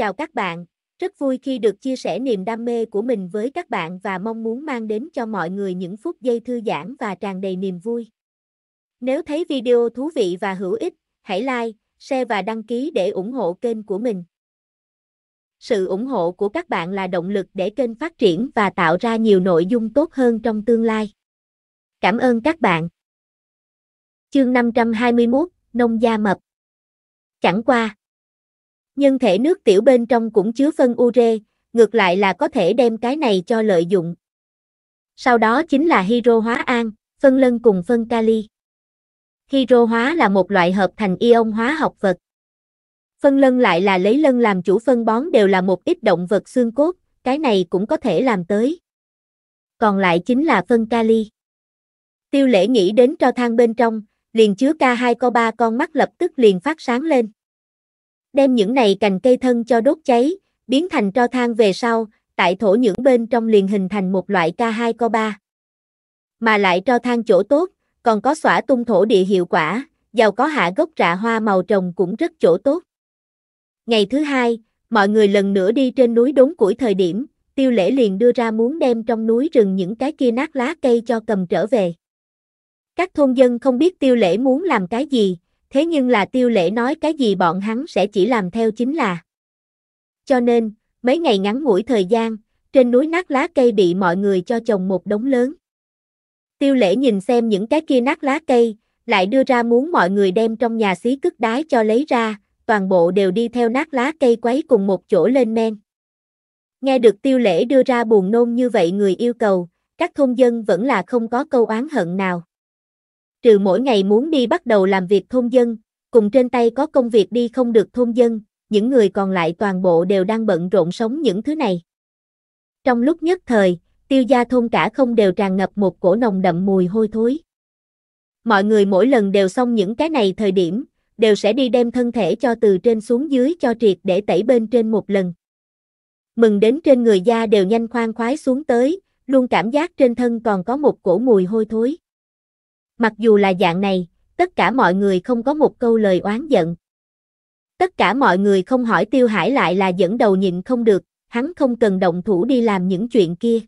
Chào các bạn, rất vui khi được chia sẻ niềm đam mê của mình với các bạn và mong muốn mang đến cho mọi người những phút giây thư giãn và tràn đầy niềm vui. Nếu thấy video thú vị và hữu ích, hãy like, share và đăng ký để ủng hộ kênh của mình. Sự ủng hộ của các bạn là động lực để kênh phát triển và tạo ra nhiều nội dung tốt hơn trong tương lai. Cảm ơn các bạn. Chương 521, Nông gia mập. Chẳng qua. Nhân thể nước tiểu bên trong cũng chứa phân ure, ngược lại là có thể đem cái này cho lợi dụng. Sau đó chính là hydro hóa an, phân lân cùng phân kali. Hydro hóa là một loại hợp thành ion hóa học vật. Phân lân lại là lấy lân làm chủ phân bón đều là một ít động vật xương cốt, cái này cũng có thể làm tới. Còn lại chính là phân kali. Tiêu lễ nghĩ đến tro than bên trong, liền chứa K2 co 3 con mắt lập tức liền phát sáng lên. Đem những này cành cây thân cho đốt cháy, biến thành tro than về sau, tại thổ nhưỡng bên trong liền hình thành một loại K2 co 3. Mà lại tro than chỗ tốt, còn có xỏa tung thổ địa hiệu quả, giàu có hạ gốc rạ hoa màu trồng cũng rất chỗ tốt. Ngày thứ hai, mọi người lần nữa đi trên núi đốn củi thời điểm, tiêu lễ liền đưa ra muốn đem trong núi rừng những cái kia nát lá cây cho cầm trở về. Các thôn dân không biết tiêu lễ muốn làm cái gì, thế nhưng là tiêu lễ nói cái gì bọn hắn sẽ chỉ làm theo chính là. Cho nên, mấy ngày ngắn ngủi thời gian, trên núi nát lá cây bị mọi người cho trồng một đống lớn. Tiêu lễ nhìn xem những cái kia nát lá cây, lại đưa ra muốn mọi người đem trong nhà xí cất đái cho lấy ra, toàn bộ đều đi theo nát lá cây quấy cùng một chỗ lên men. Nghe được tiêu lễ đưa ra buồn nôn như vậy người yêu cầu, các thôn dân vẫn là không có câu oán hận nào. Trừ mỗi ngày muốn đi bắt đầu làm việc thôn dân, cùng trên tay có công việc đi không được thôn dân, những người còn lại toàn bộ đều đang bận rộn sống những thứ này. Trong lúc nhất thời, tiêu gia thôn cả không đều tràn ngập một cổ nồng đậm mùi hôi thối. Mọi người mỗi lần đều xong những cái này thời điểm, đều sẽ đi đem thân thể cho từ trên xuống dưới cho triệt để tẩy bên trên một lần. Mừng đến trên người da đều nhanh khoan khoái xuống tới, luôn cảm giác trên thân còn có một cổ mùi hôi thối. Mặc dù là dạng này, tất cả mọi người không có một câu lời oán giận. Tất cả mọi người không hỏi Tiêu Hải lại là dẫn đầu nhịn không được, hắn không cần động thủ đi làm những chuyện kia.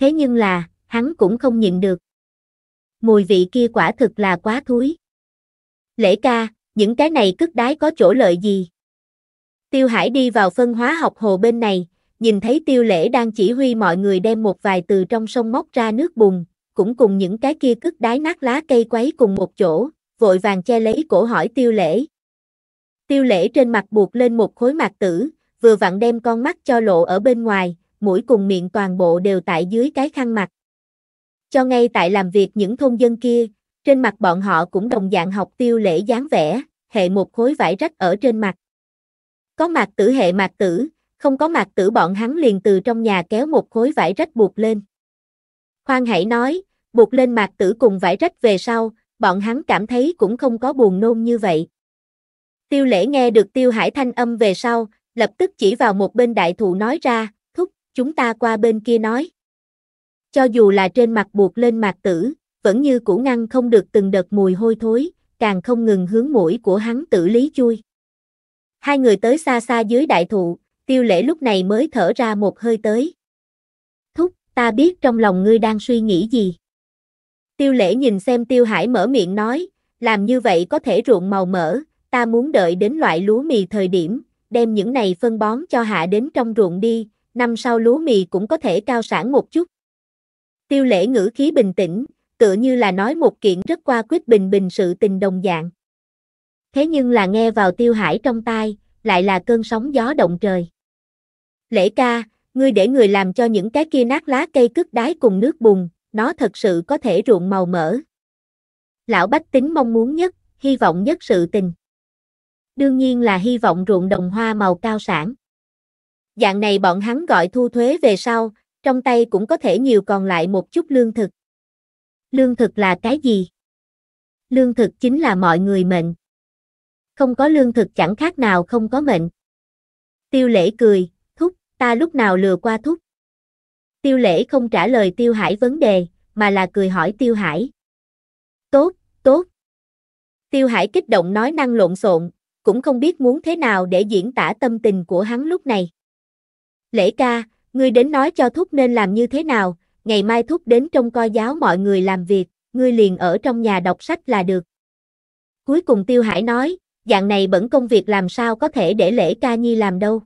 Thế nhưng là, hắn cũng không nhịn được. Mùi vị kia quả thực là quá thúi. Lễ ca, những cái này cứt đái có chỗ lợi gì? Tiêu Hải đi vào phân hóa học hồ bên này, nhìn thấy Tiêu Lễ đang chỉ huy mọi người đem một vài từ trong sông móc ra nước bùn, cũng cùng những cái kia cất đái nát lá cây quấy cùng một chỗ, vội vàng che lấy cổ hỏi Tiêu Lễ. Tiêu Lễ trên mặt buộc lên một khối mạc tử, vừa vặn đem con mắt cho lộ ở bên ngoài, mũi cùng miệng toàn bộ đều tại dưới cái khăn mặt. Cho ngay tại làm việc những thôn dân kia, trên mặt bọn họ cũng đồng dạng học tiêu lễ dáng vẻ, hệ một khối vải rách ở trên mặt. Có mạc tử hệ mạc tử, không có mạc tử bọn hắn liền từ trong nhà kéo một khối vải rách buộc lên. Khoan hãy nói, buộc lên mạc tử cùng vải rách về sau, bọn hắn cảm thấy cũng không có buồn nôn như vậy. Tiêu lễ nghe được tiêu hải thanh âm về sau, lập tức chỉ vào một bên đại thụ nói ra, thúc, chúng ta qua bên kia nói. Cho dù là trên mặt buộc lên mạc tử, vẫn như cũ ngăn không được từng đợt mùi hôi thối, càng không ngừng hướng mũi của hắn tử lý chui. Hai người tới xa xa dưới đại thụ, tiêu lễ lúc này mới thở ra một hơi tới. Ta biết trong lòng ngươi đang suy nghĩ gì. Tiêu lễ nhìn xem tiêu hải mở miệng nói, làm như vậy có thể ruộng màu mỡ, ta muốn đợi đến loại lúa mì thời điểm, đem những này phân bón cho hạ đến trong ruộng đi, năm sau lúa mì cũng có thể cao sản một chút. Tiêu lễ ngữ khí bình tĩnh, tựa như là nói một kiện rất qua quyết bình bình sự tình đồng dạng. Thế nhưng là nghe vào tiêu hải trong tai, lại là cơn sóng gió động trời. Lễ ca, ngươi để người làm cho những cái kia nát lá cây cứt đái cùng nước bùn, nó thật sự có thể ruộng màu mỡ. Lão Bách tính mong muốn nhất, hy vọng nhất sự tình. Đương nhiên là hy vọng ruộng đồng hoa màu cao sản. Dạng này bọn hắn gọi thu thuế về sau, trong tay cũng có thể nhiều còn lại một chút lương thực. Lương thực là cái gì? Lương thực chính là mọi người mệnh. Không có lương thực chẳng khác nào không có mệnh. Tiêu lễ cười, ta lúc nào lừa qua thúc. Tiêu lễ không trả lời tiêu hải vấn đề, mà là cười hỏi tiêu hải. Tốt, tốt. Tiêu hải kích động nói năng lộn xộn, cũng không biết muốn thế nào để diễn tả tâm tình của hắn lúc này. Lễ ca, ngươi đến nói cho Thúc nên làm như thế nào, ngày mai Thúc đến trong coi giáo mọi người làm việc, ngươi liền ở trong nhà đọc sách là được. Cuối cùng Tiêu Hải nói, dạng này bẩn công việc làm sao có thể để Lễ Ca Nhi làm đâu.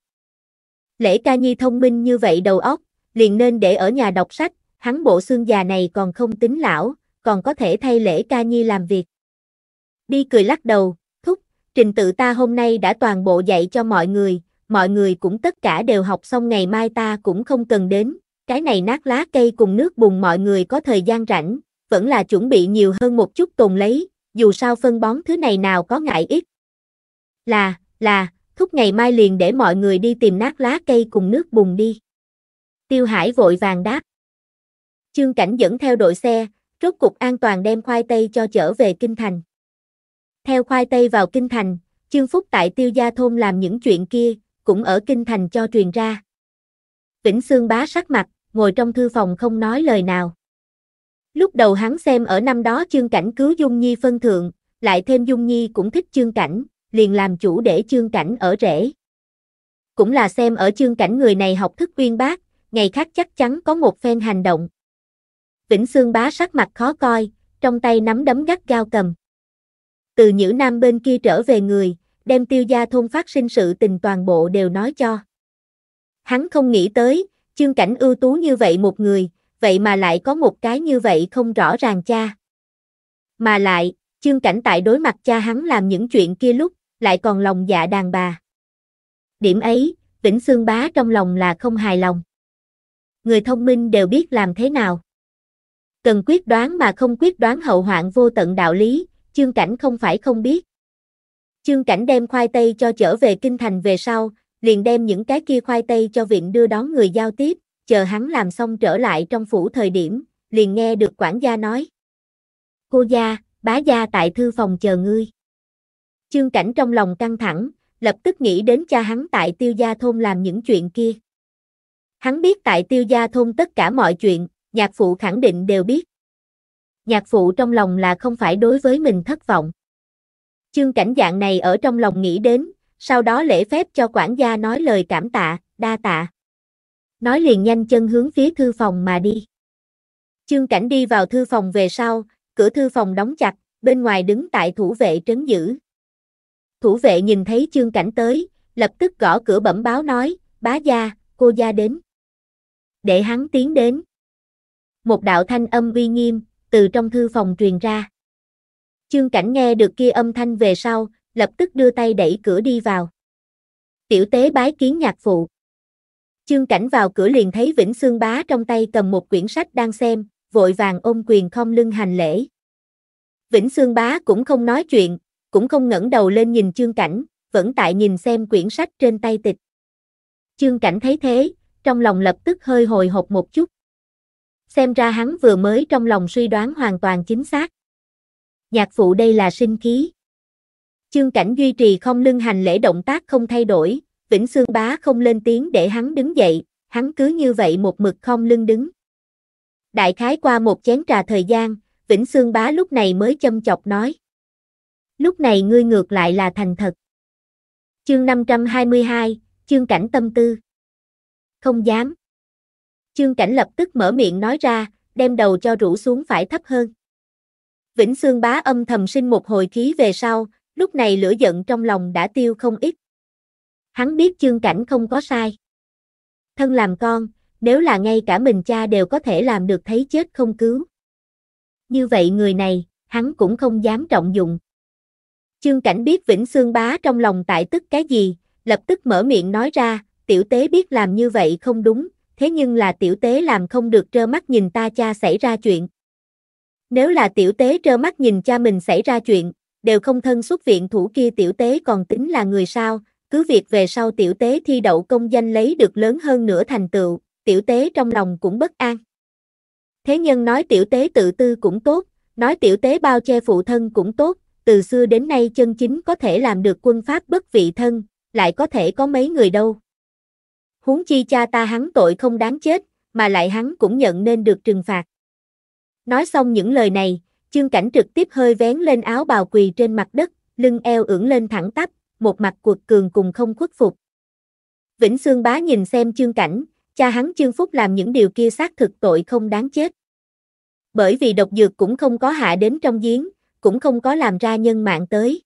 Lễ Ca Nhi thông minh như vậy đầu óc, liền nên để ở nhà đọc sách, hắn bộ xương già này còn không tính lão, còn có thể thay Lễ Ca Nhi làm việc. Đi cười lắc đầu, thúc, trình tự ta hôm nay đã toàn bộ dạy cho mọi người, mọi người cũng tất cả đều học xong ngày mai ta cũng không cần đến, cái này nát lá cây cùng nước bùn mọi người có thời gian rảnh, vẫn là chuẩn bị nhiều hơn một chút tồn lấy, dù sao phân bón thứ này nào có ngại ít. Là, là, thúc ngày mai liền để mọi người đi tìm nát lá cây cùng nước bùn đi. Tiêu Hải vội vàng đáp. Chương Cảnh dẫn theo đội xe, rốt cục an toàn đem khoai tây cho trở về Kinh Thành. Theo khoai tây vào Kinh Thành, Chương Phúc tại Tiêu Gia Thôn làm những chuyện kia, cũng ở Kinh Thành cho truyền ra. Vĩnh Sương bá sắc mặt, ngồi trong thư phòng không nói lời nào. Lúc đầu hắn xem ở năm đó chương cảnh cứu Dung Nhi phân thượng, lại thêm Dung Nhi cũng thích chương cảnh, liền làm chủ để chương cảnh ở rễ. Cũng là xem ở chương cảnh người này học thức uyên bác, ngày khác chắc chắn có một phen hành động. Vĩnh Sương bá sắc mặt khó coi, trong tay nắm đấm gắt gao cầm. Từ Nhữ Nam bên kia trở về người, đem tiêu gia thôn phát sinh sự tình toàn bộ đều nói cho. Hắn không nghĩ tới, chương cảnh ưu tú như vậy một người, vậy mà lại có một cái như vậy không rõ ràng cha. Mà lại, chương cảnh tại đối mặt cha hắn làm những chuyện kia lúc, lại còn lòng dạ đàn bà. Điểm ấy, Vĩnh Sương Bá trong lòng là không hài lòng. Người thông minh đều biết làm thế nào. Cần quyết đoán mà không quyết đoán hậu hoạn vô tận đạo lý, chương cảnh không phải không biết. Chương cảnh đem khoai tây cho trở về kinh thành về sau, liền đem những cái kia khoai tây cho viện đưa đón người giao tiếp, chờ hắn làm xong trở lại trong phủ thời điểm, liền nghe được quản gia nói. Cô gia, bá gia tại thư phòng chờ ngươi. Chương cảnh trong lòng căng thẳng, lập tức nghĩ đến cha hắn tại tiêu gia thôn làm những chuyện kia. Hắn biết tại tiêu gia thôn tất cả mọi chuyện, nhạc phụ khẳng định đều biết. Nhạc phụ trong lòng là không phải đối với mình thất vọng. Chương cảnh dạng này ở trong lòng nghĩ đến, sau đó lễ phép cho quản gia nói lời cảm tạ, đa tạ. Nói liền nhanh chân hướng phía thư phòng mà đi. Chương cảnh đi vào thư phòng về sau, cửa thư phòng đóng chặt, bên ngoài đứng tại thủ vệ trấn giữ. Thủ vệ nhìn thấy chương cảnh tới, lập tức gõ cửa bẩm báo nói, bá gia, cô gia đến. Để hắn tiến đến. Một đạo thanh âm uy nghiêm, từ trong thư phòng truyền ra. Chương cảnh nghe được kia âm thanh về sau, lập tức đưa tay đẩy cửa đi vào. Tiểu tế bái kiến nhạc phụ. Chương cảnh vào cửa liền thấy Vĩnh Sương Bá trong tay cầm một quyển sách đang xem, vội vàng ôm quyền không lưng hành lễ. Vĩnh Sương Bá cũng không nói chuyện, cũng không ngẩng đầu lên nhìn chương cảnh, vẫn tại nhìn xem quyển sách trên tay tịch. Chương cảnh thấy thế, trong lòng lập tức hơi hồi hộp một chút. Xem ra hắn vừa mới trong lòng suy đoán hoàn toàn chính xác. Nhạc phụ đây là sinh khí. Chương cảnh duy trì không lưng hành lễ động tác không thay đổi, Vĩnh Sương Bá không lên tiếng để hắn đứng dậy, hắn cứ như vậy một mực không lưng đứng. Đại khái qua một chén trà thời gian, Vĩnh Sương Bá lúc này mới châm chọc nói. Lúc này ngươi ngược lại là thành thật. Chương 522, chương cảnh tâm tư. Không dám. Chương cảnh lập tức mở miệng nói ra, đem đầu cho rũ xuống phải thấp hơn. Vĩnh Sương Bá âm thầm sinh một hồi khí về sau, lúc này lửa giận trong lòng đã tiêu không ít. Hắn biết chương cảnh không có sai. Thân làm con, nếu là ngay cả mình cha đều có thể làm được thấy chết không cứu. Như vậy người này, hắn cũng không dám trọng dụng. Chương cảnh biết Vĩnh Sương Bá trong lòng tại tức cái gì, lập tức mở miệng nói ra, tiểu tế biết làm như vậy không đúng, thế nhưng là tiểu tế làm không được trơ mắt nhìn ta cha xảy ra chuyện. Nếu là tiểu tế trơ mắt nhìn cha mình xảy ra chuyện, đều không thân xuất viện thủ kia tiểu tế còn tính là người sao, cứ việc về sau tiểu tế thi đậu công danh lấy được lớn hơn nữa thành tựu, tiểu tế trong lòng cũng bất an. Thế nhân nói tiểu tế tự tư cũng tốt, nói tiểu tế bao che phụ thân cũng tốt, từ xưa đến nay chân chính có thể làm được quân pháp bất vị thân, lại có thể có mấy người đâu. Huống chi cha ta hắn tội không đáng chết, mà lại hắn cũng nhận nên được trừng phạt. Nói xong những lời này, chương cảnh trực tiếp hơi vén lên áo bào quỳ trên mặt đất, lưng eo ưỡn lên thẳng tắp, một mặt cuột cường cùng không khuất phục. Vĩnh Sương Bá nhìn xem chương cảnh, cha hắn chương phúc làm những điều kia xác thực tội không đáng chết. Bởi vì độc dược cũng không có hạ đến trong giếng, cũng không có làm ra nhân mạng tới.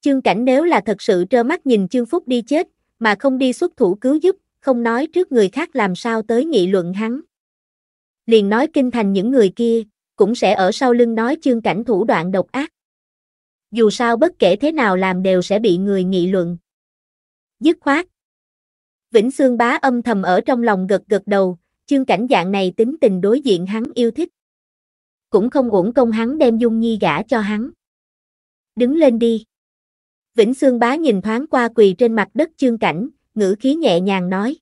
Chương cảnh nếu là thật sự trơ mắt nhìn chương phúc đi chết, mà không đi xuất thủ cứu giúp, không nói trước người khác làm sao tới nghị luận hắn. Liền nói kinh thành những người kia, cũng sẽ ở sau lưng nói chương cảnh thủ đoạn độc ác. Dù sao bất kể thế nào làm đều sẽ bị người nghị luận. Dứt khoát. Vĩnh Sương bá âm thầm ở trong lòng gật gật đầu, chương cảnh dạng này tính tình đối diện hắn yêu thích. Cũng không uổng công hắn đem Dung Nhi gả cho hắn. Đứng lên đi. Vĩnh Sương bá nhìn thoáng qua quỳ trên mặt đất chương cảnh, ngữ khí nhẹ nhàng nói.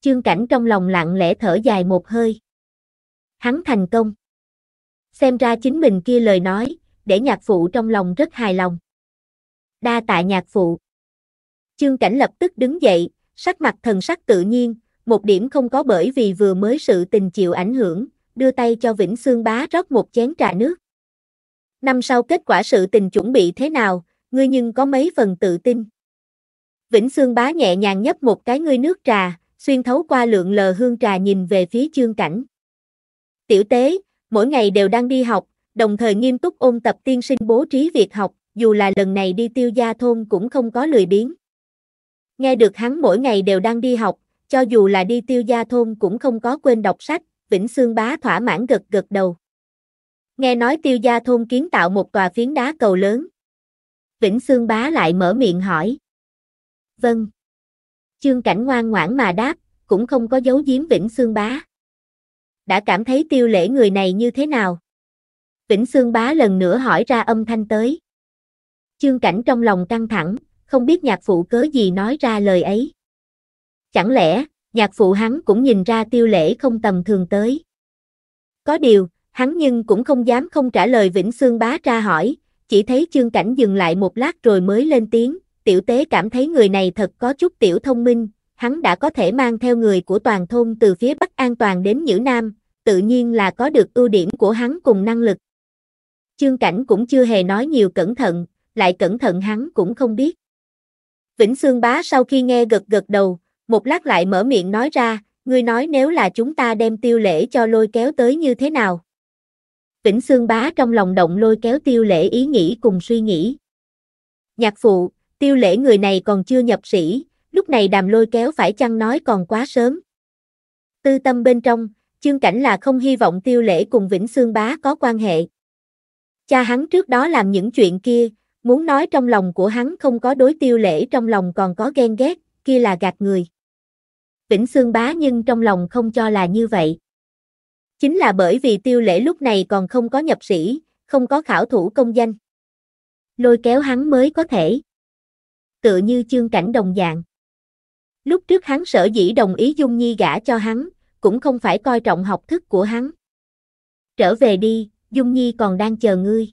Chương cảnh trong lòng lặng lẽ thở dài một hơi. Hắn thành công. Xem ra chính mình kia lời nói, để nhạc phụ trong lòng rất hài lòng. Đa tạ nhạc phụ. Chương cảnh lập tức đứng dậy, sắc mặt thần sắc tự nhiên, một điểm không có bởi vì vừa mới sự tình chịu ảnh hưởng, đưa tay cho Vĩnh Sương Bá rót một chén trà nước. Năm sau kết quả sự tình chuẩn bị thế nào, ngươi nhưng có mấy phần tự tin. Vĩnh Sương Bá nhẹ nhàng nhấp một cái ngươi nước trà, xuyên thấu qua lượng lờ hương trà nhìn về phía chương cảnh. Tiểu tế, mỗi ngày đều đang đi học, đồng thời nghiêm túc ôn tập tiên sinh bố trí việc học, dù là lần này đi tiêu gia thôn cũng không có lười biếng. Nghe được hắn mỗi ngày đều đang đi học, cho dù là đi tiêu gia thôn cũng không có quên đọc sách, Vĩnh Sương Bá thỏa mãn gật gật đầu. Nghe nói tiêu gia thôn kiến tạo một tòa phiến đá cầu lớn. Vĩnh Sương Bá lại mở miệng hỏi. Vâng. Chương cảnh ngoan ngoãn mà đáp, cũng không có giấu giếm Vĩnh Sương Bá. Đã cảm thấy tiêu lễ người này như thế nào? Vĩnh Sương Bá lần nữa hỏi ra âm thanh tới. Chương cảnh trong lòng căng thẳng, không biết nhạc phụ cớ gì nói ra lời ấy. Chẳng lẽ, nhạc phụ hắn cũng nhìn ra tiêu lễ không tầm thường tới. Có điều, hắn nhưng cũng không dám không trả lời Vĩnh Sương Bá ra hỏi, chỉ thấy chương cảnh dừng lại một lát rồi mới lên tiếng, tiểu tế cảm thấy người này thật có chút tiểu thông minh, hắn đã có thể mang theo người của toàn thôn từ phía Bắc an toàn đến Nhữ Nam, tự nhiên là có được ưu điểm của hắn cùng năng lực. Chương cảnh cũng chưa hề nói nhiều cẩn thận, lại cẩn thận hắn cũng không biết. Vĩnh Sương Bá sau khi nghe gật gật đầu, một lát lại mở miệng nói ra, ngươi nói nếu là chúng ta đem tiêu lễ cho lôi kéo tới như thế nào? Vĩnh Sương Bá trong lòng động lôi kéo tiêu lễ ý nghĩ cùng suy nghĩ. Nhạc phụ, tiêu lễ người này còn chưa nhập sĩ, lúc này đàm lôi kéo phải chăng nói còn quá sớm. Tư tâm bên trong, chương cảnh là không hy vọng tiêu lễ cùng Vĩnh Sương Bá có quan hệ. Cha hắn trước đó làm những chuyện kia, muốn nói trong lòng của hắn không có đối tiêu lễ trong lòng còn có ghen ghét, kia là gạt người. Vĩnh Sương Bá nhưng trong lòng không cho là như vậy. Chính là bởi vì tiêu lễ lúc này còn không có nhập sĩ, không có khảo thủ công danh. Lôi kéo hắn mới có thể. Tựa như chương cảnh đồng dạng. Lúc trước hắn sở dĩ đồng ý Dung Nhi gả cho hắn, cũng không phải coi trọng học thức của hắn. Trở về đi, Dung Nhi còn đang chờ ngươi.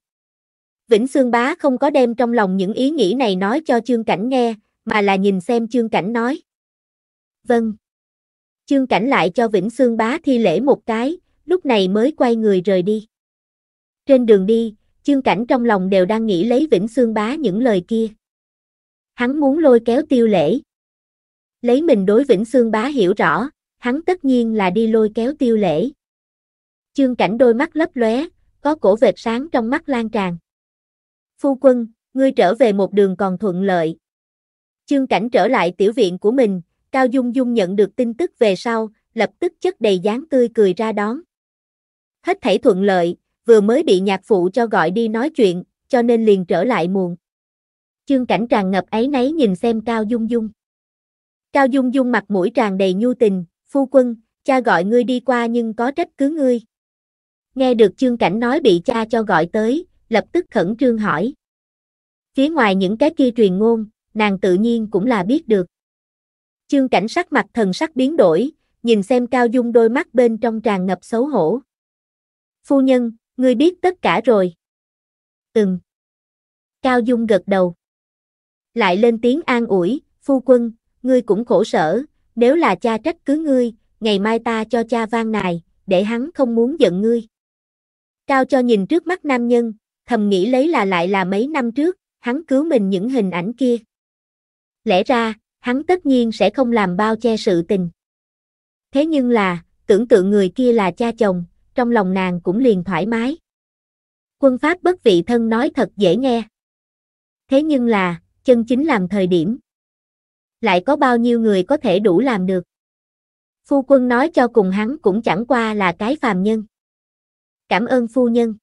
Vĩnh Sương Bá không có đem trong lòng những ý nghĩ này nói cho Chương Cảnh nghe, mà là nhìn xem Chương Cảnh nói. Vâng. Chương Cảnh lại cho Vĩnh Sương Bá thi lễ một cái, lúc này mới quay người rời đi. Trên đường đi, Chương Cảnh trong lòng đều đang nghĩ lấy Vĩnh Sương Bá những lời kia. Hắn muốn lôi kéo tiêu lễ. Lấy mình đối Vĩnh Sương Bá hiểu rõ, hắn tất nhiên là đi lôi kéo tiêu lễ. Chương Cảnh đôi mắt lấp lóe, có cổ vệt sáng trong mắt lan tràn. Phu quân, ngươi trở về một đường còn thuận lợi. Chương cảnh trở lại tiểu viện của mình, Cao Dung Dung nhận được tin tức về sau, lập tức chất đầy dáng tươi cười ra đón. Hết thảy thuận lợi, vừa mới bị nhạc phụ cho gọi đi nói chuyện, cho nên liền trở lại muộn. Chương cảnh tràn ngập ấy nấy nhìn xem Cao Dung Dung. Cao Dung Dung mặt mũi tràn đầy nhu tình, phu quân, cha gọi ngươi đi qua nhưng có trách cứ ngươi. Nghe được chương cảnh nói bị cha cho gọi tới, lập tức khẩn trương hỏi. Phía ngoài những cái kia truyền ngôn, nàng tự nhiên cũng là biết được. Chương cảnh sắc mặt thần sắc biến đổi, nhìn xem Cao Dung đôi mắt bên trong tràn ngập xấu hổ. Phu nhân, ngươi biết tất cả rồi. Ừm. Cao Dung gật đầu. Lại lên tiếng an ủi, phu quân, ngươi cũng khổ sở, nếu là cha trách cứ ngươi, ngày mai ta cho cha vang nài, để hắn không muốn giận ngươi. Cao cho nhìn trước mắt nam nhân, thầm nghĩ lấy là lại là mấy năm trước, hắn cứu mình những hình ảnh kia. Lẽ ra, hắn tất nhiên sẽ không làm bao che sự tình. Thế nhưng là, tưởng tượng người kia là cha chồng, trong lòng nàng cũng liền thoải mái. Quân pháp bất vị thân nói thật dễ nghe. Thế nhưng là, chân chính làm thời điểm. Lại có bao nhiêu người có thể đủ làm được. Phu quân nói cho cùng hắn cũng chẳng qua là cái phàm nhân. Cảm ơn phu nhân.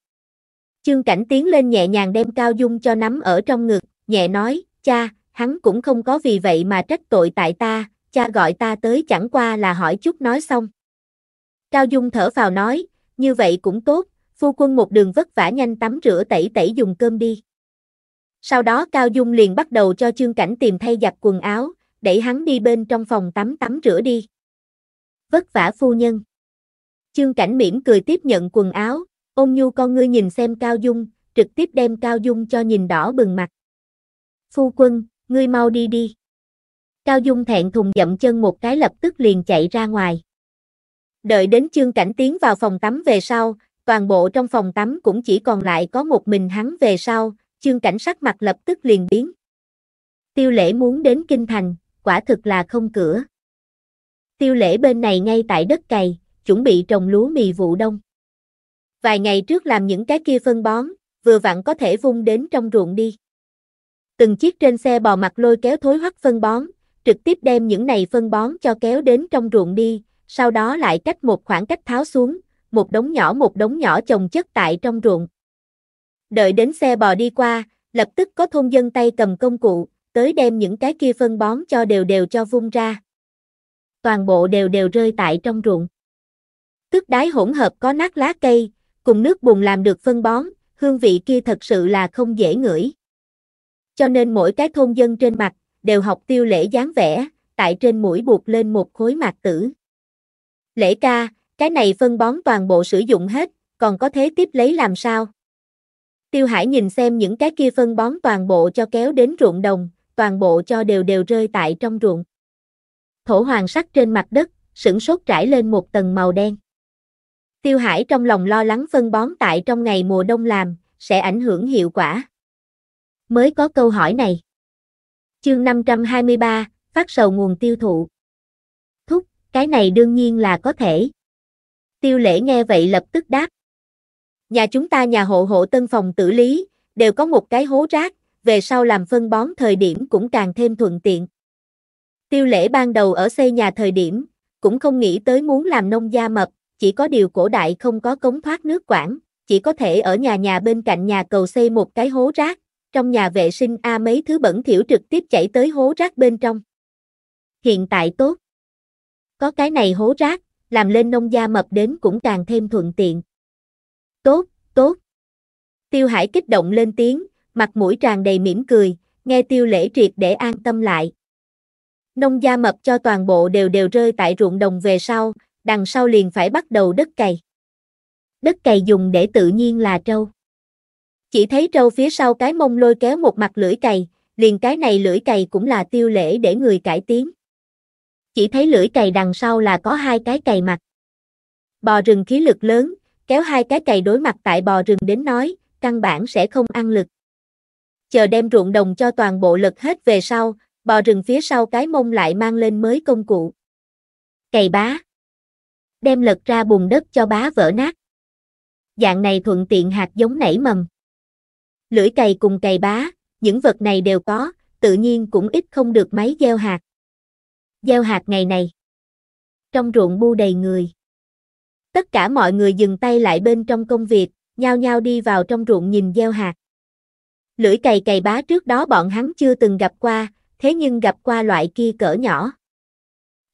Chương cảnh tiến lên nhẹ nhàng đem Cao Dung cho nắm ở trong ngực, nhẹ nói, cha, hắn cũng không có vì vậy mà trách tội tại ta, cha gọi ta tới chẳng qua là hỏi chút nói xong. Cao Dung thở vào nói, như vậy cũng tốt, phu quân một đường vất vả nhanh tắm rửa tẩy tẩy dùng cơm đi. Sau đó Cao Dung liền bắt đầu cho trương Cảnh tìm thay giặt quần áo, đẩy hắn đi bên trong phòng tắm tắm rửa đi. Vất vả phu nhân. trương Cảnh mỉm cười tiếp nhận quần áo, ôm nhu con ngươi nhìn xem Cao Dung, trực tiếp đem Cao Dung cho nhìn đỏ bừng mặt. Phu quân, ngươi mau đi đi. Cao Dung thẹn thùng dậm chân một cái lập tức liền chạy ra ngoài. Đợi đến chương cảnh tiến vào phòng tắm về sau, toàn bộ trong phòng tắm cũng chỉ còn lại có một mình hắn về sau, chương cảnh sắc mặt lập tức liền biến. Tiêu lễ muốn đến kinh thành, quả thực là không cửa. Tiêu lễ bên này ngay tại đất cày, chuẩn bị trồng lúa mì vụ đông. Vài ngày trước làm những cái kia phân bón, vừa vặn có thể vung đến trong ruộng đi. Từng chiếc trên xe bò mặt lôi kéo thối hoắc phân bón, trực tiếp đem những này phân bón cho kéo đến trong ruộng đi, sau đó lại cách một khoảng cách tháo xuống, một đống nhỏ một đống nhỏ chồng chất tại trong ruộng. Đợi đến xe bò đi qua, lập tức có thôn dân tay cầm công cụ, tới đem những cái kia phân bón cho đều đều cho vung ra. Toàn bộ đều đều rơi tại trong ruộng. Tức đái hỗn hợp có nát lá cây, cùng nước bùn làm được phân bón, hương vị kia thật sự là không dễ ngửi. Cho nên mỗi cái thôn dân trên mặt, đều học tiêu lễ dáng vẻ, tại trên mũi buộc lên một khối mạc tử. Lễ ca, cái này phân bón toàn bộ sử dụng hết, còn có thế tiếp lấy làm sao? Tiêu Hải nhìn xem những cái kia phân bón toàn bộ cho kéo đến ruộng đồng, toàn bộ cho đều đều rơi tại trong ruộng. Thổ hoàng sắc trên mặt đất, sửng sốt trải lên một tầng màu đen. Tiêu Hải trong lòng lo lắng phân bón tại trong ngày mùa đông làm, sẽ ảnh hưởng hiệu quả. Mới có câu hỏi này. Chương 523, phát sầu nguồn tiêu thụ. Thúc, cái này đương nhiên là có thể. Tiêu lễ nghe vậy lập tức đáp. Nhà chúng ta nhà hộ hộ tân phòng tử lý, đều có một cái hố rác, về sau làm phân bón thời điểm cũng càng thêm thuận tiện. Tiêu lễ ban đầu ở xây nhà thời điểm, cũng không nghĩ tới muốn làm nông gia mập, chỉ có điều cổ đại không có cống thoát nước quản, chỉ có thể ở nhà nhà bên cạnh nhà cầu xây một cái hố rác, trong nhà vệ sinh A mấy thứ bẩn thỉu trực tiếp chảy tới hố rác bên trong. Hiện tại tốt. Có cái này hố rác, làm lên nông gia mập đến cũng càng thêm thuận tiện. Tốt, tốt. Tiêu Hải kích động lên tiếng, mặt mũi tràn đầy mỉm cười, nghe tiêu lễ triệt để an tâm lại. Nông gia mập cho toàn bộ đều đều rơi tại ruộng đồng về sau, đằng sau liền phải bắt đầu đất cày. Đất cày dùng để tự nhiên là trâu. Chỉ thấy trâu phía sau cái mông lôi kéo một mặt lưỡi cày, liền cái này lưỡi cày cũng là tiêu lễ để người cải tiến. Chỉ thấy lưỡi cày đằng sau là có hai cái cày mặt. Bò rừng khí lực lớn, kéo hai cái cày đối mặt tại bò rừng đến nói, căn bản sẽ không ăn lực. Chờ đem ruộng đồng cho toàn bộ lực hết về sau, bò rừng phía sau cái mông lại mang lên mới công cụ. Cày bá. Đem lật ra bùn đất cho bá vỡ nát. Dạng này thuận tiện hạt giống nảy mầm. Lưỡi cày cùng cày bá, những vật này đều có, tự nhiên cũng ít không được máy gieo hạt. Gieo hạt ngày này. Trong ruộng bu đầy người. Tất cả mọi người dừng tay lại bên trong công việc, nhao nhao đi vào trong ruộng nhìn gieo hạt. Lưỡi cày cày bá trước đó bọn hắn chưa từng gặp qua, thế nhưng gặp qua loại kia cỡ nhỏ.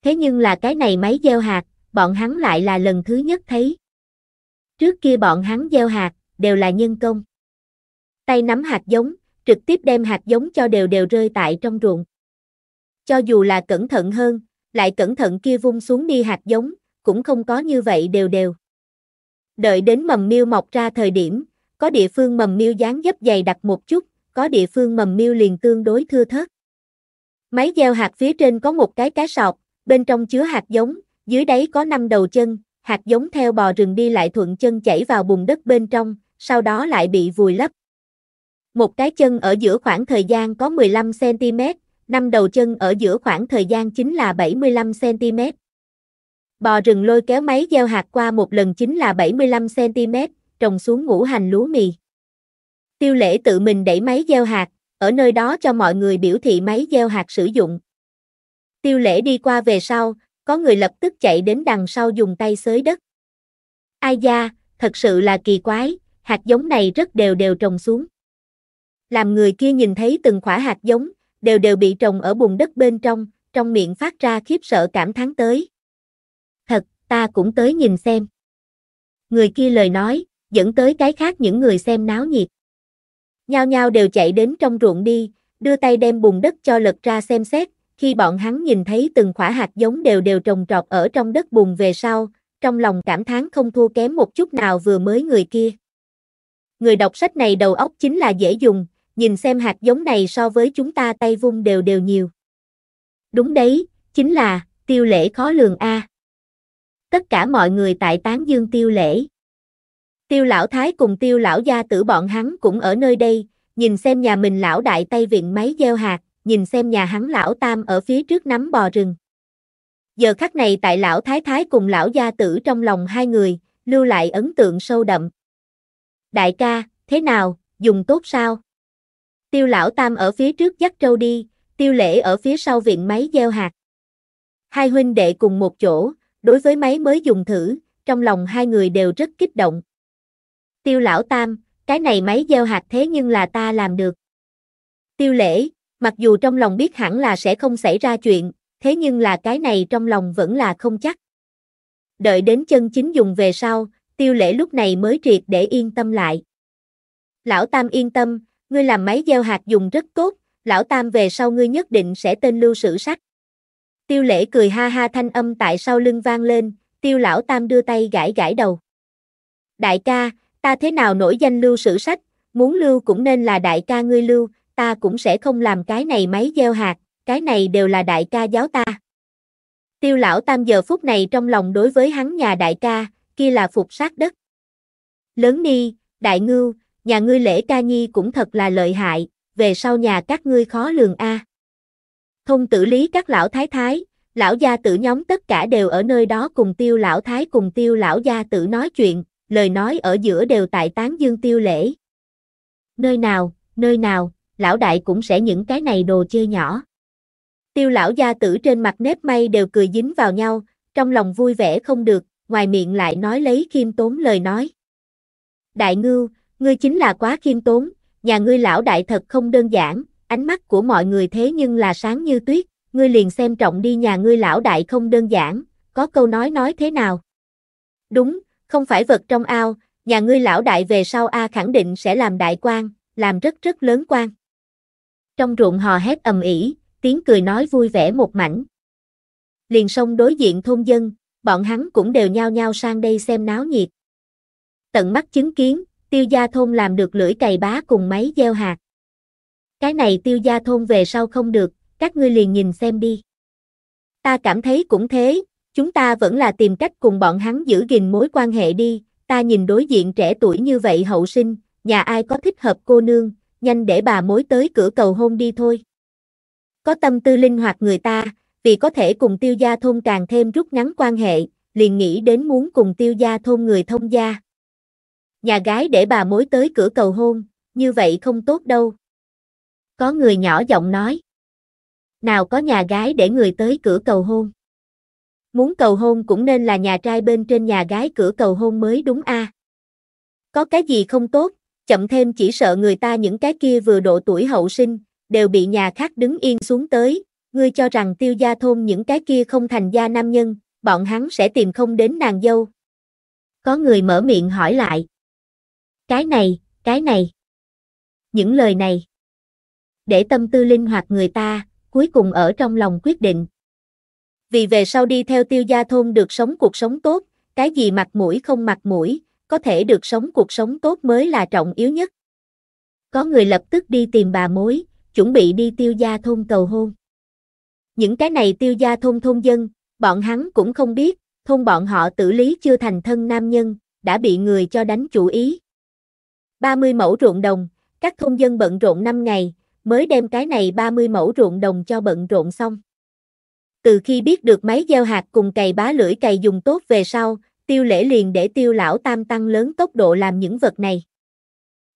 Thế nhưng là cái này máy gieo hạt, bọn hắn lại là lần thứ nhất thấy. Trước kia bọn hắn gieo hạt, đều là nhân công. Tay nắm hạt giống, trực tiếp đem hạt giống cho đều đều rơi tại trong ruộng. Cho dù là cẩn thận hơn, lại cẩn thận kia vung xuống đi hạt giống, cũng không có như vậy đều đều. Đợi đến mầm miêu mọc ra thời điểm, có địa phương mầm miêu dáng dấp dày đặc một chút, có địa phương mầm miêu liền tương đối thưa thớt. Máy gieo hạt phía trên có một cái cá sọt, bên trong chứa hạt giống, dưới đáy có năm đầu chân, hạt giống theo bò rừng đi lại thuận chân chảy vào bùn đất bên trong, sau đó lại bị vùi lấp một cái chân ở giữa khoảng thời gian có 15cm, năm đầu chân ở giữa khoảng thời gian chính là 75cm. Bò rừng lôi kéo máy gieo hạt qua một lần chính là 75cm, trồng xuống ngũ hành lúa mì. Tiêu lễ tự mình đẩy máy gieo hạt, ở nơi đó cho mọi người biểu thị máy gieo hạt sử dụng. Tiêu lễ đi qua về sau, có người lập tức chạy đến đằng sau dùng tay xới đất. Ai da, thật sự là kỳ quái, hạt giống này rất đều đều trồng xuống. Làm người kia nhìn thấy từng khỏa hạt giống, đều đều bị trồng ở bùn đất bên trong, trong miệng phát ra khiếp sợ cảm thán tới. Thật, ta cũng tới nhìn xem. Người kia lời nói, dẫn tới cái khác những người xem náo nhiệt. Nhao nhao đều chạy đến trong ruộng đi, đưa tay đem bùn đất cho lật ra xem xét, khi bọn hắn nhìn thấy từng khỏa hạt giống đều đều trồng trọt ở trong đất bùn về sau, trong lòng cảm thán không thua kém một chút nào vừa mới người kia. Người đọc sách này đầu óc chính là dễ dùng, nhìn xem hạt giống này so với chúng ta tay vung đều đều nhiều. Đúng đấy, chính là, tiêu lễ khó lường A. Tất cả mọi người tại tán dương tiêu lễ. Tiêu lão thái cùng tiêu lão gia tử bọn hắn cũng ở nơi đây, nhìn xem nhà mình lão đại tay viện máy gieo hạt, nhìn xem nhà hắn lão tam ở phía trước nắm bò rừng. Giờ khắc này tại lão thái thái cùng lão gia tử trong lòng hai người, lưu lại ấn tượng sâu đậm. Đại ca, thế nào, dùng tốt sao? Tiêu lão tam ở phía trước dắt trâu đi, tiêu lễ ở phía sau viện máy gieo hạt. Hai huynh đệ cùng một chỗ, đối với máy mới dùng thử, trong lòng hai người đều rất kích động. Tiêu lão tam, cái này máy gieo hạt thế nhưng là ta làm được. Tiêu lễ, mặc dù trong lòng biết hẳn là sẽ không xảy ra chuyện, thế nhưng là cái này trong lòng vẫn là không chắc. Đợi đến chân chính dùng về sau, tiêu lễ lúc này mới triệt để yên tâm lại. Lão Tam yên tâm, ngươi làm máy gieo hạt dùng rất tốt, lão Tam về sau ngươi nhất định sẽ tên lưu sử sách. Tiêu lễ cười ha ha thanh âm tại sau lưng vang lên, tiêu lão Tam đưa tay gãi gãi đầu. Đại ca, ta thế nào nổi danh lưu sử sách, muốn lưu cũng nên là đại ca ngươi lưu, ta cũng sẽ không làm cái này máy gieo hạt, cái này đều là đại ca giáo ta. Tiêu lão tam giờ phút này trong lòng đối với hắn nhà đại ca, kia là phục sát đất. Lớn ni, đại ngưu, nhà ngươi lễ ca nhi cũng thật là lợi hại, về sau nhà các ngươi khó lường a. Thông tử lý các lão thái thái, lão gia tử nhóm tất cả đều ở nơi đó cùng tiêu lão thái cùng tiêu lão gia tử nói chuyện, lời nói ở giữa đều tại tán dương tiêu lễ. Nơi nào, nơi nào, lão đại cũng sẽ những cái này đồ chơi nhỏ. Tiêu lão gia tử trên mặt nếp may đều cười dính vào nhau, trong lòng vui vẻ không được, ngoài miệng lại nói lấy khiêm tốn lời nói. Đại ngưu, ngươi chính là quá khiêm tốn, nhà ngươi lão đại thật không đơn giản, ánh mắt của mọi người thế nhưng là sáng như tuyết, ngươi liền xem trọng đi nhà ngươi lão đại không đơn giản, có câu nói nói thế nào? Đúng, không phải vật trong ao, nhà ngươi lão đại về sau A khẳng định sẽ làm đại quan, làm rất rất lớn quan. Trong ruộng hò hét ầm ĩ, tiếng cười nói vui vẻ một mảnh. Liền sông đối diện thôn dân, bọn hắn cũng đều nhao nhao sang đây xem náo nhiệt. Tận mắt chứng kiến, tiêu gia thôn làm được lưỡi cày bá cùng máy gieo hạt. Cái này tiêu gia thôn về sau không được, các ngươi liền nhìn xem đi. Ta cảm thấy cũng thế, chúng ta vẫn là tìm cách cùng bọn hắn giữ gìn mối quan hệ đi, ta nhìn đối diện trẻ tuổi như vậy hậu sinh, nhà ai có thích hợp cô nương, nhanh để bà mối tới cửa cầu hôn đi thôi. Có tâm tư linh hoạt người ta, vì có thể cùng tiêu gia thôn càng thêm rút ngắn quan hệ, liền nghĩ đến muốn cùng tiêu gia thôn người thông gia. Nhà gái để bà mối tới cửa cầu hôn, như vậy không tốt đâu. Có người nhỏ giọng nói. Nào có nhà gái để người tới cửa cầu hôn. Muốn cầu hôn cũng nên là nhà trai bên trên nhà gái cửa cầu hôn mới đúng a. Có cái gì không tốt, chậm thêm chỉ sợ người ta những cái kia vừa độ tuổi hậu sinh, đều bị nhà khác đứng yên xuống tới, ngươi cho rằng tiêu gia thôn những cái kia không thành gia nam nhân, bọn hắn sẽ tìm không đến nàng dâu. Có người mở miệng hỏi lại. Cái này, cái này. Những lời này. Để tâm tư linh hoạt người ta, cuối cùng ở trong lòng quyết định. Vì về sau đi theo tiêu gia thôn được sống cuộc sống tốt, cái gì mặt mũi không mặt mũi, có thể được sống cuộc sống tốt mới là trọng yếu nhất. Có người lập tức đi tìm bà mối, chuẩn bị đi tiêu gia thôn cầu hôn. Những cái này tiêu gia thôn thôn dân, bọn hắn cũng không biết, thôn bọn họ tử lý chưa thành thân nam nhân, đã bị người cho đánh chủ ý. 30 mẫu ruộng đồng, các thôn dân bận rộn 5 ngày, mới đem cái này 30 mẫu ruộng đồng cho bận rộn xong. Từ khi biết được máy gieo hạt cùng cày bá lưỡi cày dùng tốt về sau, tiêu lễ liền để tiêu lão tam tăng lớn tốc độ làm những vật này.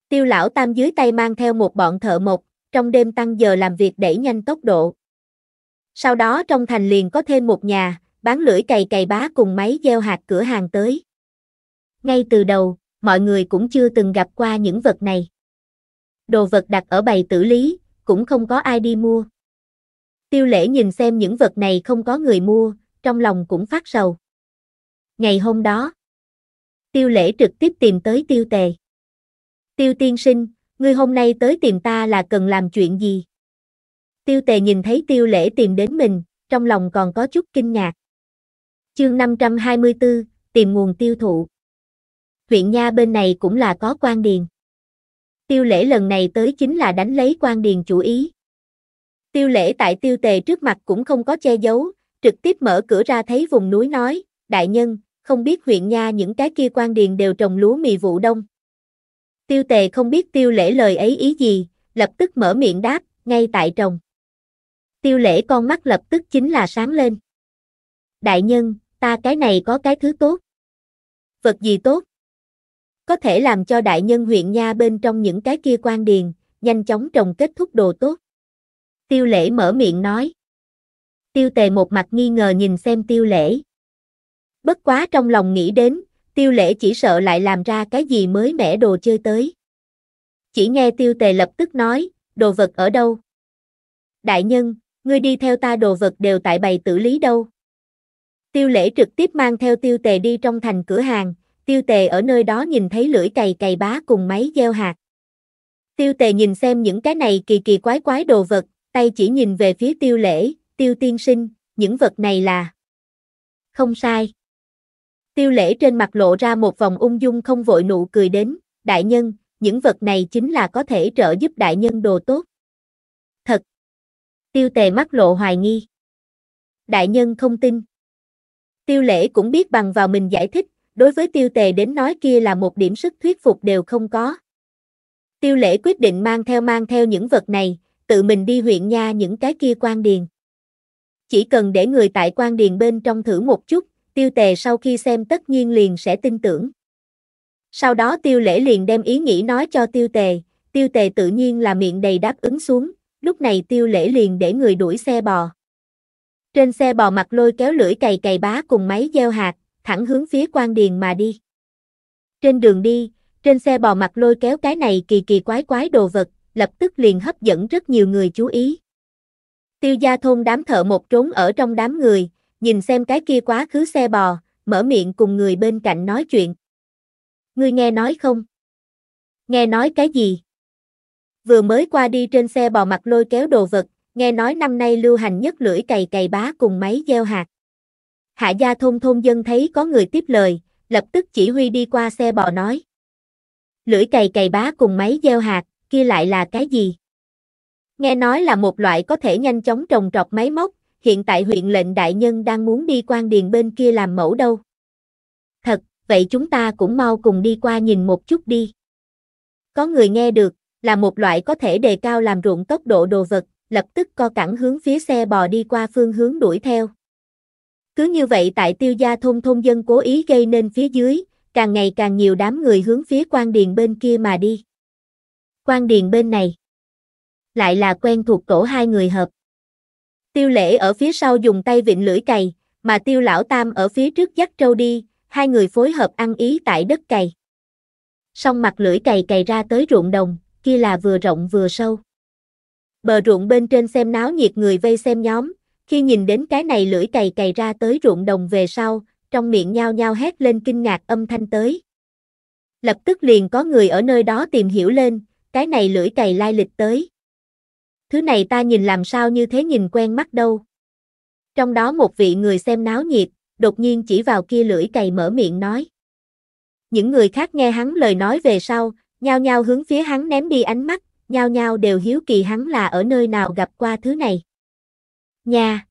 Tiêu lão tam dưới tay mang theo một bọn thợ mộc, trong đêm tăng giờ làm việc đẩy nhanh tốc độ. Sau đó trong thành liền có thêm một nhà, bán lưỡi cày cày bá cùng máy gieo hạt cửa hàng tới. Ngay từ đầu, mọi người cũng chưa từng gặp qua những vật này. Đồ vật đặt ở bày tử lý, cũng không có ai đi mua. Tiêu lễ nhìn xem những vật này không có người mua, trong lòng cũng phát sầu. Ngày hôm đó, tiêu lễ trực tiếp tìm tới tiêu tề. Tiêu tiên sinh, ngươi hôm nay tới tìm ta là cần làm chuyện gì? Tiêu tề nhìn thấy tiêu lễ tìm đến mình, trong lòng còn có chút kinh ngạc. Chương 524, tìm nguồn tiêu thụ. Huyện Nha bên này cũng là có quan điền. Tiêu lễ lần này tới chính là đánh lấy quan điền chủ ý. Tiêu lễ tại tiêu tề trước mặt cũng không có che giấu, trực tiếp mở cửa ra thấy vùng núi nói, đại nhân, không biết huyện Nha những cái kia quan điền đều trồng lúa mì vụ đông. Tiêu tề không biết tiêu lễ lời ấy ý gì, lập tức mở miệng đáp, ngay tại trồng. Tiêu lễ con mắt lập tức chính là sáng lên. Đại nhân, ta cái này có cái thứ tốt. Vật gì tốt? Có thể làm cho đại nhân huyện Nha bên trong những cái kia quan điền, nhanh chóng trồng kết thúc đồ tốt. Tiêu lễ mở miệng nói. Tiêu tề một mặt nghi ngờ nhìn xem tiêu lễ. Bất quá trong lòng nghĩ đến, tiêu lễ chỉ sợ lại làm ra cái gì mới mẻ đồ chơi tới. Chỉ nghe tiêu tề lập tức nói, đồ vật ở đâu? Đại nhân, ngươi đi theo ta đồ vật đều tại bày tử lý đâu. Tiêu lễ trực tiếp mang theo tiêu tề đi trong thành cửa hàng, tiêu tề ở nơi đó nhìn thấy lưỡi cày cày bá cùng máy gieo hạt. Tiêu tề nhìn xem những cái này kỳ kỳ quái quái đồ vật, tay chỉ nhìn về phía tiêu lễ, tiêu tiên sinh, những vật này là... Không sai. Tiêu lễ trên mặt lộ ra một vòng ung dung không vội nụ cười đến, đại nhân, những vật này chính là có thể trợ giúp đại nhân đồ tốt. Thật. Tiêu tề mắt lộ hoài nghi. Đại nhân không tin. Tiêu lễ cũng biết bằng vào mình giải thích, đối với tiêu tề đến nói kia là một điểm sức thuyết phục đều không có. Tiêu lễ quyết định mang theo mang theo những vật này, tự mình đi huyện nha những cái kia quan điền. Chỉ cần để người tại quan điền bên trong thử một chút, tiêu tề sau khi xem tất nhiên liền sẽ tin tưởng. Sau đó tiêu lễ liền đem ý nghĩ nói cho tiêu tề, tiêu tề tự nhiên là miệng đầy đáp ứng xuống, lúc này tiêu lễ liền để người đuổi xe bò. Trên xe bò mặt lôi kéo lưỡi cày cày bá cùng máy gieo hạt, thẳng hướng phía quan điền mà đi. Trên đường đi, trên xe bò mặt lôi kéo cái này kỳ kỳ quái quái đồ vật, lập tức liền hấp dẫn rất nhiều người chú ý. Tiêu gia thôn đám thợ một trốn ở trong đám người, nhìn xem cái kia quá khứ xe bò, mở miệng cùng người bên cạnh nói chuyện. Ngươi nghe nói không? Nghe nói cái gì? Vừa mới qua đi trên xe bò mặt lôi kéo đồ vật, nghe nói năm nay lưu hành nhất lưỡi cày cày bá cùng máy gieo hạt. Hạ gia thôn thôn dân thấy có người tiếp lời, lập tức chỉ huy đi qua xe bò nói. Lưỡi cày cày bá cùng máy gieo hạt, kia lại là cái gì? Nghe nói là một loại có thể nhanh chóng trồng trọt máy móc, hiện tại huyện lệnh đại nhân đang muốn đi quan điền bên kia làm mẫu đâu. Thật, vậy chúng ta cũng mau cùng đi qua nhìn một chút đi. Có người nghe được, là một loại có thể đề cao làm ruộng tốc độ đồ vật, lập tức co cẳng hướng phía xe bò đi qua phương hướng đuổi theo. Cứ như vậy tại tiêu gia thôn thôn dân cố ý gây nên phía dưới, càng ngày càng nhiều đám người hướng phía quan điền bên kia mà đi. Quan điền bên này, lại là quen thuộc cổ hai người hợp. Tiêu lễ ở phía sau dùng tay vịnh lưỡi cày, mà tiêu lão tam ở phía trước dắt trâu đi, hai người phối hợp ăn ý tại đất cày. Song mặt lưỡi cày cày ra tới ruộng đồng, kia là vừa rộng vừa sâu. Bờ ruộng bên trên xem náo nhiệt người vây xem nhóm, khi nhìn đến cái này lưỡi cày cày ra tới ruộng đồng về sau, trong miệng nhao nhao hét lên kinh ngạc âm thanh tới. Lập tức liền có người ở nơi đó tìm hiểu lên, cái này lưỡi cày lai lịch tới. Thứ này ta nhìn làm sao như thế nhìn quen mắt đâu. Trong đó một vị người xem náo nhiệt, đột nhiên chỉ vào kia lưỡi cày mở miệng nói. Những người khác nghe hắn lời nói về sau, nhao nhao hướng phía hắn ném đi ánh mắt, nhao nhao đều hiếu kỳ hắn là ở nơi nào gặp qua thứ này. Nha!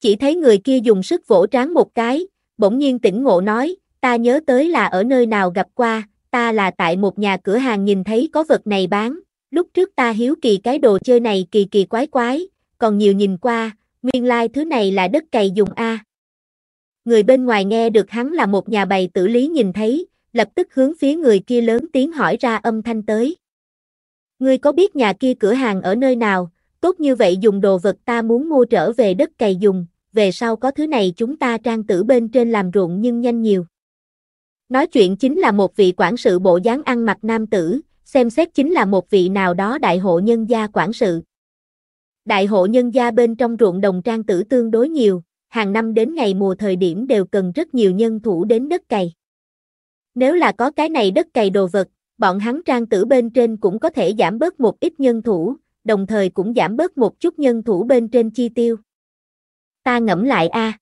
Chỉ thấy người kia dùng sức vỗ trán một cái, bỗng nhiên tỉnh ngộ nói, ta nhớ tới là ở nơi nào gặp qua, ta là tại một nhà cửa hàng nhìn thấy có vật này bán, lúc trước ta hiếu kỳ cái đồ chơi này kỳ kỳ quái quái, còn nhiều nhìn qua, nguyên lai like thứ này là đất cày dùng A. Người bên ngoài nghe được hắn là một nhà bày tử lý nhìn thấy, lập tức hướng phía người kia lớn tiếng hỏi ra âm thanh tới. Ngươi có biết nhà kia cửa hàng ở nơi nào, tốt như vậy dùng đồ vật ta muốn mua trở về đất cày dùng, về sau có thứ này chúng ta trang tử bên trên làm ruộng nhưng nhanh nhiều. Nói chuyện chính là một vị quản sự bộ dáng ăn mặc nam tử, xem xét chính là một vị nào đó đại hộ nhân gia quản sự. Đại hộ nhân gia bên trong ruộng đồng trang tử tương đối nhiều, hàng năm đến ngày mùa thời điểm đều cần rất nhiều nhân thủ đến đất cày. Nếu là có cái này đất cày đồ vật, bọn hắn trang tử bên trên cũng có thể giảm bớt một ít nhân thủ, đồng thời cũng giảm bớt một chút nhân thủ bên trên chi tiêu. Ta ngẫm lại a.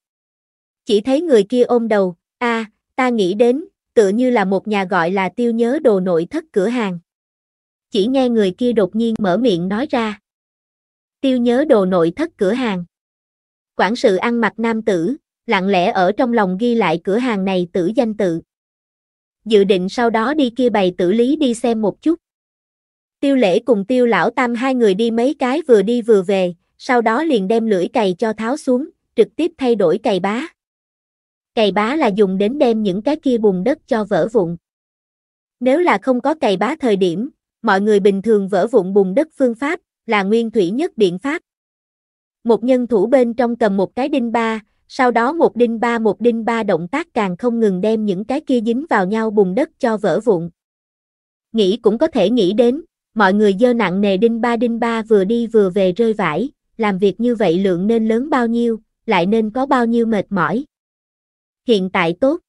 Chỉ thấy người kia ôm đầu, a, ta nghĩ đến, tựa như là một nhà gọi là tiêu nhớ đồ nội thất cửa hàng. Chỉ nghe người kia đột nhiên mở miệng nói ra. Tiêu nhớ đồ nội thất cửa hàng. Quản sự ăn mặc nam tử, lặng lẽ ở trong lòng ghi lại cửa hàng này tử danh tự. Dự định sau đó đi kia bày tử lý đi xem một chút. Tiêu lễ cùng tiêu lão tam hai người đi mấy cái vừa đi vừa về, sau đó liền đem lưỡi cày cho tháo xuống, trực tiếp thay đổi cày bá. Cày bá là dùng đến đem những cái kia bùn đất cho vỡ vụn. Nếu là không có cày bá thời điểm, mọi người bình thường vỡ vụn bùn đất phương pháp, là nguyên thủy nhất biện pháp. Một nhân thủ bên trong cầm một cái đinh ba, sau đó một đinh ba một đinh ba động tác càng không ngừng đem những cái kia dính vào nhau bùn đất cho vỡ vụn. Nghĩ cũng có thể nghĩ đến, mọi người dơ nặng nề đinh ba đinh ba vừa đi vừa về rơi vải, làm việc như vậy lượng nên lớn bao nhiêu, lại nên có bao nhiêu mệt mỏi. Hiện tại tốt.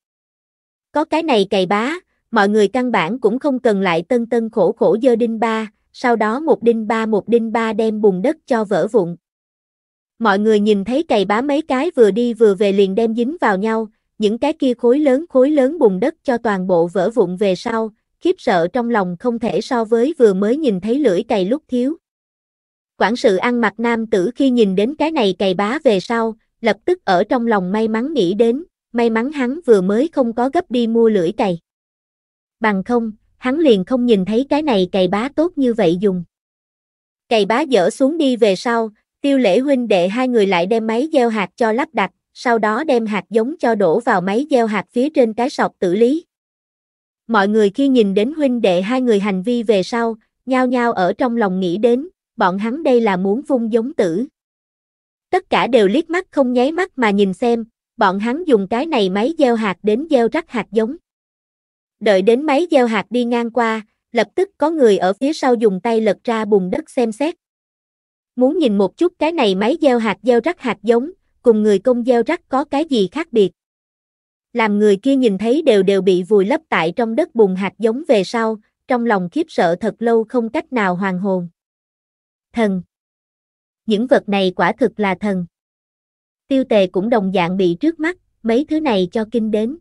Có cái này cày bá, mọi người căn bản cũng không cần lại tân tân khổ khổ dơ đinh ba, sau đó một đinh ba một đinh ba đem bùn đất cho vỡ vụn. Mọi người nhìn thấy cày bá mấy cái vừa đi vừa về liền đem dính vào nhau, những cái kia khối lớn khối lớn bùn đất cho toàn bộ vỡ vụn về sau, khiếp sợ trong lòng không thể so với vừa mới nhìn thấy lưỡi cày lúc thiếu. Quản sự ăn mặc nam tử khi nhìn đến cái này cày bá về sau, lập tức ở trong lòng may mắn nghĩ đến, may mắn hắn vừa mới không có gấp đi mua lưỡi cày. Bằng không, hắn liền không nhìn thấy cái này cày bá tốt như vậy dùng. Cày bá dỡ xuống đi về sau, tiêu lễ huynh đệ hai người lại đem máy gieo hạt cho lắp đặt, sau đó đem hạt giống cho đổ vào máy gieo hạt phía trên cái sọt tử lý. Mọi người khi nhìn đến huynh đệ hai người hành vi về sau, nhao nhao ở trong lòng nghĩ đến, bọn hắn đây là muốn vung giống tử. Tất cả đều liếc mắt không nháy mắt mà nhìn xem, bọn hắn dùng cái này máy gieo hạt đến gieo rắc hạt giống. Đợi đến máy gieo hạt đi ngang qua, lập tức có người ở phía sau dùng tay lật ra bùn đất xem xét. Muốn nhìn một chút cái này máy gieo hạt gieo rắc hạt giống, cùng người công gieo rắc có cái gì khác biệt. Làm người kia nhìn thấy đều đều bị vùi lấp tại trong đất bùn hạt giống về sau, trong lòng khiếp sợ thật lâu không cách nào hoàn hồn. Thần. Những vật này quả thực là thần. Tiêu tề cũng đồng dạng bị trước mắt, mấy thứ này cho kinh đến.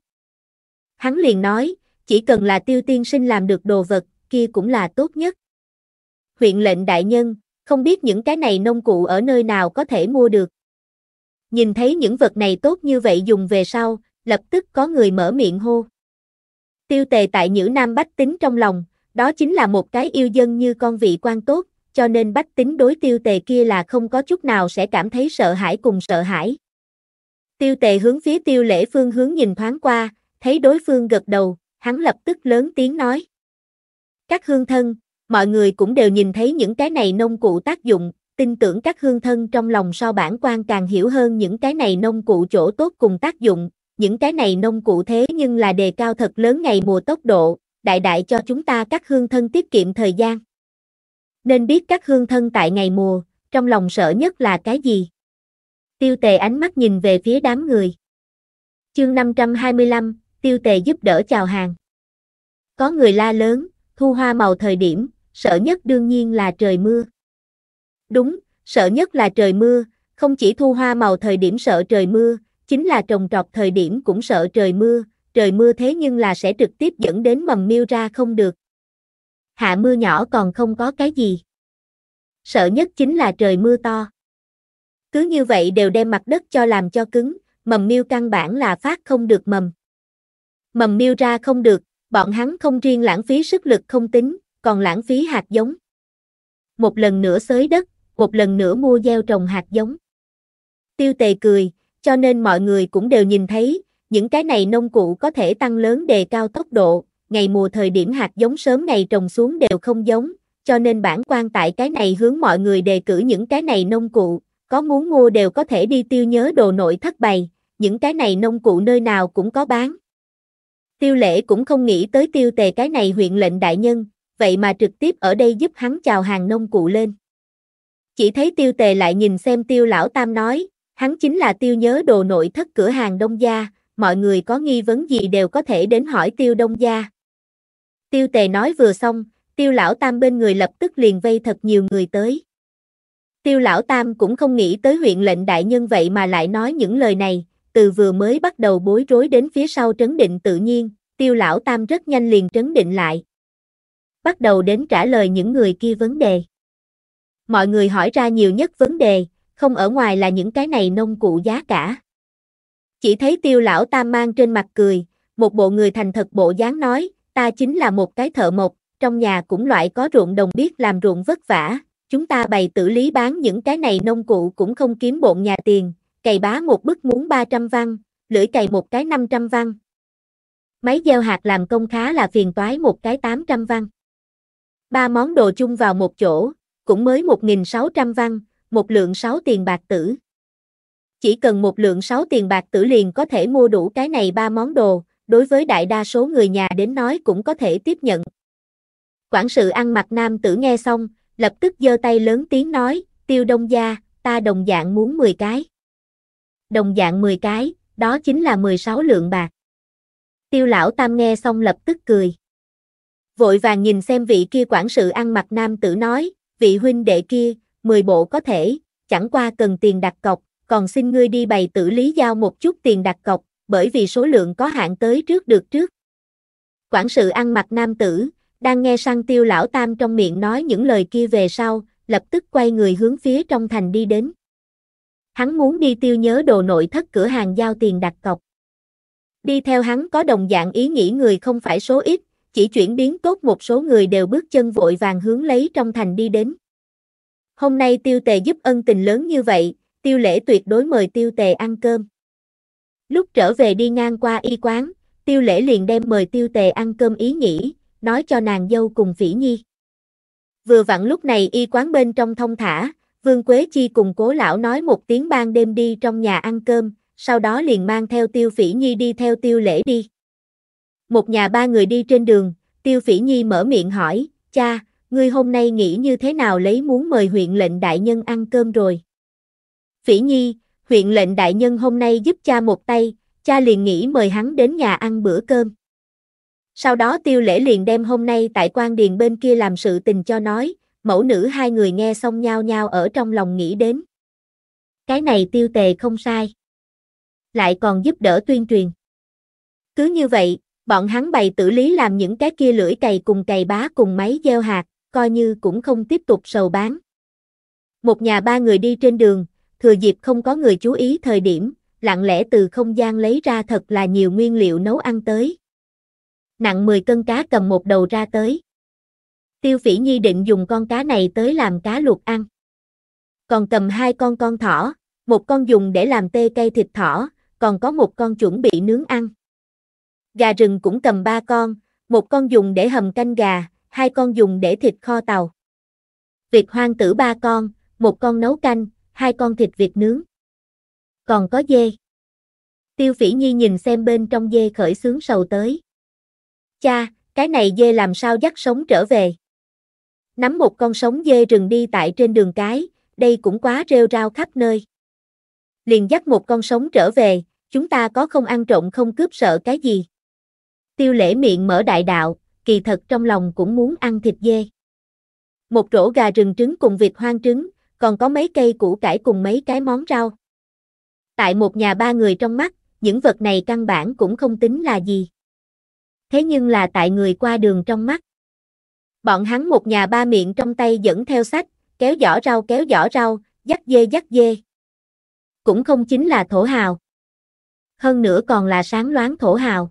Hắn liền nói, chỉ cần là tiêu tiên sinh làm được đồ vật, kia cũng là tốt nhất. Huyện lệnh đại nhân, không biết những cái này nông cụ ở nơi nào có thể mua được. Nhìn thấy những vật này tốt như vậy dùng về sau, lập tức có người mở miệng hô. Tiêu tề tại Nhữ Nam Bách tính trong lòng, đó chính là một cái yêu dân như con vị quan tốt, cho nên bách tính đối tiêu tề kia là không có chút nào sẽ cảm thấy sợ hãi cùng sợ hãi. Tiêu tề hướng phía tiêu lễ phương hướng nhìn thoáng qua, thấy đối phương gật đầu, hắn lập tức lớn tiếng nói. Các hương thân, mọi người cũng đều nhìn thấy những cái này nông cụ tác dụng, tin tưởng các hương thân trong lòng so bản quan càng hiểu hơn những cái này nông cụ chỗ tốt cùng tác dụng, những cái này nông cụ thế nhưng là đề cao thật lớn ngày mùa tốc độ, đại đại cho chúng ta các hương thân tiết kiệm thời gian. Nên biết các hương thân tại ngày mùa, trong lòng sợ nhất là cái gì? Tiêu tề ánh mắt nhìn về phía đám người. Chương 525, tiêu tề giúp đỡ chào hàng. Có người la lớn, thu hoa màu thời điểm, sợ nhất đương nhiên là trời mưa. Đúng, sợ nhất là trời mưa, không chỉ thu hoa màu thời điểm sợ trời mưa, chính là trồng trọt thời điểm cũng sợ trời mưa, trời mưa thế nhưng là sẽ trực tiếp dẫn đến mầm miêu ra không được. Hạ mưa nhỏ còn không có cái gì. Sợ nhất chính là trời mưa to. Cứ như vậy đều đem mặt đất cho làm cho cứng, mầm miêu căn bản là phát không được mầm. Mầm miêu ra không được, Bọn hắn không riêng lãng phí sức lực không tính, còn lãng phí hạt giống. Một lần nữa xới đất, một lần nữa mua gieo trồng hạt giống. Tiêu tề cười, cho nên mọi người cũng đều nhìn thấy, những cái này nông cụ có thể tăng lớn đề cao tốc độ, ngày mùa thời điểm hạt giống sớm ngày trồng xuống đều không giống, cho nên bản quan tại cái này hướng mọi người đề cử những cái này nông cụ, có muốn mua đều có thể đi tiêu nhớ đồ nội thất bày, những cái này nông cụ nơi nào cũng có bán. Tiêu lễ cũng không nghĩ tới tiêu tề cái này huyện lệnh đại nhân, vậy mà trực tiếp ở đây giúp hắn chào hàng nông cụ lên. Chỉ thấy tiêu tề lại nhìn xem tiêu lão tam nói, hắn chính là tiêu nhớ đồ nội thất cửa hàng đông gia, mọi người có nghi vấn gì đều có thể đến hỏi tiêu đông gia. Tiêu tề nói vừa xong, tiêu lão tam bên người lập tức liền vây thật nhiều người tới. Tiêu lão tam cũng không nghĩ tới huyện lệnh đại nhân vậy mà lại nói những lời này, từ vừa mới bắt đầu bối rối đến phía sau trấn định tự nhiên, tiêu lão tam rất nhanh liền trấn định lại. Bắt đầu đến trả lời những người kia vấn đề. Mọi người hỏi ra nhiều nhất vấn đề, không ở ngoài là những cái này nông cụ giá cả. Chỉ thấy tiêu lão tam mang trên mặt cười, một bộ người thành thật bộ dáng nói, ta chính là một cái thợ mộc, trong nhà cũng loại có ruộng đồng biết làm ruộng vất vả, chúng ta bày tử lý bán những cái này nông cụ cũng không kiếm bộn nhà tiền, cày bá một bức muốn 300 văn, lưỡi cày một cái 500 văn. Máy gieo hạt làm công khá là phiền toái một cái 800 văn. Ba món đồ chung vào một chỗ, cũng mới 1.600 văn, một lượng 6 tiền bạc tử. Chỉ cần một lượng 6 tiền bạc tử liền có thể mua đủ cái này ba món đồ, đối với đại đa số người nhà đến nói cũng có thể tiếp nhận. Quản sự ăn mặc nam tử nghe xong, lập tức giơ tay lớn tiếng nói, tiêu đông gia, ta đồng dạng muốn 10 cái. Đồng dạng 10 cái, đó chính là 16 lượng bạc. Tiêu lão tam nghe xong lập tức cười. Vội vàng nhìn xem vị kia quản sự ăn mặc nam tử nói, vị huynh đệ kia, 10 bộ có thể, chẳng qua cần tiền đặt cọc, còn xin ngươi đi bày tử lý giao một chút tiền đặt cọc, bởi vì số lượng có hạn tới trước được trước. Quản sự ăn mặc nam tử, đang nghe sang tiêu lão tam trong miệng nói những lời kia về sau, lập tức quay người hướng phía trong thành đi đến. Hắn muốn đi tiêu nhớ đồ nội thất cửa hàng giao tiền đặt cọc. Đi theo hắn có đồng dạng ý nghĩ người không phải số ít, chỉ chuyển biến tốt một số người đều bước chân vội vàng hướng lấy trong thành đi đến. Hôm nay tiêu tề giúp ân tình lớn như vậy, tiêu lễ tuyệt đối mời tiêu tề ăn cơm. Lúc trở về đi ngang qua y quán, tiêu lễ liền đem mời tiêu tề ăn cơm ý nghĩ, nói cho nàng dâu cùng phỉ nhi. Vừa vặn lúc này y quán bên trong thông thả, Vương Quế Chi cùng cố lão nói một tiếng ban đêm đi trong nhà ăn cơm, sau đó liền mang theo tiêu phỉ nhi đi theo tiêu lễ đi. Một nhà ba người đi trên đường, tiêu phỉ nhi mở miệng hỏi, cha, ngươi hôm nay nghĩ như thế nào lấy muốn mời huyện lệnh đại nhân ăn cơm rồi? Phỉ nhi, huyện lệnh đại nhân hôm nay giúp cha một tay, cha liền nghĩ mời hắn đến nhà ăn bữa cơm. Sau đó tiêu lễ liền đem hôm nay tại quan điền bên kia làm sự tình cho nói, mẫu nữ hai người nghe xong nhau nhau ở trong lòng nghĩ đến. Cái này tiêu tề không sai. Lại còn giúp đỡ tuyên truyền. Cứ như vậy, bọn hắn bày tử lý làm những cái kia lưỡi cày cùng cày bá cùng máy gieo hạt, coi như cũng không tiếp tục sầu bán. Một nhà ba người đi trên đường, thừa dịp không có người chú ý thời điểm, lặng lẽ từ không gian lấy ra thật là nhiều nguyên liệu nấu ăn tới. Nặng 10 cân cá cầm một đầu ra tới. Tiêu Phỉ Nhi định dùng con cá này tới làm cá luộc ăn. Còn cầm hai con con thỏ, một con dùng để làm tê cây thịt thỏ, còn có một con chuẩn bị nướng ăn. Gà rừng cũng cầm ba con, một con dùng để hầm canh gà, hai con dùng để thịt kho tàu. Vịt hoang tử ba con, một con nấu canh, hai con thịt vịt nướng. Còn có dê. Tiêu Phỉ Nhi nhìn xem bên trong dê khởi sướng sầu tới. Cha, cái này dê làm sao dắt sống trở về? Nắm một con sống dê rừng đi tại trên đường cái, đây cũng quá rêu rao khắp nơi. Liền dắt một con sống trở về, chúng ta có không ăn trộm không cướp sợ cái gì. Tiêu lễ miệng mở đại đạo, kỳ thật trong lòng cũng muốn ăn thịt dê. Một rổ gà rừng trứng cùng vịt hoang trứng, còn có mấy cây củ cải cùng mấy cái món rau. Tại một nhà ba người trong mắt, những vật này căn bản cũng không tính là gì. Thế nhưng là tại người qua đường trong mắt. Bọn hắn một nhà ba miệng trong tay dẫn theo sách, kéo giỏ rau kéo giỏ rau, dắt dê dắt dê. Cũng không chính là thổ hào. Hơn nữa còn là sáng loáng thổ hào.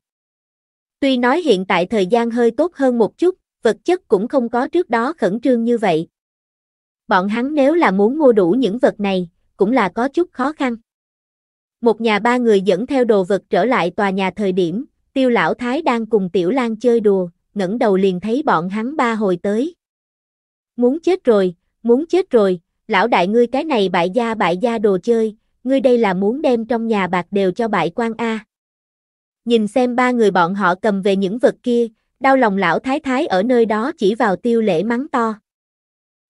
Tuy nói hiện tại thời gian hơi tốt hơn một chút, vật chất cũng không có trước đó khẩn trương như vậy. Bọn hắn nếu là muốn mua đủ những vật này, cũng là có chút khó khăn. Một nhà ba người dẫn theo đồ vật trở lại tòa nhà thời điểm, tiêu lão thái đang cùng tiểu lan chơi đùa, ngẩng đầu liền thấy bọn hắn ba hồi tới. Muốn chết rồi, muốn chết rồi, lão đại ngươi cái này bại gia bại gia đồ chơi, ngươi đây là muốn đem trong nhà bạc đều cho bại quan A. Nhìn xem ba người bọn họ cầm về những vật kia, đau lòng lão thái thái ở nơi đó chỉ vào tiêu lễ mắng to.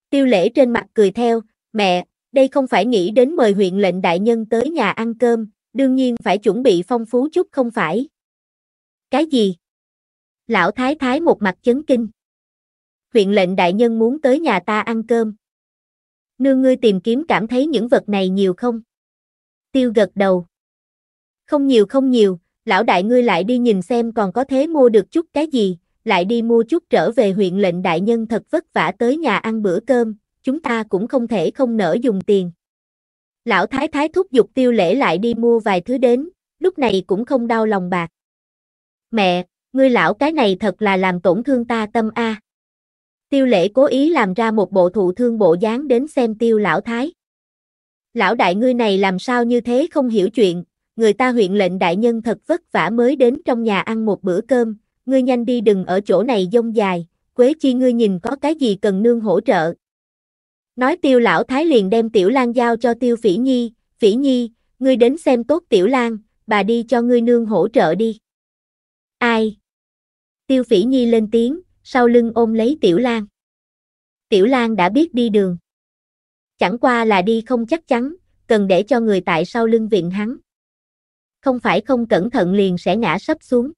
Tiêu lễ trên mặt cười theo, mẹ, đây không phải nghĩ đến mời huyện lệnh đại nhân tới nhà ăn cơm, đương nhiên phải chuẩn bị phong phú chút không phải. Cái gì? Lão thái thái một mặt chấn kinh. Huyện lệnh đại nhân muốn tới nhà ta ăn cơm. Nương ngươi tìm kiếm cảm thấy những vật này nhiều không? Tiêu gật đầu. Không nhiều không nhiều, lão đại ngươi lại đi nhìn xem còn có thế mua được chút cái gì, lại đi mua chút trở về huyện lệnh đại nhân thật vất vả tới nhà ăn bữa cơm, chúng ta cũng không thể không nỡ dùng tiền. Lão thái thái thúc giục tiêu lễ lại đi mua vài thứ đến, lúc này cũng không đau lòng bạc. Mẹ, ngươi lão cái này thật là làm tổn thương ta tâm a. Tiêu lễ cố ý làm ra một bộ thụ thương bộ dáng đến xem tiêu lão thái. Lão đại ngươi này làm sao như thế không hiểu chuyện, người ta huyện lệnh đại nhân thật vất vả mới đến trong nhà ăn một bữa cơm, ngươi nhanh đi đừng ở chỗ này dông dài, Quế chi ngươi nhìn có cái gì cần nương hỗ trợ. Nói tiêu lão thái liền đem tiểu lan giao cho tiêu phỉ nhi, phỉ nhi, ngươi đến xem tốt tiểu lan, bà đi cho ngươi nương hỗ trợ đi. Ai? Tiêu phỉ nhi lên tiếng, sau lưng ôm lấy tiểu lan. Tiểu lan đã biết đi đường. Chẳng qua là đi không chắc chắn, cần để cho người tại sau lưng viện hắn. Không phải không cẩn thận liền sẽ ngã sấp xuống.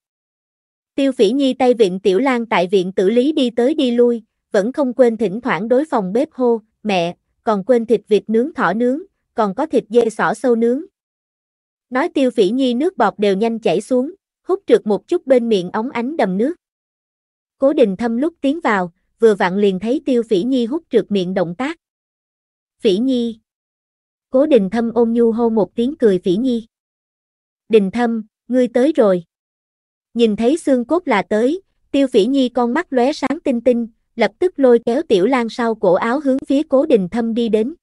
Tiêu phỉ nhi tay viện tiểu lan tại viện tử lý đi tới đi lui, vẫn không quên thỉnh thoảng đối phòng bếp hô, mẹ, còn quên thịt vịt nướng thỏ nướng, còn có thịt dê sỏ sâu nướng. Nói tiêu phỉ nhi nước bọt đều nhanh chảy xuống, hút trượt một chút bên miệng ống ánh đầm nước. Cố đình thâm lúc tiến vào, vừa vặn liền thấy tiêu phỉ nhi hút trượt miệng động tác. Phỉ nhi. Cố đình thâm ôm nhu hô một tiếng cười phỉ nhi. Đình thâm, ngươi tới rồi. Nhìn thấy xương cốt là tới, tiêu phỉ nhi con mắt lóe sáng tinh tinh, lập tức lôi kéo tiểu lan sau cổ áo hướng phía cố đình thâm đi đến.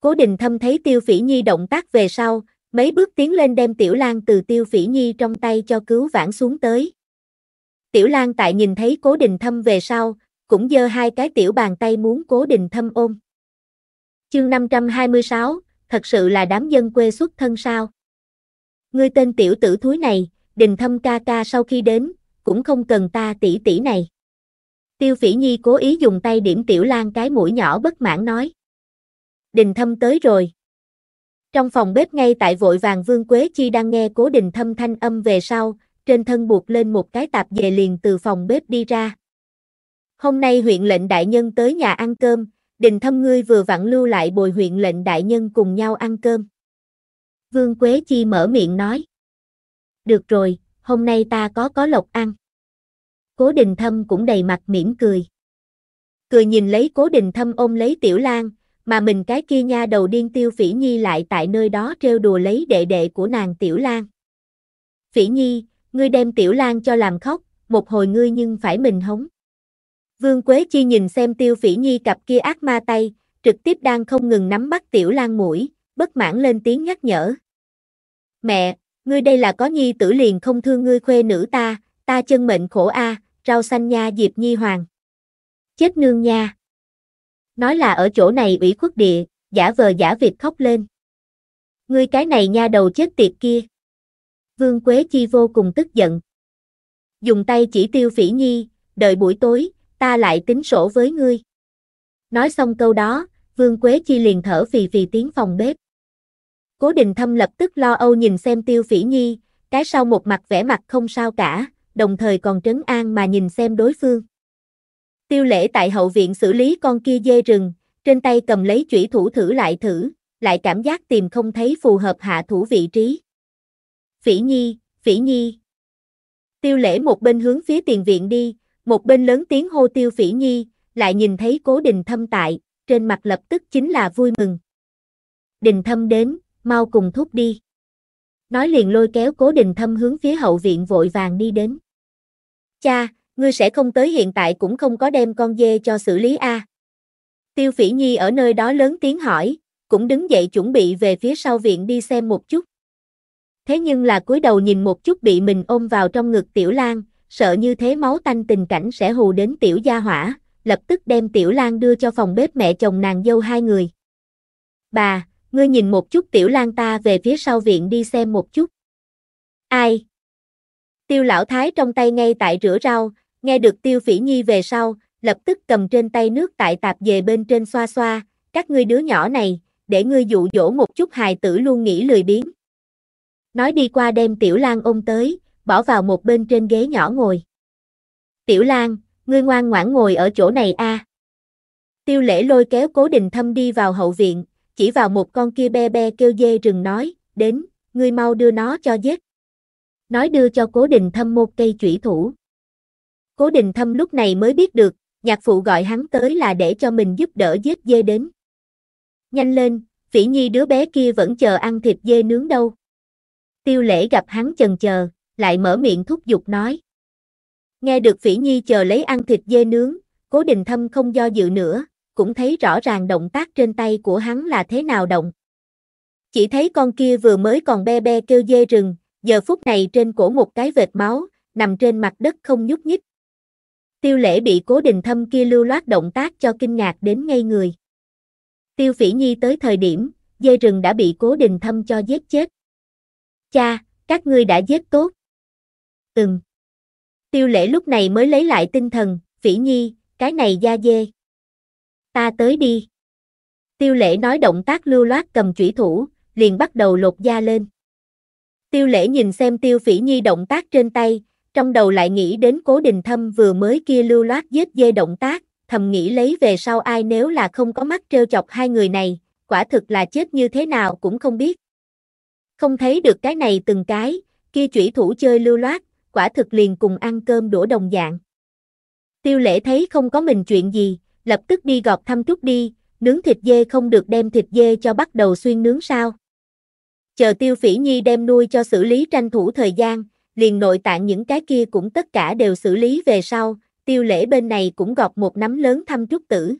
Cố đình thâm thấy tiêu phỉ nhi động tác về sau, mấy bước tiến lên đem tiểu lan từ tiêu phỉ nhi trong tay cho cứu vãn xuống tới. Tiểu lan tại nhìn thấy cố đình thâm về sau, cũng giơ hai cái tiểu bàn tay muốn cố đình thâm ôm. Chương 526, thật sự là đám dân quê xuất thân sao? Ngươi tên tiểu tử thúi này, đình thâm ca ca sau khi đến, cũng không cần ta tỷ tỷ này. Tiêu Phỉ Nhi cố ý dùng tay điểm Tiểu Lan cái mũi nhỏ bất mãn nói. Đình Thâm tới rồi. Trong phòng bếp ngay tại vội vàng Vương Quế Chi đang nghe cố Đình Thâm thanh âm về sau, trên thân buộc lên một cái tạp về liền từ phòng bếp đi ra. Hôm nay huyện lệnh đại nhân tới nhà ăn cơm, Đình Thâm ngươi vừa vặn lưu lại bồi huyện lệnh đại nhân cùng nhau ăn cơm. Vương Quế Chi mở miệng nói. Được rồi, hôm nay ta có có lộc ăn. Cố Đình Thâm cũng đầy mặt mỉm cười. Cười nhìn lấy Cố Đình Thâm ôm lấy Tiểu Lan, mà mình cái kia nha đầu điên tiêu Phỉ Nhi lại tại nơi đó trêu đùa lấy đệ đệ của nàng Tiểu Lan. Phỉ Nhi, ngươi đem Tiểu Lan cho làm khóc, một hồi ngươi nhưng phải mình hống. Vương Quế Chi nhìn xem Tiêu Phỉ Nhi cặp kia ác ma tay, trực tiếp đang không ngừng nắm bắt Tiểu Lan mũi, bất mãn lên tiếng nhắc nhở. Mẹ, ngươi đây là có nhi tử liền không thương ngươi khuê nữ ta, ta chân mệnh khổ a, rau xanh nha Diệp Nhi Hoàng. Chết nương nha. Nói là ở chỗ này ủy khuất địa, giả vờ giả vịt khóc lên. Ngươi cái này nha đầu chết tiệt kia. Vương Quế Chi vô cùng tức giận. Dùng tay chỉ tiêu phỉ nhi, đợi buổi tối, ta lại tính sổ với ngươi. Nói xong câu đó, Vương Quế Chi liền thở phì phì tiếng phòng bếp. Cố Đình Thâm lập tức lo âu nhìn xem Tiêu Phỉ Nhi, cái sau một mặt vẻ mặt không sao cả, đồng thời còn trấn an mà nhìn xem đối phương. Tiêu lễ tại hậu viện xử lý con kia dê rừng, trên tay cầm lấy chủy thủ thử lại thử, lại cảm giác tìm không thấy phù hợp hạ thủ vị trí. Phỉ Nhi, Phỉ Nhi. Tiêu lễ một bên hướng phía tiền viện đi, một bên lớn tiếng hô Tiêu Phỉ Nhi, lại nhìn thấy cố đình thâm tại, trên mặt lập tức chính là vui mừng. Đình thâm đến, mau cùng thúc đi. Nói liền lôi kéo cố đình thâm hướng phía hậu viện vội vàng đi đến. Cha, ngươi sẽ không tới hiện tại cũng không có đem con dê cho xử lý a. Tiêu Phỉ Nhi ở nơi đó lớn tiếng hỏi, cũng đứng dậy chuẩn bị về phía sau viện đi xem một chút. Thế nhưng là cúi đầu nhìn một chút bị mình ôm vào trong ngực Tiểu Lan, sợ như thế máu tanh tình cảnh sẽ hù đến Tiểu Gia Hỏa, lập tức đem Tiểu Lan đưa cho phòng bếp mẹ chồng nàng dâu hai người. Bà, ngươi nhìn một chút Tiểu Lan ta về phía sau viện đi xem một chút. Ai? Tiêu lão thái trong tay ngay tại rửa rau, nghe được Tiêu Phỉ Nhi về sau, lập tức cầm trên tay nước tại tạp về bên trên xoa xoa, các ngươi đứa nhỏ này, để ngươi dụ dỗ một chút hài tử luôn nghĩ lười biếng. Nói đi qua đem Tiểu Lan ôm tới, bỏ vào một bên trên ghế nhỏ ngồi. Tiểu Lan, ngươi ngoan ngoãn ngồi ở chỗ này a. Tiêu lễ lôi kéo cố đình thâm đi vào hậu viện, chỉ vào một con kia be be kêu dê rừng nói, đến, ngươi mau đưa nó cho giết. Nói đưa cho cố đình thâm một cây chủy thủ. Cố đình thâm lúc này mới biết được, nhạc phụ gọi hắn tới là để cho mình giúp đỡ giết dê đến. Nhanh lên, phỉ nhi đứa bé kia vẫn chờ ăn thịt dê nướng đâu. Tiêu lễ gặp hắn chần chờ, lại mở miệng thúc giục nói. Nghe được phỉ nhi chờ lấy ăn thịt dê nướng, cố đình thâm không do dự nữa, cũng thấy rõ ràng động tác trên tay của hắn là thế nào động. Chỉ thấy con kia vừa mới còn be be kêu dê rừng, giờ phút này trên cổ một cái vệt máu, nằm trên mặt đất không nhúc nhích. Tiêu lễ bị cố đình thâm kia lưu loát động tác cho kinh ngạc đến ngây người. Tiêu phỉ nhi tới thời điểm, dê rừng đã bị cố đình thâm cho giết chết. Cha, các ngươi đã giết tốt. Ừm. Tiêu lễ lúc này mới lấy lại tinh thần, phỉ nhi, cái này da dê. Ta tới đi. Tiêu lễ nói động tác lưu loát cầm chủy thủ, liền bắt đầu lột da lên. Tiêu lễ nhìn xem tiêu phỉ nhi động tác trên tay, trong đầu lại nghĩ đến cố đình thâm vừa mới kia lưu loát giết dê động tác, thầm nghĩ lấy về sau ai nếu là không có mắt trêu chọc hai người này, quả thực là chết như thế nào cũng không biết. Không thấy được cái này từng cái, kia chủy thủ chơi lưu loát, quả thực liền cùng ăn cơm đũa đồng dạng. Tiêu lễ thấy không có mình chuyện gì, lập tức đi gọt thăm chút đi, nướng thịt dê không được đem thịt dê cho bắt đầu xuyên nướng sao. Chờ tiêu phỉ nhi đem nuôi cho xử lý tranh thủ thời gian, liền nội tạng những cái kia cũng tất cả đều xử lý về sau, tiêu lễ bên này cũng gọt một nắm lớn thăm chút tử.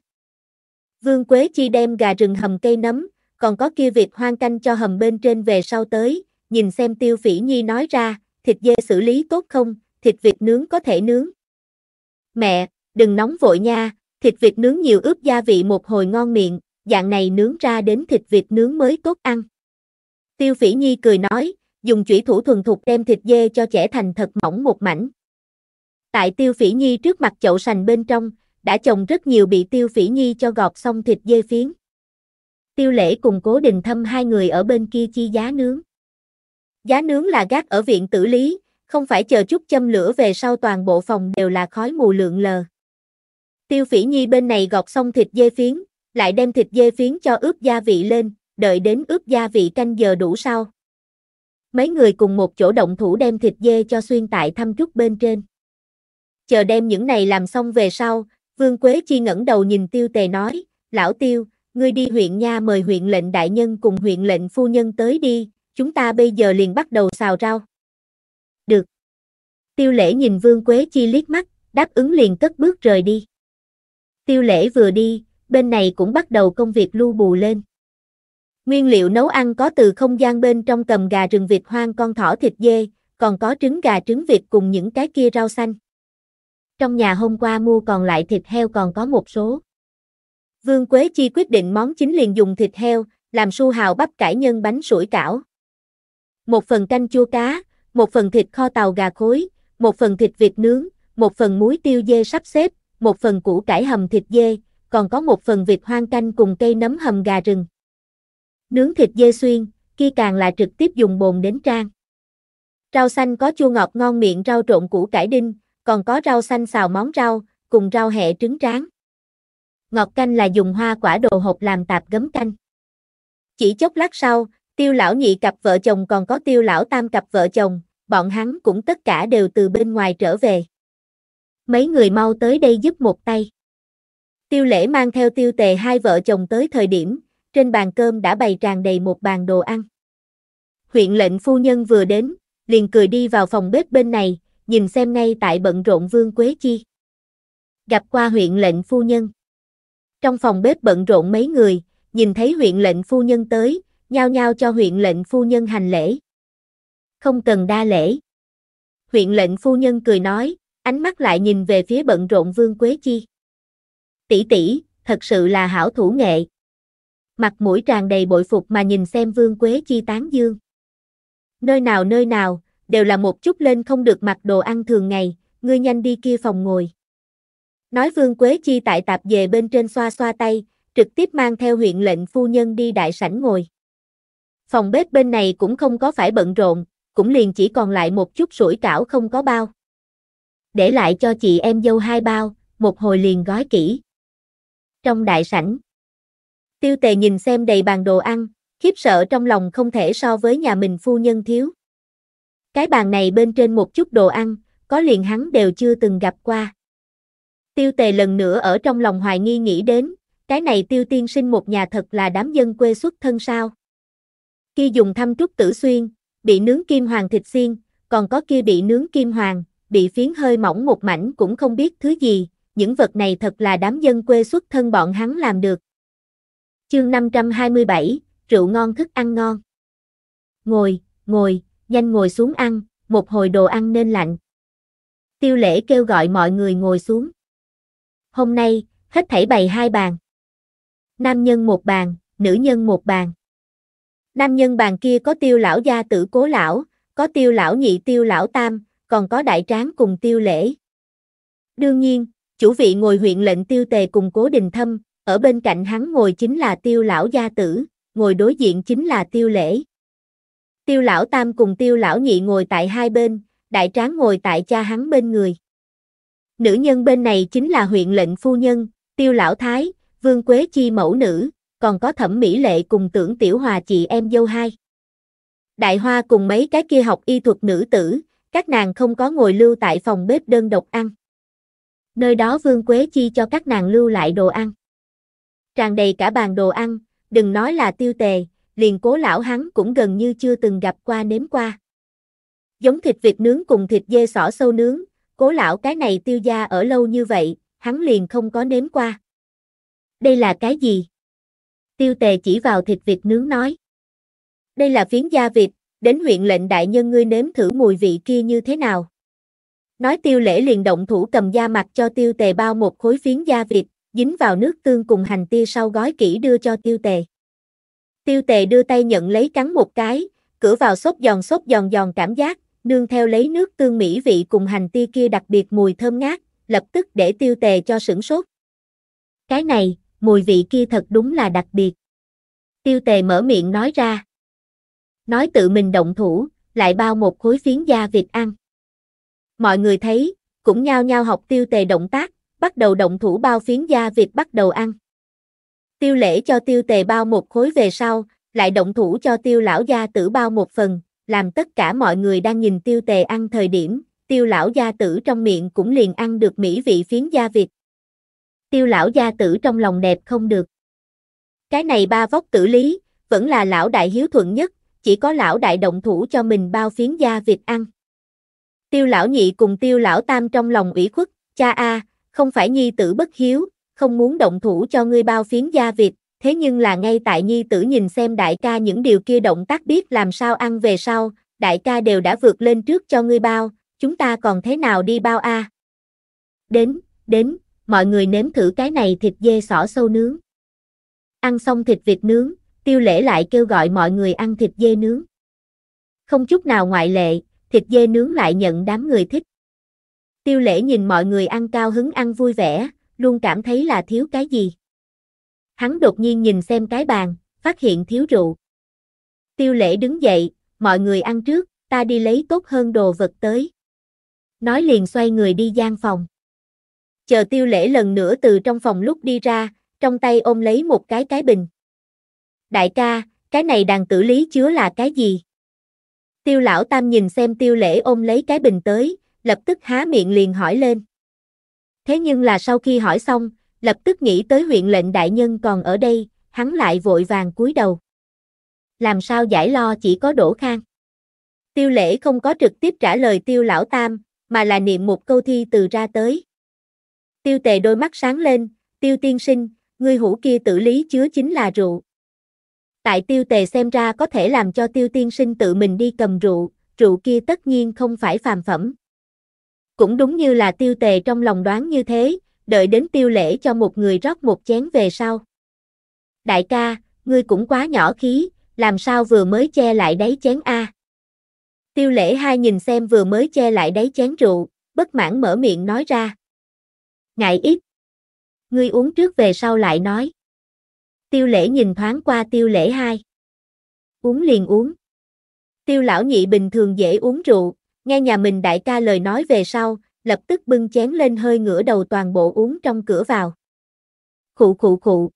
Vương Quế Chi đem gà rừng hầm cây nấm, còn có kia việc hoang canh cho hầm bên trên về sau tới, nhìn xem tiêu phỉ nhi nói ra, thịt dê xử lý tốt không, thịt vịt nướng có thể nướng. Mẹ, đừng nóng vội nha, thịt vịt nướng nhiều ướp gia vị một hồi ngon miệng, dạng này nướng ra đến thịt vịt nướng mới tốt ăn. Tiêu phỉ nhi cười nói, dùng chủy thủ thuần thục đem thịt dê cho trẻ thành thật mỏng một mảnh. Tại tiêu phỉ nhi trước mặt chậu sành bên trong, đã trồng rất nhiều bị tiêu phỉ nhi cho gọt xong thịt dê phiến. Tiêu lễ cùng cố đình thâm hai người ở bên kia chi giá nướng. Giá nướng là gác ở viện tử lý, không phải chờ chút châm lửa về sau toàn bộ phòng đều là khói mù lượn lờ. Tiêu phỉ nhi bên này gọt xong thịt dê phiến, lại đem thịt dê phiến cho ướp gia vị lên, đợi đến ướp gia vị canh giờ đủ sau. Mấy người cùng một chỗ động thủ đem thịt dê cho xuyên tại thăm trúc bên trên. Chờ đem những này làm xong về sau, Vương Quế Chi ngẩng đầu nhìn Tiêu Tề nói, Lão Tiêu, ngươi đi huyện nha mời huyện lệnh đại nhân cùng huyện lệnh phu nhân tới đi, chúng ta bây giờ liền bắt đầu xào rau. Được. Tiêu lễ nhìn Vương Quế Chi liếc mắt, đáp ứng liền cất bước rời đi. Tiêu lễ vừa đi, bên này cũng bắt đầu công việc lưu bù lên. Nguyên liệu nấu ăn có từ không gian bên trong cầm gà rừng vịt hoang con thỏ thịt dê, còn có trứng gà trứng vịt cùng những cái kia rau xanh. Trong nhà hôm qua mua còn lại thịt heo còn có một số. Vương Quế Chi quyết định món chính liền dùng thịt heo, làm su hào bắp cải nhân bánh sủi cảo. Một phần canh chua cá, một phần thịt kho tàu gà khối, một phần thịt vịt nướng, một phần muối tiêu dê sắp xếp, một phần củ cải hầm thịt dê, còn có một phần vịt hoang canh cùng cây nấm hầm gà rừng. Nướng thịt dê xuyên, kia càng là trực tiếp dùng bồn đến trang. Rau xanh có chua ngọt ngon miệng rau trộn củ cải đinh, còn có rau xanh xào món rau, cùng rau hẹ trứng tráng. Ngọt canh là dùng hoa quả đồ hộp làm tạp gấm canh. Chỉ chốc lát sau, tiêu lão nhị cặp vợ chồng còn có tiêu lão tam cặp vợ chồng, bọn hắn cũng tất cả đều từ bên ngoài trở về. Mấy người mau tới đây giúp một tay. Tiêu lễ mang theo tiêu tề hai vợ chồng tới thời điểm, trên bàn cơm đã bày tràn đầy một bàn đồ ăn. Huyện lệnh phu nhân vừa đến, liền cười đi vào phòng bếp bên này, nhìn xem ngay tại bận rộn Vương Quế Chi. Gặp qua huyện lệnh phu nhân. Trong phòng bếp bận rộn mấy người, nhìn thấy huyện lệnh phu nhân tới, nhao nhao cho huyện lệnh phu nhân hành lễ. Không cần đa lễ. Huyện lệnh phu nhân cười nói, ánh mắt lại nhìn về phía bận rộn Vương Quế Chi. Tỷ tỷ, thật sự là hảo thủ nghệ. Mặt mũi tràn đầy bội phục mà nhìn xem Vương Quế Chi tán dương. Nơi nào nơi nào, đều là một chút lên không được mặc đồ ăn thường ngày, ngươi nhanh đi kia phòng ngồi. Nói Vương Quế Chi tại tạp về bên trên xoa xoa tay, trực tiếp mang theo huyện lệnh phu nhân đi đại sảnh ngồi. Phòng bếp bên này cũng không có phải bận rộn, cũng liền chỉ còn lại một chút sủi cảo không có bao. Để lại cho chị em dâu hai bao, một hồi liền gói kỹ. Trong đại sảnh, tiêu tề nhìn xem đầy bàn đồ ăn, khiếp sợ trong lòng không thể so với nhà mình phu nhân thiếu. Cái bàn này bên trên một chút đồ ăn, có liền hắn đều chưa từng gặp qua. Tiêu tề lần nữa ở trong lòng hoài nghi nghĩ đến, cái này tiêu tiên sinh một nhà thật là đám dân quê xuất thân sao. khi dùng thăm trúc tử xuyên, bị nướng kim hoàng thịt xiên, còn có kia bị nướng kim hoàng, bị phiến hơi mỏng một mảnh cũng không biết thứ gì, những vật này thật là đám dân quê xuất thân bọn hắn làm được. Chương 527, rượu ngon thức ăn ngon. Ngồi, ngồi, nhanh ngồi xuống ăn, một hồi đồ ăn nên lạnh. Tiêu lễ kêu gọi mọi người ngồi xuống. Hôm nay, hết thảy bày hai bàn. Nam nhân một bàn, nữ nhân một bàn. Nam nhân bàn kia có tiêu lão gia tử cố lão, có tiêu lão nhị tiêu lão tam, còn có đại tráng cùng tiêu lễ. Đương nhiên, chủ vị ngồi huyện lệnh tiêu tề cùng cố đình thâm, ở bên cạnh hắn ngồi chính là tiêu lão gia tử, ngồi đối diện chính là tiêu lễ. Tiêu lão tam cùng tiêu lão nhị ngồi tại hai bên, đại tráng ngồi tại cha hắn bên người. Nữ nhân bên này chính là huyện lệnh phu nhân, tiêu lão thái, vương quế chi mẫu nữ, còn có thẩm mỹ lệ cùng tưởng tiểu hòa chị em dâu hai. Đại hoa cùng mấy cái kia học y thuật nữ tử, các nàng không có ngồi lưu tại phòng bếp đơn độc ăn. Nơi đó vương quế chi cho các nàng lưu lại đồ ăn. Tràn đầy cả bàn đồ ăn, đừng nói là tiêu tề, liền cố lão hắn cũng gần như chưa từng gặp qua nếm qua. Giống thịt vịt nướng cùng thịt dê sỏ sâu nướng, cố lão cái này tiêu gia ở lâu như vậy, hắn liền không có nếm qua. Đây là cái gì? Tiêu tề chỉ vào thịt vịt nướng nói. Đây là phiến da vịt, đến huyện lệnh đại nhân ngươi nếm thử mùi vị kia như thế nào. Nói tiêu lễ liền động thủ cầm da mặt cho tiêu tề bao một khối phiến da vịt, dính vào nước tương cùng hành tia sau gói kỹ đưa cho tiêu tề. Tiêu tề đưa tay nhận lấy cắn một cái, cửa vào xốp giòn xốp giòn giòn cảm giác, nương theo lấy nước tương mỹ vị cùng hành tia kia đặc biệt mùi thơm ngát, lập tức để tiêu tề cho sửng sốt. Cái này, mùi vị kia thật đúng là đặc biệt. Tiêu tề mở miệng nói ra. Nói tự mình động thủ, lại bao một khối phiến da vịt ăn. Mọi người thấy, cũng nhao nhao học tiêu tề động tác, bắt đầu động thủ bao phiến da vịt bắt đầu ăn. Tiêu lễ cho tiêu tề bao một khối về sau, lại động thủ cho tiêu lão gia tử bao một phần, làm tất cả mọi người đang nhìn tiêu tề ăn thời điểm, tiêu lão gia tử trong miệng cũng liền ăn được mỹ vị phiến da vịt. Tiêu lão gia tử trong lòng đẹp không được. Cái này ba vóc tử lý, vẫn là lão đại hiếu thuận nhất, chỉ có lão đại động thủ cho mình bao phiến da vịt ăn. Tiêu lão nhị cùng tiêu lão tam trong lòng ủy khuất, cha a, không phải nhi tử bất hiếu, không muốn động thủ cho ngươi bao phiến da vịt, thế nhưng là ngay tại nhi tử nhìn xem đại ca những điều kia động tác biết làm sao ăn về sau, đại ca đều đã vượt lên trước cho ngươi bao, chúng ta còn thế nào đi bao a? Đến, đến, mọi người nếm thử cái này thịt dê sỏ sâu nướng. Ăn xong thịt vịt nướng, tiêu lễ lại kêu gọi mọi người ăn thịt dê nướng. Không chút nào ngoại lệ, thịt dê nướng lại nhận đám người thích. Tiêu lễ nhìn mọi người ăn cao hứng ăn vui vẻ, luôn cảm thấy là thiếu cái gì. Hắn đột nhiên nhìn xem cái bàn, phát hiện thiếu rượu. Tiêu lễ đứng dậy, mọi người ăn trước, ta đi lấy tốt hơn đồ vật tới. Nói liền xoay người đi gian phòng. Chờ tiêu lễ lần nữa từ trong phòng lúc đi ra, trong tay ôm lấy một cái cái bình. Đại ca, cái này đàn tử lý chứa là cái gì? Tiêu lão tam nhìn xem tiêu lễ ôm lấy cái bình tới, lập tức há miệng liền hỏi lên. Thế nhưng là sau khi hỏi xong, lập tức nghĩ tới huyện lệnh đại nhân còn ở đây, hắn lại vội vàng cúi đầu. Làm sao giải lo chỉ có đổ khang. Tiêu lễ không có trực tiếp trả lời tiêu lão tam, mà là niệm một câu thi từ ra tới. Tiêu tề đôi mắt sáng lên, tiêu tiên sinh, ngươi hũ kia tử lý chứa chính là rượu. Tại tiêu tề xem ra có thể làm cho tiêu tiên sinh tự mình đi cầm rượu, rượu kia tất nhiên không phải phàm phẩm. Cũng đúng như là tiêu tề trong lòng đoán như thế, đợi đến tiêu lễ cho một người rót một chén về sau. Đại ca, ngươi cũng quá nhỏ khí, làm sao vừa mới che lại đáy chén A. Tiêu lễ hai nhìn xem vừa mới che lại đáy chén rượu, bất mãn mở miệng nói ra. Ngại ít. Ngươi uống trước về sau lại nói. Tiêu lễ nhìn thoáng qua tiêu lễ hai. Uống liền uống. Tiêu lão nhị bình thường dễ uống rượu, nghe nhà mình đại ca lời nói về sau, lập tức bưng chén lên hơi ngửa đầu toàn bộ uống trong cửa vào. Khụ khụ khụ.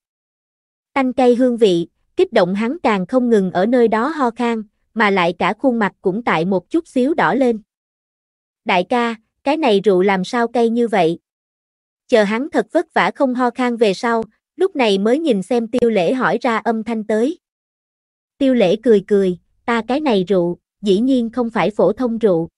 Tanh cây hương vị, kích động hắn càng không ngừng ở nơi đó ho khan, mà lại cả khuôn mặt cũng tại một chút xíu đỏ lên. Đại ca, cái này rượu làm sao cay như vậy? Chờ hắn thật vất vả không ho khan về sau, lúc này mới nhìn xem tiêu lễ hỏi ra âm thanh tới. Tiêu lễ cười cười, ta cái này rượu, dĩ nhiên không phải phổ thông rượu.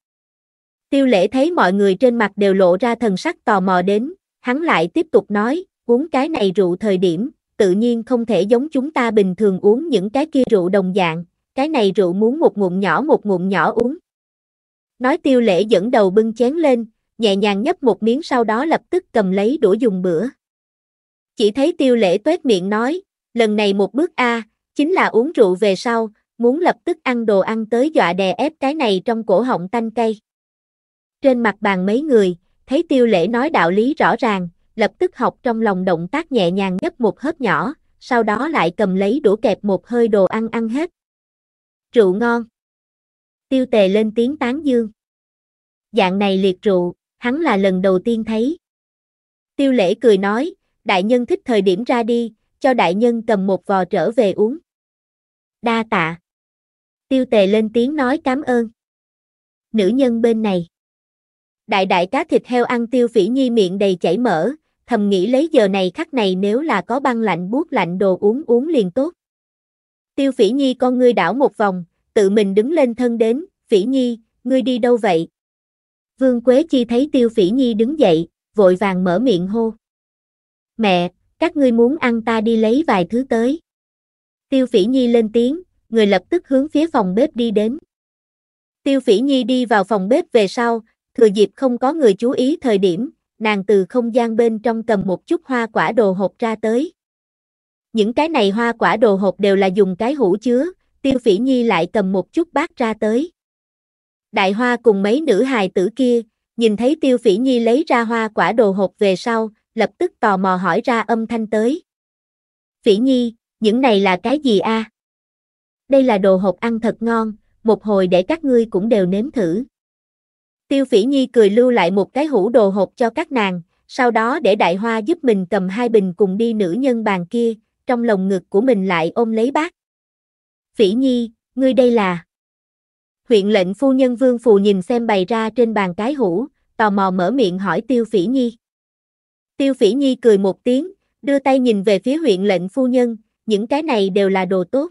Tiêu lễ thấy mọi người trên mặt đều lộ ra thần sắc tò mò đến, hắn lại tiếp tục nói, uống cái này rượu thời điểm, tự nhiên không thể giống chúng ta bình thường uống những cái kia rượu đồng dạng, cái này rượu muốn một ngụm nhỏ một ngụm nhỏ uống. Nói tiêu lễ dẫn đầu bưng chén lên, nhẹ nhàng nhấp một miếng sau đó lập tức cầm lấy đũa dùng bữa. Chỉ thấy tiêu lễ tuét miệng nói, lần này một bước A, chính là uống rượu về sau, muốn lập tức ăn đồ ăn tới dọa đè ép cái này trong cổ họng tanh cây Trên mặt bàn mấy người, thấy tiêu lễ nói đạo lý rõ ràng, lập tức học trong lòng động tác nhẹ nhàng nhấp một hớp nhỏ, sau đó lại cầm lấy đũa kẹp một hơi đồ ăn ăn hết. Rượu ngon. Tiêu tề lên tiếng tán dương. Dạng này liệt rượu, hắn là lần đầu tiên thấy. Tiêu lễ cười nói, đại nhân thích thời điểm ra đi, cho đại nhân cầm một vò trở về uống. Đa tạ. Tiêu tề lên tiếng nói cảm ơn. Nữ nhân bên này. Đại đại cá thịt heo ăn tiêu phỉ nhi miệng đầy chảy mỡ, thầm nghĩ lấy giờ này khắc này nếu là có băng lạnh buốt lạnh đồ uống uống liền tốt. Tiêu phỉ nhi con ngươi đảo một vòng, tự mình đứng lên thân đến, phỉ nhi, ngươi đi đâu vậy? Vương Quế Chi thấy tiêu phỉ nhi đứng dậy, vội vàng mở miệng hô. Mẹ, các ngươi muốn ăn ta đi lấy vài thứ tới. Tiêu phỉ nhi lên tiếng, người lập tức hướng phía phòng bếp đi đến. Tiêu phỉ nhi đi vào phòng bếp về sau, thừa dịp không có người chú ý thời điểm, nàng từ không gian bên trong cầm một chút hoa quả đồ hộp ra tới. Những cái này hoa quả đồ hộp đều là dùng cái hũ chứa, tiêu phỉ nhi lại cầm một chút bát ra tới. Đại hoa cùng mấy nữ hài tử kia, nhìn thấy tiêu phỉ nhi lấy ra hoa quả đồ hộp về sau, lập tức tò mò hỏi ra âm thanh tới. Phỉ nhi, những này là cái gì a? Đây là đồ hộp ăn thật ngon, một hồi để các ngươi cũng đều nếm thử. Tiêu Phỉ Nhi cười lưu lại một cái hũ đồ hộp cho các nàng, sau đó để Đại Hoa giúp mình cầm hai bình cùng đi nữ nhân bàn kia, trong lồng ngực của mình lại ôm lấy bác. Phỉ Nhi, ngươi đây là... Huyện lệnh phu nhân Vương Phù nhìn xem bày ra trên bàn cái hũ, tò mò mở miệng hỏi Tiêu Phỉ Nhi. Tiêu Phỉ Nhi cười một tiếng, đưa tay nhìn về phía huyện lệnh phu nhân, những cái này đều là đồ tốt.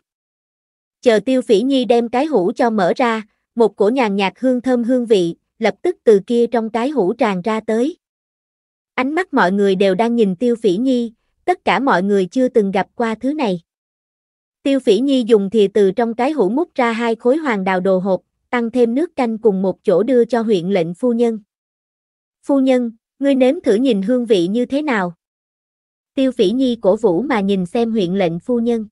Chờ Tiêu Phỉ Nhi đem cái hũ cho mở ra, một cổ nhàn nhạt hương thơm hương vị, lập tức từ kia trong cái hũ tràn ra tới. Ánh mắt mọi người đều đang nhìn Tiêu Phỉ Nhi, tất cả mọi người chưa từng gặp qua thứ này. Tiêu Phỉ Nhi dùng thìa từ trong cái hũ múc ra hai khối hoàng đào đồ hộp, tăng thêm nước canh cùng một chỗ đưa cho huyện lệnh phu nhân. Phu nhân, ngươi nếm thử nhìn hương vị như thế nào? Tiêu Phỉ Nhi cổ vũ mà nhìn xem huyện lệnh phu nhân.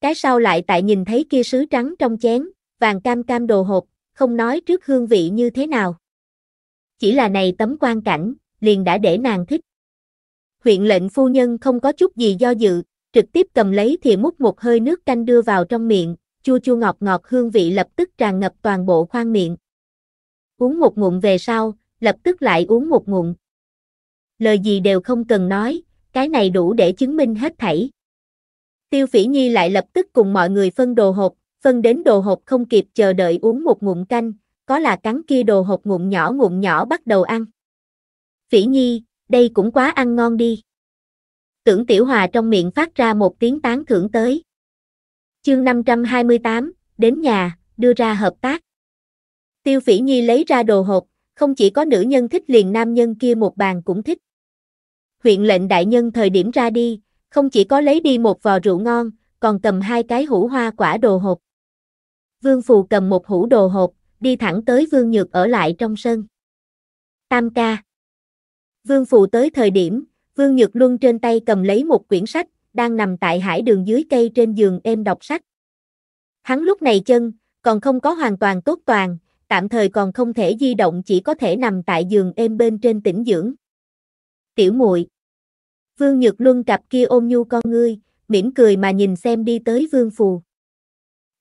Cái sau lại tại nhìn thấy kia sứ trắng trong chén, vàng cam cam đồ hộp, không nói trước hương vị như thế nào. Chỉ là này tấm quan cảnh, liền đã để nàng thích. Huyện lệnh phu nhân không có chút gì do dự, trực tiếp cầm lấy thì múc một hơi nước canh đưa vào trong miệng, chua chua ngọt ngọt hương vị lập tức tràn ngập toàn bộ khoang miệng. Uống một ngụm về sau, lập tức lại uống một ngụm. Lời gì đều không cần nói, cái này đủ để chứng minh hết thảy. Tiêu Phỉ Nhi lại lập tức cùng mọi người phân đồ hộp, phân đến đồ hộp không kịp chờ đợi uống một ngụm canh, có là cắn kia đồ hộp ngụm nhỏ ngụm nhỏ bắt đầu ăn. Phỉ Nhi, đây cũng quá ăn ngon đi. Tưởng Tiểu Hòa trong miệng phát ra một tiếng tán thưởng tới. Chương 528, đến nhà, đưa ra hợp tác. Tiêu Phỉ Nhi lấy ra đồ hộp, không chỉ có nữ nhân thích liền nam nhân kia một bàn cũng thích. Huyện lệnh đại nhân thời điểm ra đi, không chỉ có lấy đi một vò rượu ngon, còn cầm hai cái hũ hoa quả đồ hộp. Vương Phù cầm một hũ đồ hộp, đi thẳng tới Vương Nhược ở lại trong sân. Tam ca. Vương Phù tới thời điểm, Vương Nhược Luân trên tay cầm lấy một quyển sách, đang nằm tại hải đường dưới cây trên giường êm đọc sách. Hắn lúc này chân, còn không có hoàn toàn tốt toàn, tạm thời còn không thể di động chỉ có thể nằm tại giường êm bên trên tĩnh dưỡng. Tiểu muội Vương Nhược Luân cặp kia ôm nhu con ngươi, mỉm cười mà nhìn xem đi tới Vương Phù.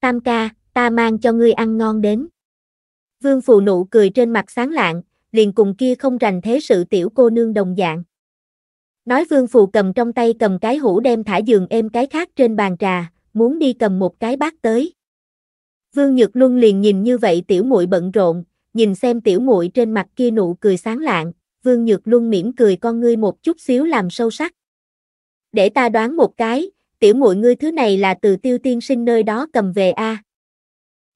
Tam ca, ta mang cho ngươi ăn ngon đến. Vương Phù nụ cười trên mặt sáng lạng, liền cùng kia không rành thế sự tiểu cô nương đồng dạng. Nói Vương Phù cầm trong tay cầm cái hũ đem thả giường êm cái khác trên bàn trà, muốn đi cầm một cái bát tới. Vương Nhược Luân liền nhìn như vậy tiểu muội bận rộn, nhìn xem tiểu muội trên mặt kia nụ cười sáng lạng, Vương Nhược Luân mỉm cười con ngươi một chút xíu làm sâu sắc. Để ta đoán một cái, tiểu muội ngươi thứ này là từ tiêu tiên sinh nơi đó cầm về a.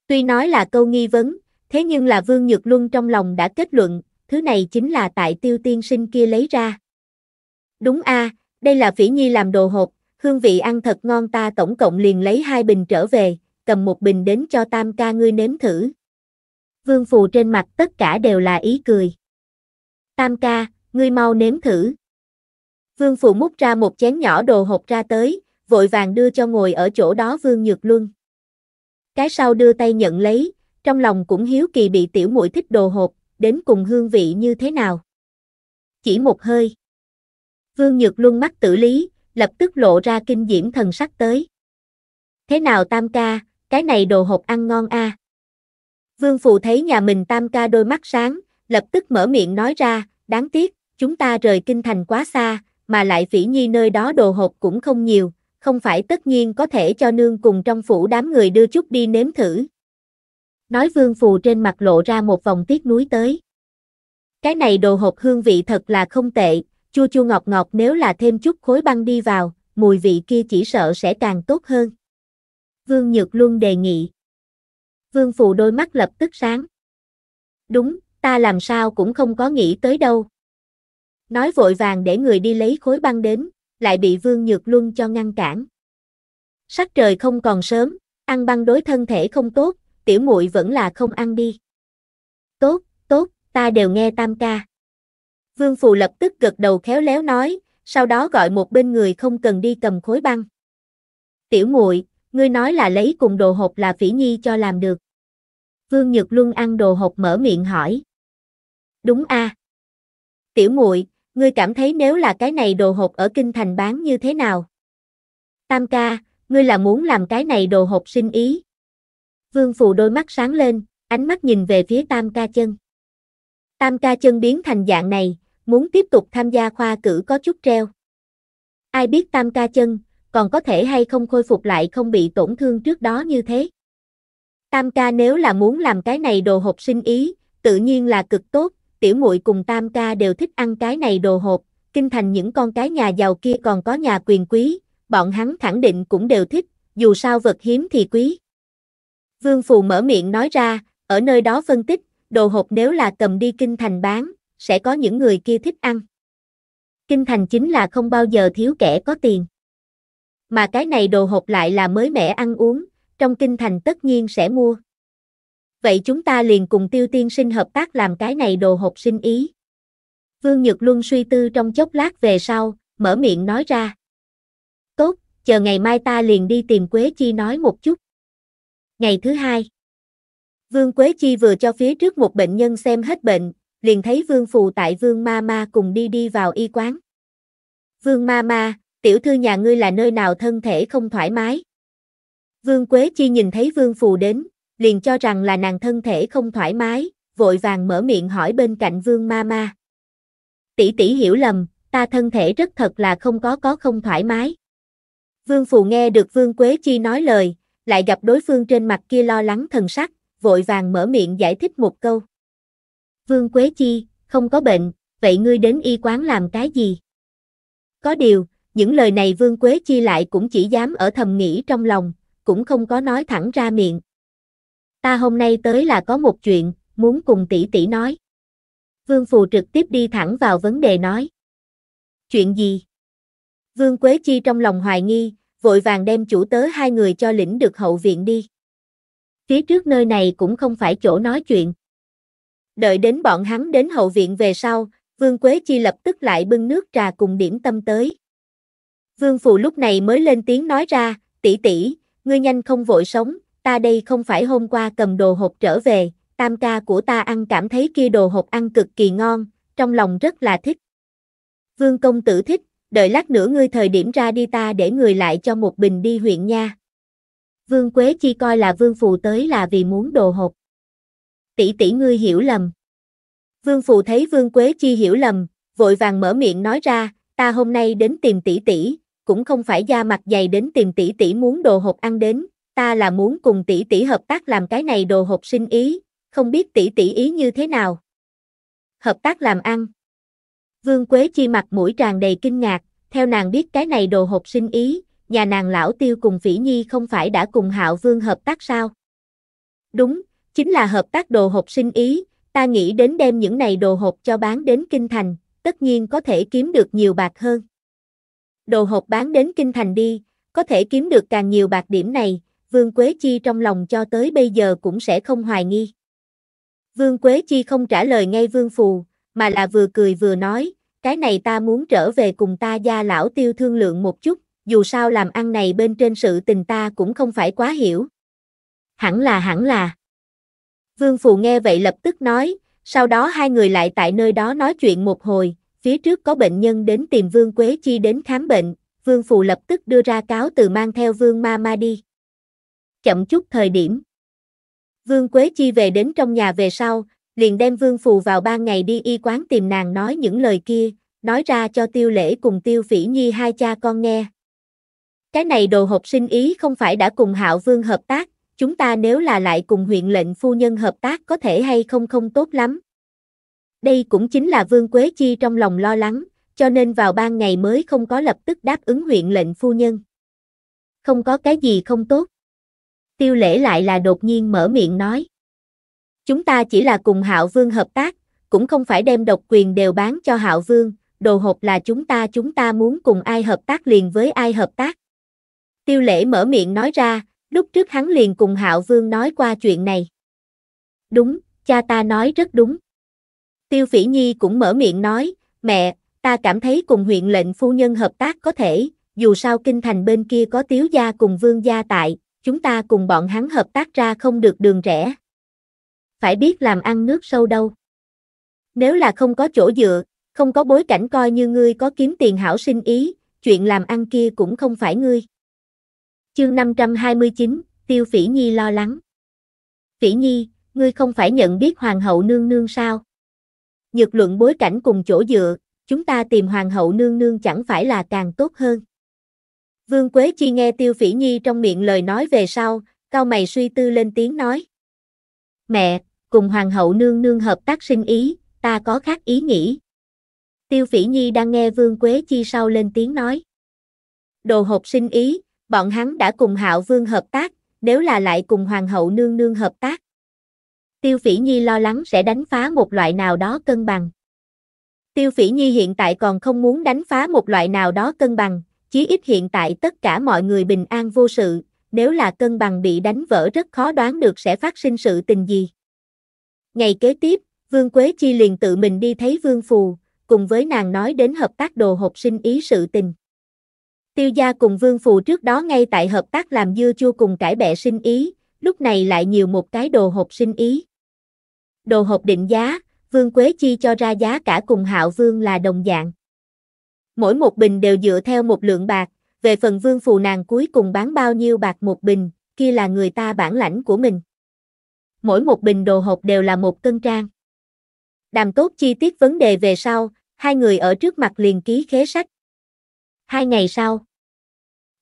Tuy nói là câu nghi vấn, thế nhưng là Vương Nhược Luân trong lòng đã kết luận, thứ này chính là tại tiêu tiên sinh kia lấy ra. Đúng a, đây là phỉ nhi làm đồ hộp, hương vị ăn thật ngon ta tổng cộng liền lấy hai bình trở về, cầm một bình đến cho tam ca ngươi nếm thử. Vương Phù trên mặt tất cả đều là ý cười. Tam ca, ngươi mau nếm thử. Vương Phù múc ra một chén nhỏ đồ hộp ra tới, vội vàng đưa cho ngồi ở chỗ đó Vương Nhược Luân. Cái sau đưa tay nhận lấy, trong lòng cũng hiếu kỳ bị tiểu muội thích đồ hộp, đến cùng hương vị như thế nào. Chỉ một hơi. Vương Nhược Luân mắt tử lý, lập tức lộ ra kinh diễm thần sắc tới. Thế nào tam ca, cái này đồ hộp ăn ngon a. À? Vương Phù thấy nhà mình tam ca đôi mắt sáng, lập tức mở miệng nói ra, đáng tiếc, chúng ta rời kinh thành quá xa, mà lại phỉ nhi nơi đó đồ hộp cũng không nhiều, không phải tất nhiên có thể cho nương cùng trong phủ đám người đưa chút đi nếm thử. Nói vương phù trên mặt lộ ra một vòng tiếc núi tới. Cái này đồ hộp hương vị thật là không tệ, chua chua ngọt ngọt nếu là thêm chút khối băng đi vào, mùi vị kia chỉ sợ sẽ càng tốt hơn. Vương Nhược Luân đề nghị. Vương Phù đôi mắt lập tức sáng. Đúng, ta làm sao cũng không có nghĩ tới đâu. Nói vội vàng để người đi lấy khối băng đến, lại bị Vương Nhược Luân cho ngăn cản. Sắc trời không còn sớm, ăn băng đối thân thể không tốt, tiểu muội vẫn là không ăn đi. Tốt, tốt, ta đều nghe tam ca. Vương Phù lập tức gật đầu khéo léo nói, sau đó gọi một bên người không cần đi cầm khối băng. Tiểu muội, ngươi nói là lấy cùng đồ hộp là phỉ nhi cho làm được. Vương Nhược Luân ăn đồ hộp mở miệng hỏi. Đúng a. Tiểu muội, ngươi cảm thấy nếu là cái này đồ hộp ở kinh thành bán như thế nào? Tam ca, ngươi là muốn làm cái này đồ hộp sinh ý. Vương Phù đôi mắt sáng lên, ánh mắt nhìn về phía Tam ca chân. Tam ca chân biến thành dạng này, muốn tiếp tục tham gia khoa cử có chút treo. Ai biết Tam ca chân, còn có thể hay không khôi phục lại không bị tổn thương trước đó như thế. Tam ca nếu là muốn làm cái này đồ hộp sinh ý, tự nhiên là cực tốt, tiểu muội cùng tam ca đều thích ăn cái này đồ hộp, kinh thành những con cái nhà giàu kia còn có nhà quyền quý, bọn hắn khẳng định cũng đều thích, dù sao vật hiếm thì quý. Vương Phù mở miệng nói ra, ở nơi đó phân tích, đồ hộp nếu là cầm đi kinh thành bán, sẽ có những người kia thích ăn. Kinh thành chính là không bao giờ thiếu kẻ có tiền. Mà cái này đồ hộp lại là mới mẻ ăn uống, trong kinh thành tất nhiên sẽ mua. Vậy chúng ta liền cùng tiêu tiên sinh hợp tác làm cái này đồ hộp sinh ý. Vương Nhược Luân suy tư trong chốc lát về sau, mở miệng nói ra. Tốt, chờ ngày mai ta liền đi tìm Quế Chi nói một chút. Ngày thứ hai. Vương Quế Chi vừa cho phía trước một bệnh nhân xem hết bệnh, liền thấy Vương Phù tại Vương Ma Ma cùng đi đi vào y quán. Vương Ma Ma, tiểu thư nhà ngươi là nơi nào thân thể không thoải mái? Vương Quế Chi nhìn thấy Vương Phù đến, liền cho rằng là nàng thân thể không thoải mái, vội vàng mở miệng hỏi bên cạnh Vương Ma Ma. Tỷ tỷ hiểu lầm, ta thân thể rất thật là không có có không thoải mái. Vương Phù nghe được Vương Quế Chi nói lời, lại gặp đối phương trên mặt kia lo lắng thần sắc, vội vàng mở miệng giải thích một câu. Vương Quế Chi, không có bệnh, vậy ngươi đến y quán làm cái gì? Có điều, những lời này Vương Quế Chi lại cũng chỉ dám ở thầm nghĩ trong lòng, cũng không có nói thẳng ra miệng. Ta hôm nay tới là có một chuyện, muốn cùng tỷ tỷ nói. Vương Phù trực tiếp đi thẳng vào vấn đề nói. Chuyện gì? Vương Quế Chi trong lòng hoài nghi, vội vàng đem chủ tớ hai người cho lĩnh được hậu viện đi. Phía trước nơi này cũng không phải chỗ nói chuyện. Đợi đến bọn hắn đến hậu viện về sau, Vương Quế Chi lập tức lại bưng nước trà cùng điểm tâm tới. Vương Phù lúc này mới lên tiếng nói ra, tỷ tỷ, ngươi nhanh không vội sống, ta đây không phải hôm qua cầm đồ hộp trở về, tam ca của ta ăn cảm thấy kia đồ hộp ăn cực kỳ ngon, trong lòng rất là thích. Vương công tử thích, đợi lát nữa ngươi thời điểm ra đi ta để người lại cho một bình đi huyện nha. Vương Quế Chi coi là Vương Phù tới là vì muốn đồ hộp. Tỷ tỷ ngươi hiểu lầm. Vương Phù thấy Vương Quế Chi hiểu lầm, vội vàng mở miệng nói ra, ta hôm nay đến tìm tỷ tỷ, cũng không phải da mặt dày đến tìm tỷ tỷ muốn đồ hộp ăn đến, ta là muốn cùng tỷ tỷ hợp tác làm cái này đồ hộp sinh ý, không biết tỷ tỷ ý như thế nào. Hợp tác làm ăn. Vương Quế Chi mặt mũi tràn đầy kinh ngạc, theo nàng biết cái này đồ hộp sinh ý, nhà nàng lão tiêu cùng Phỉ Nhi không phải đã cùng Hạo Vương hợp tác sao? Đúng, chính là hợp tác đồ hộp sinh ý, ta nghĩ đến đem những này đồ hộp cho bán đến Kinh Thành, tất nhiên có thể kiếm được nhiều bạc hơn. Đồ hộp bán đến Kinh Thành đi, có thể kiếm được càng nhiều bạc điểm này, Vương Quế Chi trong lòng cho tới bây giờ cũng sẽ không hoài nghi. Vương Quế Chi không trả lời ngay Vương Phù, mà là vừa cười vừa nói, cái này ta muốn trở về cùng ta gia lão tiêu thương lượng một chút, dù sao làm ăn này bên trên sự tình ta cũng không phải quá hiểu. Hẳn là hẳn là. Vương Phù nghe vậy lập tức nói, sau đó hai người lại tại nơi đó nói chuyện một hồi, phía trước có bệnh nhân đến tìm Vương Quế Chi đến khám bệnh, Vương Phù lập tức đưa ra cáo từ mang theo Vương Ma Ma đi. Chậm chút thời điểm. Vương Quế Chi về đến trong nhà về sau, liền đem Vương Phù vào ba ngày đi y quán tìm nàng nói những lời kia, nói ra cho Tiêu Lễ cùng Tiêu Phỉ Nhi hai cha con nghe. Cái này đồ hộp sinh ý không phải đã cùng Hạo Vương hợp tác, chúng ta nếu là lại cùng huyện lệnh phu nhân hợp tác có thể hay không không tốt lắm. Đây cũng chính là Vương Quế Chi trong lòng lo lắng, cho nên vào ban ngày mới không có lập tức đáp ứng huyện lệnh phu nhân. Không có cái gì không tốt. Tiêu lễ lại là đột nhiên mở miệng nói. Chúng ta chỉ là cùng Hạo Vương hợp tác, cũng không phải đem độc quyền đều bán cho Hạo Vương, đồ hộp là chúng ta chúng ta muốn cùng ai hợp tác liền với ai hợp tác. Tiêu lễ mở miệng nói ra, lúc trước hắn liền cùng Hạo Vương nói qua chuyện này. Đúng, cha ta nói rất đúng. Tiêu Phỉ Nhi cũng mở miệng nói, mẹ, ta cảm thấy cùng huyện lệnh phu nhân hợp tác có thể, dù sao kinh thành bên kia có tiếu gia cùng vương gia tại, chúng ta cùng bọn hắn hợp tác ra không được đường rẻ. Phải biết làm ăn nước sâu đâu. Nếu là không có chỗ dựa, không có bối cảnh coi như ngươi có kiếm tiền hảo sinh ý, chuyện làm ăn kia cũng không phải ngươi. Chương 529, Tiêu Phỉ Nhi lo lắng. Phỉ Nhi, ngươi không phải nhận biết Hoàng hậu nương nương sao? Nhược luận bối cảnh cùng chỗ dựa, chúng ta tìm Hoàng hậu nương nương chẳng phải là càng tốt hơn. Vương Quế Chi nghe Tiêu Phỉ Nhi trong miệng lời nói về sau, cao mày suy tư lên tiếng nói. Mẹ, cùng Hoàng hậu nương nương hợp tác sinh ý, ta có khác ý nghĩ. Tiêu Phỉ Nhi đang nghe Vương Quế Chi sau lên tiếng nói. Đồ hộp sinh ý, bọn hắn đã cùng Hạo Vương hợp tác, nếu là lại cùng Hoàng hậu nương nương hợp tác. Tiêu Phỉ Nhi lo lắng sẽ đánh phá một loại nào đó cân bằng. Tiêu Phỉ Nhi hiện tại còn không muốn đánh phá một loại nào đó cân bằng, chí ít hiện tại tất cả mọi người bình an vô sự, nếu là cân bằng bị đánh vỡ rất khó đoán được sẽ phát sinh sự tình gì. Ngày kế tiếp, Vương Quế Chi liền tự mình đi thấy Vương Phù, cùng với nàng nói đến hợp tác đồ hộp sinh ý sự tình. Tiêu gia cùng Vương Phù trước đó ngay tại hợp tác làm dưa chua cùng cải bẹ sinh ý, lúc này lại nhiều một cái đồ hộp sinh ý. Đồ hộp định giá, Vương Quế Chi cho ra giá cả cùng Hạo Vương là đồng dạng. Mỗi một bình đều dựa theo một lượng bạc, về phần Vương Phù nàng cuối cùng bán bao nhiêu bạc một bình, kia là người ta bản lãnh của mình. Mỗi một bình đồ hộp đều là một cân trang. Đàm tốt chi tiết vấn đề về sau, hai người ở trước mặt liền ký khế sách. Hai ngày sau,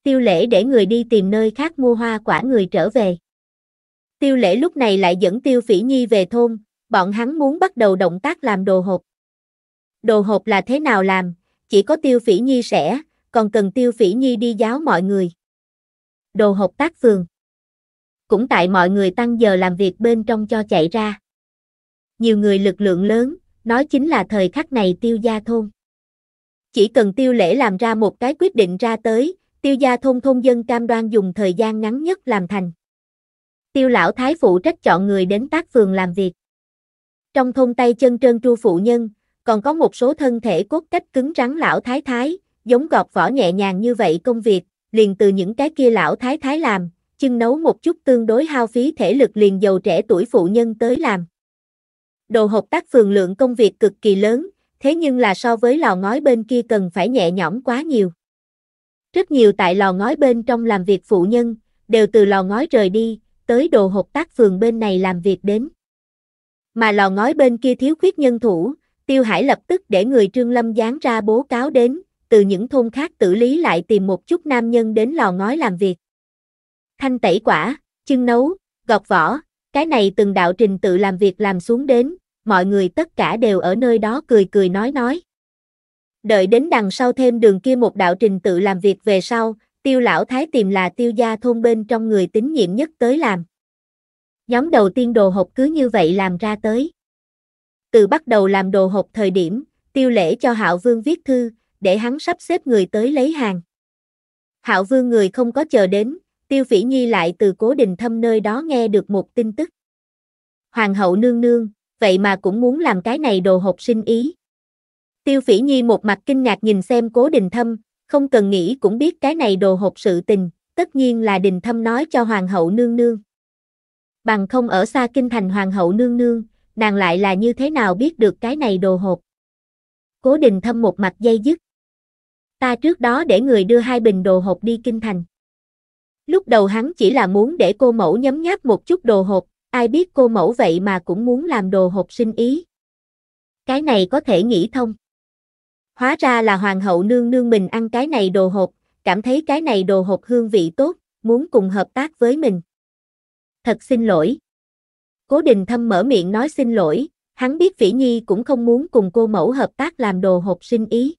tiêu lễ để người đi tìm nơi khác mua hoa quả người trở về. Tiêu lễ lúc này lại dẫn tiêu phỉ nhi về thôn, bọn hắn muốn bắt đầu động tác làm đồ hộp. Đồ hộp là thế nào làm, chỉ có tiêu phỉ nhi sẽ, còn cần tiêu phỉ nhi đi giáo mọi người. Đồ hộp tác phường. Cũng tại mọi người tăng giờ làm việc bên trong cho chạy ra. Nhiều người lực lượng lớn, nói chính là thời khắc này tiêu gia thôn. Chỉ cần tiêu lễ làm ra một cái quyết định ra tới, tiêu gia thôn thôn dân cam đoan dùng thời gian ngắn nhất làm thành. Tiêu lão thái phụ trách chọn người đến tác phường làm việc. Trong thôn tay chân trơn tru phụ nhân, còn có một số thân thể cốt cách cứng rắn lão thái thái, giống gọt vỏ nhẹ nhàng như vậy công việc, liền từ những cái kia lão thái thái làm, chưng nấu một chút tương đối hao phí thể lực liền giàu trẻ tuổi phụ nhân tới làm. Đồ hộp tác phường lượng công việc cực kỳ lớn, thế nhưng là so với lò ngói bên kia cần phải nhẹ nhõm quá nhiều. Rất nhiều tại lò ngói bên trong làm việc phụ nhân, đều từ lò ngói rời đi, tới đồ hộp tác phường bên này làm việc đến. Mà lò ngói bên kia thiếu khuyết nhân thủ, Tiêu Hải lập tức để người Trương Lâm dán ra bố cáo đến, từ những thôn khác tự lý lại tìm một chút nam nhân đến lò ngói làm việc. Thanh tẩy quả, chưng nấu, gọt vỏ, cái này từng đạo trình tự làm việc làm xuống đến, mọi người tất cả đều ở nơi đó cười cười nói nói. Đợi đến đằng sau thêm đường kia một đạo trình tự làm việc về sau, tiêu lão thái tìm là tiêu gia thôn bên trong người tín nhiệm nhất tới làm. Nhóm đầu tiên đồ hộp cứ như vậy làm ra tới. Từ bắt đầu làm đồ hộp thời điểm, tiêu lễ cho Hạo Vương viết thư, để hắn sắp xếp người tới lấy hàng. Hạo Vương người không có chờ đến, Tiêu Phỉ Nhi lại từ cố đình thâm nơi đó nghe được một tin tức. Hoàng hậu nương nương, vậy mà cũng muốn làm cái này đồ hộp sinh ý. Tiêu Phỉ Nhi một mặt kinh ngạc nhìn xem cố đình thâm, không cần nghĩ cũng biết cái này đồ hộp sự tình, tất nhiên là đình thâm nói cho hoàng hậu nương nương. Bằng không ở xa kinh thành hoàng hậu nương nương, nàng lại là như thế nào biết được cái này đồ hộp. Cố đình thâm một mặt dây dứt. Ta trước đó để người đưa hai bình đồ hộp đi kinh thành. Lúc đầu hắn chỉ là muốn để cô mẫu nhấm nháp một chút đồ hộp, ai biết cô mẫu vậy mà cũng muốn làm đồ hộp sinh ý. Cái này có thể nghĩ thông. Hóa ra là hoàng hậu nương nương mình ăn cái này đồ hộp, cảm thấy cái này đồ hộp hương vị tốt, muốn cùng hợp tác với mình. Thật xin lỗi. Cố Đình Thâm mở miệng nói xin lỗi, hắn biết Phỉ Nhi cũng không muốn cùng cô mẫu hợp tác làm đồ hộp sinh ý.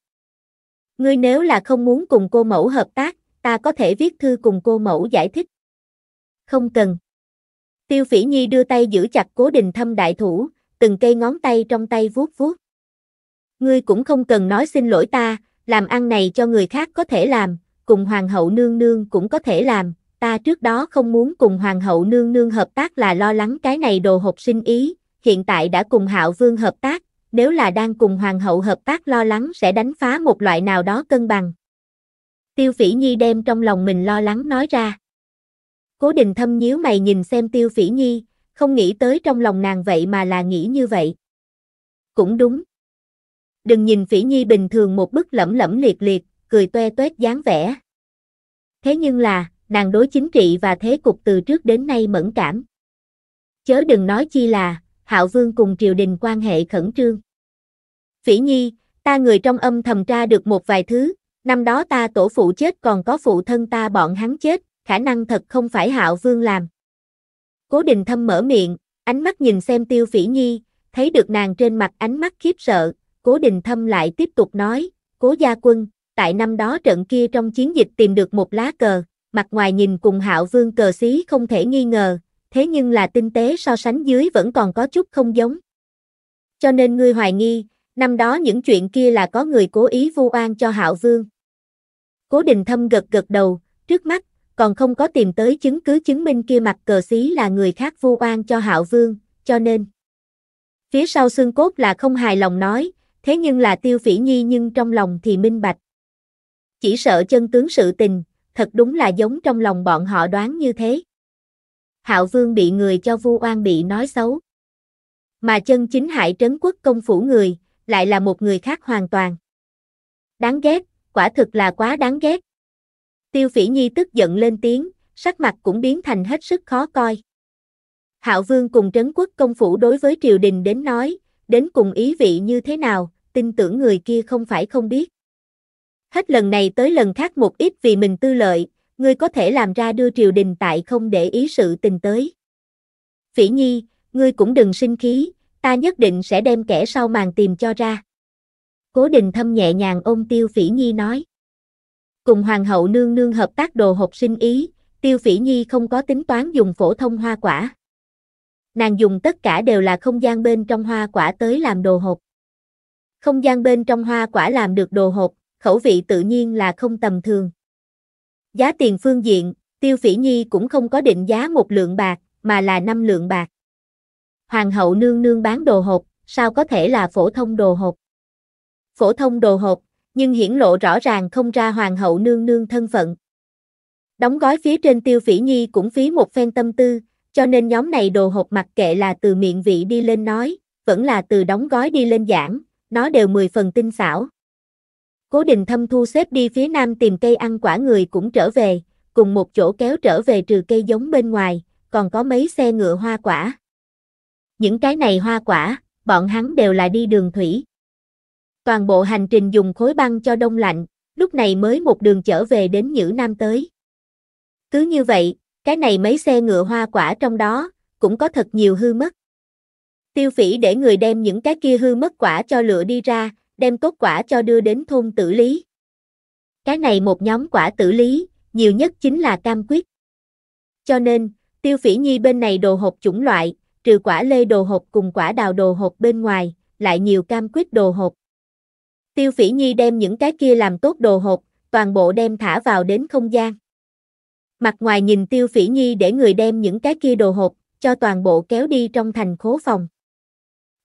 Ngươi nếu là không muốn cùng cô mẫu hợp tác, ta có thể viết thư cùng cô mẫu giải thích. Không cần. Tiêu Phỉ Nhi đưa tay giữ chặt Cố Đình Thâm đại thủ, từng cây ngón tay trong tay vuốt vuốt. Ngươi cũng không cần nói xin lỗi ta, làm ăn này cho người khác có thể làm, cùng hoàng hậu nương nương cũng có thể làm, ta trước đó không muốn cùng hoàng hậu nương nương hợp tác là lo lắng cái này đồ hộp sinh ý, hiện tại đã cùng hạo vương hợp tác, nếu là đang cùng hoàng hậu hợp tác lo lắng sẽ đánh phá một loại nào đó cân bằng. Tiêu Phỉ Nhi đem trong lòng mình lo lắng nói ra. Cố Đình Thâm nhíu mày nhìn xem Tiêu Phỉ Nhi, không nghĩ tới trong lòng nàng vậy mà là nghĩ như vậy. Cũng đúng. Đừng nhìn Phỉ Nhi bình thường một bức lẫm lẫm liệt liệt, cười toe toét dáng vẻ. Thế nhưng là, nàng đối chính trị và thế cục từ trước đến nay mẫn cảm. Chớ đừng nói chi là, Hạo Vương cùng triều đình quan hệ khẩn trương. Phỉ Nhi, ta người trong âm thầm tra được một vài thứ, năm đó ta tổ phụ chết còn có phụ thân ta bọn hắn chết, khả năng thật không phải Hạo Vương làm. Cố Đình Thâm mở miệng, ánh mắt nhìn xem Tiêu Phỉ Nhi, thấy được nàng trên mặt ánh mắt khiếp sợ, Cố Đình Thâm lại tiếp tục nói, Cố Gia Quân, tại năm đó trận kia trong chiến dịch tìm được một lá cờ, mặt ngoài nhìn cùng Hạo Vương cờ xí không thể nghi ngờ, thế nhưng là tinh tế so sánh dưới vẫn còn có chút không giống. Cho nên ngươi hoài nghi, năm đó những chuyện kia là có người cố ý vu oan cho Hạo Vương. Cố Đình Thâm gật gật đầu, trước mắt, còn không có tìm tới chứng cứ chứng minh kia mặt cờ xí là người khác vu oan cho Hạo Vương, cho nên. Phía sau xương cốt là không hài lòng nói, thế nhưng là tiêu phỉ nhi nhưng trong lòng thì minh bạch. Chỉ sợ chân tướng sự tình, thật đúng là giống trong lòng bọn họ đoán như thế. Hạo Vương bị người cho vu oan bị nói xấu. Mà chân chính hại trấn quốc công phủ người, lại là một người khác hoàn toàn. Đáng ghét, quả thực là quá đáng ghét. Tiêu Phỉ Nhi tức giận lên tiếng, sắc mặt cũng biến thành hết sức khó coi. Hạo Vương cùng trấn quốc công phủ đối với triều đình đến nói, đến cùng ý vị như thế nào, tin tưởng người kia không phải không biết. Hết lần này tới lần khác một ít vì mình tư lợi, ngươi có thể làm ra đưa triều đình tại không để ý sự tình tới. Phỉ Nhi, ngươi cũng đừng sinh khí, ta nhất định sẽ đem kẻ sau màn tìm cho ra. Cố Đình Thâm nhẹ nhàng ôm Tiêu Phỉ Nhi nói. Cùng Hoàng hậu nương nương hợp tác đồ hộp sinh ý, Tiêu Phỉ Nhi không có tính toán dùng phổ thông hoa quả. Nàng dùng tất cả đều là không gian bên trong hoa quả tới làm đồ hộp. Không gian bên trong hoa quả làm được đồ hộp, khẩu vị tự nhiên là không tầm thường. Giá tiền phương diện, Tiêu Phỉ Nhi cũng không có định giá một lượng bạc, mà là năm lượng bạc. Hoàng hậu nương nương bán đồ hộp, sao có thể là phổ thông đồ hộp? Phổ thông đồ hộp, nhưng hiển lộ rõ ràng không ra hoàng hậu nương nương thân phận. Đóng gói phía trên Tiêu Phỉ Nhi cũng phí một phen tâm tư, cho nên nhóm này đồ hộp mặc kệ là từ miệng vị đi lên nói, vẫn là từ đóng gói đi lên giảng, nó đều mười phần tinh xảo. Cố định Thâm thu xếp đi phía nam tìm cây ăn quả người cũng trở về, cùng một chỗ kéo trở về trừ cây giống bên ngoài, còn có mấy xe ngựa hoa quả. Những cái này hoa quả, bọn hắn đều là đi đường thủy. Toàn bộ hành trình dùng khối băng cho đông lạnh, lúc này mới một đường trở về đến Nhữ Nam tới. Cứ như vậy, cái này mấy xe ngựa hoa quả trong đó, cũng có thật nhiều hư mất. Tiêu phỉ để người đem những cái kia hư mất quả cho lựa đi ra, đem tốt quả cho đưa đến thôn tử lý. Cái này một nhóm quả tử lý, nhiều nhất chính là cam quyết. Cho nên, tiêu phỉ nhi bên này đồ hộp chủng loại, trừ quả lê đồ hộp cùng quả đào đồ hộp bên ngoài, lại nhiều cam quyết đồ hộp. Tiêu phỉ nhi đem những cái kia làm tốt đồ hộp, toàn bộ đem thả vào đến không gian. Mặt ngoài nhìn tiêu phỉ nhi để người đem những cái kia đồ hộp, cho toàn bộ kéo đi trong thành khố phòng.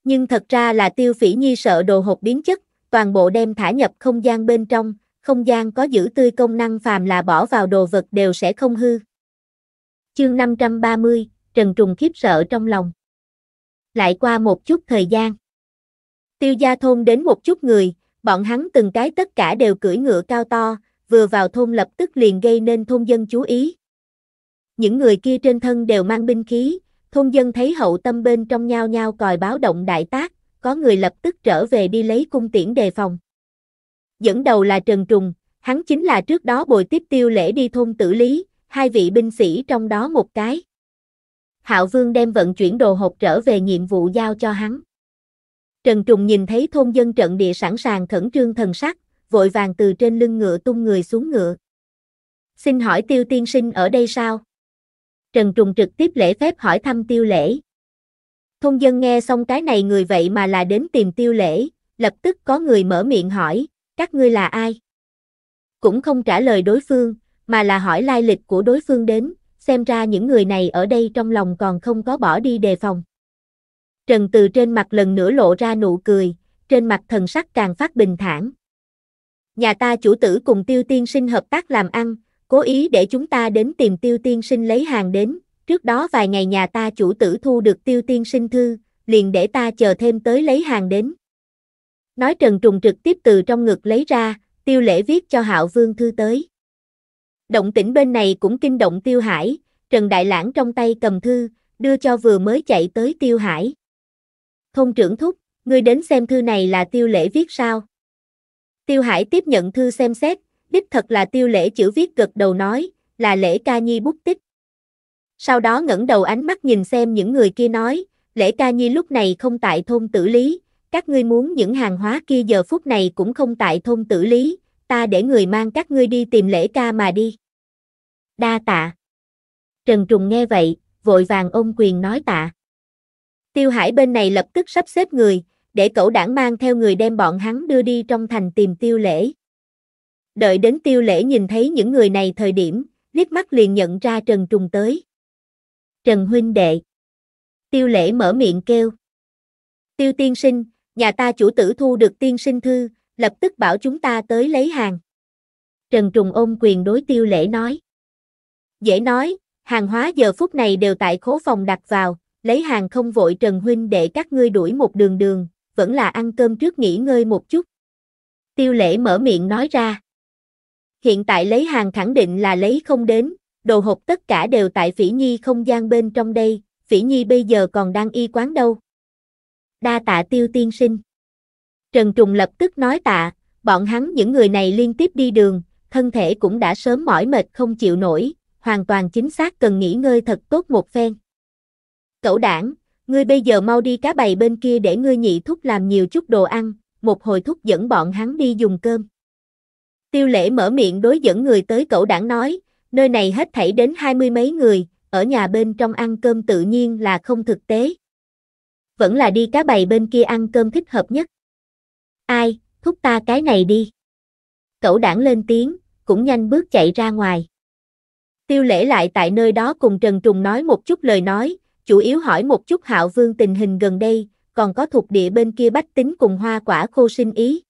Nhưng thật ra là tiêu phỉ nhi sợ đồ hộp biến chất, toàn bộ đem thả nhập không gian bên trong, không gian có giữ tươi công năng phàm là bỏ vào đồ vật đều sẽ không hư. Chương 530, Trần Trùng khiếp sợ trong lòng. Lại qua một chút thời gian. Tiêu gia thôn đến một chút người, bọn hắn từng cái tất cả đều cưỡi ngựa cao to, vừa vào thôn lập tức liền gây nên thôn dân chú ý. Những người kia trên thân đều mang binh khí, thôn dân thấy hậu tâm bên trong nhao nhao còi báo động đại tác, có người lập tức trở về đi lấy cung tiễn đề phòng. Dẫn đầu là Trần Trùng, hắn chính là trước đó bồi tiếp tiêu lễ đi thôn tử lý, hai vị binh sĩ trong đó một cái. Hạo Vương đem vận chuyển đồ hộp trở về nhiệm vụ giao cho hắn. Trần Trùng nhìn thấy thôn dân trận địa sẵn sàng khẩn trương thần sắc, vội vàng từ trên lưng ngựa tung người xuống ngựa. Xin hỏi tiêu tiên sinh ở đây sao? Trần Trùng trực tiếp lễ phép hỏi thăm tiêu lễ. Thôn dân nghe xong cái này người vậy mà là đến tìm tiêu lễ, lập tức có người mở miệng hỏi, các ngươi là ai? Cũng không trả lời đối phương, mà là hỏi lai lịch của đối phương đến, xem ra những người này ở đây trong lòng còn không có bỏ đi đề phòng. Trần từ trên mặt lần nữa lộ ra nụ cười, trên mặt thần sắc càng phát bình thản. Nhà ta chủ tử cùng tiêu tiên sinh hợp tác làm ăn, cố ý để chúng ta đến tìm tiêu tiên sinh lấy hàng đến, trước đó vài ngày nhà ta chủ tử thu được tiêu tiên sinh thư, liền để ta chờ thêm tới lấy hàng đến. Nói Trần Trùng trực tiếp từ trong ngực lấy ra, tiêu lễ viết cho Hạo Vương thư tới. Động tĩnh bên này cũng kinh động tiêu hải, Trần Đại Lãng trong tay cầm thư, đưa cho vừa mới chạy tới tiêu hải. Thôn trưởng thúc, ngươi đến xem thư này là tiêu lễ viết sao? Tiêu hải tiếp nhận thư xem xét, đích thật là tiêu lễ chữ viết gật đầu nói, là lễ ca nhi bút tích. Sau đó ngẩng đầu ánh mắt nhìn xem những người kia nói, lễ ca nhi lúc này không tại thôn tử lý, các ngươi muốn những hàng hóa kia giờ phút này cũng không tại thôn tử lý, ta để người mang các ngươi đi tìm lễ ca mà đi. Đa tạ. Trần Trùng nghe vậy, vội vàng ôm quyền nói tạ. Tiêu Hải bên này lập tức sắp xếp người, để cậu đảng mang theo người đem bọn hắn đưa đi trong thành tìm tiêu lễ. Đợi đến tiêu lễ nhìn thấy những người này thời điểm, liếc mắt liền nhận ra Trần Trùng tới. Trần huynh đệ. Tiêu lễ mở miệng kêu. Tiêu tiên sinh, nhà ta chủ tử thu được tiên sinh thư, lập tức bảo chúng ta tới lấy hàng. Trần Trùng ôm quyền đối tiêu lễ nói. Dễ nói, hàng hóa giờ phút này đều tại khố phòng đặt vào, lấy hàng không vội Trần Huynh để các ngươi đuổi một đường đường, vẫn là ăn cơm trước nghỉ ngơi một chút. Tiêu lễ mở miệng nói ra. Hiện tại lấy hàng khẳng định là lấy không đến, đồ hộp tất cả đều tại Phỉ Nhi không gian bên trong đây, Phỉ Nhi bây giờ còn đang y quán đâu. Đa tạ tiêu tiên sinh. Trần Trùng lập tức nói tạ, bọn hắn những người này liên tiếp đi đường, thân thể cũng đã sớm mỏi mệt không chịu nổi, hoàn toàn chính xác cần nghỉ ngơi thật tốt một phen. Cậu đảng, ngươi bây giờ mau đi cá bầy bên kia để ngươi nhị thúc làm nhiều chút đồ ăn, một hồi thúc dẫn bọn hắn đi dùng cơm. Tiêu lễ mở miệng đối dẫn người tới cậu đảng nói, nơi này hết thảy đến hai mươi mấy người, ở nhà bên trong ăn cơm tự nhiên là không thực tế. Vẫn là đi cá bầy bên kia ăn cơm thích hợp nhất. Ai, thúc ta cái này đi. Cậu đảng lên tiếng, cũng nhanh bước chạy ra ngoài. Tiêu lễ lại tại nơi đó cùng Trần Trùng nói một chút lời nói, chủ yếu hỏi một chút hạo vương tình hình gần đây, còn có thuộc địa bên kia bách tính cùng hoa quả khô sinh ý.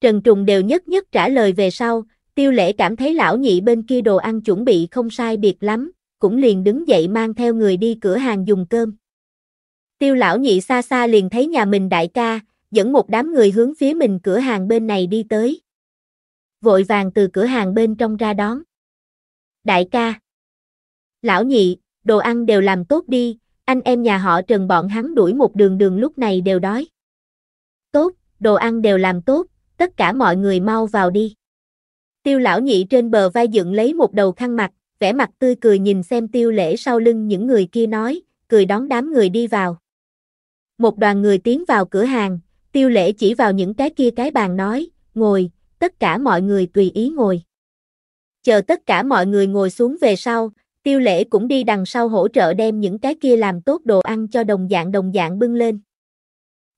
Trần Trùng đều nhất nhất trả lời về sau, tiêu lễ cảm thấy lão nhị bên kia đồ ăn chuẩn bị không sai biệt lắm, cũng liền đứng dậy mang theo người đi cửa hàng dùng cơm. Tiêu lão nhị xa xa liền thấy nhà mình đại ca, dẫn một đám người hướng phía mình cửa hàng bên này đi tới. Vội vàng từ cửa hàng bên trong ra đón. Đại ca. Lão nhị, đồ ăn đều làm tốt đi, anh em nhà họ Trần bọn hắn đuổi một đường đường lúc này đều đói. Tốt, đồ ăn đều làm tốt, tất cả mọi người mau vào đi. Tiêu lão nhị trên bờ vai dựng lấy một đầu khăn mặt, vẻ mặt tươi cười nhìn xem tiêu lễ sau lưng những người kia nói, cười đón đám người đi vào. Một đoàn người tiến vào cửa hàng, tiêu lễ chỉ vào những cái kia cái bàn nói, ngồi, tất cả mọi người tùy ý ngồi. Chờ tất cả mọi người ngồi xuống về sau, tiêu lễ cũng đi đằng sau hỗ trợ đem những cái kia làm tốt đồ ăn cho đồng dạng đồng dạng bưng lên.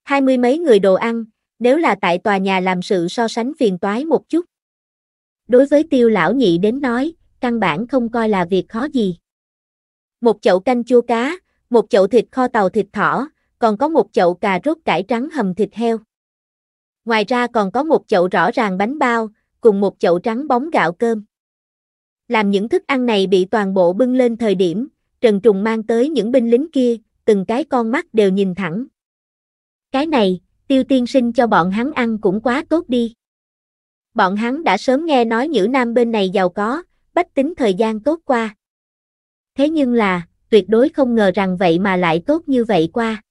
Hai mươi mấy người đồ ăn, nếu là tại tòa nhà làm sự so sánh phiền toái một chút. Đối với tiêu lão nhị đến nói, căn bản không coi là việc khó gì. Một chậu canh chua cá, một chậu thịt kho tàu thịt thỏ, còn có một chậu cà rốt cải trắng hầm thịt heo. Ngoài ra còn có một chậu rõ ràng bánh bao, cùng một chậu trắng bóng gạo cơm. Làm những thức ăn này bị toàn bộ bưng lên thời điểm, Trần Trùng mang tới những binh lính kia, từng cái con mắt đều nhìn thẳng. Cái này, tiêu tiên sinh cho bọn hắn ăn cũng quá tốt đi. Bọn hắn đã sớm nghe nói Nhữ Nam bên này giàu có, bách tính thời gian tốt qua. Thế nhưng là, tuyệt đối không ngờ rằng vậy mà lại tốt như vậy qua.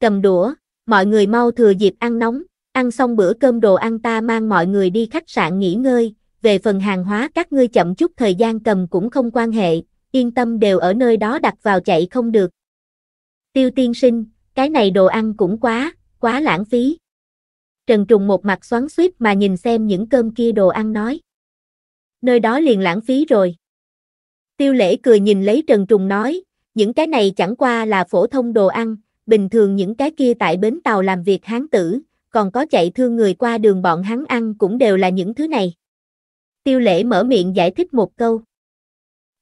Cầm đũa, mọi người mau thừa dịp ăn nóng, ăn xong bữa cơm đồ ăn ta mang mọi người đi khách sạn nghỉ ngơi, về phần hàng hóa các ngươi chậm chút thời gian cầm cũng không quan hệ, yên tâm đều ở nơi đó đặt vào chạy không được. Tiêu tiên sinh, cái này đồ ăn cũng quá, quá lãng phí. Trần Trùng một mặt xoắn xuýt mà nhìn xem những cơm kia đồ ăn nói. Nơi đó liền lãng phí rồi. Tiêu lễ cười nhìn lấy Trần Trùng nói, những cái này chẳng qua là phổ thông đồ ăn, bình thường những cái kia tại bến tàu làm việc hán tử, còn có chạy thương người qua đường bọn hắn ăn cũng đều là những thứ này. Tiêu lễ mở miệng giải thích một câu.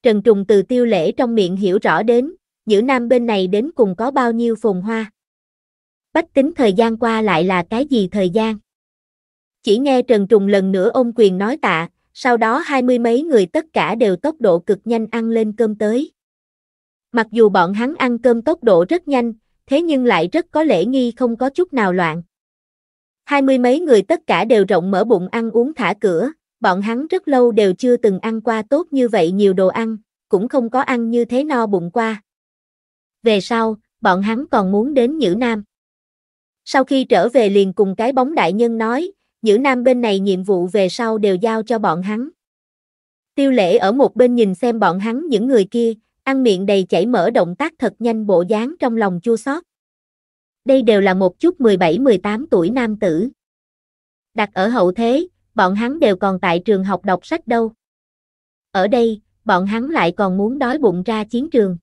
Trần Trùng từ tiêu lễ trong miệng hiểu rõ đến, giữa Nam bên này đến cùng có bao nhiêu phồn hoa. Bách tính thời gian qua lại là cái gì thời gian? Chỉ nghe Trần Trùng lần nữa ôm quyền nói tạ, sau đó hai mươi mấy người tất cả đều tốc độ cực nhanh ăn lên cơm tới. Mặc dù bọn hắn ăn cơm tốc độ rất nhanh, thế nhưng lại rất có lễ nghi không có chút nào loạn. Hai mươi mấy người tất cả đều rộng mở bụng ăn uống thả cửa, bọn hắn rất lâu đều chưa từng ăn qua tốt như vậy nhiều đồ ăn, cũng không có ăn như thế no bụng qua. Về sau, bọn hắn còn muốn đến Nhữ Nam. Sau khi trở về liền cùng cái bóng đại nhân nói, những Nam bên này nhiệm vụ về sau đều giao cho bọn hắn. Tiêu lễ ở một bên nhìn xem bọn hắn những người kia, ăn miệng đầy chảy mỡ động tác thật nhanh bộ dáng trong lòng chua xót. Đây đều là một chút 17-18 tuổi nam tử. Đặt ở hậu thế, bọn hắn đều còn tại trường học đọc sách đâu. Ở đây, bọn hắn lại còn muốn đói bụng ra chiến trường.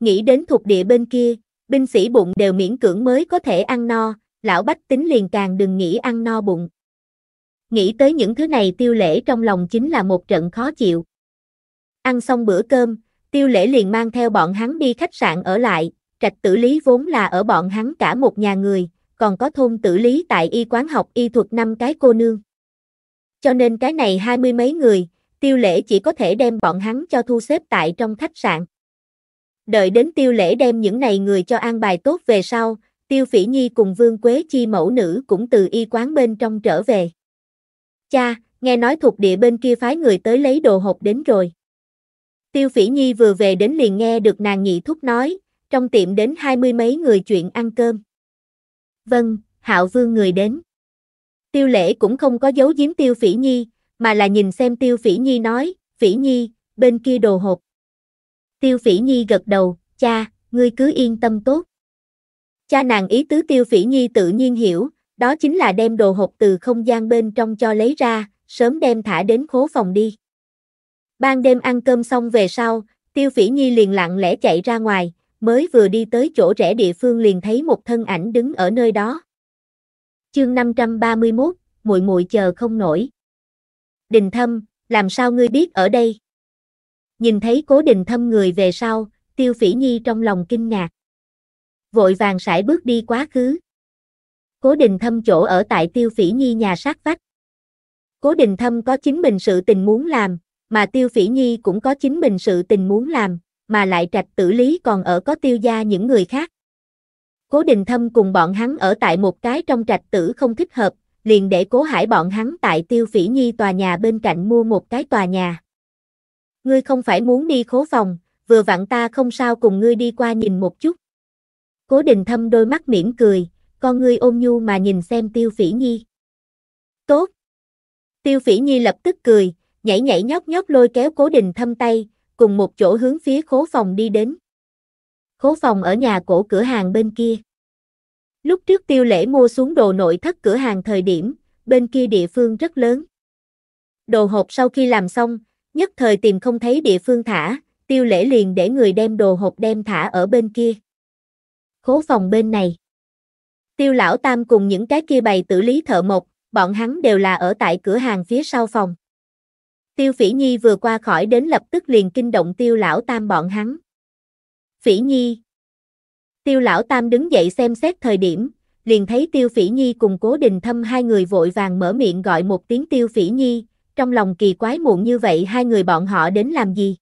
Nghĩ đến thuộc địa bên kia, binh sĩ bụng đều miễn cưỡng mới có thể ăn no, lão bách tính liền càng đừng nghĩ ăn no bụng. Nghĩ tới những thứ này tiêu lễ trong lòng chính là một trận khó chịu. Ăn xong bữa cơm, tiêu lễ liền mang theo bọn hắn đi khách sạn ở lại, trạch tử lý vốn là ở bọn hắn cả một nhà người, còn có thôn tử lý tại y quán học y thuật năm cái cô nương. Cho nên cái này hai mươi mấy người, tiêu lễ chỉ có thể đem bọn hắn cho thu xếp tại trong khách sạn. Đợi đến tiêu lễ đem những này người cho an bài tốt về sau, tiêu phỉ nhi cùng vương quế chi mẫu nữ cũng từ y quán bên trong trở về. Cha, nghe nói thuộc địa bên kia phái người tới lấy đồ hộp đến rồi. Tiêu phỉ nhi vừa về đến liền nghe được nàng nhị thúc nói, trong tiệm đến hai mươi mấy người chuyện ăn cơm. Vâng, hạo vương người đến. Tiêu lễ cũng không có giấu giếm tiêu phỉ nhi, mà là nhìn xem tiêu phỉ nhi nói, phỉ nhi, bên kia đồ hộp. Tiêu phỉ nhi gật đầu, cha, ngươi cứ yên tâm tốt. Cha nàng ý tứ tiêu phỉ nhi tự nhiên hiểu, đó chính là đem đồ hộp từ không gian bên trong cho lấy ra, sớm đem thả đến khố phòng đi. Ban đêm ăn cơm xong về sau, tiêu phỉ nhi liền lặng lẽ chạy ra ngoài, mới vừa đi tới chỗ rẽ địa phương liền thấy một thân ảnh đứng ở nơi đó. Chương 531, muội muội chờ không nổi. Đình Thâm, làm sao ngươi biết ở đây? Nhìn thấy Cố Đình Thâm người về sau, Tiêu Phỉ Nhi trong lòng kinh ngạc. Vội vàng sải bước đi quá khứ. Cố Đình Thâm chỗ ở tại Tiêu Phỉ Nhi nhà sát vách. Cố Đình Thâm có chính mình sự tình muốn làm, mà Tiêu Phỉ Nhi cũng có chính mình sự tình muốn làm, mà lại trạch tử lý còn ở có tiêu gia những người khác. Cố Đình Thâm cùng bọn hắn ở tại một cái trong trạch tử không thích hợp, liền để Cố Hải bọn hắn tại Tiêu Phỉ Nhi tòa nhà bên cạnh mua một cái tòa nhà. Ngươi không phải muốn đi khố phòng, vừa vặn ta không sao cùng ngươi đi qua nhìn một chút. Cố Đình Thâm đôi mắt mỉm cười, con ngươi ôm nhu mà nhìn xem Tiêu Phỉ Nhi. Tốt. Tiêu Phỉ Nhi lập tức cười, nhảy nhảy nhóc nhóc lôi kéo Cố Đình Thâm tay, cùng một chỗ hướng phía khố phòng đi đến. Khố phòng ở nhà cổ cửa hàng bên kia. Lúc trước tiêu lễ mua xuống đồ nội thất cửa hàng thời điểm, bên kia địa phương rất lớn. Đồ hộp sau khi làm xong, nhất thời tìm không thấy địa phương thả, tiêu lễ liền để người đem đồ hộp đem thả ở bên kia. Khố phòng bên này. Tiêu lão tam cùng những cái kia bày tử lý thợ mộc, bọn hắn đều là ở tại cửa hàng phía sau phòng. Tiêu Phỉ Nhi vừa qua khỏi đến lập tức liền kinh động Tiêu lão tam bọn hắn. Phỉ Nhi. Tiêu lão tam đứng dậy xem xét thời điểm, liền thấy Tiêu Phỉ Nhi cùng Cố Đình Thâm hai người vội vàng mở miệng gọi một tiếng Tiêu Phỉ Nhi, trong lòng kỳ quái muộn như vậy hai người bọn họ đến làm gì?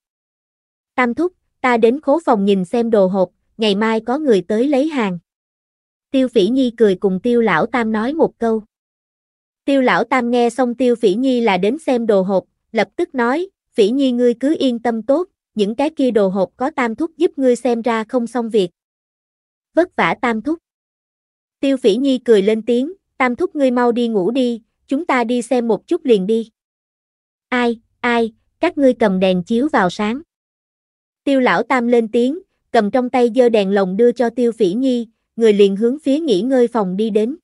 Tam thúc, ta đến khố phòng nhìn xem đồ hộp, ngày mai có người tới lấy hàng. Tiêu Phỉ Nhi cười cùng Tiêu lão tam nói một câu. Tiêu lão tam nghe xong Tiêu Phỉ Nhi là đến xem đồ hộp, lập tức nói, Phỉ Nhi ngươi cứ yên tâm tốt, những cái kia đồ hộp có tam thúc giúp ngươi xem ra không xong việc. Vất vả tam thúc. Tiêu Phỉ Nhi cười lên tiếng, tam thúc ngươi mau đi ngủ đi, chúng ta đi xem một chút liền đi. Ai, ai, các ngươi cầm đèn chiếu vào sáng. Tiêu lão tam lên tiếng, cầm trong tay dơ đèn lồng đưa cho Tiêu Phỉ Nhi, người liền hướng phía nghỉ ngơi phòng đi đến.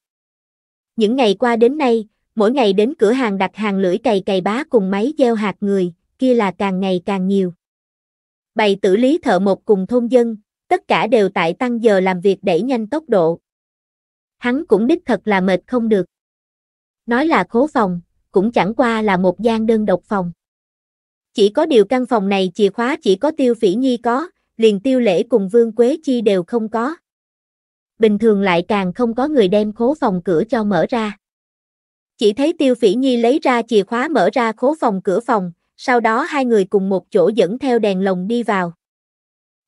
Những ngày qua đến nay, mỗi ngày đến cửa hàng đặt hàng lưỡi cày cày bá cùng máy gieo hạt người, kia là càng ngày càng nhiều. Bày tử lý thợ một cùng thôn dân, tất cả đều tại tăng giờ làm việc đẩy nhanh tốc độ. Hắn cũng đích thật là mệt không được. Nói là khố phòng, cũng chẳng qua là một gian đơn độc phòng. Chỉ có điều căn phòng này chìa khóa chỉ có tiêu phỉ nhi có, liền tiêu lễ cùng vương quế chi đều không có. Bình thường lại càng không có người đem khố phòng cửa cho mở ra. Chỉ thấy tiêu phỉ nhi lấy ra chìa khóa mở ra khố phòng cửa phòng, sau đó hai người cùng một chỗ dẫn theo đèn lồng đi vào.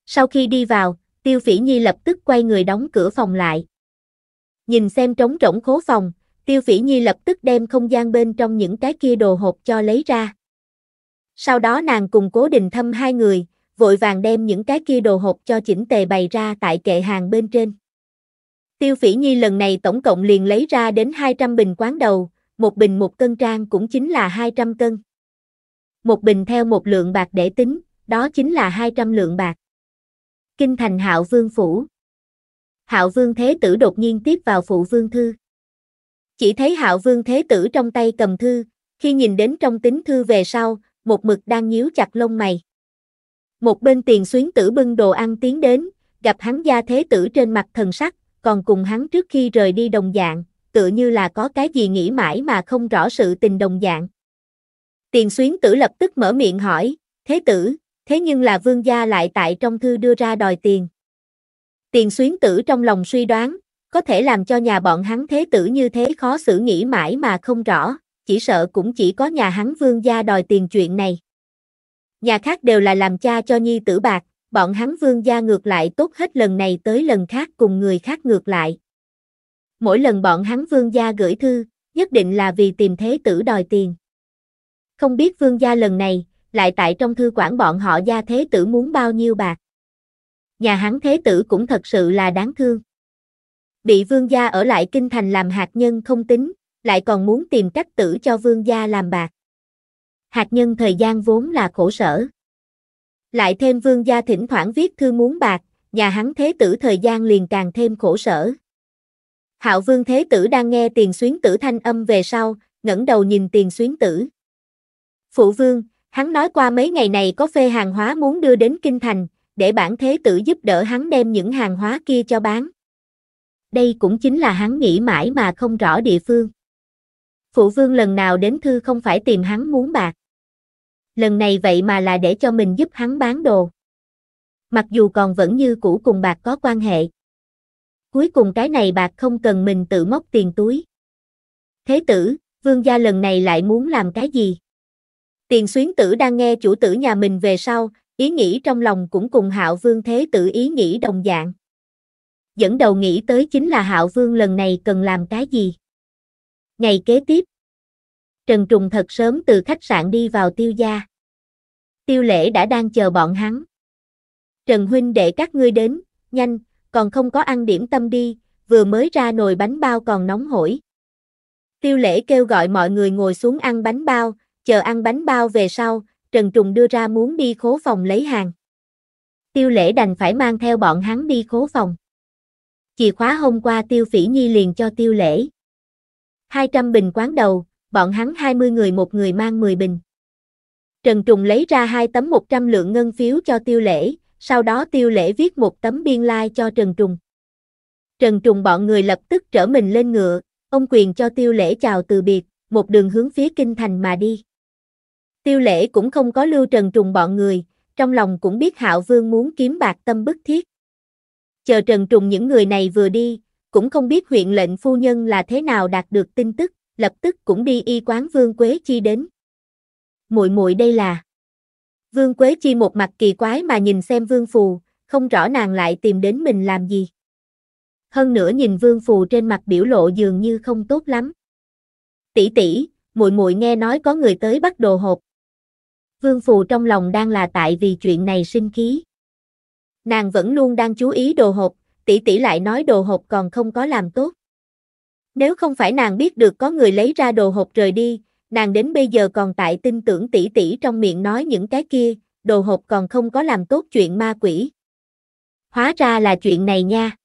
Sau khi đi vào, tiêu phỉ nhi lập tức quay người đóng cửa phòng lại. Nhìn xem trống rỗng khố phòng, tiêu phỉ nhi lập tức đem không gian bên trong những cái kia đồ hộp cho lấy ra. Sau đó nàng cùng cố đình thâm hai người, vội vàng đem những cái kia đồ hộp cho chỉnh tề bày ra tại kệ hàng bên trên. Tiêu phỉ nhi lần này tổng cộng liền lấy ra đến 200 bình quán đầu, một bình một cân trang cũng chính là 200 cân. Một bình theo một lượng bạc để tính, đó chính là 200 lượng bạc. Kinh thành Hạo Vương phủ. Hạo Vương Thế Tử đột nhiên tiếp vào phụ vương thư. Chỉ thấy Hạo Vương Thế Tử trong tay cầm thư, khi nhìn đến trong tính thư về sau, một mực đang nhíu chặt lông mày. Một bên tiền xuyến tử bưng đồ ăn tiến đến, gặp hắn gia thế tử trên mặt thần sắc, còn cùng hắn trước khi rời đi đồng dạng, tựa như là có cái gì nghĩ mãi mà không rõ sự tình đồng dạng. Tiền xuyến tử lập tức mở miệng hỏi, thế tử, thế nhưng là vương gia lại tại trong thư đưa ra đòi tiền. Tiền xuyến tử trong lòng suy đoán, có thể làm cho nhà bọn hắn thế tử như thế khó xử nghĩ mãi mà không rõ, chỉ sợ cũng chỉ có nhà hắn vương gia đòi tiền chuyện này. Nhà khác đều là làm cha cho nhi tử bạc, bọn hắn vương gia ngược lại tốt hết lần này tới lần khác cùng người khác ngược lại. Mỗi lần bọn hắn vương gia gửi thư, nhất định là vì tìm thế tử đòi tiền. Không biết vương gia lần này, lại tại trong thư quản bọn họ gia thế tử muốn bao nhiêu bạc. Nhà hắn thế tử cũng thật sự là đáng thương. Bị vương gia ở lại kinh thành làm hạt nhân không tính, lại còn muốn tìm cách tử cho vương gia làm bạc. Hạt nhân thời gian vốn là khổ sở. Lại thêm vương gia thỉnh thoảng viết thư muốn bạc, nhà hắn thế tử thời gian liền càng thêm khổ sở. Hạo vương thế tử đang nghe tiền xuyến tử thanh âm về sau, ngẩng đầu nhìn tiền xuyến tử. Phụ vương, hắn nói qua mấy ngày này có phê hàng hóa muốn đưa đến kinh thành, để bản thế tử giúp đỡ hắn đem những hàng hóa kia cho bán. Đây cũng chính là hắn nghĩ mãi mà không rõ địa phương. Phụ vương lần nào đến thư không phải tìm hắn muốn bạc. Lần này vậy mà là để cho mình giúp hắn bán đồ. Mặc dù còn vẫn như cũ cùng bạc có quan hệ. Cuối cùng cái này bạc không cần mình tự móc tiền túi. Thế tử, vương gia lần này lại muốn làm cái gì? Tiền xuyến tử đang nghe chủ tử nhà mình về sau, ý nghĩ trong lòng cũng cùng hạo vương thế tử ý nghĩ đồng dạng. Dẫn đầu nghĩ tới chính là hạo vương lần này cần làm cái gì? Ngày kế tiếp, Trần Trùng thật sớm từ khách sạn đi vào tiêu gia. Tiêu lễ đã đang chờ bọn hắn. Trần huynh để các ngươi đến, nhanh, còn không có ăn điểm tâm đi, vừa mới ra nồi bánh bao còn nóng hổi. Tiêu lễ kêu gọi mọi người ngồi xuống ăn bánh bao, chờ ăn bánh bao về sau, Trần Trùng đưa ra muốn đi khố phòng lấy hàng. Tiêu lễ đành phải mang theo bọn hắn đi khố phòng. Chìa khóa hôm qua Tiêu Phỉ Nhi liền cho Tiêu lễ. 200 bình quán đầu, bọn hắn 20 người một người mang 10 bình. Trần Trùng lấy ra hai tấm 100 lượng ngân phiếu cho Tiêu lễ, sau đó Tiêu lễ viết một tấm biên lai like cho Trần Trùng. Trần Trùng bọn người lập tức trở mình lên ngựa, ông quyền cho Tiêu lễ chào từ biệt, một đường hướng phía kinh thành mà đi. Tiêu lễ cũng không có lưu Trần Trùng bọn người, trong lòng cũng biết Hạo Vương muốn kiếm bạc tâm bức thiết. Chờ Trần Trùng những người này vừa đi, cũng không biết huyện lệnh phu nhân là thế nào đạt được tin tức, lập tức cũng đi y quán Vương Quế Chi đến. Muội muội đây là. Vương Quế Chi một mặt kỳ quái mà nhìn xem Vương Phù, không rõ nàng lại tìm đến mình làm gì. Hơn nữa nhìn Vương Phù trên mặt biểu lộ dường như không tốt lắm. Tỷ tỷ, muội muội nghe nói có người tới bắt đồ hộp. Vương Phù trong lòng đang là tại vì chuyện này sinh khí. Nàng vẫn luôn đang chú ý đồ hộp, tỷ tỷ lại nói đồ hộp còn không có làm tốt. Nếu không phải nàng biết được có người lấy ra đồ hộp rời đi, nàng đến bây giờ còn tại tin tưởng tỷ tỷ trong miệng nói những cái kia, đồ hộp còn không có làm tốt chuyện ma quỷ. Hóa ra là chuyện này nha.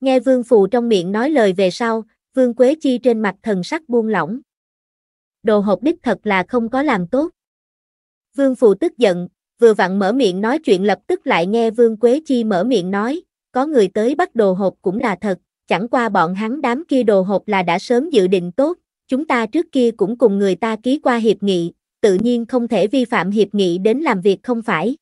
Nghe Vương Phù trong miệng nói lời về sau, Vương Quế Chi trên mặt thần sắc buông lỏng. Đồ hộp đích thật là không có làm tốt. Vương Phù tức giận, vừa vặn mở miệng nói chuyện lập tức lại nghe Vương Quế Chi mở miệng nói, có người tới bắt đồ hộp cũng là thật, chẳng qua bọn hắn đám kia đồ hộp là đã sớm dự định tốt, chúng ta trước kia cũng cùng người ta ký qua hiệp nghị, tự nhiên không thể vi phạm hiệp nghị đến làm việc không phải.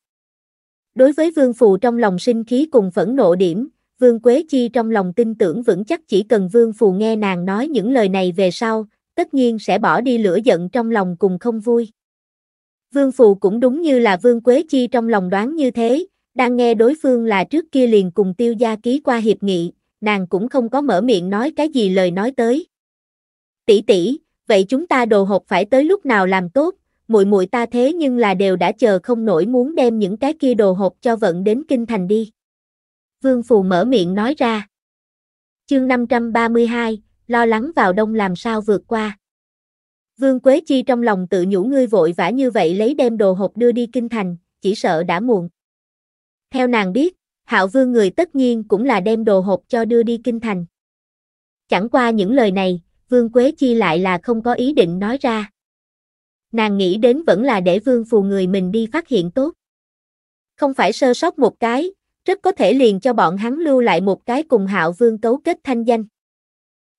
Đối với Vương Phù trong lòng sinh khí cùng phẫn nộ điểm, Vương Quế Chi trong lòng tin tưởng vững chắc chỉ cần Vương Phù nghe nàng nói những lời này về sau, tất nhiên sẽ bỏ đi lửa giận trong lòng cùng không vui. Vương Phù cũng đúng như là Vương Quế Chi trong lòng đoán như thế, đang nghe đối phương là trước kia liền cùng tiêu gia ký qua hiệp nghị, nàng cũng không có mở miệng nói cái gì lời nói tới. Tỷ tỷ, vậy chúng ta đồ hộp phải tới lúc nào làm tốt, muội muội ta thế nhưng là đều đã chờ không nổi muốn đem những cái kia đồ hộp cho vận đến kinh thành đi. Vương Phù mở miệng nói ra. Chương 532, lo lắng vào đông làm sao vượt qua. Vương Quế Chi trong lòng tự nhủ ngươi vội vã như vậy lấy đem đồ hộp đưa đi kinh thành, chỉ sợ đã muộn. Theo nàng biết, Hạo Vương người tất nhiên cũng là đem đồ hộp cho đưa đi kinh thành. Chẳng qua những lời này, Vương Quế Chi lại là không có ý định nói ra. Nàng nghĩ đến vẫn là để Vương phù người mình đi phát hiện tốt. Không phải sơ sót một cái, rất có thể liền cho bọn hắn lưu lại một cái cùng Hạo Vương cấu kết thanh danh.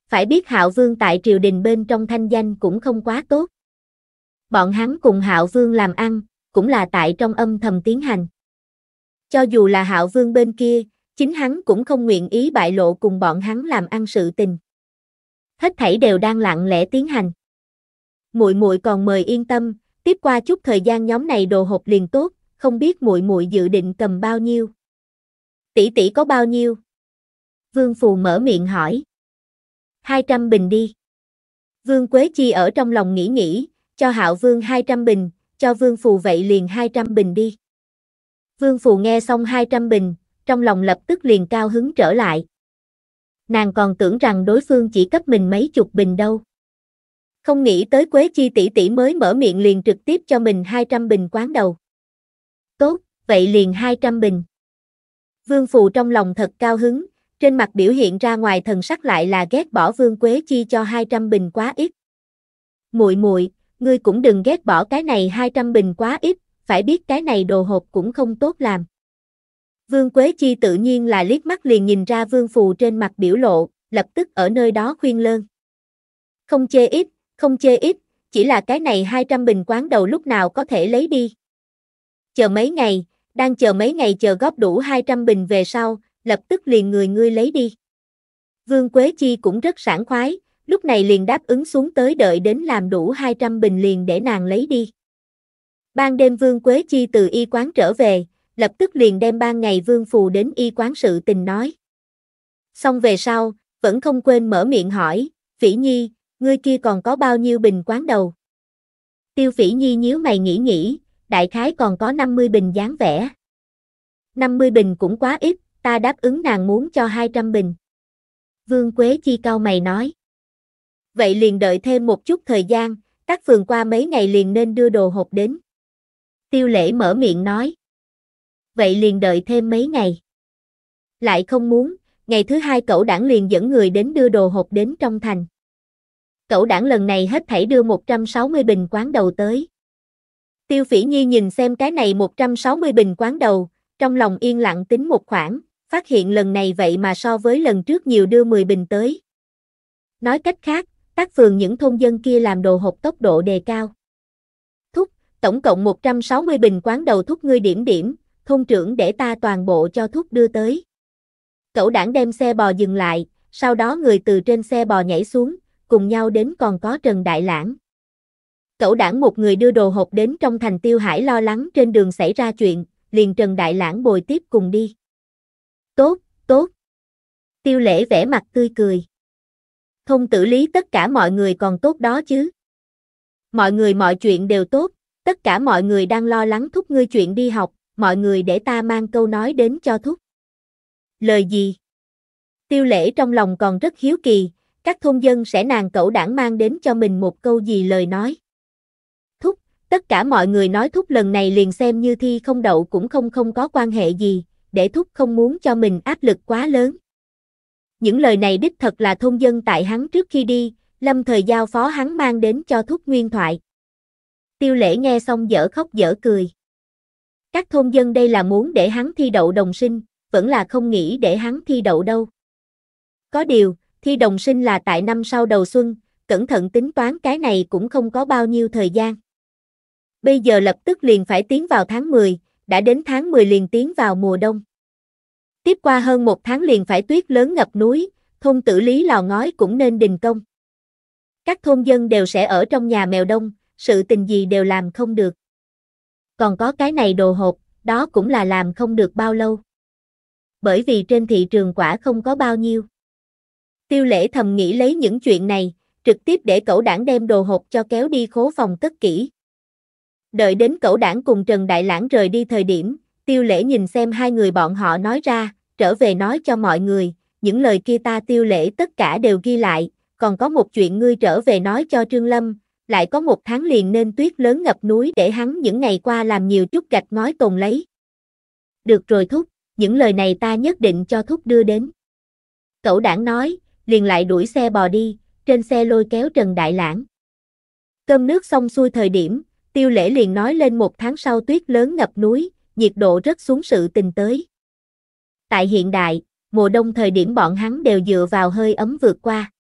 Phải biết Hạo Vương tại triều đình bên trong thanh danh cũng không quá tốt. Bọn hắn cùng Hạo Vương làm ăn, cũng là tại trong âm thầm tiến hành. Cho dù là Hạo Vương bên kia, chính hắn cũng không nguyện ý bại lộ cùng bọn hắn làm ăn sự tình. Hết thảy đều đang lặng lẽ tiến hành. Muội muội còn mời yên tâm, tiếp qua chút thời gian nhóm này đồ hộp liền tốt, không biết muội muội dự định cầm bao nhiêu. Tỷ tỷ có bao nhiêu? Vương Phù mở miệng hỏi. 200 bình đi. Vương Quế Chi ở trong lòng nghĩ nghĩ, cho Hạo Vương 200 bình, cho Vương Phù vậy liền 200 bình đi. Vương Phù nghe xong 200 bình, trong lòng lập tức liền cao hứng trở lại. Nàng còn tưởng rằng đối phương chỉ cấp mình mấy chục bình đâu. Không nghĩ tới Quế Chi tỷ tỷ mới mở miệng liền trực tiếp cho mình 200 bình quán đầu. Tốt, vậy liền 200 bình. Vương Phù trong lòng thật cao hứng, trên mặt biểu hiện ra ngoài thần sắc lại là ghét bỏ Vương Quế Chi cho 200 bình quá ít. Muội muội, ngươi cũng đừng ghét bỏ cái này 200 bình quá ít, phải biết cái này đồ hộp cũng không tốt làm. Vương Quế Chi tự nhiên là liếc mắt liền nhìn ra Vương Phù trên mặt biểu lộ, lập tức ở nơi đó khuyên lơn. Không chê ít, không chê ít, chỉ là cái này 200 bình quán đầu lúc nào có thể lấy đi. Chờ mấy ngày, đang chờ mấy ngày chờ góp đủ 200 bình về sau, lập tức liền người ngươi lấy đi. Vương Quế Chi cũng rất sảng khoái, lúc này liền đáp ứng xuống tới đợi đến làm đủ 200 bình liền để nàng lấy đi. Ban đêm Vương Quế Chi từ y quán trở về, lập tức liền đem ban ngày Vương Phù đến y quán sự tình nói. Xong về sau, vẫn không quên mở miệng hỏi, Phỉ Nhi, ngươi kia còn có bao nhiêu bình quán đầu? Tiêu Phỉ Nhi nhíu mày nghĩ nghĩ, đại khái còn có 50 bình dáng vẻ. 50 bình cũng quá ít, ta đáp ứng nàng muốn cho 200 bình. Vương Quế Chi cao mày nói. Vậy liền đợi thêm một chút thời gian, các phường qua mấy ngày liền nên đưa đồ hộp đến. Tiêu lễ mở miệng nói. Vậy liền đợi thêm mấy ngày. Lại không muốn, ngày thứ hai cậu đảng liền dẫn người đến đưa đồ hộp đến trong thành. Cậu đảng lần này hết thảy đưa 160 bình quán đầu tới. Tiêu Phỉ Nhi nhìn xem cái này 160 bình quán đầu, trong lòng yên lặng tính một khoản, phát hiện lần này vậy mà so với lần trước nhiều đưa 10 bình tới. Nói cách khác, các phường những thôn dân kia làm đồ hộp tốc độ đề cao. Thúc, tổng cộng 160 bình quán đầu thúc ngươi điểm điểm, thôn trưởng để ta toàn bộ cho thúc đưa tới. Cậu đảng đem xe bò dừng lại, sau đó người từ trên xe bò nhảy xuống, cùng nhau đến còn có Trần Đại Lãng. Cậu đảng một người đưa đồ hộp đến trong thành tiêu hải lo lắng trên đường xảy ra chuyện, liền Trần Đại Lãng bồi tiếp cùng đi. Tốt, tốt. Tiêu lễ vẽ mặt tươi cười. Thông tử lý tất cả mọi người còn tốt đó chứ. Mọi người mọi chuyện đều tốt, tất cả mọi người đang lo lắng thúc ngươi chuyện đi học, mọi người để ta mang câu nói đến cho thúc. Lời gì? Tiêu lễ trong lòng còn rất hiếu kỳ, các thôn dân sẽ nàng cẩu đảng mang đến cho mình một câu gì lời nói. Thúc, tất cả mọi người nói thúc lần này liền xem như thi không đậu cũng không không có quan hệ gì, để thúc không muốn cho mình áp lực quá lớn. Những lời này đích thật là thôn dân tại hắn trước khi đi, lâm thời giao phó hắn mang đến cho thúc nguyên thoại. Tiêu lễ nghe xong dở khóc dở cười. Các thôn dân đây là muốn để hắn thi đậu đồng sinh, vẫn là không nghĩ để hắn thi đậu đâu. Có điều, thi đồng sinh là tại năm sau đầu xuân, cẩn thận tính toán cái này cũng không có bao nhiêu thời gian. Bây giờ lập tức liền phải tiến vào tháng 10, đã đến tháng 10 liền tiến vào mùa đông. Tiếp qua hơn một tháng liền phải tuyết lớn ngập núi, thôn tử lý lò ngói cũng nên đình công. Các thôn dân đều sẽ ở trong nhà mèo đông, sự tình gì đều làm không được. Còn có cái này đồ hộp, đó cũng là làm không được bao lâu. Bởi vì trên thị trường quả không có bao nhiêu. Tiêu lễ thầm nghĩ lấy những chuyện này, trực tiếp để cậu đảng đem đồ hộp cho kéo đi khố phòng tất kỹ. Đợi đến cậu đảng cùng Trần Đại Lãng rời đi thời điểm, tiêu lễ nhìn xem hai người bọn họ nói ra, trở về nói cho mọi người, những lời kia ta tiêu lễ tất cả đều ghi lại, còn có một chuyện ngươi trở về nói cho Trương Lâm, lại có một tháng liền nên tuyết lớn ngập núi để hắn những ngày qua làm nhiều chút gạch ngói tồn lấy. Được rồi thúc, những lời này ta nhất định cho thúc đưa đến. Cậu đảng nói, liền lại đuổi xe bò đi, trên xe lôi kéo Trần Đại Lãng. Cơm nước xong xuôi thời điểm, tiêu lễ liền nói lên một tháng sau tuyết lớn ngập núi, nhiệt độ rất xuống sự tình tới. Tại hiện đại, mùa đông thời điểm bọn hắn đều dựa vào hơi ấm vượt qua.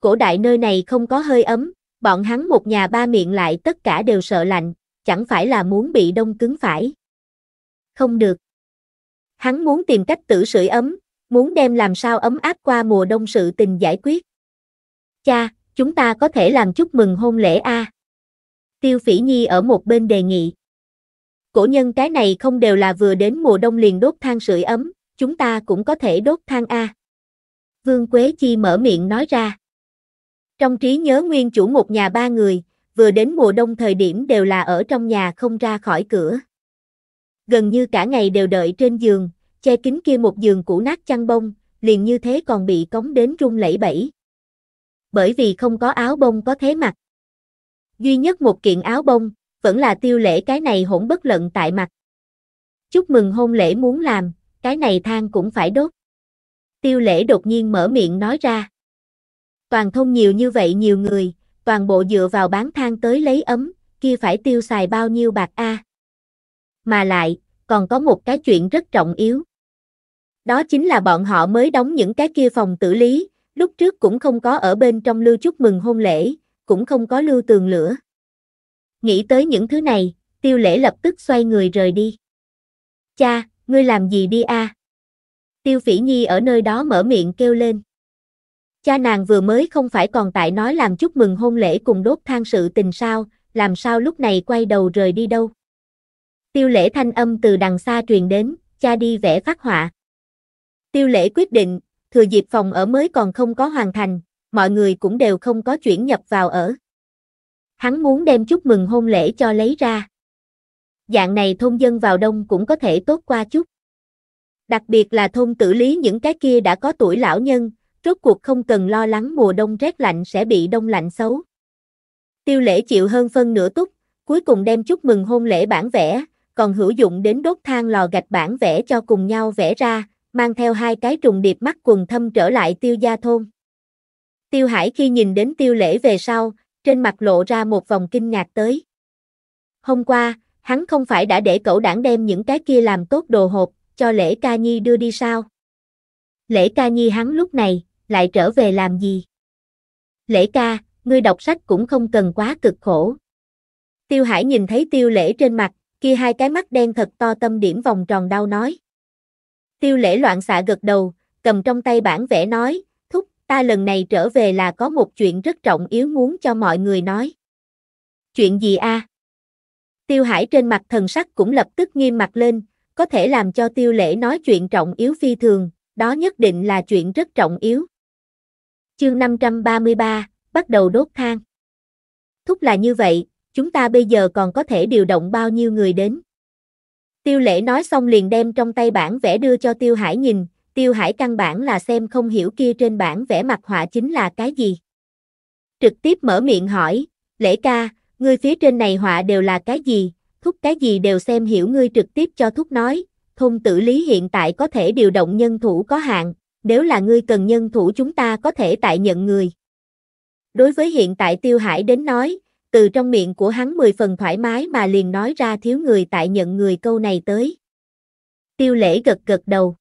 Cổ đại nơi này không có hơi ấm, bọn hắn một nhà ba miệng lại tất cả đều sợ lạnh, chẳng phải là muốn bị đông cứng phải. Không được. Hắn muốn tìm cách tử sưởi ấm, muốn đem làm sao ấm áp qua mùa đông sự tình giải quyết. Cha, chúng ta có thể làm chúc mừng hôn lễ a. Tiêu Phỉ Nhi ở một bên đề nghị. Cổ nhân cái này không đều là vừa đến mùa đông liền đốt than sưởi ấm, chúng ta cũng có thể đốt than a. Vương Quế Chi mở miệng nói ra. Trong trí nhớ nguyên chủ một nhà ba người, vừa đến mùa đông thời điểm đều là ở trong nhà không ra khỏi cửa. Gần như cả ngày đều đợi trên giường, che kín kia một giường cũ nát chăn bông, liền như thế còn bị cống đến rung lẫy bẫy. Bởi vì không có áo bông có thế mặc. Duy nhất một kiện áo bông, vẫn là tiêu lễ cái này hỗn bất lận tại mặt. Chúc mừng hôn lễ muốn làm, cái này than cũng phải đốt. Tiêu lễ đột nhiên mở miệng nói ra. Toàn thôn nhiều như vậy nhiều người, toàn bộ dựa vào bán than tới lấy ấm, kia phải tiêu xài bao nhiêu bạc a? Mà lại, còn có một cái chuyện rất trọng yếu. Đó chính là bọn họ mới đóng những cái kia phòng tử lý, lúc trước cũng không có ở bên trong lưu chúc mừng hôn lễ, cũng không có lưu tường lửa. Nghĩ tới những thứ này, tiêu lễ lập tức xoay người rời đi. Cha, ngươi làm gì đi a? Tiêu phỉ nhi ở nơi đó mở miệng kêu lên. Cha nàng vừa mới không phải còn tại nói làm chúc mừng hôn lễ cùng đốt than sự tình sao, làm sao lúc này quay đầu rời đi đâu. Tiêu lễ thanh âm từ đằng xa truyền đến, cha đi vẽ phát họa. Tiêu lễ quyết định, thừa dịp phòng ở mới còn không có hoàn thành, mọi người cũng đều không có chuyển nhập vào ở. Hắn muốn đem chúc mừng hôn lễ cho lấy ra. Dạng này thôn dân vào đông cũng có thể tốt qua chút. Đặc biệt là thôn tử lý những cái kia đã có tuổi lão nhân, rốt cuộc không cần lo lắng mùa đông rét lạnh sẽ bị đông lạnh xấu. Tiêu lễ chịu hơn phân nửa túc, cuối cùng đem chúc mừng hôn lễ bản vẽ, còn hữu dụng đến đốt than lò gạch bản vẽ cho cùng nhau vẽ ra, mang theo hai cái trùng điệp mắt quần thâm trở lại tiêu gia thôn. Tiêu Hải khi nhìn đến tiêu lễ về sau, trên mặt lộ ra một vòng kinh ngạc tới. Hôm qua, hắn không phải đã để cậu đảng đem những cái kia làm tốt đồ hộp, cho lễ ca nhi đưa đi sao? Lễ ca nhi hắn lúc này, lại trở về làm gì? Lễ ca, ngươi đọc sách cũng không cần quá cực khổ. Tiêu Hải nhìn thấy tiêu lễ trên mặt, kia hai cái mắt đen thật to tâm điểm vòng tròn đau nói. Tiêu lễ loạn xạ gật đầu, cầm trong tay bản vẽ nói, ta lần này trở về là có một chuyện rất trọng yếu muốn cho mọi người nói. Chuyện gì a? Tiêu Hải trên mặt thần sắc cũng lập tức nghiêm mặt lên, có thể làm cho tiêu lễ nói chuyện trọng yếu phi thường, đó nhất định là chuyện rất trọng yếu. Chương 533, bắt đầu đốt than. Thúc là như vậy, chúng ta bây giờ còn có thể điều động bao nhiêu người đến. Tiêu lễ nói xong liền đem trong tay bản vẽ đưa cho Tiêu Hải nhìn, Tiêu Hải căn bản là xem không hiểu kia trên bản vẽ mặt họa chính là cái gì. Trực tiếp mở miệng hỏi, lễ ca, ngươi phía trên này họa đều là cái gì, thúc cái gì đều xem hiểu ngươi trực tiếp cho thúc nói, thôn tử lý hiện tại có thể điều động nhân thủ có hạn, nếu là ngươi cần nhân thủ chúng ta có thể tại nhận người. Đối với hiện tại Tiêu Hải đến nói, từ trong miệng của hắn mười phần thoải mái mà liền nói ra thiếu người tại nhận người câu này tới. Tiêu lễ gật gật đầu.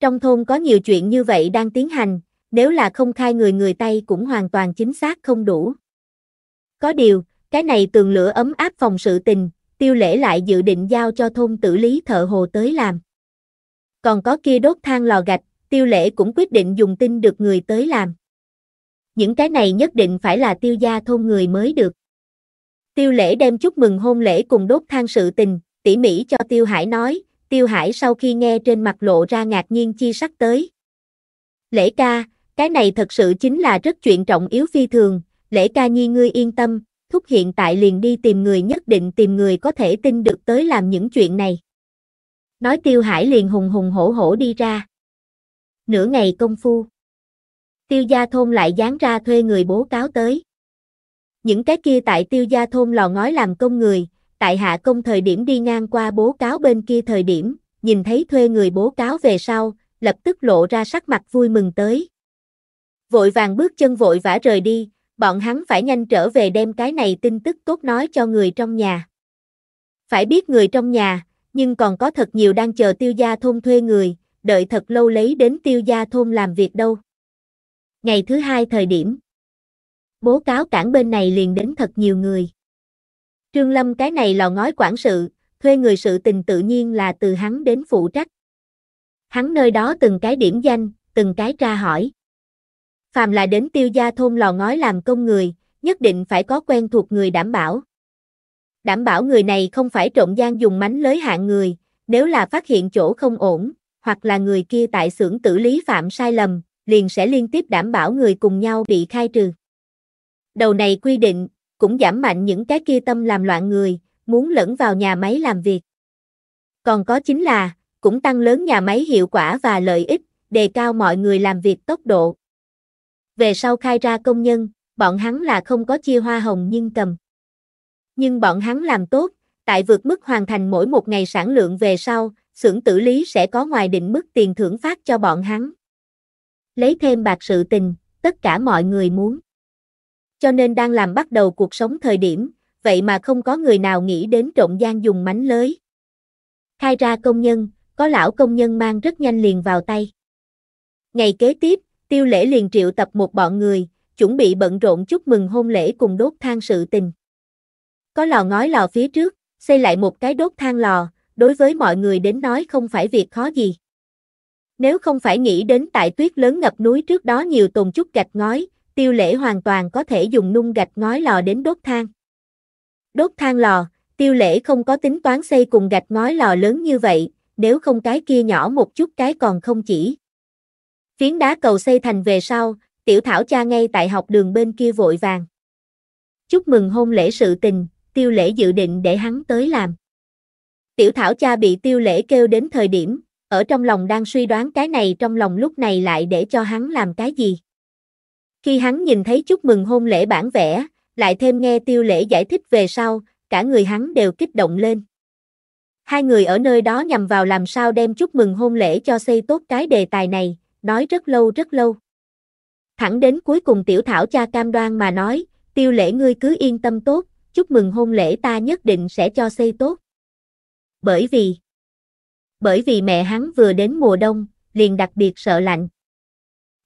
Trong thôn có nhiều chuyện như vậy đang tiến hành, nếu là không khai người người tay cũng hoàn toàn chính xác không đủ. Có điều, cái này tường lửa ấm áp phòng sự tình, tiêu lễ lại dự định giao cho thôn tử lý thợ hồ tới làm. Còn có kia đốt than lò gạch, tiêu lễ cũng quyết định dùng tin được người tới làm những cái này nhất định phải là tiêu gia thôn người mới được. Tiêu lễ đem chúc mừng hôn lễ cùng đốt than sự tình, tỉ mỉ cho Tiêu Hải nói, Tiêu Hải sau khi nghe trên mặt lộ ra ngạc nhiên chi sắc tới. Lễ ca, cái này thật sự chính là rất chuyện trọng yếu phi thường, lễ ca nhi ngươi yên tâm, thúc hiện tại liền đi tìm người nhất định tìm người có thể tin được tới làm những chuyện này. Nói Tiêu Hải liền hùng hùng hổ hổ đi ra. Nửa ngày công phu. Tiêu gia thôn lại dán ra thuê người bố cáo tới. Những cái kia tại tiêu gia thôn lò ngói làm công người, tại hạ công thời điểm đi ngang qua bố cáo bên kia thời điểm, nhìn thấy thuê người bố cáo về sau, lập tức lộ ra sắc mặt vui mừng tới. Vội vàng bước chân vội vã rời đi, bọn hắn phải nhanh trở về đem cái này tin tức tốt nói cho người trong nhà. Phải biết người trong nhà, nhưng còn có thật nhiều đang chờ tiêu gia thôn thuê người, đợi thật lâu lấy đến tiêu gia thôn làm việc đâu. Ngày thứ hai thời điểm, bố cáo cảng bên này liền đến thật nhiều người. Trương Lâm cái này lò ngói quản sự, thuê người sự tình tự nhiên là từ hắn đến phụ trách. Hắn nơi đó từng cái điểm danh, từng cái tra hỏi. Phàm là đến tiêu gia thôn lò ngói làm công người, nhất định phải có quen thuộc người đảm bảo. Đảm bảo người này không phải trộm gian dùng mánh lới hạng người, nếu là phát hiện chỗ không ổn, hoặc là người kia tại xưởng tử lý phạm sai lầm, liền sẽ liên tiếp đảm bảo người cùng nhau bị khai trừ. Đầu này quy định, cũng giảm mạnh những cái kia tâm làm loạn người, muốn lẫn vào nhà máy làm việc. Còn có chính là, cũng tăng lớn nhà máy hiệu quả và lợi ích, đề cao mọi người làm việc tốc độ. Về sau khai ra công nhân, bọn hắn là không có chia hoa hồng nhưng cầm. Nhưng bọn hắn làm tốt, tại vượt mức hoàn thành mỗi một ngày sản lượng về sau, xưởng tử lý sẽ có ngoài định mức tiền thưởng phát cho bọn hắn lấy thêm bạc sự tình, tất cả mọi người muốn. Cho nên đang làm bắt đầu cuộc sống thời điểm, vậy mà không có người nào nghĩ đến trộm gian dùng mánh lới. khai ra công nhân, có lão công nhân mang rất nhanh liền vào tay. Ngày kế tiếp, tiêu lễ liền triệu tập một bọn người, chuẩn bị bận rộn chúc mừng hôn lễ cùng đốt than sự tình. Có lò ngói lò phía trước, xây lại một cái đốt than lò, đối với mọi người đến nói không phải việc khó gì. Nếu không phải nghĩ đến tại tuyết lớn ngập núi trước đó nhiều tồn chút gạch ngói, tiêu lễ hoàn toàn có thể dùng nung gạch ngói lò đến đốt than. Đốt than lò, tiêu lễ không có tính toán xây cùng gạch ngói lò lớn như vậy, nếu không cái kia nhỏ một chút cái còn không chỉ. Phiến đá cầu xây thành về sau, tiểu thảo cha ngay tại học đường bên kia vội vàng. Chúc mừng hôn lễ sự tình, tiêu lễ dự định để hắn tới làm. Tiểu thảo cha bị tiêu lễ kêu đến thời điểm, ở trong lòng đang suy đoán cái này trong lòng lúc này lại để cho hắn làm cái gì. Khi hắn nhìn thấy chúc mừng hôn lễ bản vẽ, lại thêm nghe tiêu lễ giải thích về sau, cả người hắn đều kích động lên. Hai người ở nơi đó nhằm vào làm sao đem chúc mừng hôn lễ cho xây tốt cái đề tài này, nói rất lâu rất lâu. Thẳng đến cuối cùng tiểu thảo cha cam đoan mà nói, tiêu lễ ngươi cứ yên tâm tốt, chúc mừng hôn lễ ta nhất định sẽ cho xây tốt. Bởi vì, bởi vì mẹ hắn vừa đến mùa đông, liền đặc biệt sợ lạnh.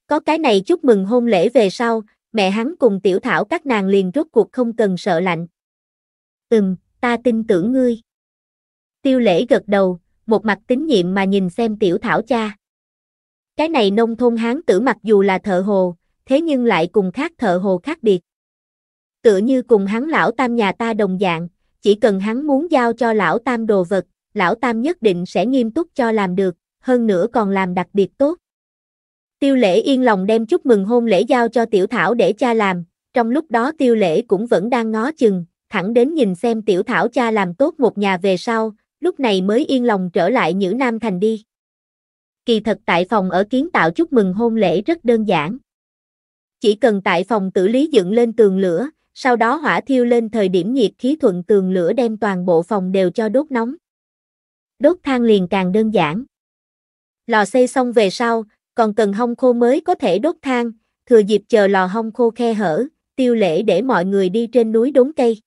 Có cái này chúc mừng hôn lễ về sau, mẹ hắn cùng tiểu thảo các nàng liền rốt cuộc không cần sợ lạnh. Ừm, ta tin tưởng ngươi. Tiêu lễ gật đầu, một mặt tín nhiệm mà nhìn xem tiểu thảo cha. Cái này nông thôn hán tử mặc dù là thợ hồ, thế nhưng lại cùng khác thợ hồ khác biệt. Tựa như cùng hắn lão tam nhà ta đồng dạng, chỉ cần hắn muốn giao cho lão tam đồ vật, lão tam nhất định sẽ nghiêm túc cho làm được, hơn nữa còn làm đặc biệt tốt. Tiêu lễ yên lòng đem chúc mừng hôn lễ giao cho tiểu thảo để cha làm, trong lúc đó tiêu lễ cũng vẫn đang ngó chừng, thẳng đến nhìn xem tiểu thảo cha làm tốt một nhà về sau, lúc này mới yên lòng trở lại Nhữ Nam Thành đi. Kỳ thật tại phòng ở kiến tạo chúc mừng hôn lễ rất đơn giản. Chỉ cần tại phòng tử lý dựng lên tường lửa, sau đó hỏa thiêu lên thời điểm nhiệt khí thuận tường lửa đem toàn bộ phòng đều cho đốt nóng. Đốt than liền càng đơn giản. Lò xây xong về sau, còn cần hong khô mới có thể đốt than, thừa dịp chờ lò hong khô khe hở, tiêu lễ để mọi người đi trên núi đốn cây.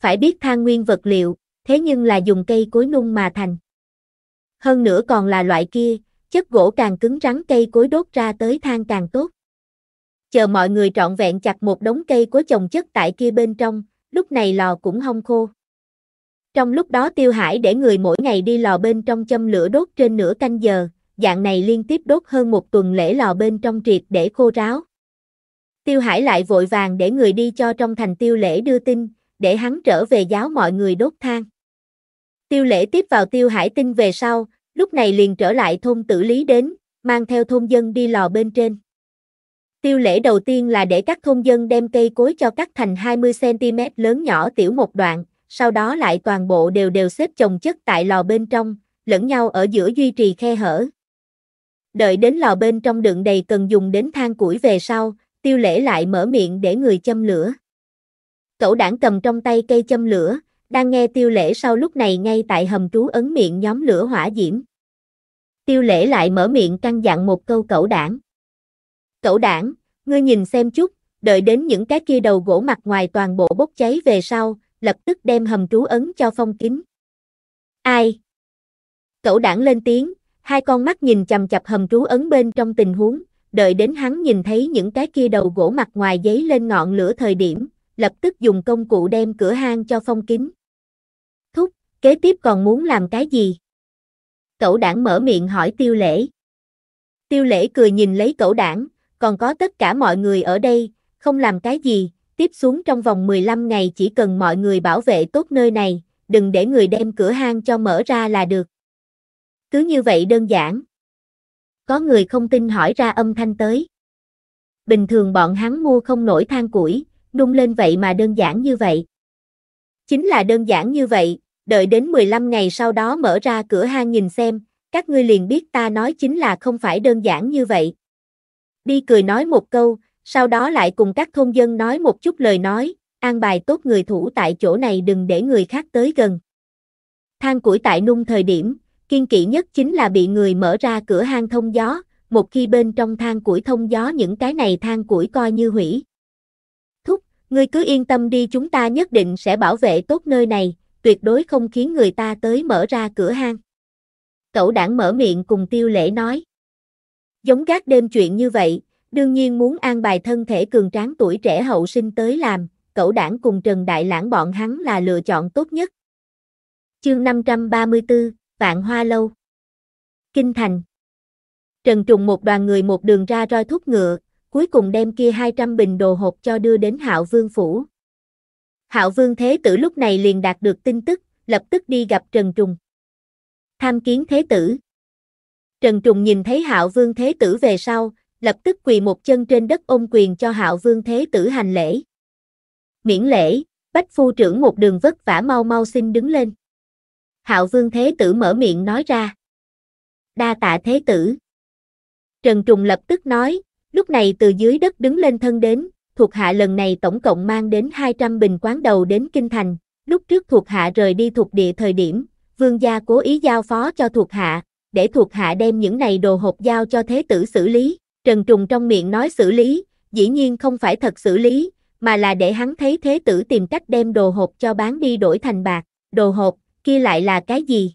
Phải biết than nguyên vật liệu, thế nhưng là dùng cây cối nung mà thành. Hơn nữa còn là loại kia, chất gỗ càng cứng rắn cây cối đốt ra tới than càng tốt. Chờ mọi người trọn vẹn chặt một đống cây cối trồng chất tại kia bên trong, lúc này lò cũng hong khô. Trong lúc đó Tiêu Hải để người mỗi ngày đi lò bên trong châm lửa đốt trên nửa canh giờ, dạng này liên tiếp đốt hơn một tuần lễ lò bên trong triệt để khô ráo. Tiêu Hải lại vội vàng để người đi cho trong thành tiêu lễ đưa tin, để hắn trở về giáo mọi người đốt than. Tiêu lễ tiếp vào tiêu hải tin về sau, lúc này liền trở lại thôn tử lý đến, mang theo thôn dân đi lò bên trên. Tiêu lễ đầu tiên là để các thôn dân đem cây cối cho cắt thành 20cm lớn nhỏ tiểu một đoạn, sau đó lại toàn bộ đều đều xếp chồng chất tại lò bên trong, lẫn nhau ở giữa duy trì khe hở. Đợi đến lò bên trong đựng đầy cần dùng đến than củi về sau, tiêu lễ lại mở miệng để người châm lửa. Cậu đảng cầm trong tay cây châm lửa, đang nghe tiêu lễ sau lúc này ngay tại hầm trú ấn miệng nhóm lửa hỏa diễm. Tiêu lễ lại mở miệng căn dặn một câu cậu đảng. Cậu đảng, ngươi nhìn xem chút, đợi đến những cái kia đầu gỗ mặt ngoài toàn bộ bốc cháy về sau, lập tức đem hầm trú ấn cho phong kín. Ai? Cậu đảng lên tiếng, hai con mắt nhìn chầm chập hầm trú ấn bên trong tình huống, đợi đến hắn nhìn thấy những cái kia đầu gỗ mặt ngoài giấy lên ngọn lửa thời điểm, lập tức dùng công cụ đem cửa hang cho phong kín. Thúc, kế tiếp còn muốn làm cái gì? Cậu đảng mở miệng hỏi tiêu lễ. Tiêu lễ cười nhìn lấy cậu đảng, còn có tất cả mọi người ở đây, không làm cái gì, tiếp xuống trong vòng 15 ngày chỉ cần mọi người bảo vệ tốt nơi này, đừng để người đem cửa hang cho mở ra là được. Cứ như vậy đơn giản. Có người không tin hỏi ra âm thanh tới. Bình thường bọn hắn mua không nổi than củi, nung lên vậy mà đơn giản như vậy. Chính là đơn giản như vậy, đợi đến 15 ngày sau đó mở ra cửa hang nhìn xem, các ngươi liền biết ta nói chính là không phải đơn giản như vậy. Đi cười nói một câu, sau đó lại cùng các thôn dân nói một chút lời nói, an bài tốt người thủ tại chỗ này đừng để người khác tới gần. Than củi tại nung thời điểm, kiên kỵ nhất chính là bị người mở ra cửa hang thông gió, một khi bên trong thang củi thông gió những cái này thang củi coi như hủy. Thúc, ngươi cứ yên tâm đi chúng ta nhất định sẽ bảo vệ tốt nơi này, tuyệt đối không khiến người ta tới mở ra cửa hang. Cậu đảng mở miệng cùng tiêu lễ nói. Giống gác đêm chuyện như vậy, đương nhiên muốn an bài thân thể cường tráng tuổi trẻ hậu sinh tới làm, cậu đảng cùng Trần Đại Lãng bọn hắn là lựa chọn tốt nhất. Chương 534, Vạn Hoa Lâu Kinh Thành Trần Trùng một đoàn người một đường ra roi thúc ngựa, cuối cùng đem kia 200 bình đồ hộp cho đưa đến Hạo Vương Phủ. Hạo Vương Thế Tử lúc này liền đạt được tin tức, lập tức đi gặp Trần Trùng. Tham kiến Thế Tử Trần Trùng nhìn thấy Hạo Vương Thế Tử về sau, lập tức quỳ một chân trên đất ôm quyền cho Hạo Vương Thế Tử hành lễ. Miễn lễ, Bách Phu trưởng một đường vất vả mau mau xin đứng lên. Hạo Vương Thế Tử mở miệng nói ra. Đa tạ Thế Tử. Trần Trùng lập tức nói, lúc này từ dưới đất đứng lên thân đến, thuộc hạ lần này tổng cộng mang đến 200 bình quán đầu đến Kinh Thành, lúc trước thuộc hạ rời đi thuộc địa thời điểm, vương gia cố ý giao phó cho thuộc hạ, để thuộc hạ đem những này đồ hộp giao cho thế tử xử lý, Trần Trùng trong miệng nói xử lý, dĩ nhiên không phải thật xử lý, mà là để hắn thấy thế tử tìm cách đem đồ hộp cho bán đi đổi thành bạc, đồ hộp, kia lại là cái gì?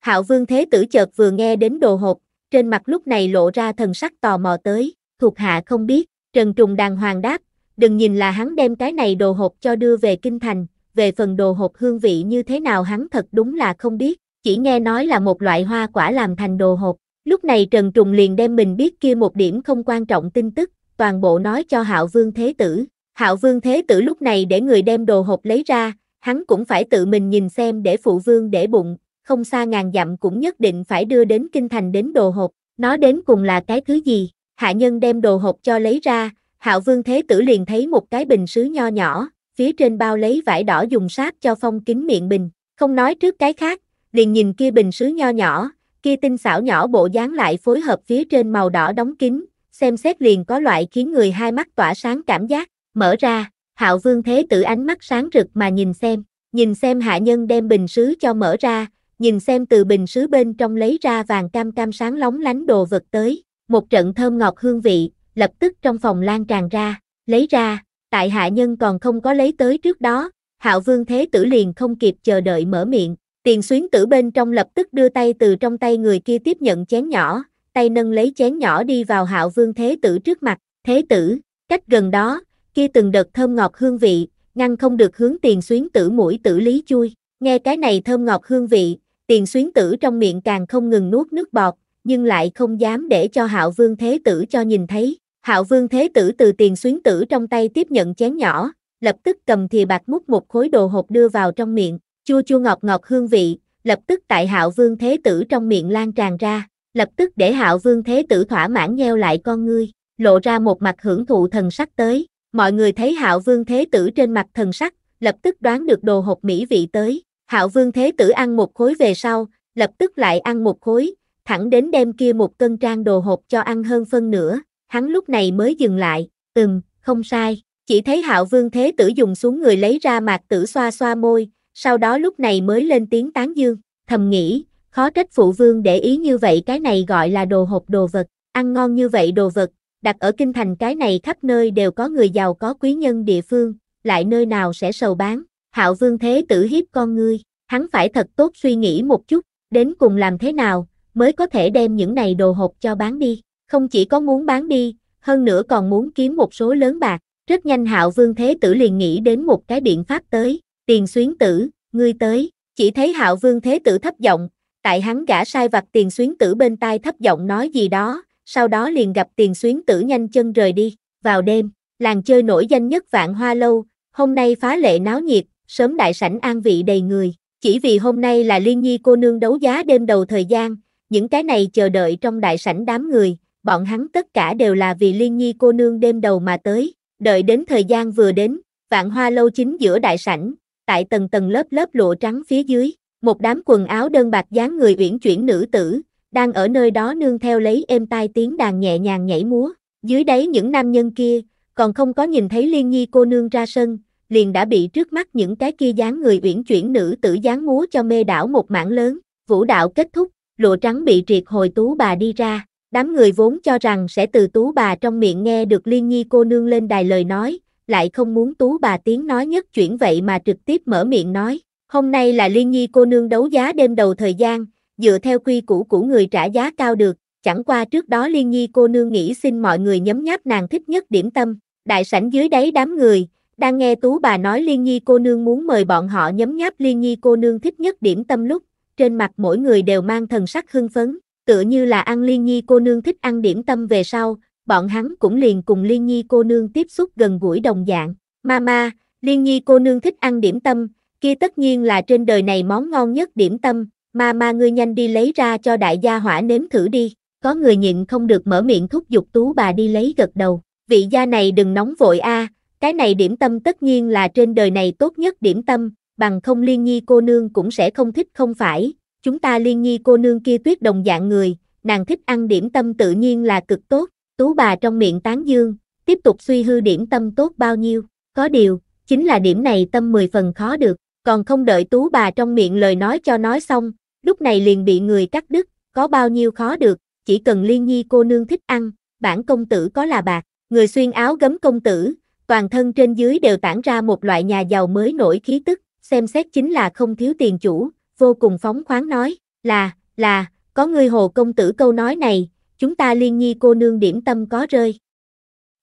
Hạo Vương Thế Tử chợt vừa nghe đến đồ hộp, trên mặt lúc này lộ ra thần sắc tò mò tới, thuộc hạ không biết, Trần Trùng đàng hoàng đáp, đừng nhìn là hắn đem cái này đồ hộp cho đưa về kinh thành, về phần đồ hộp hương vị như thế nào hắn thật đúng là không biết, chỉ nghe nói là một loại hoa quả làm thành đồ hộp. Lúc này Trần Trùng liền đem mình biết kia một điểm không quan trọng tin tức, toàn bộ nói cho Hạo Vương Thế Tử. Hạo Vương Thế Tử lúc này để người đem đồ hộp lấy ra, hắn cũng phải tự mình nhìn xem để phụ vương để bụng, không xa ngàn dặm cũng nhất định phải đưa đến kinh thành đến đồ hộp, nó đến cùng là cái thứ gì? Hạ nhân đem đồ hộp cho lấy ra, Hạo Vương Thế Tử liền thấy một cái bình sứ nho nhỏ, phía trên bao lấy vải đỏ dùng sáp cho phong kín miệng bình, không nói trước cái khác, liền nhìn kia bình sứ nho nhỏ, kia tinh xảo nhỏ bộ dáng lại phối hợp phía trên màu đỏ đóng kín, xem xét liền có loại khiến người hai mắt tỏa sáng cảm giác, mở ra, Hạo Vương Thế Tử ánh mắt sáng rực mà nhìn xem, nhìn xem hạ nhân đem bình sứ cho mở ra, nhìn xem từ bình sứ bên trong lấy ra vàng cam cam sáng lóng lánh đồ vật tới, một trận thơm ngọt hương vị, lập tức trong phòng lan tràn ra, lấy ra, tại hạ nhân còn không có lấy tới trước đó, Hạo Vương Thế Tử liền không kịp chờ đợi mở miệng, tiền xuyến tử bên trong lập tức đưa tay từ trong tay người kia tiếp nhận chén nhỏ, tay nâng lấy chén nhỏ đi vào Hạo Vương Thế Tử trước mặt, Thế Tử, cách gần đó, kia từng đợt thơm ngọt hương vị, ngăn không được hướng tiền xuyến tử mũi tử lý chui, nghe cái này thơm ngọt hương vị, tiền xuyến tử trong miệng càng không ngừng nuốt nước bọt, nhưng lại không dám để cho Hạo Vương Thế Tử cho nhìn thấy. Hạo Vương Thế Tử từ tiền xuyến tử trong tay tiếp nhận chén nhỏ, lập tức cầm thìa bạc múc một khối đồ hộp đưa vào trong miệng, chua chua ngọt ngọt hương vị, lập tức tại Hạo Vương Thế Tử trong miệng lan tràn ra, lập tức để Hạo Vương Thế Tử thỏa mãn nheo lại con ngươi, lộ ra một mặt hưởng thụ thần sắc tới. Mọi người thấy Hạo Vương Thế Tử trên mặt thần sắc, lập tức đoán được đồ hộp mỹ vị tới. Hạo Vương Thế Tử ăn một khối về sau, lập tức lại ăn một khối, thẳng đến đem kia một cân trang đồ hộp cho ăn hơn phân nửa, hắn lúc này mới dừng lại, ừm, không sai, chỉ thấy hạo vương thế tử dùng xuống người lấy ra mạc tử xoa xoa môi, sau đó lúc này mới lên tiếng tán dương, thầm nghĩ, khó trách phụ vương để ý như vậy cái này gọi là đồ hộp đồ vật, ăn ngon như vậy đồ vật, đặt ở kinh thành cái này khắp nơi đều có người giàu có quý nhân địa phương, lại nơi nào sẽ sầu bán, hạo vương thế tử hiếp con ngươi, hắn phải thật tốt suy nghĩ một chút, đến cùng làm thế nào, mới có thể đem những này đồ hộp cho bán đi. Không chỉ có muốn bán đi, hơn nữa còn muốn kiếm một số lớn bạc. Rất nhanh hạo vương thế tử liền nghĩ đến một cái biện pháp tới, tiền xuyến tử, ngươi tới, chỉ thấy hạo vương thế tử thấp giọng, tại hắn gã sai vặt tiền xuyến tử bên tai thấp giọng nói gì đó, sau đó liền gặp tiền xuyến tử nhanh chân rời đi, vào đêm, làng chơi nổi danh nhất vạn hoa lâu, hôm nay phá lệ náo nhiệt, sớm đại sảnh an vị đầy người, chỉ vì hôm nay là liên nhi cô nương đấu giá đêm đầu thời gian, những cái này chờ đợi trong đại sảnh đám người, bọn hắn tất cả đều là vì liên nhi cô nương đêm đầu mà tới, đợi đến thời gian vừa đến, vạn hoa lâu chính giữa đại sảnh, tại tầng tầng lớp lớp lụa trắng phía dưới, một đám quần áo đơn bạc dáng người uyển chuyển nữ tử, đang ở nơi đó nương theo lấy êm tai tiếng đàn nhẹ nhàng nhảy múa, dưới đáy những nam nhân kia, còn không có nhìn thấy liên nhi cô nương ra sân, liền đã bị trước mắt những cái kia dáng người uyển chuyển nữ tử dáng múa cho mê đảo một mảng lớn, vũ đạo kết thúc, lụa trắng bị triệt hồi tú bà đi ra, đám người vốn cho rằng sẽ từ tú bà trong miệng nghe được liên nhi cô nương lên đài lời nói, lại không muốn tú bà tiếng nói nhất chuyển vậy mà trực tiếp mở miệng nói, Hôm nay là Liên Nhi cô nương đấu giá đêm đầu thời gian, dựa theo quy củ của người trả giá cao được, chẳng qua trước đó Liên Nhi cô nương nghĩ xin mọi người nhấm nháp nàng thích nhất điểm tâm, đại sảnh dưới đáy đám người, đang nghe Tú bà nói Liên Nhi cô nương muốn mời bọn họ nhấm nháp Liên Nhi cô nương thích nhất điểm tâm lúc, trên mặt mỗi người đều mang thần sắc hưng phấn, tựa như là ăn Liên Nhi cô nương thích ăn điểm tâm về sau, bọn hắn cũng liền cùng Liên Nhi cô nương tiếp xúc gần gũi đồng dạng. Mama, Liên Nhi cô nương thích ăn điểm tâm, kia tất nhiên là trên đời này món ngon nhất điểm tâm, Mama ngươi nhanh đi lấy ra cho đại gia hỏa nếm thử đi. Có người nhịn không được mở miệng thúc giục tú bà đi lấy gật đầu. Vị gia này đừng nóng vội a, cái này điểm tâm tất nhiên là trên đời này tốt nhất điểm tâm, bằng không liên nhi cô nương cũng sẽ không thích không phải. Chúng ta liên nhi cô nương kia tuyết đồng dạng người, nàng thích ăn điểm tâm tự nhiên là cực tốt. Tú bà trong miệng tán dương, tiếp tục suy hư điểm tâm tốt bao nhiêu. Có điều, chính là điểm này tâm 10 phần khó được, còn không đợi tú bà trong miệng lời nói cho nói xong, lúc này liền bị người cắt đứt, có bao nhiêu khó được, chỉ cần liên nhi cô nương thích ăn, bản công tử có là bạc, người xuyên áo gấm công tử, toàn thân trên dưới đều tản ra một loại nhà giàu mới nổi khí tức, xem xét chính là không thiếu tiền chủ, vô cùng phóng khoáng nói, là, là, có người hồ công tử câu nói này, chúng ta liên nhi cô nương điểm tâm có rơi.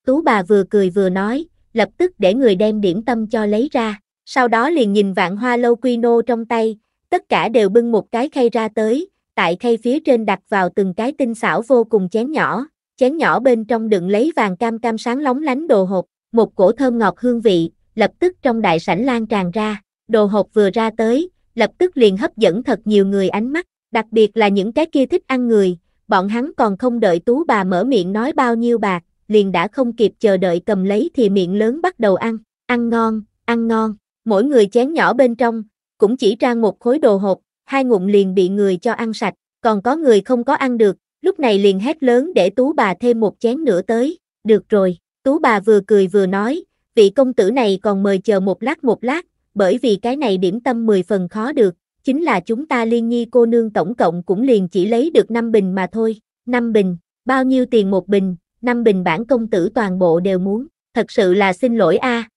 Tú bà vừa cười vừa nói, lập tức để người đem điểm tâm cho lấy ra, sau đó liền nhìn vạn hoa lâu quy nô trong tay, tất cả đều bưng một cái khay ra tới, tại khay phía trên đặt vào từng cái tinh xảo vô cùng chén nhỏ, chén nhỏ bên trong đựng lấy vàng cam cam sáng lóng lánh đồ hộp, một cổ thơm ngọt hương vị, lập tức trong đại sảnh lan tràn ra, đồ hộp vừa ra tới, lập tức liền hấp dẫn thật nhiều người ánh mắt, đặc biệt là những cái kia thích ăn người, bọn hắn còn không đợi tú bà mở miệng nói bao nhiêu bạc, liền đã không kịp chờ đợi cầm lấy thì miệng lớn bắt đầu ăn, ăn ngon, ăn ngon, mỗi người chén nhỏ bên trong, cũng chỉ trang một khối đồ hộp, hai ngụm liền bị người cho ăn sạch, còn có người không có ăn được, lúc này liền hét lớn để tú bà thêm một chén nữa tới, được rồi, tú bà vừa cười vừa nói, vị công tử này còn mời chờ một lát một lát, bởi vì cái này điểm tâm 10 phần khó được, chính là chúng ta liên nhi cô nương tổng cộng cũng liền chỉ lấy được 5 bình mà thôi, 5 bình, bao nhiêu tiền một bình, 5 bình bản công tử toàn bộ đều muốn, thật sự là xin lỗi a.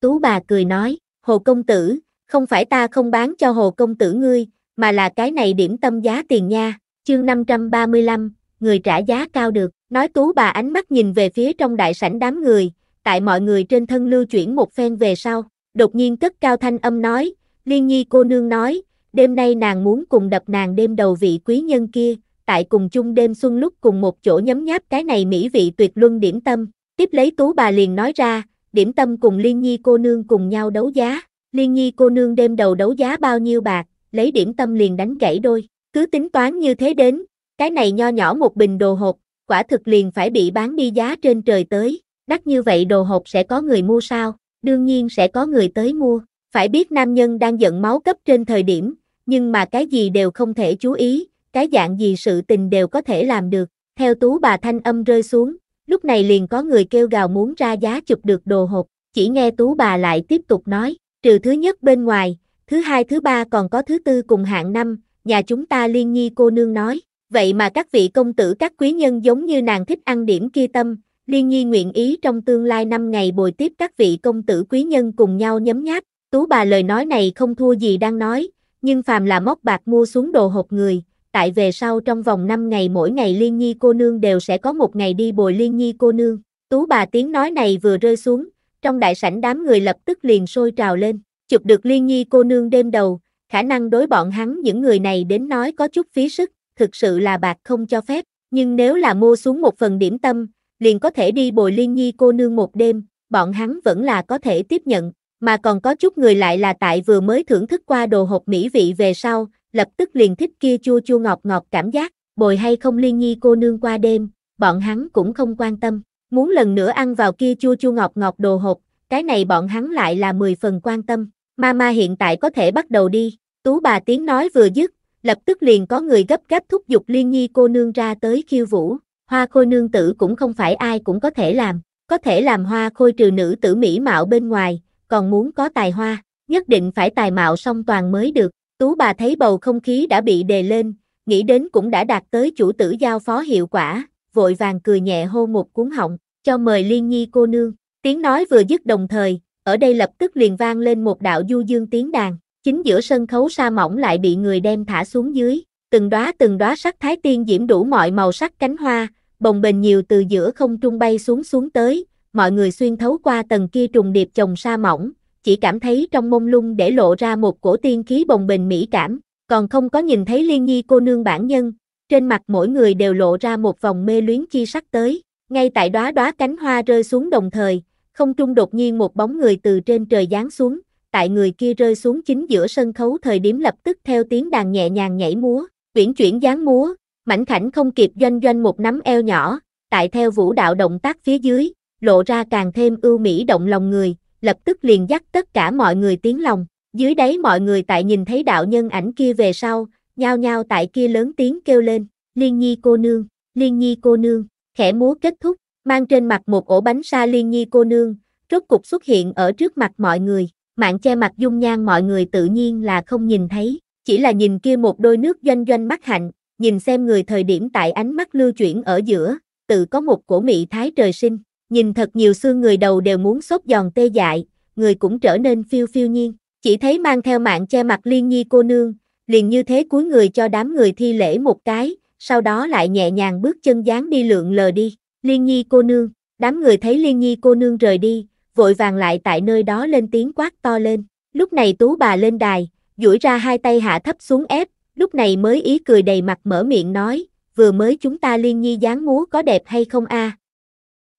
Tú bà cười nói, hồ công tử, không phải ta không bán cho hồ công tử ngươi, mà là cái này điểm tâm giá tiền nha, chương 535, người trả giá cao được, nói tú bà ánh mắt nhìn về phía trong đại sảnh đám người, tại mọi người trên thân lưu chuyển một phen về sau, đột nhiên cất cao thanh âm nói, liên nhi cô nương nói, đêm nay nàng muốn cùng đập nàng đêm đầu vị quý nhân kia, tại cùng chung đêm xuân lúc cùng một chỗ nhấm nháp cái này mỹ vị tuyệt luân điểm tâm, tiếp lấy tú bà liền nói ra, điểm tâm cùng liên nhi cô nương cùng nhau đấu giá, liên nhi cô nương đêm đầu đấu giá bao nhiêu bạc, lấy điểm tâm liền đánh gãy đôi, cứ tính toán như thế đến, cái này nho nhỏ một bình đồ hộp, quả thực liền phải bị bán đi giá trên trời tới, đắt như vậy đồ hộp sẽ có người mua sao, đương nhiên sẽ có người tới mua, phải biết nam nhân đang giận máu cấp trên thời điểm, nhưng mà cái gì đều không thể chú ý, cái dạng gì sự tình đều có thể làm được, theo tú bà thanh âm rơi xuống, lúc này liền có người kêu gào muốn ra giá chụp được đồ hộp, chỉ nghe tú bà lại tiếp tục nói, trừ thứ nhất bên ngoài, thứ hai thứ ba còn có thứ tư cùng hạng năm, nhà chúng ta liên nhi cô nương nói, vậy mà các vị công tử các quý nhân giống như nàng thích ăn điểm kia tâm, liên nhi nguyện ý trong tương lai năm ngày bồi tiếp các vị công tử quý nhân cùng nhau nhấm nháp, tú bà lời nói này không thua gì đang nói, nhưng phàm là móc bạc mua xuống đồ hộp người, tại về sau trong vòng 5 ngày mỗi ngày liên nhi cô nương đều sẽ có một ngày đi bồi liên nhi cô nương, tú bà tiếng nói này vừa rơi xuống, trong đại sảnh đám người lập tức liền sôi trào lên, chụp được liên nhi cô nương đêm đầu, khả năng đối bọn hắn những người này đến nói có chút phí sức, thực sự là bạc không cho phép, nhưng nếu là mua xuống một phần điểm tâm, liền có thể đi bồi liên nhi cô nương một đêm, bọn hắn vẫn là có thể tiếp nhận, mà còn có chút người lại là tại vừa mới thưởng thức qua đồ hộp mỹ vị về sau, lập tức liền thích kia chua chua ngọt ngọt cảm giác, bồi hay không liên nhi cô nương qua đêm, bọn hắn cũng không quan tâm, muốn lần nữa ăn vào kia chua chua ngọt ngọt đồ hộp, cái này bọn hắn lại là 10 phần quan tâm. Mama hiện tại có thể bắt đầu đi, tú bà tiếng nói vừa dứt, lập tức liền có người gấp gáp thúc giục liên nhi cô nương ra tới khiêu vũ, hoa khôi nương tử cũng không phải ai cũng có thể làm, có thể làm hoa khôi trừ nữ tử mỹ mạo bên ngoài, còn muốn có tài hoa, nhất định phải tài mạo song toàn mới được, tú bà thấy bầu không khí đã bị đề lên, nghĩ đến cũng đã đạt tới chủ tử giao phó hiệu quả, vội vàng cười nhẹ hô một cuốn họng, cho mời liên nhi cô nương, tiếng nói vừa dứt đồng thời, ở đây lập tức liền vang lên một đạo du dương tiếng đàn, chính giữa sân khấu sa mỏng lại bị người đem thả xuống dưới, từng đóa từng đóa sắc thái tiên diễm đủ mọi màu sắc cánh hoa, bồng bềnh nhiều từ giữa không trung bay xuống xuống tới, mọi người xuyên thấu qua tầng kia trùng điệp chồng sa mỏng, chỉ cảm thấy trong mông lung để lộ ra một cổ tiên khí bồng bềnh mỹ cảm, còn không có nhìn thấy liên nhi cô nương bản nhân, trên mặt mỗi người đều lộ ra một vòng mê luyến chi sắc tới, ngay tại đóa đóa cánh hoa rơi xuống đồng thời, không trung đột nhiên một bóng người từ trên trời giáng xuống, tại người kia rơi xuống chính giữa sân khấu thời điểm lập tức theo tiếng đàn nhẹ nhàng nhảy múa, chuyển chuyển dáng múa, mảnh khảnh không kịp doanh doanh một nắm eo nhỏ, tại theo vũ đạo động tác phía dưới, lộ ra càng thêm ưu mỹ động lòng người, lập tức liền dắt tất cả mọi người tiếng lòng. Dưới đáy mọi người tại nhìn thấy đạo nhân ảnh kia về sau, nhao nhao tại kia lớn tiếng kêu lên, Liên Nhi cô nương, Liên Nhi cô nương, khẽ múa kết thúc, mang trên mặt một ổ bánh sa Liên Nhi cô nương, rốt cục xuất hiện ở trước mặt mọi người, mạng che mặt dung nhan mọi người tự nhiên là không nhìn thấy, chỉ là nhìn kia một đôi nước doanh doanh mắt hạnh, nhìn xem người thời điểm tại ánh mắt lưu chuyển ở giữa, tự có một cổ mị thái trời sinh, nhìn thật nhiều xương người đầu đều muốn sốt giòn tê dại, người cũng trở nên phiêu phiêu nhiên, chỉ thấy mang theo mạng che mặt liên nhi cô nương, liền như thế cúi người cho đám người thi lễ một cái, sau đó lại nhẹ nhàng bước chân dáng đi lượn lờ đi, liên nhi cô nương, đám người thấy liên nhi cô nương rời đi, vội vàng lại tại nơi đó lên tiếng quát to lên, lúc này tú bà lên đài, duỗi ra hai tay hạ thấp xuống ép, lúc này mới ý cười đầy mặt mở miệng nói, vừa mới chúng ta liên nhi dáng múa có đẹp hay không a?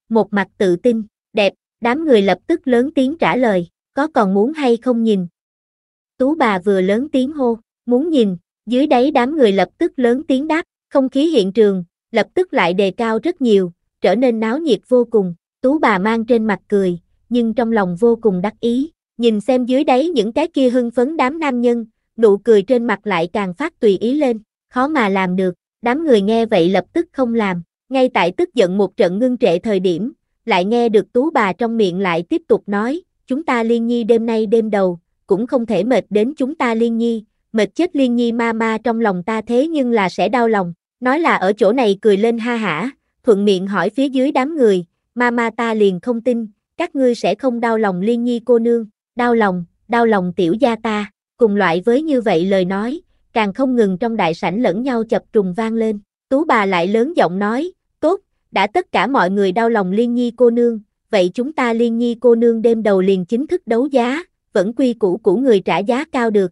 Một mặt tự tin, đẹp, đám người lập tức lớn tiếng trả lời, có còn muốn hay không nhìn? Tú bà vừa lớn tiếng hô, muốn nhìn, dưới đáy đám người lập tức lớn tiếng đáp, không khí hiện trường, lập tức lại đề cao rất nhiều, trở nên náo nhiệt vô cùng, tú bà mang trên mặt cười, nhưng trong lòng vô cùng đắc ý, nhìn xem dưới đáy những cái kia hưng phấn đám nam nhân, nụ cười trên mặt lại càng phát tùy ý lên, khó mà làm được, đám người nghe vậy lập tức không làm, ngay tại tức giận một trận ngưng trệ thời điểm, lại nghe được tú bà trong miệng lại tiếp tục nói, chúng ta liên nhi đêm nay đêm đầu, cũng không thể mệt đến chúng ta liên nhi, mệt chết liên nhi ma ma trong lòng ta thế nhưng là sẽ đau lòng, nói là ở chỗ này cười lên ha hả, thuận miệng hỏi phía dưới đám người, ma ma ta liền không tin, các ngươi sẽ không đau lòng liên nhi cô nương, đau lòng, đau lòng tiểu gia ta, cùng loại với như vậy lời nói, càng không ngừng trong đại sảnh lẫn nhau chập trùng vang lên, tú bà lại lớn giọng nói, tốt, đã tất cả mọi người đau lòng liên nhi cô nương, vậy chúng ta liên nhi cô nương đêm đầu liền chính thức đấu giá, vẫn quy củ của người trả giá cao được.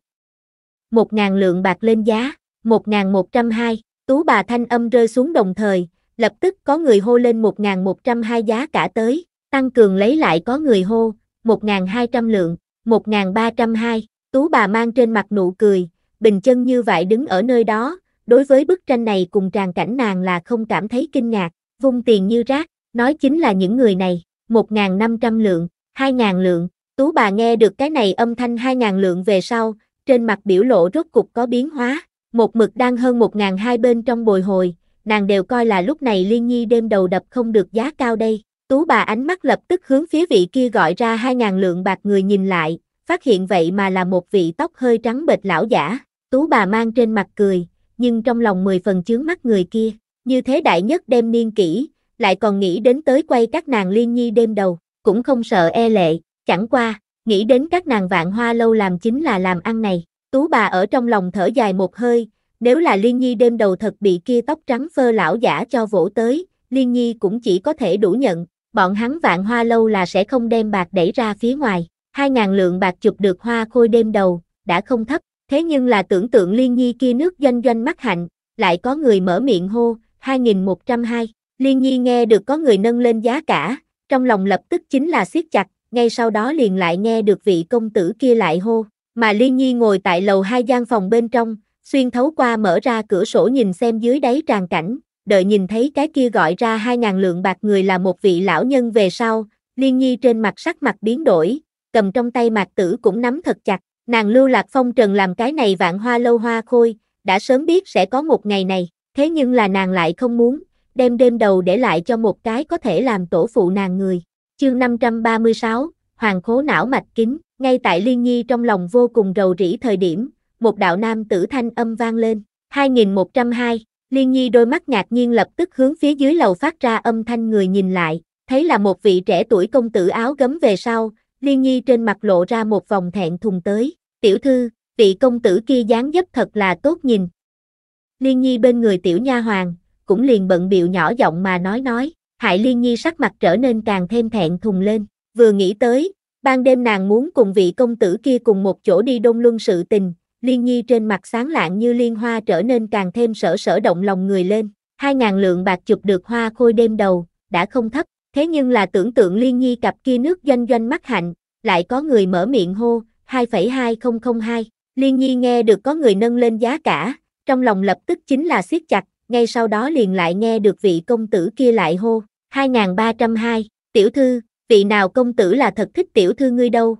Một ngàn lượng bạc lên giá, một ngàn một trăm hai, tú bà thanh âm rơi xuống đồng thời, lập tức có người hô lên một ngàn một trăm hai giá cả tới, tăng cường lấy lại có người hô, một ngàn hai trăm lượng, một ngàn ba trăm hai, tú bà mang trên mặt nụ cười, bình chân như vậy đứng ở nơi đó, đối với bức tranh này cùng tràn cảnh nàng là không cảm thấy kinh ngạc, vung tiền như rác, nói chính là những người này, một ngàn năm trăm lượng, hai ngàn lượng, tú bà nghe được cái này âm thanh hai ngàn lượng về sau, trên mặt biểu lộ rốt cục có biến hóa, một mực đang hơn một ngàn hai bên trong bồi hồi, nàng đều coi là lúc này liên nhi đêm đầu đập không được giá cao đây, tú bà ánh mắt lập tức hướng phía vị kia gọi ra hai ngàn lượng bạc người nhìn lại, phát hiện vậy mà là một vị tóc hơi trắng bệch lão giả, tú bà mang trên mặt cười, nhưng trong lòng mười phần chướng mắt người kia, như thế đại nhất đem niên kỹ, lại còn nghĩ đến tới quay các nàng liên nhi đêm đầu, cũng không sợ e lệ, chẳng qua, nghĩ đến các nàng vạn hoa lâu làm chính là làm ăn này, tú bà ở trong lòng thở dài một hơi, nếu là liên nhi đêm đầu thật bị kia tóc trắng phơ lão giả cho vỗ tới, liên nhi cũng chỉ có thể đủ nhận, bọn hắn vạn hoa lâu là sẽ không đem bạc đẩy ra phía ngoài, hai ngàn lượng bạc chụp được hoa khôi đêm đầu, đã không thấp, thế nhưng là tưởng tượng liên nhi kia nước doanh doanh mắt hạnh, lại có người mở miệng hô, 2102, liên nhi nghe được có người nâng lên giá cả, trong lòng lập tức chính là siết chặt, ngay sau đó liền lại nghe được vị công tử kia lại hô, mà liên nhi ngồi tại lầu hai gian phòng bên trong, xuyên thấu qua mở ra cửa sổ nhìn xem dưới đáy tràn cảnh, đợi nhìn thấy cái kia gọi ra 2.000 lượng bạc người là một vị lão nhân về sau, liên nhi trên mặt sắc mặt biến đổi, cầm trong tay mạc tử cũng nắm thật chặt, nàng lưu lạc phong trần làm cái này vạn hoa lâu hoa khôi, đã sớm biết sẽ có một ngày này, thế nhưng là nàng lại không muốn, đem đêm đầu để lại cho một cái có thể làm tổ phụ nàng người. Chương 536, Hoàng khố não mạch kính, ngay tại Liên Nhi trong lòng vô cùng rầu rĩ thời điểm, một đạo nam tử thanh âm vang lên, 2102, Liên Nhi đôi mắt ngạc nhiên lập tức hướng phía dưới lầu phát ra âm thanh người nhìn lại, thấy là một vị trẻ tuổi công tử áo gấm về sau, Liên Nhi trên mặt lộ ra một vòng thẹn thùng tới, tiểu thư, vị công tử kia dáng dấp thật là tốt nhìn. Liên Nhi bên người tiểu nha hoàng, cũng liền bận biệu nhỏ giọng mà nói nói, hại Liên Nhi sắc mặt trở nên càng thêm thẹn thùng lên, vừa nghĩ tới, ban đêm nàng muốn cùng vị công tử kia cùng một chỗ đi đông luân sự tình, Liên Nhi trên mặt sáng lạng như liên hoa trở nên càng thêm sở sở động lòng người lên, hai ngàn lượng bạc chụp được hoa khôi đêm đầu, đã không thấp, thế nhưng là tưởng tượng Liên Nhi cặp kia nước doanh doanh mắt hạnh, lại có người mở miệng hô, 2,2002, Liên Nhi nghe được có người nâng lên giá cả, trong lòng lập tức chính là siết chặt, ngay sau đó liền lại nghe được vị công tử kia lại hô, 2302, tiểu thư, vị nào công tử là thật thích tiểu thư ngươi đâu.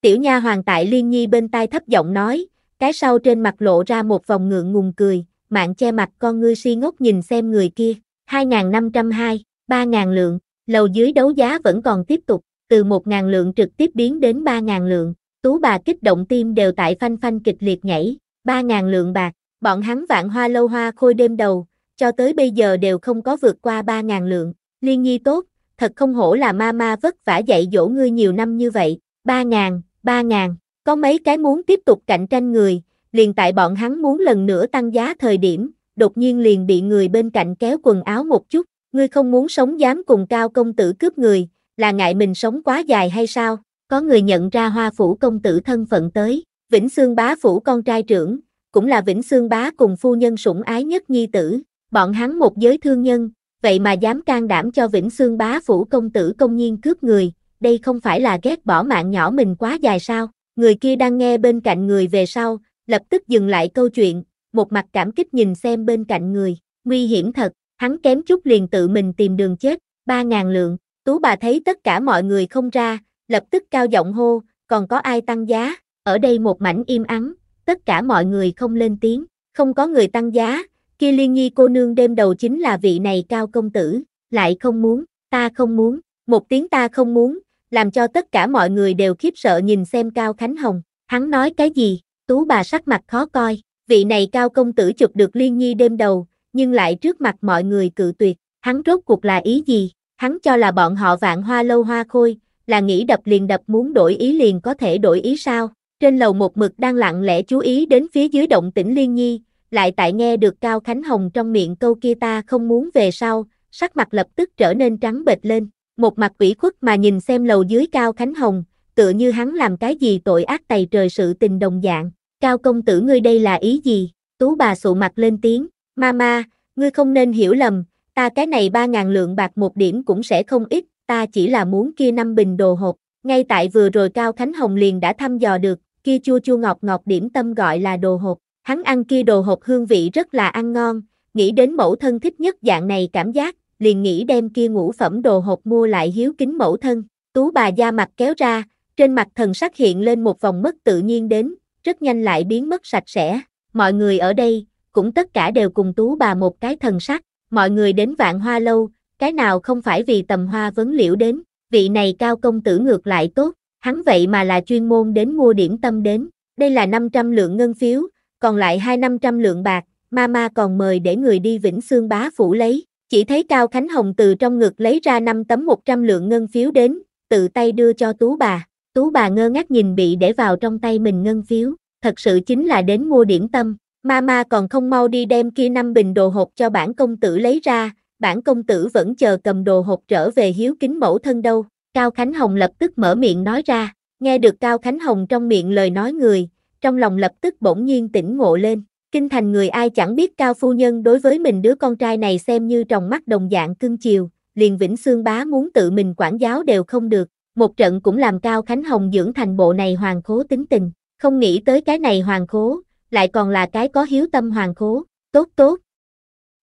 Tiểu nha hoàng tại Liên Nhi bên tai thấp giọng nói, cái sau trên mặt lộ ra một vòng ngượng ngùng cười, mạng che mặt con ngươi si ngốc nhìn xem người kia, 2502, 3000 lượng, lầu dưới đấu giá vẫn còn tiếp tục, từ 1000 lượng trực tiếp biến đến 3000 lượng, tú bà kích động tim đều tại phanh phanh kịch liệt nhảy, 3000 lượng bạc, bọn hắn vạn hoa lâu hoa khôi đêm đầu, cho tới bây giờ đều không có vượt qua 3000 lượng, liên nhi tốt, thật không hổ là ma ma vất vả dạy dỗ ngươi nhiều năm như vậy, 3000, 3000, có mấy cái muốn tiếp tục cạnh tranh người, liền tại bọn hắn muốn lần nữa tăng giá thời điểm, đột nhiên liền bị người bên cạnh kéo quần áo một chút, ngươi không muốn sống dám cùng cao công tử cướp người, là ngại mình sống quá dài hay sao? Có người nhận ra hoa phủ công tử thân phận tới, Vĩnh Xương bá phủ con trai trưởng, cũng là Vĩnh Xương bá cùng phu nhân sủng ái nhất nhi tử, bọn hắn một giới thương nhân, vậy mà dám can đảm cho Vĩnh Xương bá phủ công tử công nhiên cướp người, đây không phải là ghét bỏ mạng nhỏ mình quá dài sao? Người kia đang nghe bên cạnh người về sau, lập tức dừng lại câu chuyện, một mặt cảm kích nhìn xem bên cạnh người, nguy hiểm thật, hắn kém chút liền tự mình tìm đường chết, ba ngàn lượng, tú bà thấy tất cả mọi người không ra, lập tức cao giọng hô, còn có ai tăng giá, ở đây một mảnh im ắng, tất cả mọi người không lên tiếng, không có người tăng giá, kia liên nhi cô nương đêm đầu chính là vị này cao công tử, lại không muốn, ta không muốn, một tiếng ta không muốn, làm cho tất cả mọi người đều khiếp sợ nhìn xem Cao Khánh Hồng, hắn nói cái gì, tú bà sắc mặt khó coi, vị này Cao công tử chụp được liên nhi đêm đầu, nhưng lại trước mặt mọi người cự tuyệt, hắn rốt cuộc là ý gì, hắn cho là bọn họ vạn hoa lâu hoa khôi, là nghĩ đập liền đập muốn đổi ý liền có thể đổi ý sao, trên lầu một mực đang lặng lẽ chú ý đến phía dưới động tĩnh liên nhi, lại tại nghe được Cao Khánh Hồng trong miệng câu kia ta không muốn về sau, sắc mặt lập tức trở nên trắng bệch lên, một mặt ủy khuất mà nhìn xem lầu dưới Cao Khánh Hồng, tựa như hắn làm cái gì tội ác tày trời sự tình đồng dạng, Cao công tử ngươi đây là ý gì, tú bà sụ mặt lên tiếng, Mama, ngươi không nên hiểu lầm, ta cái này ba ngàn lượng bạc một điểm cũng sẽ không ít, ta chỉ là muốn kia năm bình đồ hộp, ngay tại vừa rồi Cao Khánh Hồng liền đã thăm dò được, kia chua chua ngọt ngọt điểm tâm gọi là đồ hộp, hắn ăn kia đồ hộp hương vị rất là ăn ngon, nghĩ đến mẫu thân thích nhất dạng này cảm giác, liền nghĩ đem kia ngũ phẩm đồ hộp mua lại hiếu kính mẫu thân, tú bà da mặt kéo ra, trên mặt thần sắc hiện lên một vòng mất tự nhiên đến, rất nhanh lại biến mất sạch sẽ, mọi người ở đây, cũng tất cả đều cùng tú bà một cái thần sắc, mọi người đến vạn hoa lâu, cái nào không phải vì tầm hoa vấn liễu đến, vị này cao công tử ngược lại tốt, hắn vậy mà là chuyên môn đến mua điểm tâm đến, đây là 500 lượng ngân phiếu, còn lại hai 500 lượng bạc, mama còn mời để người đi Vĩnh Xương bá phủ lấy, chỉ thấy Cao Khánh Hồng từ trong ngực lấy ra năm tấm 100 lượng ngân phiếu đến, tự tay đưa cho tú bà, tú bà ngơ ngác nhìn bị để vào trong tay mình ngân phiếu, thật sự chính là đến mua điểm tâm, Mama còn không mau đi đem kia năm bình đồ hộp cho bản công tử lấy ra, bản công tử vẫn chờ cầm đồ hộp trở về hiếu kính mẫu thân đâu. Cao Khánh Hồng lập tức mở miệng nói ra, nghe được Cao Khánh Hồng trong miệng lời nói người, trong lòng lập tức bỗng nhiên tỉnh ngộ lên. Kinh thành người ai chẳng biết Cao Phu Nhân đối với mình đứa con trai này xem như trong mắt đồng dạng cưng chiều, liền Vĩnh Xương Bá muốn tự mình quản giáo đều không được, một trận cũng làm Cao Khánh Hồng dưỡng thành bộ này hoàng khố tính tình, không nghĩ tới cái này hoàng khố, lại còn là cái có hiếu tâm hoàng khố, tốt tốt.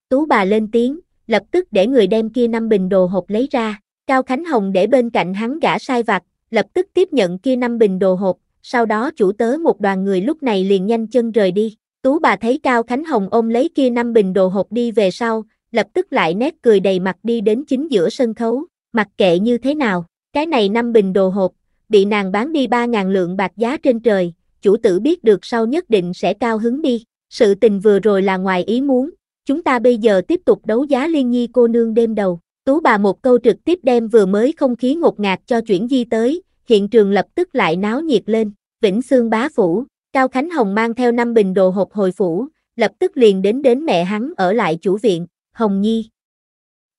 Tú bà lên tiếng, lập tức để người đem kia năm bình đồ hộp lấy ra, Cao Khánh Hồng để bên cạnh hắn gã sai vặt, lập tức tiếp nhận kia năm bình đồ hộp, sau đó chủ tớ một đoàn người lúc này liền nhanh chân rời đi. Tú bà thấy Cao Khánh Hồng ôm lấy kia năm bình đồ hộp đi về sau, lập tức lại nét cười đầy mặt đi đến chính giữa sân khấu, mặc kệ như thế nào, cái này năm bình đồ hộp, bị nàng bán đi 3.000 lượng bạc giá trên trời, chủ tử biết được sau nhất định sẽ cao hứng đi. Sự tình vừa rồi là ngoài ý muốn, chúng ta bây giờ tiếp tục đấu giá liên nhi cô nương đêm đầu. Tú bà một câu trực tiếp đem vừa mới không khí ngột ngạt cho chuyển di tới, hiện trường lập tức lại náo nhiệt lên. Vĩnh Xương bá phủ, Cao Khánh Hồng mang theo năm bình đồ hộp hồi phủ, lập tức liền đến đến mẹ hắn ở lại chủ viện, Hồng Nhi.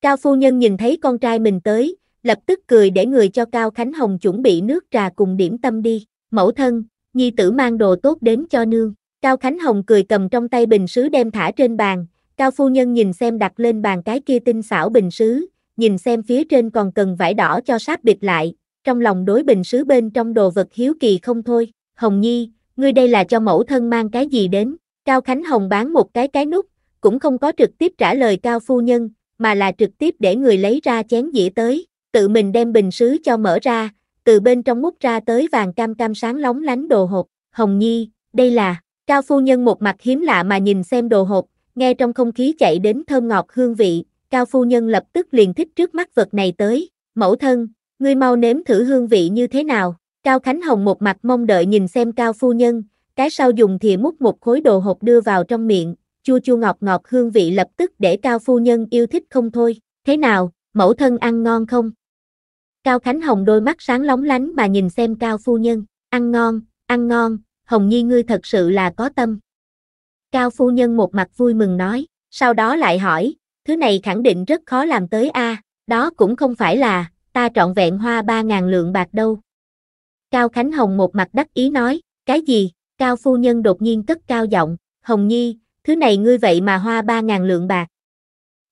Cao phu nhân nhìn thấy con trai mình tới, lập tức cười để người cho Cao Khánh Hồng chuẩn bị nước trà cùng điểm tâm đi, mẫu thân, nhi tử mang đồ tốt đến cho nương. Cao Khánh Hồng cười cầm trong tay bình sứ đem thả trên bàn, Cao phu nhân nhìn xem đặt lên bàn cái kia tinh xảo bình sứ, nhìn xem phía trên còn cần vải đỏ cho sáp bịt lại, trong lòng đối bình sứ bên trong đồ vật hiếu kỳ không thôi. Hồng Nhi, ngươi đây là cho mẫu thân mang cái gì đến? Cao Khánh Hồng bán một cái cái nút, cũng không có trực tiếp trả lời Cao phu nhân, mà là trực tiếp để người lấy ra chén dĩa tới, tự mình đem bình sứ cho mở ra, từ bên trong múc ra tới vàng cam cam sáng lóng lánh đồ hộp. Hồng Nhi, đây là, Cao phu nhân một mặt hiếm lạ mà nhìn xem đồ hộp, nghe trong không khí chạy đến thơm ngọt hương vị, Cao phu nhân lập tức liền thích trước mắt vật này tới, mẫu thân, ngươi mau nếm thử hương vị như thế nào, Cao Khánh Hồng một mặt mong đợi nhìn xem Cao phu nhân, cái sau dùng thìa múc một khối đồ hộp đưa vào trong miệng, chua chua ngọt ngọt hương vị lập tức để Cao phu nhân yêu thích không thôi, thế nào, mẫu thân ăn ngon không? Cao Khánh Hồng đôi mắt sáng lóng lánh mà nhìn xem Cao phu nhân, ăn ngon, ăn ngon, Hồng Nhi ngươi thật sự là có tâm. Cao phu nhân một mặt vui mừng nói, sau đó lại hỏi, thứ này khẳng định rất khó làm tới a, đó cũng không phải là, ta trọn vẹn hoa ba ngàn lượng bạc đâu. Cao Khánh Hồng một mặt đắc ý nói, cái gì? Cao phu nhân đột nhiên cất cao giọng, Hồng Nhi, thứ này ngươi vậy mà hoa ba ngàn lượng bạc.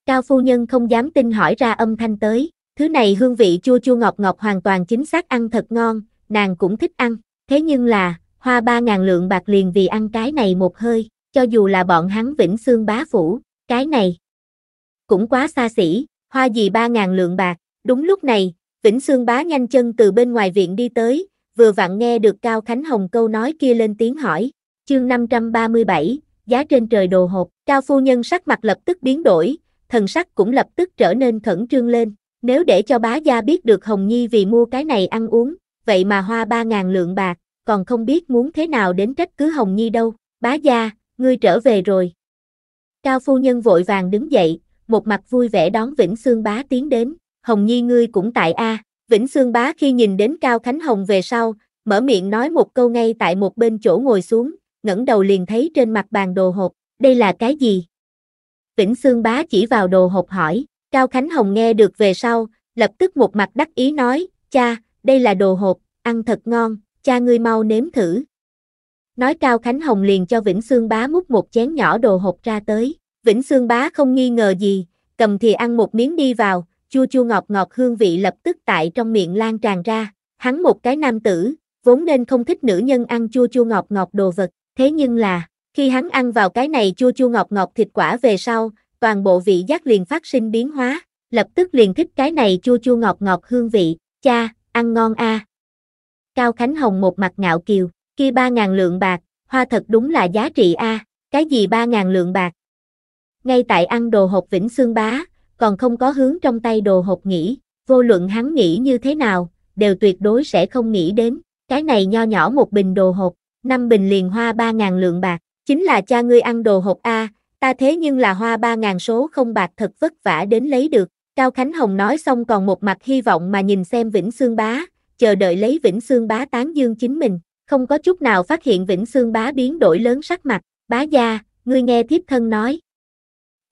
Cao phu nhân không dám tin hỏi ra âm thanh tới, thứ này hương vị chua chua ngọt ngọt hoàn toàn chính xác ăn thật ngon, nàng cũng thích ăn, thế nhưng là, hoa ba ngàn lượng bạc liền vì ăn cái này một hơi, cho dù là bọn hắn vĩnh xương bá phủ, cái này cũng quá xa xỉ, hoa gì ba ngàn lượng bạc, đúng lúc này, vĩnh xương bá nhanh chân từ bên ngoài viện đi tới, vừa vặn nghe được Cao Khánh Hồng câu nói kia lên tiếng hỏi, chương 537, giá trên trời đồ hộp, Cao Phu Nhân sắc mặt lập tức biến đổi, thần sắc cũng lập tức trở nên khẩn trương lên, nếu để cho bá gia biết được Hồng Nhi vì mua cái này ăn uống, vậy mà hoa ba ngàn lượng bạc, còn không biết muốn thế nào đến trách cứ Hồng Nhi đâu, bá gia, ngươi trở về rồi. Cao Phu Nhân vội vàng đứng dậy, một mặt vui vẻ đón Vĩnh Sương bá tiến đến, Hồng Nhi ngươi cũng tại A, Vĩnh Sương bá khi nhìn đến Cao Khánh Hồng về sau, mở miệng nói một câu ngay tại một bên chỗ ngồi xuống, ngẩng đầu liền thấy trên mặt bàn đồ hộp, đây là cái gì? Vĩnh Sương bá chỉ vào đồ hộp hỏi, Cao Khánh Hồng nghe được về sau, lập tức một mặt đắc ý nói, cha, đây là đồ hộp, ăn thật ngon, cha ngươi mau nếm thử. Nói Cao Khánh Hồng liền cho Vĩnh Sương bá múc một chén nhỏ đồ hộp ra tới, Vĩnh Sương bá không nghi ngờ gì, cầm thì ăn một miếng đi vào, chua chua ngọt ngọt hương vị lập tức tại trong miệng lan tràn ra, hắn một cái nam tử, vốn nên không thích nữ nhân ăn chua chua ngọt ngọt đồ vật, thế nhưng là, khi hắn ăn vào cái này chua chua ngọt ngọt thịt quả về sau, toàn bộ vị giác liền phát sinh biến hóa, lập tức liền thích cái này chua chua ngọt ngọt hương vị, cha, ăn ngon a. Cao Khánh Hồng một mặt ngạo kiều, kia ba ngàn lượng bạc, hoa thật đúng là giá trị a, cái gì ba ngàn lượng bạc. Ngay tại ăn đồ hộp Vĩnh Xương Bá, còn không có hướng trong tay đồ hộp nghĩ, vô luận hắn nghĩ như thế nào, đều tuyệt đối sẽ không nghĩ đến, cái này nho nhỏ một bình đồ hộp, năm bình liền hoa ba ngàn lượng bạc, chính là cha ngươi ăn đồ hộp A, ta thế nhưng là hoa ba ngàn số không bạc thật vất vả đến lấy được, Cao Khánh Hồng nói xong còn một mặt hy vọng mà nhìn xem Vĩnh Xương Bá, chờ đợi lấy Vĩnh Xương Bá tán dương chính mình, không có chút nào phát hiện Vĩnh Xương Bá biến đổi lớn sắc mặt, bá gia, ngươi nghe thiếp thân nói,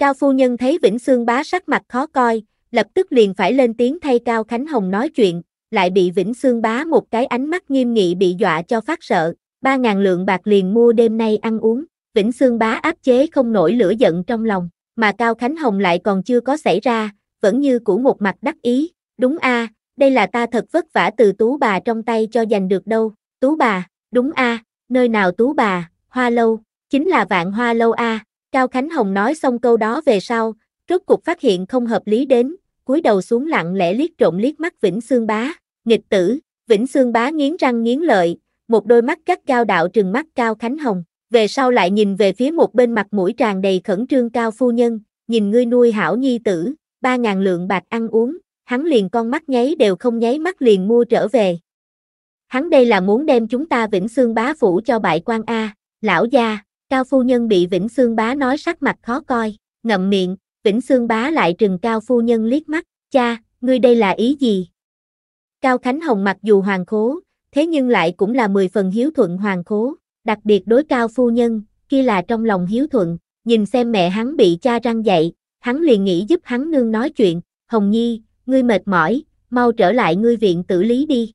Cao phu nhân thấy Vĩnh Sương bá sắc mặt khó coi, lập tức liền phải lên tiếng thay Cao Khánh Hồng nói chuyện, lại bị Vĩnh Sương bá một cái ánh mắt nghiêm nghị bị dọa cho phát sợ, ba ngàn lượng bạc liền mua đêm nay ăn uống, Vĩnh Sương bá áp chế không nổi lửa giận trong lòng, mà Cao Khánh Hồng lại còn chưa có xảy ra, vẫn như cũ một mặt đắc ý, đúng a, đây là ta thật vất vả từ tú bà trong tay cho giành được đâu, tú bà, đúng a, nơi nào tú bà, hoa lâu, chính là vạn hoa lâu a. Cao Khánh Hồng nói xong câu đó về sau, rốt cuộc phát hiện không hợp lý đến, cúi đầu xuống lặng lẽ liếc trộm liếc mắt Vĩnh Sương Bá, nghịch tử, Vĩnh Sương Bá nghiến răng nghiến lợi, một đôi mắt cắt cao đạo trừng mắt Cao Khánh Hồng, về sau lại nhìn về phía một bên mặt mũi tràn đầy khẩn trương Cao Phu Nhân, nhìn ngươi nuôi hảo nhi tử, ba ngàn lượng bạc ăn uống, hắn liền con mắt nháy đều không nháy mắt liền mua trở về. Hắn đây là muốn đem chúng ta Vĩnh Sương Bá phủ cho bại quan A, lão gia, Cao phu nhân bị Vĩnh Sương Bá nói sắc mặt khó coi, ngậm miệng, Vĩnh Sương Bá lại trừng Cao phu nhân liếc mắt, cha, ngươi đây là ý gì? Cao Khánh Hồng mặc dù hoàng khố, thế nhưng lại cũng là mười phần hiếu thuận hoàng khố, đặc biệt đối cao phu nhân, kia là trong lòng hiếu thuận, nhìn xem mẹ hắn bị cha răng dậy, hắn liền nghĩ giúp hắn nương nói chuyện, Hồng Nhi, ngươi mệt mỏi, mau trở lại ngươi viện tử lý đi.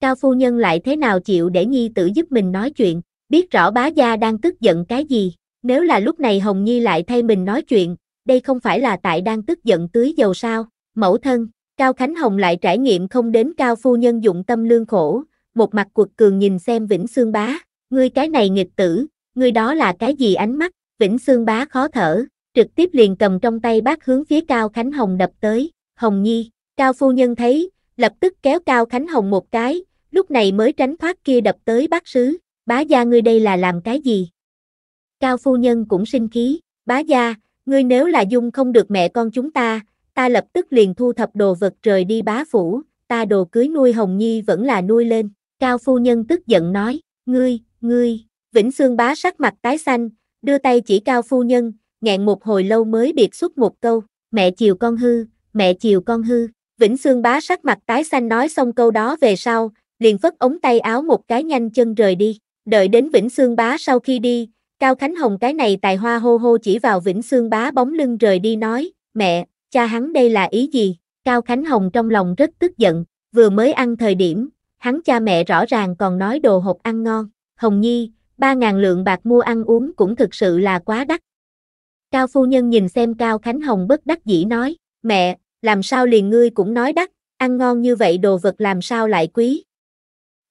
Cao phu nhân lại thế nào chịu để Nhi tử giúp mình nói chuyện, biết rõ bá gia đang tức giận cái gì, nếu là lúc này Hồng Nhi lại thay mình nói chuyện, đây không phải là tại đang tức giận tưới dầu sao, mẫu thân, Cao Khánh Hồng lại trải nghiệm không đến Cao phu nhân dụng tâm lương khổ, một mặt cuột cường nhìn xem Vĩnh Xương Bá, ngươi cái này nghịch tử, ngươi đó là cái gì ánh mắt, Vĩnh Xương Bá khó thở, trực tiếp liền cầm trong tay bác hướng phía Cao Khánh Hồng đập tới, Hồng Nhi, Cao phu nhân thấy, lập tức kéo Cao Khánh Hồng một cái, lúc này mới tránh thoát kia đập tới bác sứ, bá gia ngươi đây là làm cái gì? Cao phu nhân cũng sinh khí, bá gia, ngươi nếu là dung không được mẹ con chúng ta, ta lập tức liền thu thập đồ vật rời đi bá phủ, ta đồ cưới nuôi Hồng Nhi vẫn là nuôi lên. Cao phu nhân tức giận nói, ngươi, ngươi, Vĩnh Xương bá sắc mặt tái xanh, đưa tay chỉ Cao phu nhân, nghẹn một hồi lâu mới biệt xuất một câu, mẹ chiều con hư, mẹ chiều con hư. Vĩnh Xương bá sắc mặt tái xanh nói xong câu đó về sau, liền phất ống tay áo một cái nhanh chân rời đi. Đợi đến Vĩnh Xương bá sau khi đi, Cao Khánh Hồng cái này tài hoa hô hô chỉ vào Vĩnh Xương bá bóng lưng rời đi nói, mẹ, cha hắn đây là ý gì? Cao Khánh Hồng trong lòng rất tức giận, vừa mới ăn thời điểm, hắn cha mẹ rõ ràng còn nói đồ hộp ăn ngon. Hồng Nhi, ba ngàn lượng bạc mua ăn uống cũng thực sự là quá đắt. Cao phu nhân nhìn xem Cao Khánh Hồng bất đắc dĩ nói, mẹ, làm sao liền ngươi cũng nói đắt, ăn ngon như vậy đồ vật làm sao lại quý.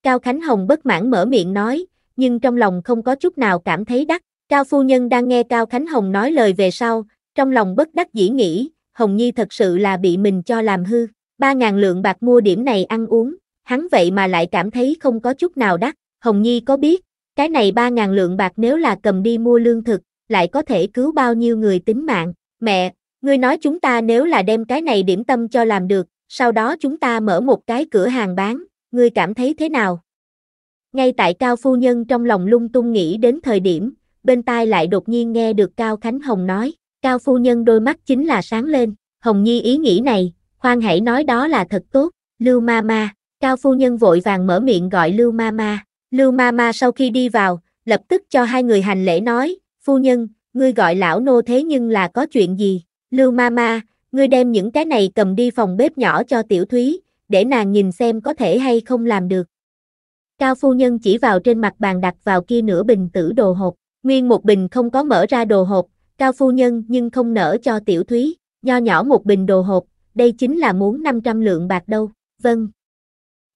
Cao Khánh Hồng bất mãn mở miệng nói, nhưng trong lòng không có chút nào cảm thấy đắt. Cao phu nhân đang nghe Cao Khánh Hồng nói lời về sau, trong lòng bất đắc dĩ nghĩ, Hồng Nhi thật sự là bị mình cho làm hư. Ba ngàn lượng bạc mua điểm này ăn uống, hắn vậy mà lại cảm thấy không có chút nào đắt. Hồng Nhi có biết, cái này ba ngàn lượng bạc nếu là cầm đi mua lương thực, lại có thể cứu bao nhiêu người tính mạng. Mẹ, ngươi nói chúng ta nếu là đem cái này điểm tâm cho làm được, sau đó chúng ta mở một cái cửa hàng bán, ngươi cảm thấy thế nào? Ngay tại Cao Phu Nhân trong lòng lung tung nghĩ đến thời điểm, bên tai lại đột nhiên nghe được Cao Khánh Hồng nói, Cao Phu Nhân đôi mắt chính là sáng lên, Hồng Nhi ý nghĩ này, khoan hãy nói đó là thật tốt, Lưu Ma Ma, Cao Phu Nhân vội vàng mở miệng gọi Lưu Ma Ma, Lưu Ma Ma sau khi đi vào, lập tức cho hai người hành lễ nói, Phu Nhân, ngươi gọi lão nô thế nhưng là có chuyện gì, Lưu Ma Ma, ngươi đem những cái này cầm đi phòng bếp nhỏ cho Tiểu Thúy, để nàng nhìn xem có thể hay không làm được. Cao phu nhân chỉ vào trên mặt bàn đặt vào kia nửa bình tử đồ hộp, nguyên một bình không có mở ra đồ hộp, cao phu nhân nhưng không nở cho tiểu thúy, nho nhỏ một bình đồ hộp, đây chính là muốn 500 lượng bạc đâu, vâng.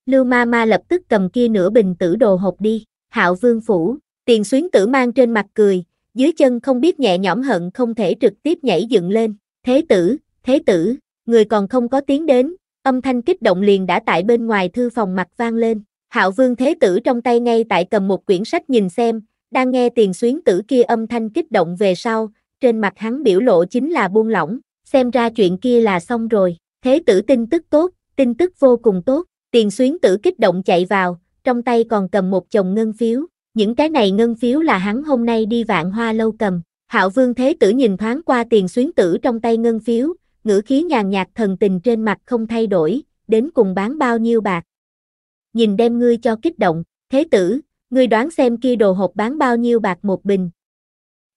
Lưu ma ma lập tức cầm kia nửa bình tử đồ hộp đi, hạo vương phủ, tiền xuyến tử mang trên mặt cười, dưới chân không biết nhẹ nhõm hận không thể trực tiếp nhảy dựng lên, thế tử, thế tử, người còn không có tiếng đến, âm thanh kích động liền đã tại bên ngoài thư phòng mặt vang lên. Hạo Vương Thế Tử trong tay ngay tại cầm một quyển sách nhìn xem, đang nghe tiền xuyến tử kia âm thanh kích động về sau, trên mặt hắn biểu lộ chính là buông lỏng, xem ra chuyện kia là xong rồi, Thế Tử tin tức tốt, tin tức vô cùng tốt, tiền xuyến tử kích động chạy vào, trong tay còn cầm một chồng ngân phiếu, những cái này ngân phiếu là hắn hôm nay đi vạn hoa lâu cầm. Hạo Vương Thế Tử nhìn thoáng qua tiền xuyến tử trong tay ngân phiếu, ngữ khí nhàn nhạt thần tình trên mặt không thay đổi, đến cùng bán bao nhiêu bạc. Nhìn đem ngươi cho kích động, thế tử, ngươi đoán xem kia đồ hộp bán bao nhiêu bạc một bình.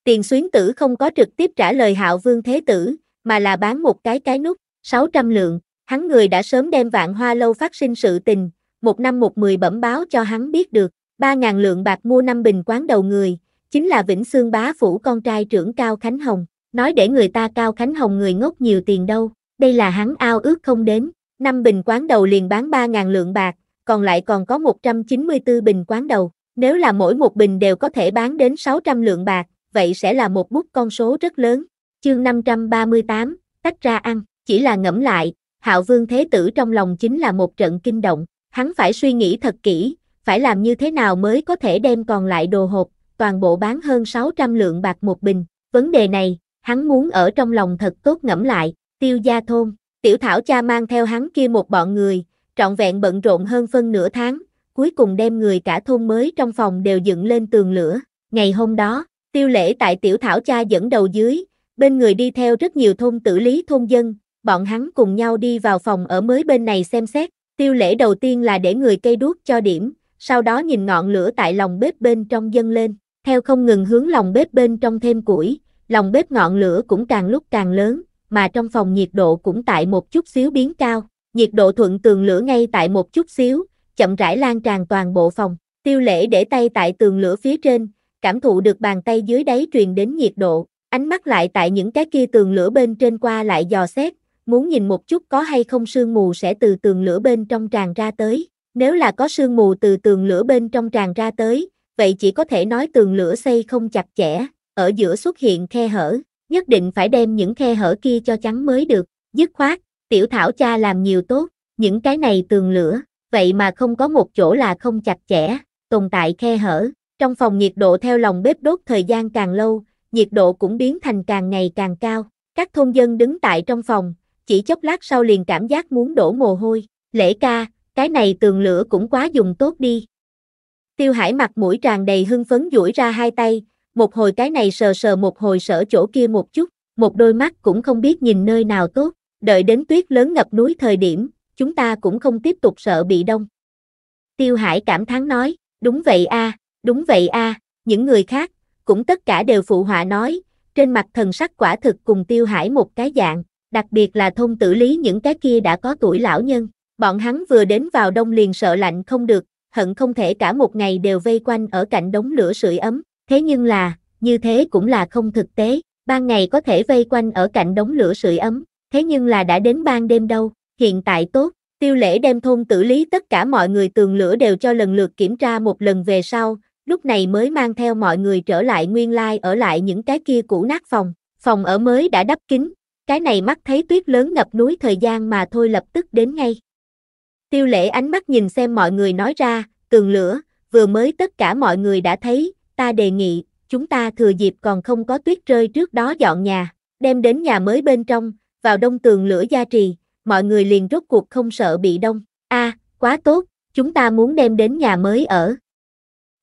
Tiền xuyến tử không có trực tiếp trả lời hạo vương thế tử, mà là bán một cái cái nút, 600 lượng, hắn người đã sớm đem vạn hoa lâu phát sinh sự tình, một năm một mười bẩm báo cho hắn biết được, 3.000 lượng bạc mua năm bình quán đầu người, chính là Vĩnh Sương bá phủ con trai trưởng Cao Khánh Hồng. Nói để người ta Cao Khánh Hồng người ngốc nhiều tiền đâu, đây là hắn ao ước không đến. Năm bình quán đầu liền bán 3.000 lượng bạc, còn lại còn có 194 bình quán đầu. Nếu là mỗi một bình đều có thể bán đến 600 lượng bạc, vậy sẽ là một bút con số rất lớn. Chương 538, tách ra ăn, chỉ là ngẫm lại, Hạo Vương Thế Tử trong lòng chính là một trận kinh động, hắn phải suy nghĩ thật kỹ, phải làm như thế nào mới có thể đem còn lại đồ hộp, toàn bộ bán hơn 600 lượng bạc một bình. Vấn đề này, hắn muốn ở trong lòng thật tốt ngẫm lại, tiêu gia thôn, tiểu thảo cha mang theo hắn kia một bọn người, trọn vẹn bận rộn hơn phân nửa tháng, cuối cùng đem người cả thôn mới trong phòng đều dựng lên tường lửa. Ngày hôm đó, tiêu lễ tại tiểu thảo cha dẫn đầu dưới, bên người đi theo rất nhiều thôn tử lý thôn dân, bọn hắn cùng nhau đi vào phòng ở mới bên này xem xét. Tiêu lễ đầu tiên là để người cây đuốc cho điểm, sau đó nhìn ngọn lửa tại lòng bếp bên trong dâng lên, theo không ngừng hướng lòng bếp bên trong thêm củi, lòng bếp ngọn lửa cũng càng lúc càng lớn, mà trong phòng nhiệt độ cũng tại một chút xíu biến cao, nhiệt độ thuận tường lửa ngay tại một chút xíu, chậm rãi lan tràn toàn bộ phòng, tiêu lễ để tay tại tường lửa phía trên, cảm thụ được bàn tay dưới đáy truyền đến nhiệt độ, ánh mắt lại tại những cái kia tường lửa bên trên qua lại dò xét, muốn nhìn một chút có hay không sương mù sẽ từ tường lửa bên trong tràn ra tới. Nếu là có sương mù từ tường lửa bên trong tràn ra tới, vậy chỉ có thể nói tường lửa xây không chặt chẽ, ở giữa xuất hiện khe hở, nhất định phải đem những khe hở kia cho chắn mới được, dứt khoát, tiểu thảo cha làm nhiều tốt, những cái này tường lửa, vậy mà không có một chỗ là không chặt chẽ, tồn tại khe hở, trong phòng nhiệt độ theo lòng bếp đốt thời gian càng lâu, nhiệt độ cũng biến thành càng ngày càng cao, các thôn dân đứng tại trong phòng, chỉ chốc lát sau liền cảm giác muốn đổ mồ hôi, lễ ca, cái này tường lửa cũng quá dùng tốt đi. Tiêu Hải mặt mũi tràn đầy hưng phấn duỗi ra hai tay, một hồi cái này sờ sờ một hồi sở chỗ kia một chút, một đôi mắt cũng không biết nhìn nơi nào tốt, đợi đến tuyết lớn ngập núi thời điểm, chúng ta cũng không tiếp tục sợ bị đông. Tiêu Hải cảm thán nói, đúng vậy a, đúng vậy a, những người khác, cũng tất cả đều phụ họa nói, trên mặt thần sắc quả thực cùng Tiêu Hải một cái dạng, đặc biệt là thôn tử lý những cái kia đã có tuổi lão nhân, bọn hắn vừa đến vào đông liền sợ lạnh không được, hận không thể cả một ngày đều vây quanh ở cạnh đống lửa sưởi ấm, thế nhưng là, như thế cũng là không thực tế, ban ngày có thể vây quanh ở cạnh đống lửa sưởi ấm, thế nhưng là đã đến ban đêm đâu, hiện tại tốt, tiêu lễ đem thôn tử lý tất cả mọi người tường lửa đều cho lần lượt kiểm tra một lần về sau, lúc này mới mang theo mọi người trở lại nguyên lai ở lại những cái kia cũ nát phòng, phòng ở mới đã đắp kín, cái này mắt thấy tuyết lớn ngập núi thời gian mà thôi lập tức đến ngay. Tiêu lễ ánh mắt nhìn xem mọi người nói ra, tường lửa, vừa mới tất cả mọi người đã thấy, ta đề nghị, chúng ta thừa dịp còn không có tuyết rơi trước đó dọn nhà, đem đến nhà mới bên trong, vào đông tường lửa gia trì, mọi người liền rốt cuộc không sợ bị đông. A, quá tốt, chúng ta muốn đem đến nhà mới ở.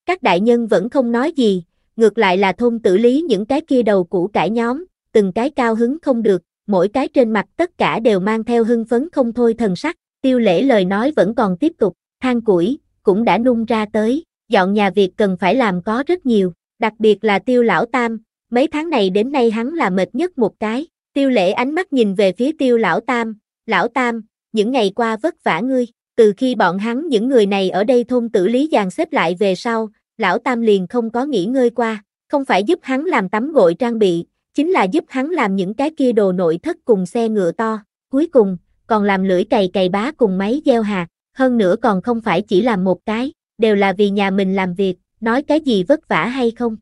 Các đại nhân vẫn không nói gì, ngược lại là thôn tử lý những cái kia đầu cũ cải nhóm, từng cái cao hứng không được, mỗi cái trên mặt tất cả đều mang theo hưng phấn không thôi thần sắc, tiêu lễ lời nói vẫn còn tiếp tục, than củi, cũng đã nung ra tới, dọn nhà việc cần phải làm có rất nhiều, đặc biệt là tiêu lão tam, mấy tháng này đến nay hắn là mệt nhất một cái, tiêu lễ ánh mắt nhìn về phía tiêu lão tam, lão tam, những ngày qua vất vả ngươi, từ khi bọn hắn những người này ở đây thôn tử lý dàn xếp lại về sau, lão tam liền không có nghỉ ngơi qua, không phải giúp hắn làm tắm gội trang bị, chính là giúp hắn làm những cái kia đồ nội thất cùng xe ngựa to, cuối cùng, còn làm lưỡi cày cày bá cùng máy gieo hạt, hơn nữa còn không phải chỉ làm một cái, đều là vì nhà mình làm việc, nói cái gì vất vả hay không.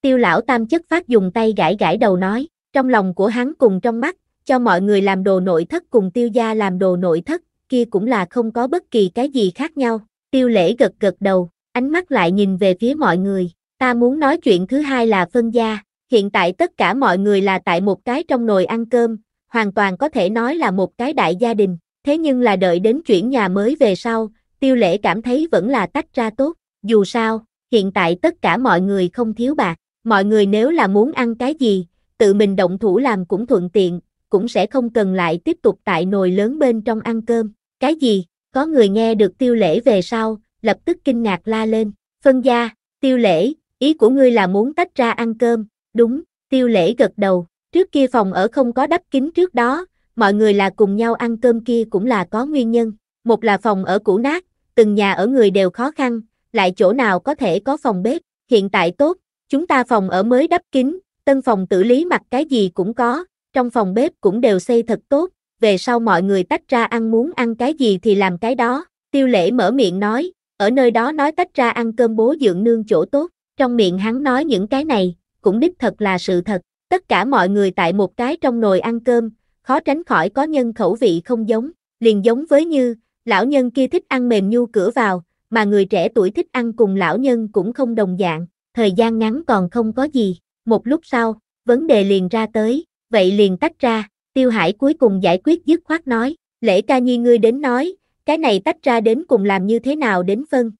Tiêu lão tam chất phát dùng tay gãi gãi đầu nói, trong lòng của hắn cùng trong mắt, cho mọi người làm đồ nội thất cùng tiêu gia làm đồ nội thất, kia cũng là không có bất kỳ cái gì khác nhau. Tiêu lễ gật gật đầu, ánh mắt lại nhìn về phía mọi người, ta muốn nói chuyện thứ hai là phân gia, hiện tại tất cả mọi người là tại một cái trong nồi ăn cơm, hoàn toàn có thể nói là một cái đại gia đình, thế nhưng là đợi đến chuyển nhà mới về sau, tiêu lễ cảm thấy vẫn là tách ra tốt, dù sao, hiện tại tất cả mọi người không thiếu bạc, mọi người nếu là muốn ăn cái gì, tự mình động thủ làm cũng thuận tiện, cũng sẽ không cần lại tiếp tục tại nồi lớn bên trong ăn cơm, cái gì, có người nghe được tiêu lễ về sau, lập tức kinh ngạc la lên, phân gia, tiêu lễ, ý của ngươi là muốn tách ra ăn cơm, đúng, tiêu lễ gật đầu, trước kia phòng ở không có đắp kín trước đó, mọi người là cùng nhau ăn cơm kia cũng là có nguyên nhân, một là phòng ở cũ nát, từng nhà ở người đều khó khăn, lại chỗ nào có thể có phòng bếp, hiện tại tốt, chúng ta phòng ở mới đắp kín, tân phòng tự lý mặc cái gì cũng có, trong phòng bếp cũng đều xây thật tốt, về sau mọi người tách ra ăn muốn ăn cái gì thì làm cái đó, tiêu lễ mở miệng nói, ở nơi đó nói tách ra ăn cơm bố dưỡng nương chỗ tốt, trong miệng hắn nói những cái này, cũng đích thật là sự thật, tất cả mọi người tại một cái trong nồi ăn cơm, khó tránh khỏi có nhân khẩu vị không giống, liền giống với như, lão nhân kia thích ăn mềm nhu cửa vào, mà người trẻ tuổi thích ăn cùng lão nhân cũng không đồng dạng, thời gian ngắn còn không có gì, một lúc sau, vấn đề liền ra tới, vậy liền tách ra, tiêu hải cuối cùng giải quyết dứt khoát nói, lễ ca nhi ngươi đến nói, cái này tách ra đến cùng làm như thế nào đến phân.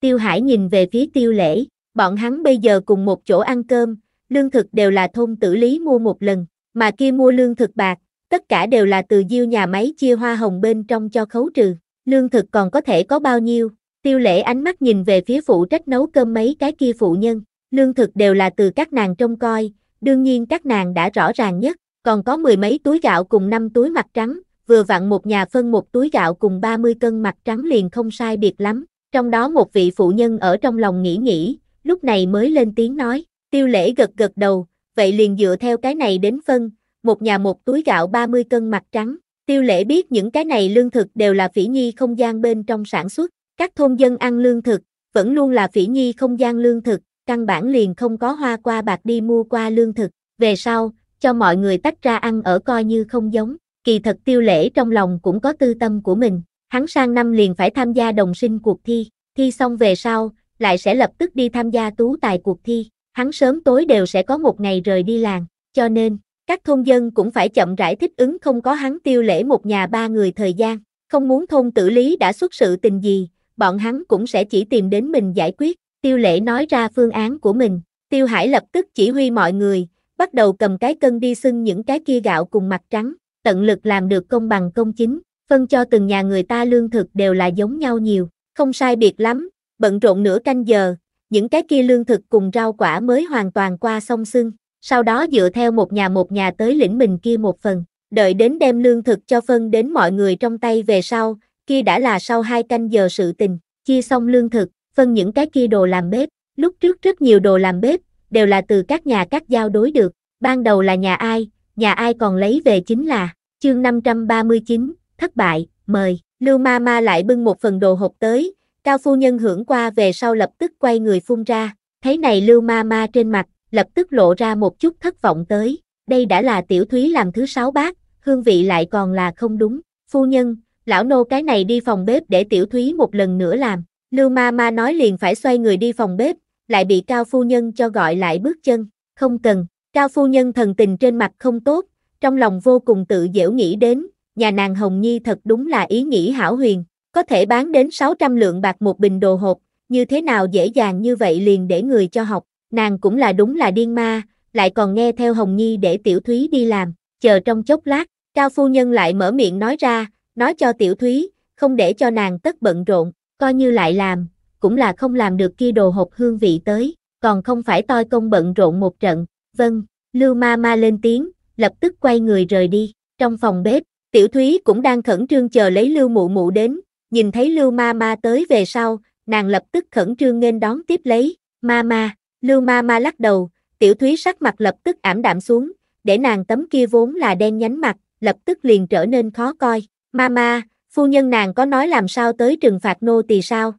Tiêu hải nhìn về phía tiêu lễ, bọn hắn bây giờ cùng một chỗ ăn cơm, lương thực đều là thôn tử lý mua một lần, mà kia mua lương thực bạc, tất cả đều là từ diêu nhà máy chia hoa hồng bên trong cho khấu trừ, lương thực còn có thể có bao nhiêu, Tiêu lễ ánh mắt nhìn về phía phụ trách nấu cơm mấy cái kia phụ nhân, lương thực đều là từ các nàng trông coi, đương nhiên các nàng đã rõ ràng nhất, còn có mười mấy túi gạo cùng năm túi mặt trắng, vừa vặn một nhà phân một túi gạo cùng 30 cân mặt trắng liền không sai biệt lắm, trong đó một vị phụ nhân ở trong lòng nghĩ nghĩ, lúc này mới lên tiếng nói, tiêu lễ gật gật đầu, vậy liền dựa theo cái này đến phân, một nhà một túi gạo 30 cân mặt trắng, tiêu lễ biết những cái này lương thực đều là phỉ nhi không gian bên trong sản xuất, các thôn dân ăn lương thực, vẫn luôn là phỉ nhi không gian lương thực, căn bản liền không có hoa qua bạc đi mua qua lương thực, về sau, cho mọi người tách ra ăn ở coi như không giống, kỳ thật tiêu lễ trong lòng cũng có tư tâm của mình, hắn sang năm liền phải tham gia đồng sinh cuộc thi, thi xong về sau, lại sẽ lập tức đi tham gia tú tài cuộc thi, hắn sớm tối đều sẽ có một ngày rời đi làng, cho nên, các thôn dân cũng phải chậm rãi thích ứng không có hắn tiêu lễ một nhà ba người thời gian, không muốn thôn tử lý đã xuất sự tình gì, bọn hắn cũng sẽ chỉ tìm đến mình giải quyết, tiêu lễ nói ra phương án của mình, tiêu hải lập tức chỉ huy mọi người, bắt đầu cầm cái cân đi xưng những cái kia gạo cùng mặt trắng, tận lực làm được công bằng công chính, phân cho từng nhà người ta lương thực đều là giống nhau nhiều, không sai biệt lắm, bận rộn nửa canh giờ, những cái kia lương thực cùng rau quả mới hoàn toàn qua xong xưng, sau đó dựa theo một nhà một nhà tới lĩnh mình kia một phần, đợi đến đem lương thực cho phân đến mọi người trong tay về sau, kia đã là sau hai canh giờ sự tình, chia xong lương thực, phân những cái kia đồ làm bếp, lúc trước rất nhiều đồ làm bếp, đều là từ các nhà các giao đối được, ban đầu là nhà ai, nhà ai còn lấy về chính là, chương 539, thất bại, mời, Lưu Ma Ma lại bưng một phần đồ hộp tới, Cao phu nhân hưởng qua về sau lập tức quay người phun ra, thấy này Lưu Ma Ma trên mặt, lập tức lộ ra một chút thất vọng tới, đây đã là tiểu thúy làm thứ sáu bát, hương vị lại còn là không đúng, phu nhân, lão nô cái này đi phòng bếp để tiểu thúy một lần nữa làm, Lưu Ma Ma nói liền phải xoay người đi phòng bếp, lại bị Cao phu nhân cho gọi lại bước chân, không cần, Cao phu nhân thần tình trên mặt không tốt, trong lòng vô cùng tự dễu nghĩ đến, nhà nàng Hồng Nhi thật đúng là ý nghĩ hảo huyền, có thể bán đến 600 lượng bạc một bình đồ hộp, như thế nào dễ dàng như vậy liền để người cho học, nàng cũng là đúng là điên ma, lại còn nghe theo Hồng Nhi để Tiểu Thúy đi làm, chờ trong chốc lát, Cao Phu Nhân lại mở miệng nói ra, nói cho Tiểu Thúy, không để cho nàng tất bận rộn, coi như lại làm, cũng là không làm được kia đồ hộp hương vị tới, còn không phải toi công bận rộn một trận, vâng, Lưu Ma Ma lên tiếng, lập tức quay người rời đi, trong phòng bếp, Tiểu Thúy cũng đang khẩn trương chờ lấy Lưu Mụ Mụ đến, nhìn thấy Lưu Ma Ma tới về sau, nàng lập tức khẩn trương nên đón tiếp lấy, Ma Ma, Lưu Ma Ma lắc đầu, Tiểu Thúy sắc mặt lập tức ảm đạm xuống, để nàng tấm kia vốn là đen nhánh mặt, lập tức liền trở nên khó coi, Ma Ma, phu nhân nàng có nói làm sao tới trừng phạt nô tỳ sao?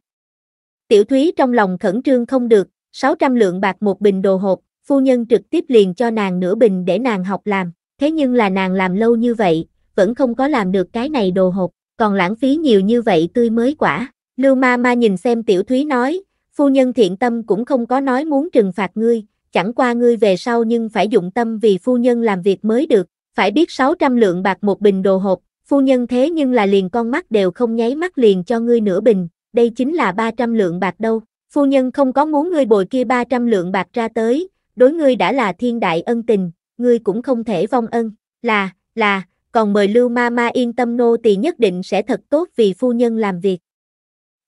Tiểu Thúy trong lòng khẩn trương không được, 600 lượng bạc một bình đồ hộp, phu nhân trực tiếp liền cho nàng nửa bình để nàng học làm, thế nhưng là nàng làm lâu như vậy, vẫn không có làm được cái này đồ hộp, còn lãng phí nhiều như vậy tươi mới quả. Lưu ma ma nhìn xem tiểu thúy nói, phu nhân thiện tâm cũng không có nói muốn trừng phạt ngươi, chẳng qua ngươi về sau nhưng phải dụng tâm vì phu nhân làm việc mới được, phải biết 600 lượng bạc một bình đồ hộp, phu nhân thế nhưng là liền con mắt đều không nháy mắt liền cho ngươi nửa bình, đây chính là 300 lượng bạc đâu, phu nhân không có muốn ngươi bồi kia 300 lượng bạc ra tới, đối ngươi đã là thiên đại ân tình, ngươi cũng không thể vong ân, là, là, còn mời Lưu Ma Ma yên tâm nô tỳ nhất định sẽ thật tốt vì phu nhân làm việc.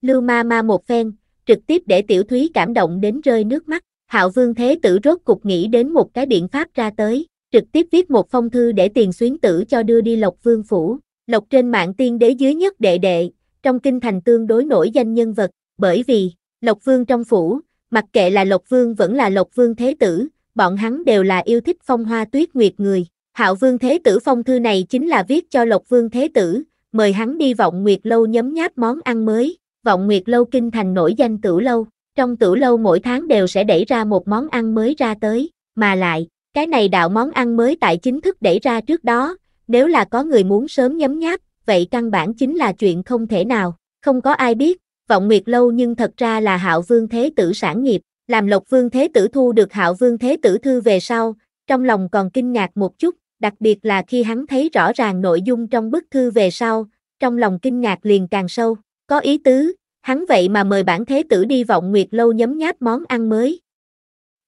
Lưu Ma Ma một phen, trực tiếp để Tiểu Thúy cảm động đến rơi nước mắt, Hạo Vương Thế Tử rốt cục nghĩ đến một cái biện pháp ra tới, trực tiếp viết một phong thư để tiền xuyến tử cho đưa đi Lộc Vương Phủ, Lộc trên mạng tiên đế dưới nhất đệ đệ, trong kinh thành tương đối nổi danh nhân vật, bởi vì, Lộc Vương trong phủ, mặc kệ là Lộc Vương vẫn là Lộc Vương Thế Tử, bọn hắn đều là yêu thích phong hoa tuyết nguyệt người, Hạo Vương Thế Tử phong thư này chính là viết cho Lộc Vương Thế Tử, mời hắn đi vọng Nguyệt Lâu nhấm nháp món ăn mới, vọng Nguyệt Lâu kinh thành nổi danh tử lâu, trong tử lâu mỗi tháng đều sẽ đẩy ra một món ăn mới ra tới, mà lại, cái này đạo món ăn mới tại chính thức đẩy ra trước đó, nếu là có người muốn sớm nhấm nháp, vậy căn bản chính là chuyện không thể nào, không có ai biết, vọng Nguyệt Lâu nhưng thật ra là Hạo Vương Thế Tử sản nghiệp, làm Lộc Vương Thế Tử thu được Hạo Vương Thế Tử thư về sau, trong lòng còn kinh ngạc một chút, đặc biệt là khi hắn thấy rõ ràng nội dung trong bức thư về sau, trong lòng kinh ngạc liền càng sâu, có ý tứ, hắn vậy mà mời bản thế tử đi vọng nguyệt lâu nhấm nháp món ăn mới.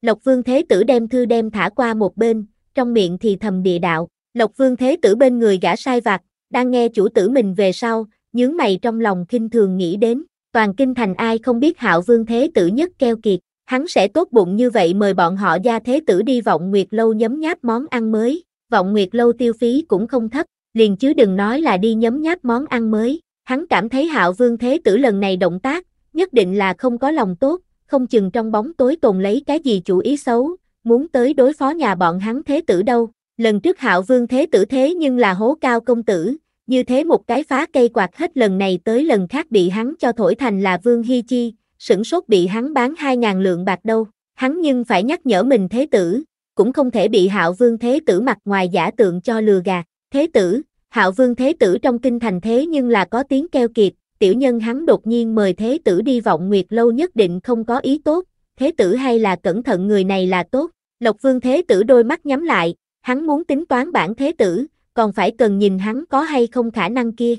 Lộc Vương Thế Tử đem thư đem thả qua một bên, trong miệng thì thầm địa đạo, Lộc Vương Thế Tử bên người gã sai vặt, đang nghe chủ tử mình về sau, nhướng mày trong lòng kinh thường nghĩ đến, Toàn kinh thành ai không biết hạo vương thế tử nhất keo kiệt, hắn sẽ tốt bụng như vậy mời bọn họ gia thế tử đi vọng nguyệt lâu nhấm nháp món ăn mới, vọng nguyệt lâu tiêu phí cũng không thấp, liền chứ đừng nói là đi nhấm nháp món ăn mới, hắn cảm thấy hạo vương thế tử lần này động tác, nhất định là không có lòng tốt, không chừng trong bóng tối tồn lấy cái gì chủ ý xấu, muốn tới đối phó nhà bọn hắn thế tử đâu. Lần trước hạo vương thế tử thế nhưng là hố cao công tử, như thế một cái phá cây quạt hết lần này tới lần khác bị hắn cho thổi thành là vương hy chi, sửng sốt bị hắn bán 2.000 lượng bạc đâu. Hắn nhưng phải nhắc nhở mình thế tử, cũng không thể bị hạo vương thế tử mặt ngoài giả tượng cho lừa gạt. Thế tử, hạo vương thế tử trong kinh thành thế nhưng là có tiếng keo kiệt, tiểu nhân hắn đột nhiên mời thế tử đi vọng nguyệt lâu nhất định không có ý tốt, thế tử hay là cẩn thận người này là tốt. Lộc vương thế tử đôi mắt nhắm lại, hắn muốn tính toán bản thế tử, còn phải cần nhìn hắn có hay không khả năng kia.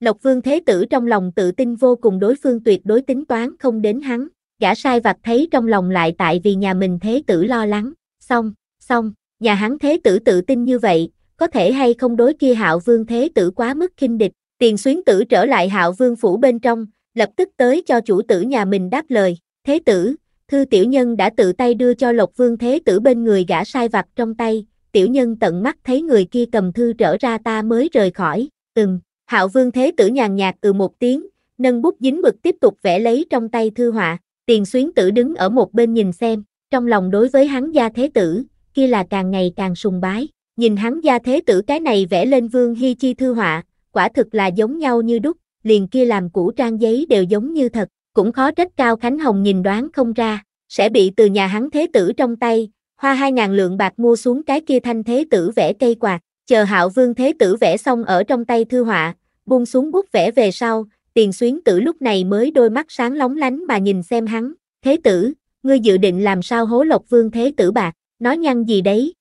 Lộc vương thế tử trong lòng tự tin vô cùng đối phương tuyệt đối tính toán không đến hắn, gã sai vặt thấy trong lòng lại tại vì nhà mình thế tử lo lắng, xong, xong, nhà hắn thế tử tự tin như vậy, có thể hay không đối kia hạo vương thế tử quá mức khinh địch, tiền xuyến tử trở lại hạo vương phủ bên trong, lập tức tới cho chủ tử nhà mình đáp lời, thế tử, thư tiểu nhân đã tự tay đưa cho lộc vương thế tử bên người gã sai vặt trong tay, tiểu nhân tận mắt thấy người kia cầm thư trở ra ta mới rời khỏi, ừm, hạo vương thế tử nhàn nhạt từ một tiếng, nâng bút dính mực tiếp tục vẽ lấy trong tay thư họa, tiền xuyến tử đứng ở một bên nhìn xem, trong lòng đối với hắn gia thế tử, kia là càng ngày càng sùng bái, nhìn hắn gia thế tử cái này vẽ lên vương hy chi thư họa, quả thực là giống nhau như đúc, liền kia làm củ trang giấy đều giống như thật, cũng khó trách Cao Khánh Hồng nhìn đoán không ra, sẽ bị từ nhà hắn thế tử trong tay, hoa hai ngàn lượng bạc mua xuống cái kia thanh thế tử vẽ cây quạt, chờ hạo vương thế tử vẽ xong ở trong tay thư họa, buông xuống bút vẽ về sau, tiền xuyến tử lúc này mới đôi mắt sáng lóng lánh mà nhìn xem hắn, thế tử, ngươi dự định làm sao hố lộc vương thế tử bạc, nói nhăn gì đấy.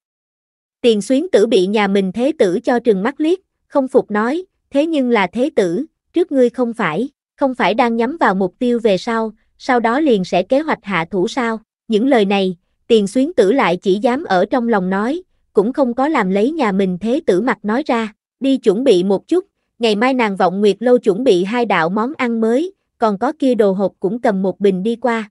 Tiền xuyến tử bị nhà mình thế tử cho trừng mắt liếc, không phục nói, thế nhưng là thế tử, trước ngươi không phải, không phải đang nhắm vào mục tiêu về sau, sau đó liền sẽ kế hoạch hạ thủ sao, những lời này, tiền xuyến tử lại chỉ dám ở trong lòng nói, cũng không có làm lấy nhà mình thế tử mặt nói ra, đi chuẩn bị một chút, ngày mai nàng vọng nguyệt lâu chuẩn bị hai đạo món ăn mới, còn có kia đồ hộp cũng cầm một bình đi qua.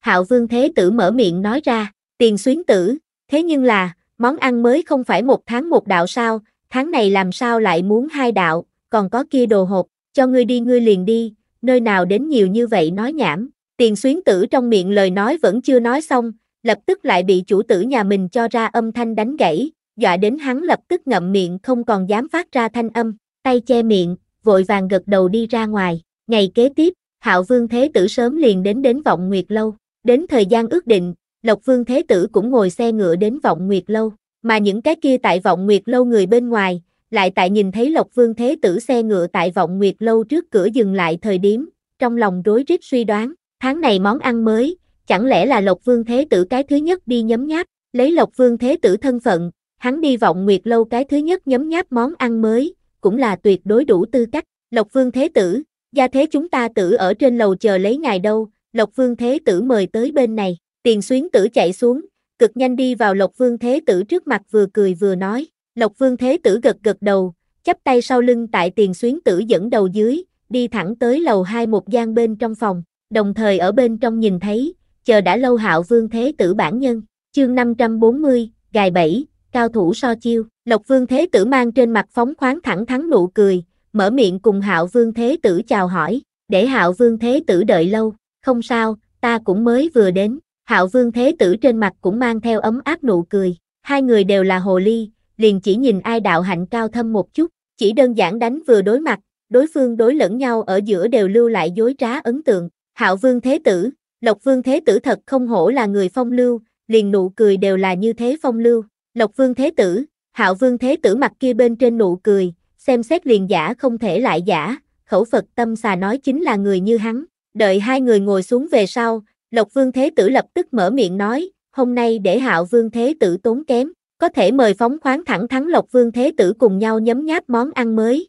Hạo vương thế tử mở miệng nói ra, tiền xuyến tử, thế nhưng là, món ăn mới không phải một tháng một đạo sao, tháng này làm sao lại muốn hai đạo, còn có kia đồ hộp, cho ngươi đi ngươi liền đi, nơi nào đến nhiều như vậy nói nhảm. Tiền xuyến tử trong miệng lời nói vẫn chưa nói xong, lập tức lại bị chủ tử nhà mình cho ra âm thanh đánh gãy, dọa đến hắn lập tức ngậm miệng không còn dám phát ra thanh âm, tay che miệng, vội vàng gật đầu đi ra ngoài. Ngày kế tiếp, Hạo Vương Thế Tử sớm liền đến đến Vọng Nguyệt Lâu, đến thời gian ước định, Lộc Vương Thế Tử cũng ngồi xe ngựa đến Vọng Nguyệt Lâu, mà những cái kia tại Vọng Nguyệt Lâu người bên ngoài, lại tại nhìn thấy Lộc Vương Thế Tử xe ngựa tại Vọng Nguyệt Lâu trước cửa dừng lại thời điểm, trong lòng rối rít suy đoán, tháng này món ăn mới, chẳng lẽ là Lộc Vương Thế Tử cái thứ nhất đi nhấm nháp, lấy Lộc Vương Thế Tử thân phận, hắn đi Vọng Nguyệt Lâu cái thứ nhất nhấm nháp món ăn mới, cũng là tuyệt đối đủ tư cách, Lộc Vương Thế Tử, gia thế chúng ta tử ở trên lầu chờ lấy ngài đâu, Lộc Vương Thế Tử mời tới bên này, tiền xuyến tử chạy xuống, cực nhanh đi vào Lộc Vương Thế Tử trước mặt vừa cười vừa nói, Lộc Vương Thế Tử gật gật đầu, chắp tay sau lưng tại tiền xuyến tử dẫn đầu dưới, đi thẳng tới lầu hai một gian bên trong phòng, đồng thời ở bên trong nhìn thấy, chờ đã lâu hạo Vương Thế Tử bản nhân, chương 540, gài bẫy, cao thủ so chiêu, Lộc Vương Thế Tử mang trên mặt phóng khoáng thẳng thắn nụ cười, mở miệng cùng hạo Vương Thế Tử chào hỏi, để hạo Vương Thế Tử đợi lâu, không sao, ta cũng mới vừa đến, hạo Vương Thế Tử trên mặt cũng mang theo ấm áp nụ cười, hai người đều là hồ ly, liền chỉ nhìn ai đạo hạnh cao thâm một chút, chỉ đơn giản đánh vừa đối mặt, đối phương đối lẫn nhau ở giữa đều lưu lại dối trá ấn tượng. Hạo Vương Thế Tử, Lộc Vương Thế Tử thật không hổ là người phong lưu, liền nụ cười đều là như thế phong lưu. Lộc Vương Thế Tử, Hạo Vương Thế Tử mặt kia bên trên nụ cười, xem xét liền giả không thể lại giả, khẩu Phật tâm xà nói chính là người như hắn. Đợi hai người ngồi xuống về sau, Lộc Vương Thế Tử lập tức mở miệng nói, hôm nay để Hạo Vương Thế Tử tốn kém, có thể mời phóng khoáng thẳng thắng Lộc Vương Thế Tử cùng nhau nhấm nháp món ăn mới.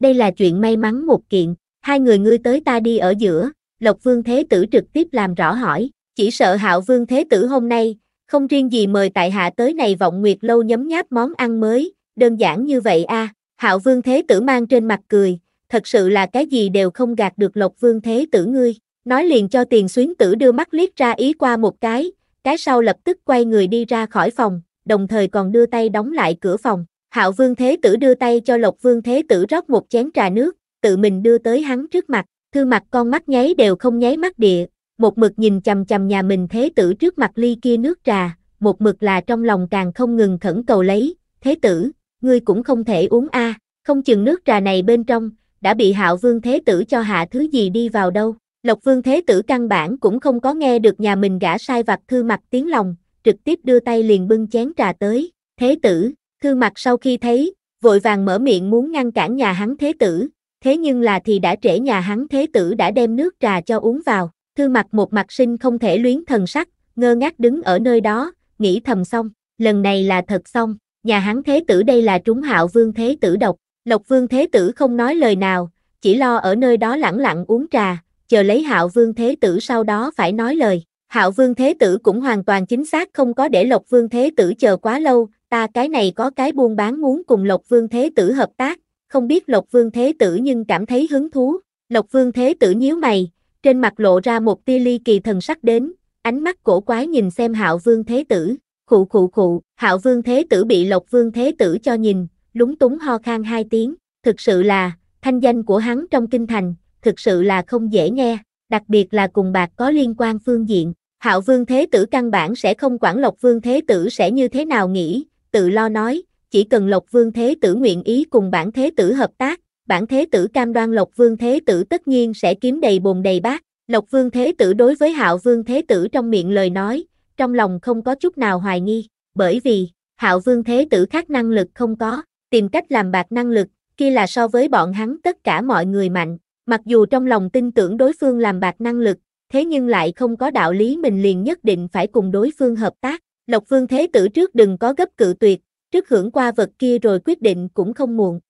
Đây là chuyện may mắn một kiện, hai người ngươi tới ta đi ở giữa, Lộc Vương Thế Tử trực tiếp làm rõ hỏi, chỉ sợ Hạo Vương Thế Tử hôm nay, không riêng gì mời tại hạ tới này vọng nguyệt lâu nhấm nháp món ăn mới, đơn giản như vậy a. Hạo Vương Thế Tử mang trên mặt cười, thật sự là cái gì đều không gạt được Lộc Vương Thế Tử ngươi, nói liền cho tiền xuyến tử đưa mắt liếc ra ý qua một cái, cái sau lập tức quay người đi ra khỏi phòng, đồng thời còn đưa tay đóng lại cửa phòng. Hạo Vương Thế Tử đưa tay cho Lộc Vương Thế Tử rót một chén trà nước, tự mình đưa tới hắn trước mặt, thư mặt con mắt nháy đều không nháy mắt địa, một mực nhìn chầm chầm nhà mình Thế Tử trước mặt ly kia nước trà, một mực là trong lòng càng không ngừng khẩn cầu lấy, Thế Tử, ngươi cũng không thể uống a, không chừng nước trà này bên trong, đã bị Hạo Vương Thế Tử cho hạ thứ gì đi vào đâu. Lộc Vương Thế Tử căn bản cũng không có nghe được nhà mình gã sai vặt thư mặt tiếng lòng, trực tiếp đưa tay liền bưng chén trà tới, Thế Tử, thư mặt sau khi thấy, vội vàng mở miệng muốn ngăn cản nhà hắn Thế Tử, thế nhưng là thì đã trễ nhà hắn Thế Tử đã đem nước trà cho uống vào, thư mặt một mặt sinh không thể luyến thần sắc, ngơ ngác đứng ở nơi đó, nghĩ thầm xong, lần này là thật xong, nhà hắn Thế Tử đây là trúng hạo Vương Thế Tử độc, Lộc Vương Thế Tử không nói lời nào, chỉ lo ở nơi đó lẳng lặng uống trà, chờ lấy Hạo Vương Thế Tử sau đó phải nói lời. Hạo Vương Thế Tử cũng hoàn toàn chính xác không có để Lộc Vương Thế Tử chờ quá lâu, ta cái này có cái buôn bán muốn cùng Lộc Vương Thế Tử hợp tác, không biết Lộc Vương Thế Tử nhưng cảm thấy hứng thú. Lộc Vương Thế Tử nhíu mày, trên mặt lộ ra một tia ly kỳ thần sắc đến, ánh mắt cổ quái nhìn xem Hạo Vương Thế Tử, khụ khụ khụ, Hạo Vương Thế Tử bị Lộc Vương Thế Tử cho nhìn, lúng túng ho khan hai tiếng, thực sự là, thanh danh của hắn trong kinh thành, thực sự là không dễ nghe, đặc biệt là cùng bạc có liên quan phương diện. Hạo Vương Thế Tử căn bản sẽ không quản Lộc Vương Thế Tử sẽ như thế nào nghĩ, tự lo nói, chỉ cần Lộc Vương Thế Tử nguyện ý cùng bản Thế Tử hợp tác, bản Thế Tử cam đoan Lộc Vương Thế Tử tất nhiên sẽ kiếm đầy bồn đầy bát. Lộc Vương Thế Tử đối với Hạo Vương Thế Tử trong miệng lời nói, trong lòng không có chút nào hoài nghi, bởi vì, Hạo Vương Thế Tử khác năng lực không có, tìm cách làm bạc năng lực, kia là so với bọn hắn tất cả mọi người mạnh, mặc dù trong lòng tin tưởng đối phương làm bạc năng lực, thế nhưng lại không có đạo lý mình liền nhất định phải cùng đối phương hợp tác. Lộc Vương Thế Tử trước đừng có gấp cự tuyệt, trước hưởng qua vật kia rồi quyết định cũng không muộn.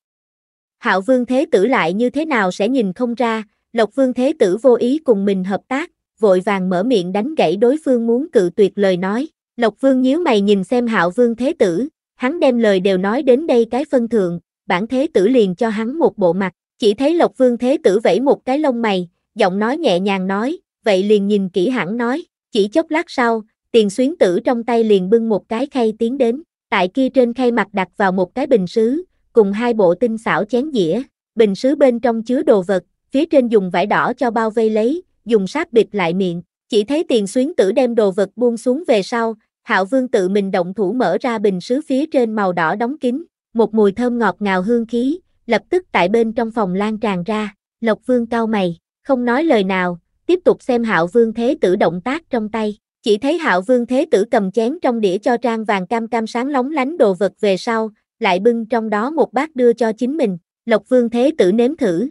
Hạo Vương Thế Tử lại như thế nào sẽ nhìn không ra, Lộc Vương Thế Tử vô ý cùng mình hợp tác, vội vàng mở miệng đánh gãy đối phương muốn cự tuyệt lời nói. Lộc Vương nhíu mày nhìn xem Hạo Vương Thế Tử, hắn đem lời đều nói đến đây cái phân thượng, bản Thế Tử liền cho hắn một bộ mặt, chỉ thấy Lộc Vương Thế Tử vẫy một cái lông mày, giọng nói nhẹ nhàng nói, vậy liền nhìn kỹ hẳn nói, chỉ chốc lát sau, tiền xuyến tử trong tay liền bưng một cái khay tiến đến, tại kia trên khay mặt đặt vào một cái bình sứ, cùng hai bộ tinh xảo chén dĩa, bình sứ bên trong chứa đồ vật, phía trên dùng vải đỏ cho bao vây lấy, dùng sáp bịt lại miệng, chỉ thấy tiền xuyến tử đem đồ vật buông xuống về sau, Hạo Vương tự mình động thủ mở ra bình sứ phía trên màu đỏ đóng kín, một mùi thơm ngọt ngào hương khí, lập tức tại bên trong phòng lan tràn ra, Lộc Vương cao mày, không nói lời nào, tiếp tục xem Hạo Vương Thế Tử động tác trong tay. Chỉ thấy Hạo Vương Thế Tử cầm chén trong đĩa cho trang vàng cam cam sáng lóng lánh đồ vật về sau, lại bưng trong đó một bát đưa cho chính mình, Lộc Vương Thế Tử nếm thử.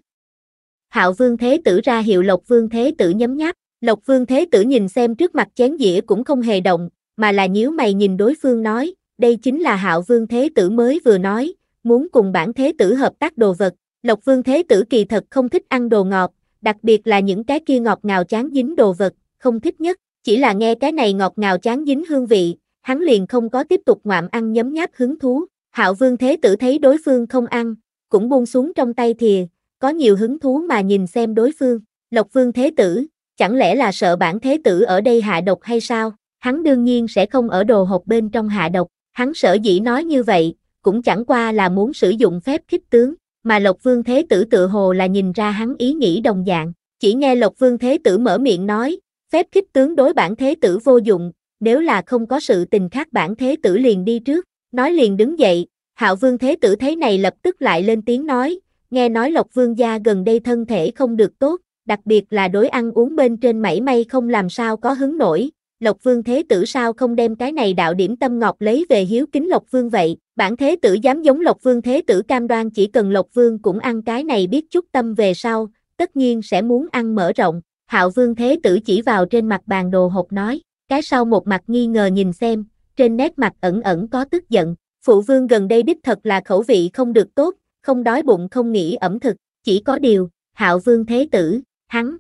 Hạo Vương Thế Tử ra hiệu Lộc Vương Thế Tử nhấm nháp, Lộc Vương Thế Tử nhìn xem trước mặt chén dĩa cũng không hề động, mà là nhíu mày nhìn đối phương nói, đây chính là Hạo Vương Thế Tử mới vừa nói, muốn cùng bản Thế Tử hợp tác đồ vật. Lộc Vương Thế Tử kỳ thật không thích ăn đồ ngọt, đặc biệt là những cái kia ngọt ngào chán dính đồ vật, không thích nhất, chỉ là nghe cái này ngọt ngào chán dính hương vị, hắn liền không có tiếp tục ngoạm ăn nhấm nháp hứng thú. Hạo Vương Thế Tử thấy đối phương không ăn, cũng buông xuống trong tay thìa, có nhiều hứng thú mà nhìn xem đối phương. Lộc Vương Thế Tử, chẳng lẽ là sợ bản Thế Tử ở đây hạ độc hay sao? Hắn đương nhiên sẽ không ở đồ hộp bên trong hạ độc, hắn sở dĩ nói như vậy, cũng chẳng qua là muốn sử dụng phép khích tướng, mà Lộc Vương Thế Tử tự hồ là nhìn ra hắn ý nghĩ đồng dạng, chỉ nghe Lộc Vương Thế Tử mở miệng nói, phép khích tướng đối bản Thế Tử vô dụng, nếu là không có sự tình khác bản Thế Tử liền đi trước, nói liền đứng dậy, Hạo Vương Thế Tử thấy này lập tức lại lên tiếng nói, nghe nói Lộc Vương gia gần đây thân thể không được tốt, đặc biệt là đối ăn uống bên trên mảy may không làm sao có hứng nổi, Lộc Vương Thế Tử sao không đem cái này đạo điểm tâm ngọc lấy về hiếu kính Lộc Vương vậy, bản Thế Tử dám giống Lộc Vương Thế Tử cam đoan chỉ cần Lộc Vương cũng ăn cái này biết chút tâm về sau, tất nhiên sẽ muốn ăn mở rộng, Hạo Vương Thế Tử chỉ vào trên mặt bàn đồ hộp nói, cái sau một mặt nghi ngờ nhìn xem, trên nét mặt ẩn ẩn có tức giận, Phụ Vương gần đây đích thật là khẩu vị không được tốt, không đói bụng không nghĩ ẩm thực, chỉ có điều, Hạo Vương Thế Tử, hắn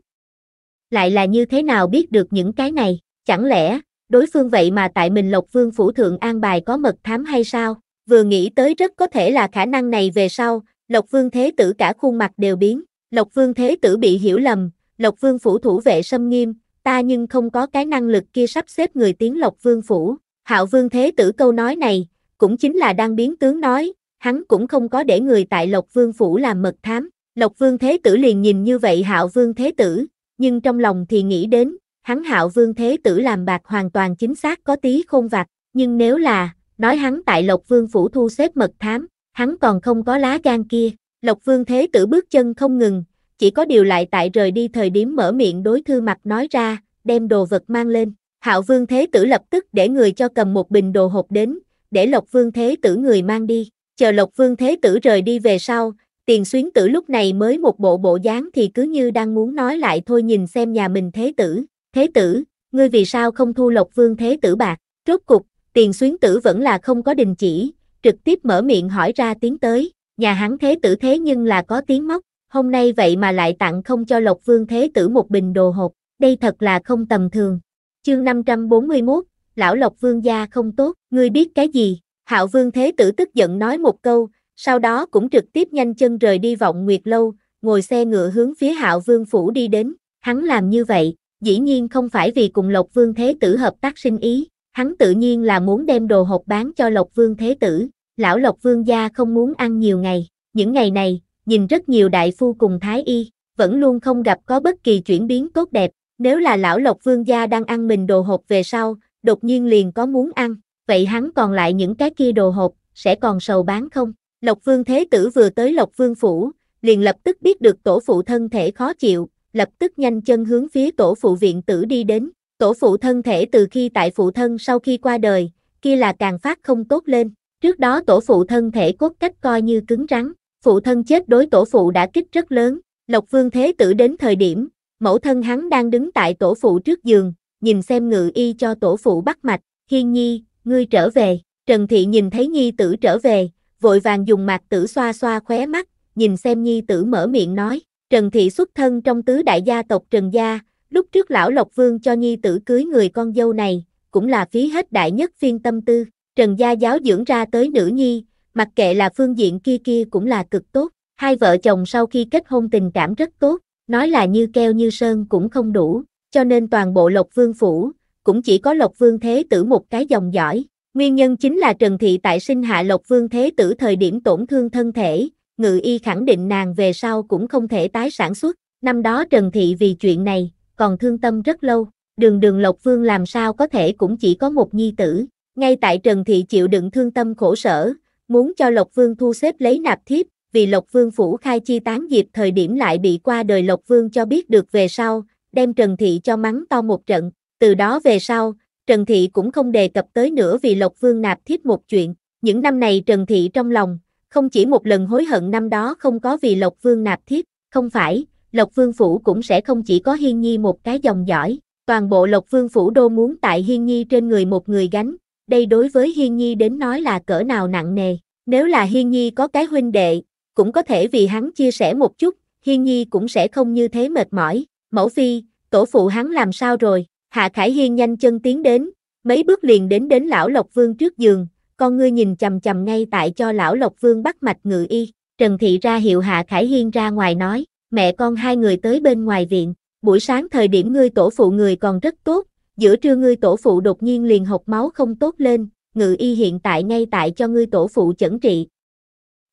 lại là như thế nào biết được những cái này? Chẳng lẽ, đối phương vậy mà tại mình Lộc Vương Phủ Thượng an bài có mật thám hay sao? Vừa nghĩ tới rất có thể là khả năng này về sau, Lộc Vương Thế Tử cả khuôn mặt đều biến, Lộc Vương Thế Tử bị hiểu lầm, Lộc Vương Phủ thủ vệ xâm nghiêm, ta nhưng không có cái năng lực kia sắp xếp người tiến Lộc Vương Phủ. Hạo Vương Thế Tử câu nói này, cũng chính là đang biến tướng nói, hắn cũng không có để người tại Lộc Vương Phủ làm mật thám. Lộc Vương Thế Tử liền nhìn như vậy Hạo Vương Thế Tử, nhưng trong lòng thì nghĩ đến, hắn Hạo Vương Thế Tử làm bạc hoàn toàn chính xác có tí khôn vặt, nhưng nếu là, nói hắn tại Lộc Vương Phủ thu xếp mật thám, hắn còn không có lá gan kia. Lộc Vương Thế Tử bước chân không ngừng, chỉ có điều lại tại rời đi thời điểm mở miệng đối thư mặt nói ra, đem đồ vật mang lên. Hạo Vương Thế Tử lập tức để người cho cầm một bình đồ hộp đến, để Lộc Vương Thế Tử người mang đi. Chờ Lộc Vương Thế Tử rời đi về sau, tiền xuyến tử lúc này mới một bộ bộ dáng thì cứ như đang muốn nói lại thôi nhìn xem nhà mình Thế Tử. Thế Tử, ngươi vì sao không thu Lộc Vương Thế Tử bạc? Rốt cục, tiền xuyến tử vẫn là không có đình chỉ, trực tiếp mở miệng hỏi ra tiếng tới, nhà hắn Thế Tử thế nhưng là có tiếng móc, hôm nay vậy mà lại tặng không cho Lộc Vương Thế Tử một bình đồ hộp, đây thật là không tầm thường. Chương 541, Lão Lộc Vương gia không tốt, ngươi biết cái gì? Hạo Vương Thế Tử tức giận nói một câu, sau đó cũng trực tiếp nhanh chân rời đi vọng Nguyệt Lâu, ngồi xe ngựa hướng phía Hạo Vương Phủ đi đến. Hắn làm như vậy, dĩ nhiên không phải vì cùng Lộc Vương Thế Tử hợp tác sinh ý, hắn tự nhiên là muốn đem đồ hộp bán cho Lộc Vương Thế Tử. Lão Lộc Vương gia không muốn ăn nhiều ngày, những ngày này, nhìn rất nhiều đại phu cùng thái y, vẫn luôn không gặp có bất kỳ chuyển biến tốt đẹp, nếu là lão Lộc Vương gia đang ăn mình đồ hộp về sau, đột nhiên liền có muốn ăn, vậy hắn còn lại những cái kia đồ hộp, sẽ còn sầu bán không? Lộc Vương Thế Tử vừa tới Lộc Vương Phủ, liền lập tức biết được tổ phụ thân thể khó chịu, lập tức nhanh chân hướng phía tổ phụ viện tử đi đến. Tổ phụ thân thể từ khi tại phụ thân sau khi qua đời, kia là càng phát không tốt lên. Trước đó tổ phụ thân thể cốt cách coi như cứng rắn, phụ thân chết đối tổ phụ đã kích rất lớn. Lộc Vương Thế Tử đến thời điểm, mẫu thân hắn đang đứng tại tổ phụ trước giường, nhìn xem ngự y cho tổ phụ bắt mạch, Hiên Nhi, ngươi trở về, Trần Thị nhìn thấy Nhi tử trở về, vội vàng dùng mặt tử xoa xoa khóe mắt, nhìn xem Nhi tử mở miệng nói, Trần Thị xuất thân trong tứ đại gia tộc Trần Gia, lúc trước lão Lộc Vương cho Nhi tử cưới người con dâu này, cũng là phí hết đại nhất phiên tâm tư, Trần Gia giáo dưỡng ra tới nữ nhi, mặc kệ là phương diện kia kia cũng là cực tốt, hai vợ chồng sau khi kết hôn tình cảm rất tốt, nói là như keo như sơn cũng không đủ, cho nên toàn bộ Lộc Vương Phủ, cũng chỉ có Lộc Vương Thế Tử một cái dòng giỏi. Nguyên nhân chính là Trần Thị tại sinh hạ Lộc Vương Thế Tử thời điểm tổn thương thân thể, ngự y khẳng định nàng về sau cũng không thể tái sản xuất. Năm đó Trần Thị vì chuyện này, còn thương tâm rất lâu, đường đường Lộc Vương làm sao có thể cũng chỉ có một nhi tử. Ngay tại Trần Thị chịu đựng thương tâm khổ sở, muốn cho Lộc Vương thu xếp lấy nạp thiếp, vì Lộc Vương phủ khai chi tán dịp thời điểm lại bị qua đời Lộc Vương cho biết được về sau, đem Trần Thị cho mắng to một trận, từ đó về sau, Trần Thị cũng không đề cập tới nữa vì Lộc Vương nạp thiếp một chuyện, những năm này Trần Thị trong lòng, không chỉ một lần hối hận năm đó không có vì Lộc Vương nạp thiếp, không phải, Lộc Vương Phủ cũng sẽ không chỉ có Hiên Nhi một cái dòng dõi, toàn bộ Lộc Vương Phủ đô muốn tại Hiên Nhi trên người một người gánh, đây đối với Hiên Nhi đến nói là cỡ nào nặng nề, nếu là Hiên Nhi có cái huynh đệ, cũng có thể vì hắn chia sẻ một chút, Hiên Nhi cũng sẽ không như thế mệt mỏi, mẫu phi, tổ phụ hắn làm sao rồi, Hạ Khải Hiên nhanh chân tiến đến, mấy bước liền đến đến lão Lộc Vương trước giường, con ngươi nhìn chầm chầm ngay tại cho lão Lộc Vương bắt mạch ngự y, Trần Thị ra hiệu Hạ Khải Hiên ra ngoài nói, mẹ con hai người tới bên ngoài viện, buổi sáng thời điểm ngươi tổ phụ người còn rất tốt, giữa trưa ngươi tổ phụ đột nhiên liền hộc máu không tốt lên, ngự y hiện tại ngay tại cho ngươi tổ phụ chẩn trị.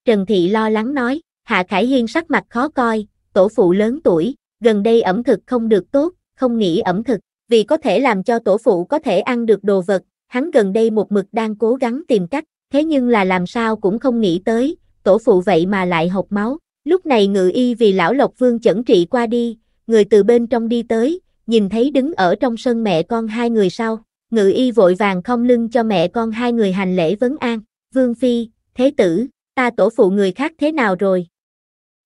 Trần Thị lo lắng nói, Hạ Khải Hiên sắc mặt khó coi, tổ phụ lớn tuổi, gần đây ẩm thực không được tốt, không nghĩ ẩm thực, vì có thể làm cho tổ phụ có thể ăn được đồ vật, hắn gần đây một mực đang cố gắng tìm cách, thế nhưng là làm sao cũng không nghĩ tới, tổ phụ vậy mà lại hộc máu. Lúc này ngự y vì lão Lộc Vương chẩn trị qua đi, người từ bên trong đi tới, nhìn thấy đứng ở trong sân mẹ con hai người sau, ngự y vội vàng không lưng cho mẹ con hai người hành lễ vấn an, Vương Phi, Thế Tử, ta tổ phụ người khác thế nào rồi?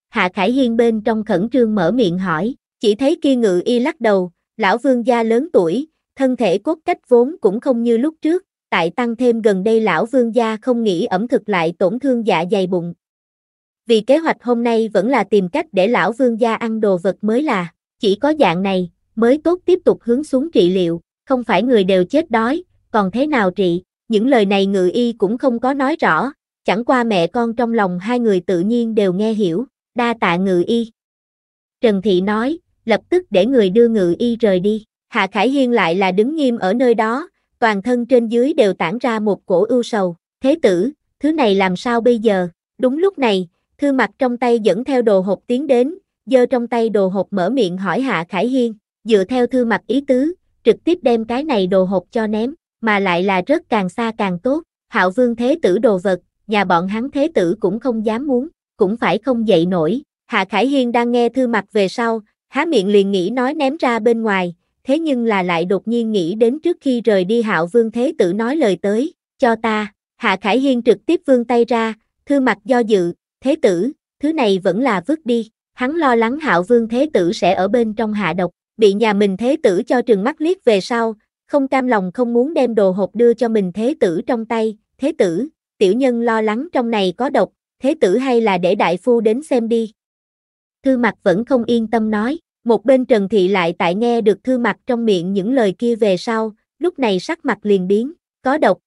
Hạ Khải Hiên bên trong khẩn trương mở miệng hỏi, chỉ thấy kia ngự y lắc đầu, lão vương gia lớn tuổi, thân thể cốt cách vốn cũng không như lúc trước, tại tăng thêm gần đây lão vương gia không nghĩ ẩm thực lại tổn thương dạ dày bụng. Vì kế hoạch hôm nay vẫn là tìm cách để lão vương gia ăn đồ vật mới là, chỉ có dạng này, mới tốt tiếp tục hướng xuống trị liệu, không phải người đều chết đói, còn thế nào trị, những lời này ngự y cũng không có nói rõ, chẳng qua mẹ con trong lòng hai người tự nhiên đều nghe hiểu, đa tạ ngự y. Trần Thị nói, lập tức để người đưa ngự y rời đi, Hạ Khải Hiên lại là đứng nghiêm ở nơi đó, toàn thân trên dưới đều tản ra một cổ ưu sầu, thế tử, thứ này làm sao bây giờ, đúng lúc này, thư mặt trong tay dẫn theo đồ hộp tiến đến, giơ trong tay đồ hộp mở miệng hỏi Hạ Khải Hiên, dựa theo thư mặt ý tứ, trực tiếp đem cái này đồ hộp cho ném, mà lại là rất càng xa càng tốt, hạo vương thế tử đồ vật, nhà bọn hắn thế tử cũng không dám muốn, cũng phải không dậy nổi, Hạ Khải Hiên đang nghe thư mặt về sau, há miệng liền nghĩ nói ném ra bên ngoài, thế nhưng là lại đột nhiên nghĩ đến trước khi rời đi hạo vương thế tử nói lời tới, cho ta, Hạ Khải Hiên trực tiếp vương tay ra, thư mặt do dự, thế tử, thứ này vẫn là vứt đi, hắn lo lắng hạo vương thế tử sẽ ở bên trong hạ độc, bị nhà mình thế tử cho trừng mắt liếc về sau, không cam lòng không muốn đem đồ hộp đưa cho mình thế tử trong tay, thế tử, tiểu nhân lo lắng trong này có độc, thế tử hay là để đại phu đến xem đi. Thư mặt vẫn không yên tâm nói, một bên Trần Thị lại tại nghe được thư mặt trong miệng những lời kia về sau, lúc này sắc mặt liền biến, có độc.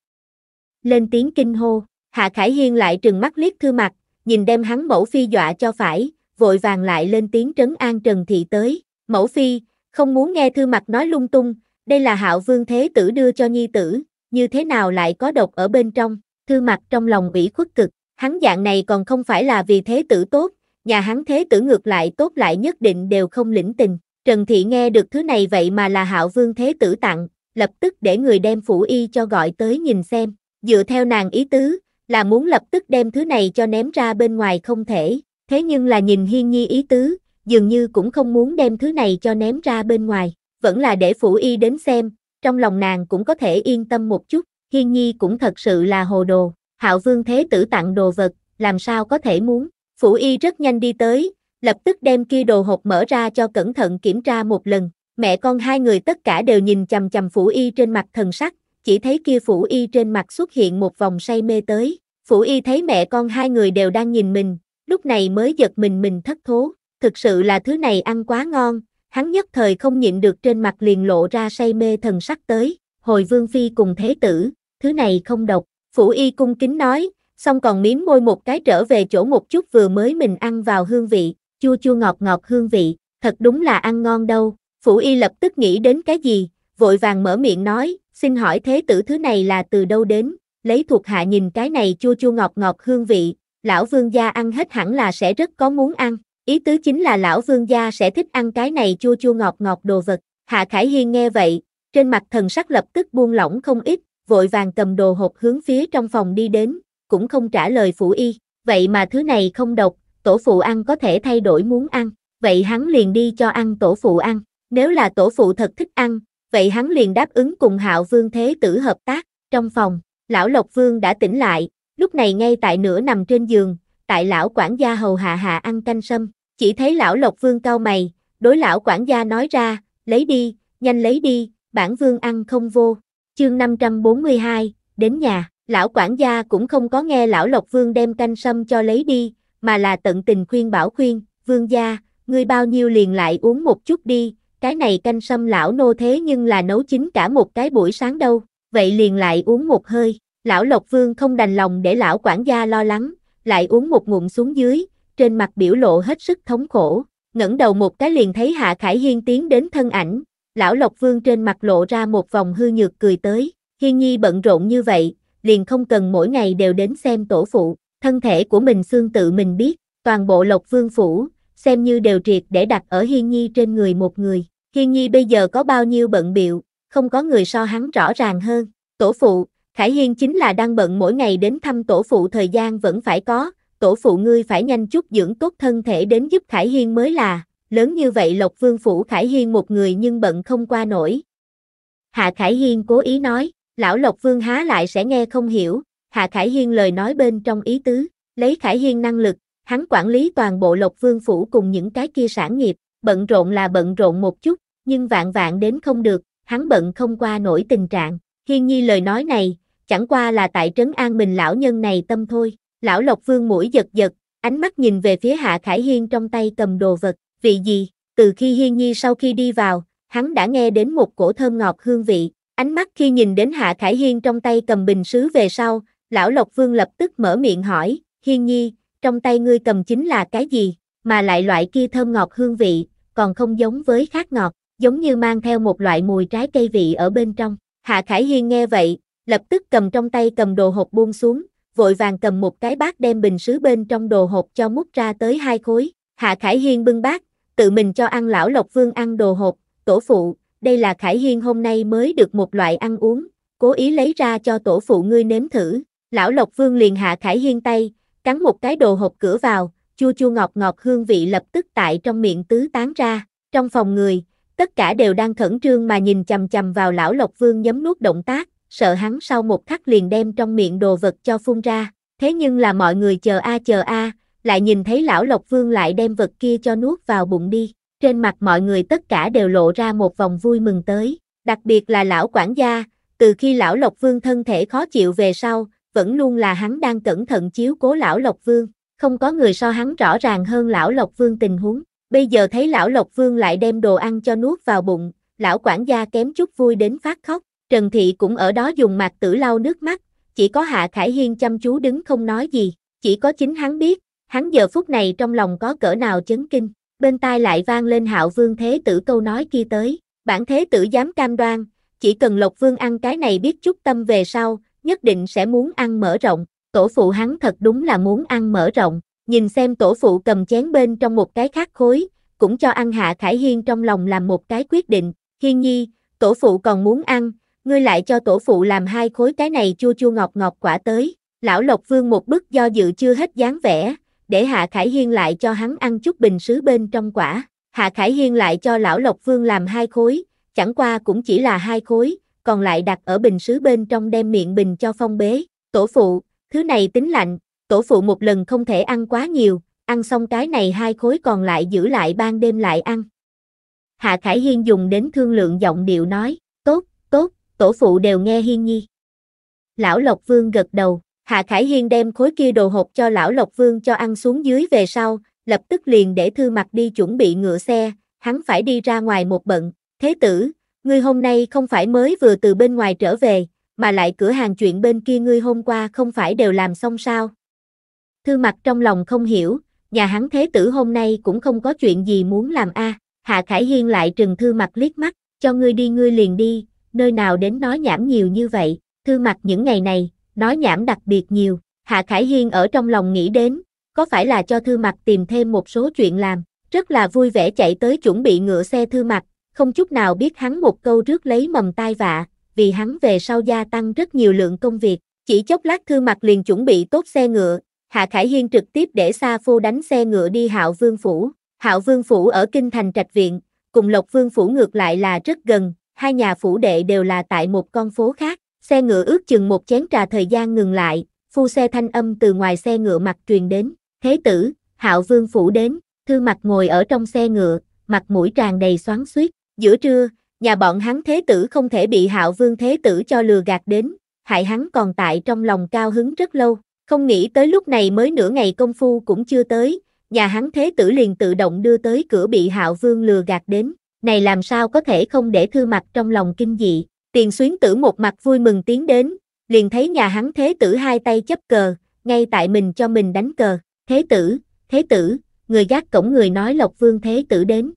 Lên tiếng kinh hô, Hạ Khải Hiên lại trừng mắt liếc thư mặt, nhìn đem hắn mẫu phi dọa cho phải, vội vàng lại lên tiếng trấn an Trần Thị tới, mẫu phi, không muốn nghe thư mặt nói lung tung, đây là hạo vương thế tử đưa cho nhi tử, như thế nào lại có độc ở bên trong, thư mặt trong lòng ủy khuất cực, hắn dạng này còn không phải là vì thế tử tốt, nhà hắn thế tử ngược lại tốt lại nhất định đều không lĩnh tình. Trần Thị nghe được thứ này vậy mà là hạo vương thế tử tặng, lập tức để người đem phủ y cho gọi tới nhìn xem, dựa theo nàng ý tứ, là muốn lập tức đem thứ này cho ném ra bên ngoài không thể, thế nhưng là nhìn hiên nhi ý tứ, dường như cũng không muốn đem thứ này cho ném ra bên ngoài, vẫn là để phủ y đến xem, trong lòng nàng cũng có thể yên tâm một chút, hiên nhi cũng thật sự là hồ đồ, hạo vương thế tử tặng đồ vật, làm sao có thể muốn, Phủ y rất nhanh đi tới, lập tức đem kia đồ hộp mở ra cho cẩn thận kiểm tra một lần. Mẹ con hai người tất cả đều nhìn chầm chầm phủ y trên mặt thần sắc, chỉ thấy kia phủ y trên mặt xuất hiện một vòng say mê tới. Phủ y thấy mẹ con hai người đều đang nhìn mình, lúc này mới giật mình mình thất thố. Thực sự là thứ này ăn quá ngon, hắn nhất thời không nhịn được trên mặt liền lộ ra say mê thần sắc tới. Hồi vương phi cùng thế tử, thứ này không độc. Phủ y cung kính nói, xong còn miếm môi một cái trở về chỗ một chút vừa mới mình ăn vào hương vị, chua chua ngọt ngọt hương vị, thật đúng là ăn ngon đâu. Phủ y lập tức nghĩ đến cái gì, vội vàng mở miệng nói, xin hỏi thế tử thứ này là từ đâu đến, lấy thuộc hạ nhìn cái này chua chua ngọt ngọt hương vị, lão vương gia ăn hết hẳn là sẽ rất có muốn ăn, ý tứ chính là lão vương gia sẽ thích ăn cái này chua chua ngọt ngọt đồ vật. Hạ Khải Hiên nghe vậy, trên mặt thần sắc lập tức buông lỏng không ít, vội vàng cầm đồ hộp hướng phía trong phòng đi đến, cũng không trả lời phủ y, vậy mà thứ này không độc, tổ phụ ăn có thể thay đổi muốn ăn, vậy hắn liền đi cho ăn tổ phụ ăn, nếu là tổ phụ thật thích ăn, vậy hắn liền đáp ứng cùng hạo vương thế tử hợp tác, trong phòng, lão Lộc Vương đã tỉnh lại, lúc này ngay tại nửa nằm trên giường, tại lão quản gia hầu hạ hạ ăn canh sâm, chỉ thấy lão Lộc Vương cau mày, đối lão quản gia nói ra, lấy đi, nhanh lấy đi, bản vương ăn không vô. Chương 542, đến nhà. Lão quản gia cũng không có nghe lão Lộc Vương đem canh sâm cho lấy đi, mà là tận tình khuyên bảo khuyên, vương gia, ngươi bao nhiêu liền lại uống một chút đi, cái này canh sâm lão nô thế nhưng là nấu chín cả một cái buổi sáng đâu, vậy liền lại uống một hơi, lão Lộc Vương không đành lòng để lão quản gia lo lắng, lại uống một ngụm xuống dưới, trên mặt biểu lộ hết sức thống khổ, ngẩng đầu một cái liền thấy Hạ Khải Hiên tiến đến thân ảnh, lão Lộc Vương trên mặt lộ ra một vòng hư nhược cười tới, Hiên Nhi bận rộn như vậy, liền không cần mỗi ngày đều đến xem tổ phụ, thân thể của mình xương tự mình biết, toàn bộ Lộc Vương Phủ, xem như đều triệt để đặt ở Hiên Nhi trên người một người. Hiên Nhi bây giờ có bao nhiêu bận biệu, không có người so hắn rõ ràng hơn. Tổ phụ, Khải Hiên chính là đang bận mỗi ngày đến thăm tổ phụ thời gian vẫn phải có, tổ phụ ngươi phải nhanh chút dưỡng tốt thân thể đến giúp Khải Hiên mới là, lớn như vậy Lộc Vương Phủ Khải Hiên một người nhưng bận không qua nổi. Hạ Khải Hiên cố ý nói, Lão Lộc Vương há lại sẽ nghe không hiểu, Hạ Khải Hiên lời nói bên trong ý tứ, lấy Khải Hiên năng lực, hắn quản lý toàn bộ Lộc Vương phủ cùng những cái kia sản nghiệp, bận rộn là bận rộn một chút, nhưng vạn vạn đến không được, hắn bận không qua nổi tình trạng. Hiên Nhi lời nói này, chẳng qua là tại trấn an mình lão nhân này tâm thôi. Lão Lộc Vương mũi giật giật, ánh mắt nhìn về phía Hạ Khải Hiên trong tay cầm đồ vật, vị gì? Từ khi Hiên Nhi sau khi đi vào, hắn đã nghe đến một cổ thơm ngọt hương vị, Ánh mắt khi nhìn đến Hạ Khải Hiên trong tay cầm bình sứ về sau, Lão Lộc Vương lập tức mở miệng hỏi, Hiên Nhi, trong tay ngươi cầm chính là cái gì, mà lại loại kia thơm ngọt hương vị, còn không giống với khác ngọt, giống như mang theo một loại mùi trái cây vị ở bên trong. Hạ Khải Hiên nghe vậy, lập tức cầm trong tay cầm đồ hộp buông xuống, vội vàng cầm một cái bát đem bình sứ bên trong đồ hộp cho múc ra tới hai khối. Hạ Khải Hiên bưng bát, tự mình cho ăn lão Lộc Vương ăn đồ hộp, tổ phụ, đây là Khải Hiên hôm nay mới được một loại ăn uống, cố ý lấy ra cho tổ phụ ngươi nếm thử. Lão Lộc Vương liền hạ Khải Hiên tay, cắn một cái đồ hộp cửa vào, chua chua ngọt ngọt hương vị lập tức tại trong miệng tứ tán ra. Trong phòng người, tất cả đều đang khẩn trương mà nhìn chầm chầm vào lão Lộc Vương nhấm nuốt động tác, sợ hắn sau một khắc liền đem trong miệng đồ vật cho phun ra. Thế nhưng là mọi người chờ a chờ a, lại nhìn thấy lão Lộc Vương lại đem vật kia cho nuốt vào bụng đi. Trên mặt mọi người tất cả đều lộ ra một vòng vui mừng tới, đặc biệt là lão quản gia, từ khi lão Lộc Vương thân thể khó chịu về sau, vẫn luôn là hắn đang cẩn thận chiếu cố lão Lộc Vương, không có người so hắn rõ ràng hơn lão Lộc Vương tình huống. Bây giờ thấy lão Lộc Vương lại đem đồ ăn cho nuốt vào bụng, lão quản gia kém chút vui đến phát khóc, Trần Thị cũng ở đó dùng mặt tử lau nước mắt, chỉ có Hạ Khải Hiên chăm chú đứng không nói gì, chỉ có chính hắn biết, hắn giờ phút này trong lòng có cỡ nào chấn kinh, bên tai lại vang lên hạo vương thế tử câu nói kia tới, bản thế tử dám cam đoan, chỉ cần Lộc Vương ăn cái này biết chút tâm về sau, nhất định sẽ muốn ăn mở rộng, tổ phụ hắn thật đúng là muốn ăn mở rộng, nhìn xem tổ phụ cầm chén bên trong một cái khác khối, cũng cho ăn Hạ Khải Hiên trong lòng làm một cái quyết định, Hiên nhi, tổ phụ còn muốn ăn, ngươi lại cho tổ phụ làm hai khối cái này chua chua ngọt ngọt quả tới, lão Lộc Vương một bức do dự chưa hết dáng vẻ, để Hạ Khải Hiên lại cho hắn ăn chút bình sứ bên trong quả, Hạ Khải Hiên lại cho lão Lộc Vương làm hai khối, chẳng qua cũng chỉ là hai khối, còn lại đặt ở bình sứ bên trong đem miệng bình cho phong bế, tổ phụ, thứ này tính lạnh, tổ phụ một lần không thể ăn quá nhiều, ăn xong cái này hai khối còn lại giữ lại ban đêm lại ăn. Hạ Khải Hiên dùng đến thương lượng giọng điệu nói, tốt, tốt, tổ phụ đều nghe Hiên Nhi. Lão Lộc Vương gật đầu, Hạ Khải Hiên đem khối kia đồ hộp cho Lão Lộc Vương cho ăn xuống dưới về sau, lập tức liền để thư mặt đi chuẩn bị ngựa xe, hắn phải đi ra ngoài một bận, thế tử, ngươi hôm nay không phải mới vừa từ bên ngoài trở về, mà lại cửa hàng chuyện bên kia ngươi hôm qua không phải đều làm xong sao? Thư mặt trong lòng không hiểu, nhà hắn thế tử hôm nay cũng không có chuyện gì muốn làm a. Hạ Khải Hiên lại trừng thư mặt liếc mắt, cho ngươi đi ngươi liền đi, nơi nào đến nói nhảm nhiều như vậy, thư mặt những ngày này, nói nhảm đặc biệt nhiều, Hạ Khải Hiên ở trong lòng nghĩ đến, có phải là cho thư mặt tìm thêm một số chuyện làm, rất là vui vẻ chạy tới chuẩn bị ngựa xe thư mặt, không chút nào biết hắn một câu rước lấy mầm tai vạ, vì hắn về sau gia tăng rất nhiều lượng công việc, chỉ chốc lát thư mặt liền chuẩn bị tốt xe ngựa, Hạ Khải Hiên trực tiếp để Sa Phu đánh xe ngựa đi Hạo Vương Phủ. Hạo Vương Phủ ở Kinh Thành Trạch Viện, cùng Lộc Vương Phủ ngược lại là rất gần, hai nhà phủ đệ đều là tại một con phố khác. Xe ngựa ước chừng một chén trà thời gian ngừng lại, phu xe thanh âm từ ngoài xe ngựa mặt truyền đến. Thế tử, Hạo Vương Phủ đến, thư mặt ngồi ở trong xe ngựa, mặt mũi tràn đầy xoắn suýt Giữa trưa, nhà bọn hắn thế tử không thể bị Hạo Vương thế tử cho lừa gạt đến, hại hắn còn tại trong lòng cao hứng rất lâu. Không nghĩ tới lúc này mới nửa ngày công phu cũng chưa tới, nhà hắn thế tử liền tự động đưa tới cửa bị hạo vương lừa gạt đến, này làm sao có thể không để thư mặt trong lòng kinh dị, tiền xuyến tử một mặt vui mừng tiến đến, liền thấy nhà hắn thế tử hai tay chấp cờ, ngay tại mình cho mình đánh cờ, thế tử, thế tử, người gác cổng người nói lộc vương thế tử đến.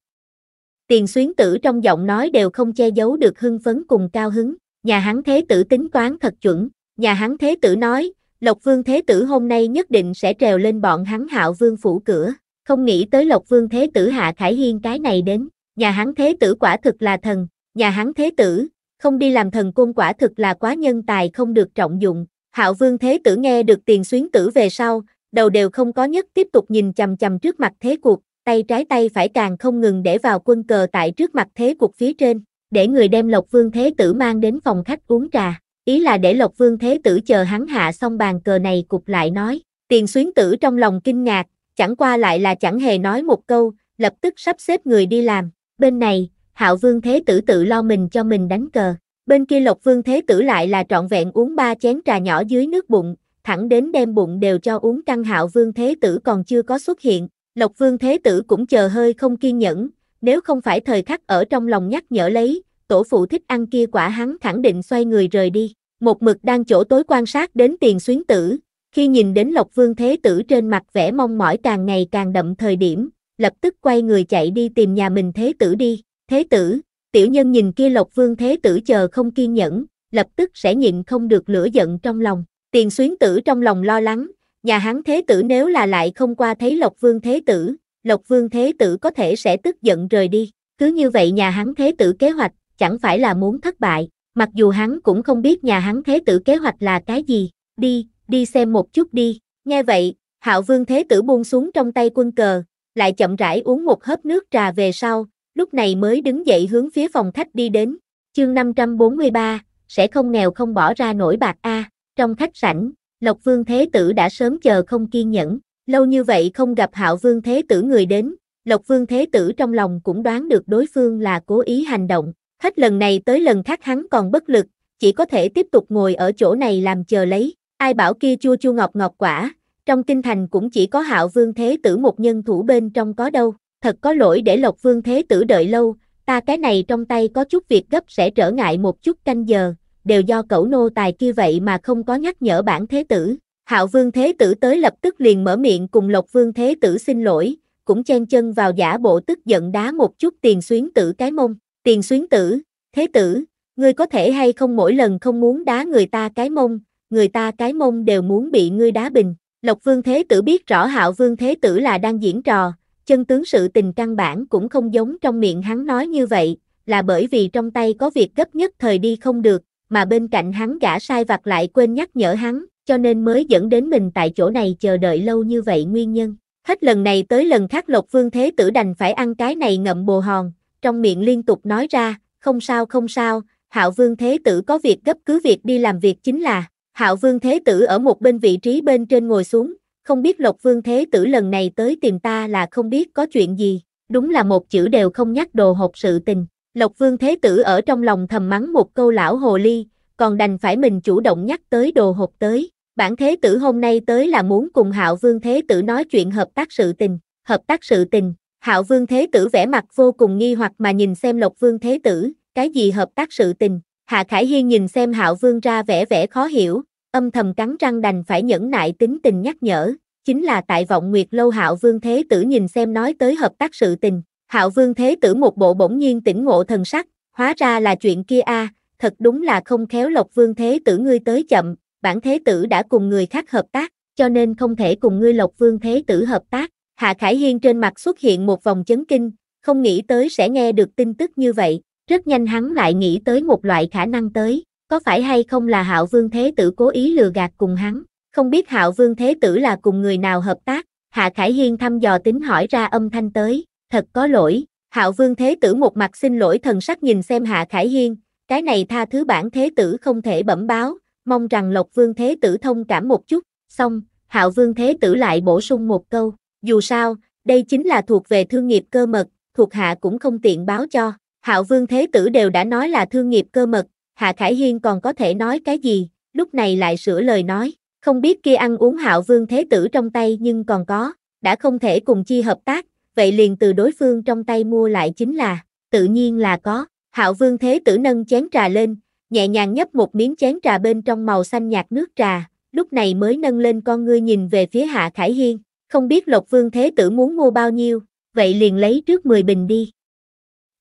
Tiền xuyến tử trong giọng nói đều không che giấu được hưng phấn cùng cao hứng, nhà hắn thế tử tính toán thật chuẩn, nhà hắn thế tử nói, Lộc Vương Thế Tử hôm nay nhất định sẽ trèo lên bọn hắn hạo vương phủ cửa, không nghĩ tới Lộc Vương Thế Tử Hạ Khải Hiên cái này đến, nhà hắn Thế Tử quả thực là thần, nhà hắn Thế Tử, không đi làm thần côn quả thực là quá nhân tài không được trọng dụng, hạo vương Thế Tử nghe được tiền xuyến tử về sau, đầu đều không có nhất tiếp tục nhìn chầm chầm trước mặt thế cuộc, tay trái tay phải càng không ngừng để vào quân cờ tại trước mặt thế cuộc phía trên, để người đem Lộc Vương Thế Tử mang đến phòng khách uống trà. Ý là để Lộc Vương Thế Tử chờ hắn hạ xong bàn cờ này cục lại nói. Tiền xuyến tử trong lòng kinh ngạc, chẳng qua lại là chẳng hề nói một câu, lập tức sắp xếp người đi làm. Bên này, Hạo Vương Thế Tử tự lo mình cho mình đánh cờ. Bên kia Lộc Vương Thế Tử lại là trọn vẹn uống ba chén trà nhỏ dưới nước bụng, thẳng đến đem bụng đều cho uống căng Hạo Vương Thế Tử còn chưa có xuất hiện. Lộc Vương Thế Tử cũng chờ hơi không kiên nhẫn, nếu không phải thời khắc ở trong lòng nhắc nhở lấy, tổ phụ thích ăn kia quả hắn khẳng định xoay người rời đi. một mực đang chỗ tối quan sát đến tiền xuyến tử, khi nhìn đến Lộc Vương Thế Tử trên mặt vẻ mong mỏi càng ngày càng đậm thời điểm, lập tức quay người chạy đi tìm nhà mình Thế Tử đi, Thế Tử, tiểu nhân nhìn kia Lộc Vương Thế Tử chờ không kiên nhẫn, lập tức sẽ nhịn không được lửa giận trong lòng, tiền xuyến tử trong lòng lo lắng, nhà hắn Thế Tử nếu là lại không qua thấy Lộc Vương Thế Tử, Lộc Vương Thế Tử có thể sẽ tức giận rời đi, cứ như vậy nhà hắn Thế Tử kế hoạch, chẳng phải là muốn thất bại, mặc dù hắn cũng không biết nhà hắn Thế Tử kế hoạch là cái gì, đi, đi xem một chút đi. Nghe vậy, Hạo Vương Thế Tử buông xuống trong tay quân cờ, lại chậm rãi uống một hớp nước trà về sau, lúc này mới đứng dậy hướng phía phòng khách đi đến. Chương 543, sẽ không nghèo không bỏ ra nổi bạc a. Trong khách sảnh, Lộc Vương Thế Tử đã sớm chờ không kiên nhẫn, lâu như vậy không gặp Hạo Vương Thế Tử người đến, Lộc Vương Thế Tử trong lòng cũng đoán được đối phương là cố ý hành động, hết lần này tới lần khác hắn còn bất lực, chỉ có thể tiếp tục ngồi ở chỗ này làm chờ lấy, Ai bảo kia chua chua ngọt ngọt quả, trong kinh thành cũng chỉ có hạo vương thế tử một nhân thủ bên trong có đâu, thật có lỗi để lộc vương thế tử đợi lâu, ta cái này trong tay có chút việc gấp sẽ trở ngại một chút canh giờ, đều do cẩu nô tài kia vậy mà không có nhắc nhở bản thế tử. Hạo vương thế tử tới lập tức liền mở miệng cùng lộc vương thế tử xin lỗi, cũng chen chân vào giả bộ tức giận đá một chút tiền xuyến tử cái mông, tiền xuyến tử, thế tử, ngươi có thể hay không mỗi lần không muốn đá người ta cái mông, người ta cái mông đều muốn bị ngươi đá bình. Lộc Vương Thế Tử biết rõ Hạo Vương Thế Tử là đang diễn trò, chân tướng sự tình căn bản cũng không giống trong miệng hắn nói như vậy, là bởi vì trong tay có việc gấp nhất thời đi không được, mà bên cạnh hắn gã sai vặt lại quên nhắc nhở hắn, cho nên mới dẫn đến mình tại chỗ này chờ đợi lâu như vậy nguyên nhân. Hết lần này tới lần khác Lộc Vương Thế Tử đành phải ăn cái này ngậm bồ hòn, trong miệng liên tục nói ra, không sao không sao, Hạo Vương Thế Tử có việc gấp cứ việc đi làm việc chính là, Hạo Vương Thế Tử ở một bên vị trí bên trên ngồi xuống, không biết Lộc Vương Thế Tử lần này tới tìm ta là không biết có chuyện gì, đúng là một chữ đều không nhắc đồ hộp sự tình. Lộc Vương Thế Tử ở trong lòng thầm mắng một câu lão hồ ly, còn đành phải mình chủ động nhắc tới đồ hộp tới. Bản Thế Tử hôm nay tới là muốn cùng Hạo Vương Thế Tử nói chuyện hợp tác sự tình, hợp tác sự tình. Hạo Vương Thế Tử vẻ mặt vô cùng nghi hoặc mà nhìn xem Lộc Vương Thế Tử, cái gì hợp tác sự tình, Hạ Khải Hiên nhìn xem Hạo Vương ra vẻ vẻ khó hiểu, âm thầm cắn răng đành phải nhẫn nại tính tình nhắc nhở, chính là tại vọng Nguyệt lâu Hạo Vương Thế Tử nhìn xem nói tới hợp tác sự tình. Hạo Vương Thế Tử một bộ bỗng nhiên tỉnh ngộ thần sắc, hóa ra là chuyện kia a, thật đúng là không khéo Lộc Vương Thế Tử ngươi tới chậm, bản Thế Tử đã cùng người khác hợp tác, cho nên không thể cùng ngươi Lộc Vương Thế Tử hợp tác. Hạ Khải Hiên trên mặt xuất hiện một vòng chấn kinh, không nghĩ tới sẽ nghe được tin tức như vậy, rất nhanh hắn lại nghĩ tới một loại khả năng tới, có phải hay không là Hạo Vương Thế Tử cố ý lừa gạt cùng hắn, không biết Hạo Vương Thế Tử là cùng người nào hợp tác, Hạ Khải Hiên thăm dò tính hỏi ra âm thanh tới, thật có lỗi, Hạo Vương Thế Tử một mặt xin lỗi thần sắc nhìn xem Hạ Khải Hiên, cái này tha thứ bản Thế Tử không thể bẩm báo, mong rằng Lộc Vương Thế Tử thông cảm một chút, xong, Hạo Vương Thế Tử lại bổ sung một câu, dù sao, đây chính là thuộc về thương nghiệp cơ mật, thuộc hạ cũng không tiện báo cho. Hạo Vương Thế Tử đều đã nói là thương nghiệp cơ mật, Hạ Khải Hiên còn có thể nói cái gì, lúc này lại sửa lời nói, không biết kia ăn uống Hạo Vương Thế Tử trong tay nhưng còn có, đã không thể cùng chi hợp tác, vậy liền từ đối phương trong tay mua lại chính là, tự nhiên là có. Hạo Vương Thế Tử nâng chén trà lên, nhẹ nhàng nhấp một miếng chén trà bên trong màu xanh nhạt nước trà, lúc này mới nâng lên con ngươi nhìn về phía Hạ Khải Hiên, không biết Lộc Vương Thế Tử muốn mua bao nhiêu, vậy liền lấy trước 10 bình đi.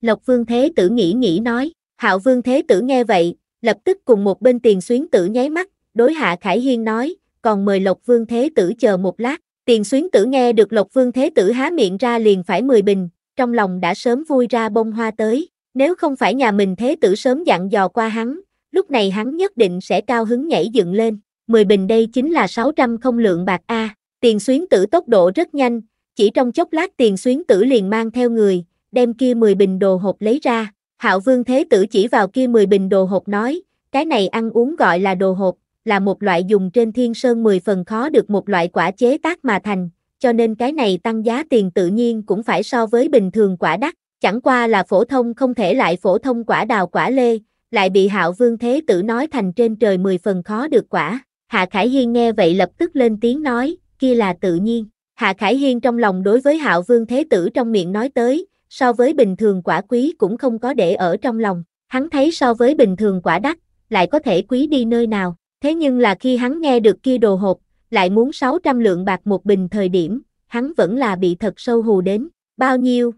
Lộc Vương Thế Tử nghĩ nghĩ nói, Hạo Vương Thế Tử nghe vậy, lập tức cùng một bên tiền xuyến tử nháy mắt, đối Hạ Khải Hiên nói, còn mời Lộc Vương Thế Tử chờ một lát. Tiền xuyến tử nghe được Lộc Vương Thế Tử há miệng ra liền phải 10 bình, trong lòng đã sớm vui ra bông hoa tới, nếu không phải nhà mình Thế Tử sớm dặn dò qua hắn, lúc này hắn nhất định sẽ cao hứng nhảy dựng lên, 10 bình đây chính là 600 không lượng bạc A, tiền xuyến tử tốc độ rất nhanh, chỉ trong chốc lát tiền xuyến tử liền mang theo người, đem kia 10 bình đồ hộp lấy ra. Hạo Vương Thế Tử chỉ vào kia 10 bình đồ hộp nói, cái này ăn uống gọi là đồ hộp, là một loại dùng trên thiên sơn 10 phần khó được một loại quả chế tác mà thành, cho nên cái này tăng giá tiền tự nhiên cũng phải so với bình thường quả đắt, chẳng qua là phổ thông không thể lại phổ thông quả đào quả lê, lại bị Hạo Vương Thế Tử nói thành trên trời 10 phần khó được quả. Hạ Khải Hiên nghe vậy lập tức lên tiếng nói, kia là tự nhiên. Hạ Khải Hiên trong lòng đối với Hạo Vương Thế Tử trong miệng nói tới, so với bình thường quả quý cũng không có để ở trong lòng. Hắn thấy so với bình thường quả đắt, lại có thể quý đi nơi nào. Thế nhưng là khi hắn nghe được kia đồ hộp, lại muốn 600 lượng bạc một bình thời điểm, hắn vẫn là bị thật sâu hù đến. Bao nhiêu?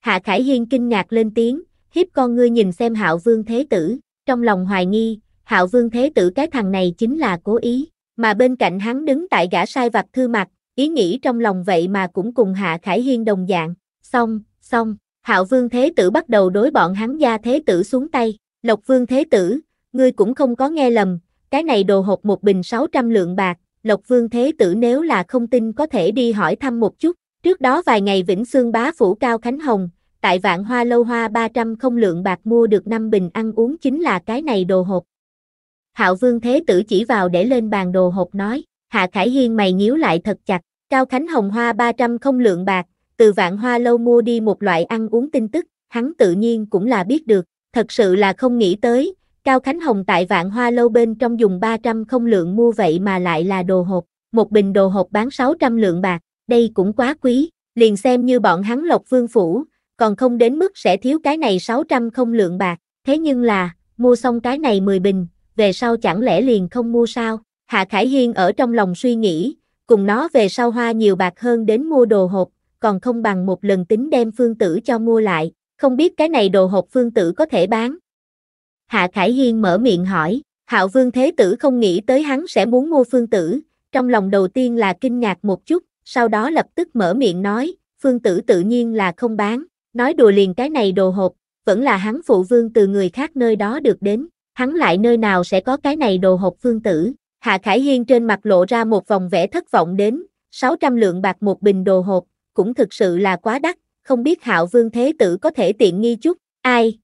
Hạ Khải Hiên kinh ngạc lên tiếng, hiếp con ngươi nhìn xem Hạo Vương Thế Tử, trong lòng hoài nghi, Hạo Vương Thế Tử cái thằng này chính là cố ý, mà bên cạnh hắn đứng tại gã sai vặt thư mặt, ý nghĩ trong lòng vậy mà cũng cùng Hạ Khải Hiên đồng dạng. Xong, xong, Hạo Vương Thế Tử bắt đầu đối bọn hắn gia Thế Tử xuống tay, Lộc Vương Thế Tử, ngươi cũng không có nghe lầm, cái này đồ hộp một bình 600 lượng bạc, Lộc Vương Thế Tử nếu là không tin có thể đi hỏi thăm một chút, trước đó vài ngày Vĩnh Xương bá phủ Cao Khánh Hồng, tại vạn hoa lâu hoa 300 không lượng bạc mua được 5 bình ăn uống chính là cái này đồ hộp. Hạo Vương Thế Tử chỉ vào để lên bàn đồ hộp nói, Hạ Khải Hiên mày nhíu lại thật chặt, Cao Khánh Hồng hoa 300 không lượng bạc, từ vạn hoa lâu mua đi một loại ăn uống tin tức, hắn tự nhiên cũng là biết được, thật sự là không nghĩ tới, Cao Khánh Hồng tại vạn hoa lâu bên trong dùng 300 không lượng mua vậy mà lại là đồ hộp, một bình đồ hộp bán 600 lượng bạc, đây cũng quá quý, liền xem như bọn hắn lộc vương phủ, còn không đến mức sẽ thiếu cái này 600 không lượng bạc, thế nhưng là, mua xong cái này 10 bình, về sau chẳng lẽ liền không mua sao? Hạ Khải Hiên ở trong lòng suy nghĩ, cùng nó về sau hoa nhiều bạc hơn đến mua đồ hộp, còn không bằng một lần tính đem phương tử cho mua lại, không biết cái này đồ hộp phương tử có thể bán. Hạ Khải Hiên mở miệng hỏi, Hạo Vương Thế Tử không nghĩ tới hắn sẽ muốn mua phương tử, trong lòng đầu tiên là kinh ngạc một chút, sau đó lập tức mở miệng nói, phương tử tự nhiên là không bán, nói đùa liền cái này đồ hộp, vẫn là hắn phụ vương từ người khác nơi đó được đến, hắn lại nơi nào sẽ có cái này đồ hộp phương tử. Hạ Khải Hiên trên mặt lộ ra một vòng vẻ thất vọng đến, 600 lượng bạc một bình đồ hộp, cũng thực sự là quá đắt, không biết Hạo Vương Thế Tử có thể tiện nghi chút, ai?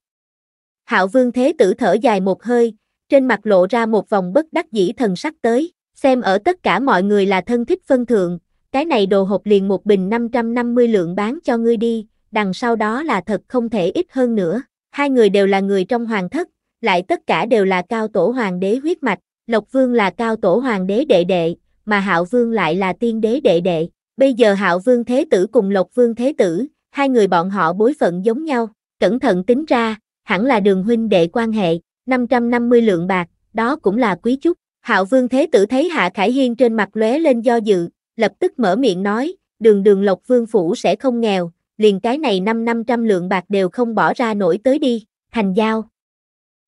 Hạo Vương Thế Tử thở dài một hơi, trên mặt lộ ra một vòng bất đắc dĩ thần sắc tới, xem ở tất cả mọi người là thân thích phân thượng, cái này đồ hộp liền một bình 550 lượng bán cho ngươi đi, đằng sau đó là thật không thể ít hơn nữa. Hai người đều là người trong hoàng thất, lại tất cả đều là cao tổ hoàng đế huyết mạch, Lộc Vương là cao tổ hoàng đế đệ đệ, mà Hạo Vương lại là tiên đế đệ đệ. Bây giờ Hạo Vương Thế Tử cùng Lộc Vương Thế Tử, hai người bọn họ bối phận giống nhau, cẩn thận tính ra, hẳn là đường huynh đệ quan hệ, 550 lượng bạc, đó cũng là quý chút. Hạo Vương Thế Tử thấy Hạ Khải Hiên trên mặt lóe lên do dự, lập tức mở miệng nói, đường đường Lộc Vương Phủ sẽ không nghèo, liền cái này năm năm trăm lượng bạc đều không bỏ ra nổi tới đi, thành giao.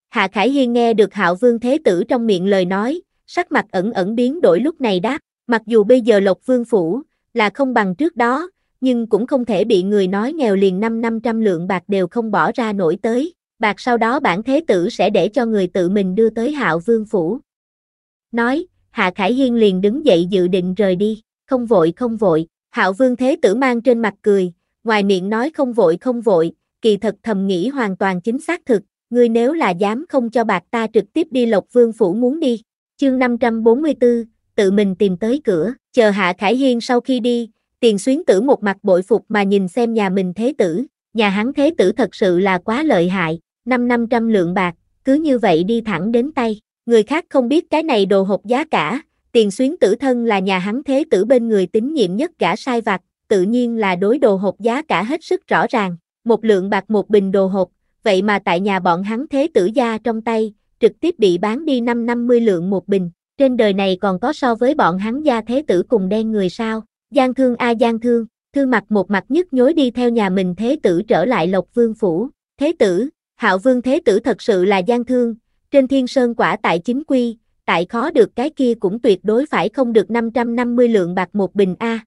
Hạ Khải Hiên nghe được Hạo Vương Thế Tử trong miệng lời nói, sắc mặt ẩn ẩn biến đổi lúc này đáp, mặc dù bây giờ Lộc Vương Phủ, là không bằng trước đó, nhưng cũng không thể bị người nói nghèo liền năm năm trăm lượng bạc đều không bỏ ra nổi tới, bạc sau đó bản Thế Tử sẽ để cho người tự mình đưa tới Hạo Vương Phủ. Nói, Hạ Khải Hiên liền đứng dậy dự định rời đi, không vội không vội, Hạo Vương Thế Tử mang trên mặt cười, ngoài miệng nói không vội không vội, kỳ thật thầm nghĩ hoàn toàn chính xác thực, ngươi nếu là dám không cho bạc ta trực tiếp đi Lộc Vương Phủ muốn đi. Chương 544, tự mình tìm tới cửa, chờ Hạ Khải Hiên sau khi đi, tiền xuyến tử một mặt bội phục mà nhìn xem nhà mình thế tử, nhà hắn thế tử thật sự là quá lợi hại, năm năm trăm lượng bạc, cứ như vậy đi thẳng đến tay, người khác không biết cái này đồ hộp giá cả, tiền xuyến tử thân là nhà hắn thế tử bên người tín nhiệm nhất gã sai vặt, tự nhiên là đối đồ hộp giá cả hết sức rõ ràng, một lượng bạc một bình đồ hộp, vậy mà tại nhà bọn hắn thế tử gia trong tay, trực tiếp bị bán đi năm năm mươi lượng một bình, trên đời này còn có so với bọn hắn gia thế tử cùng đen người sao, Giang thương a Giang thương, thư mặt một mặt nhức nhối đi theo nhà mình thế tử trở lại Lộc Vương Phủ, thế tử, hạo vương thế tử thật sự là Giang thương, trên thiên sơn quả tại chính quy, tại khó được cái kia cũng tuyệt đối phải không được 550 lượng bạc một bình A.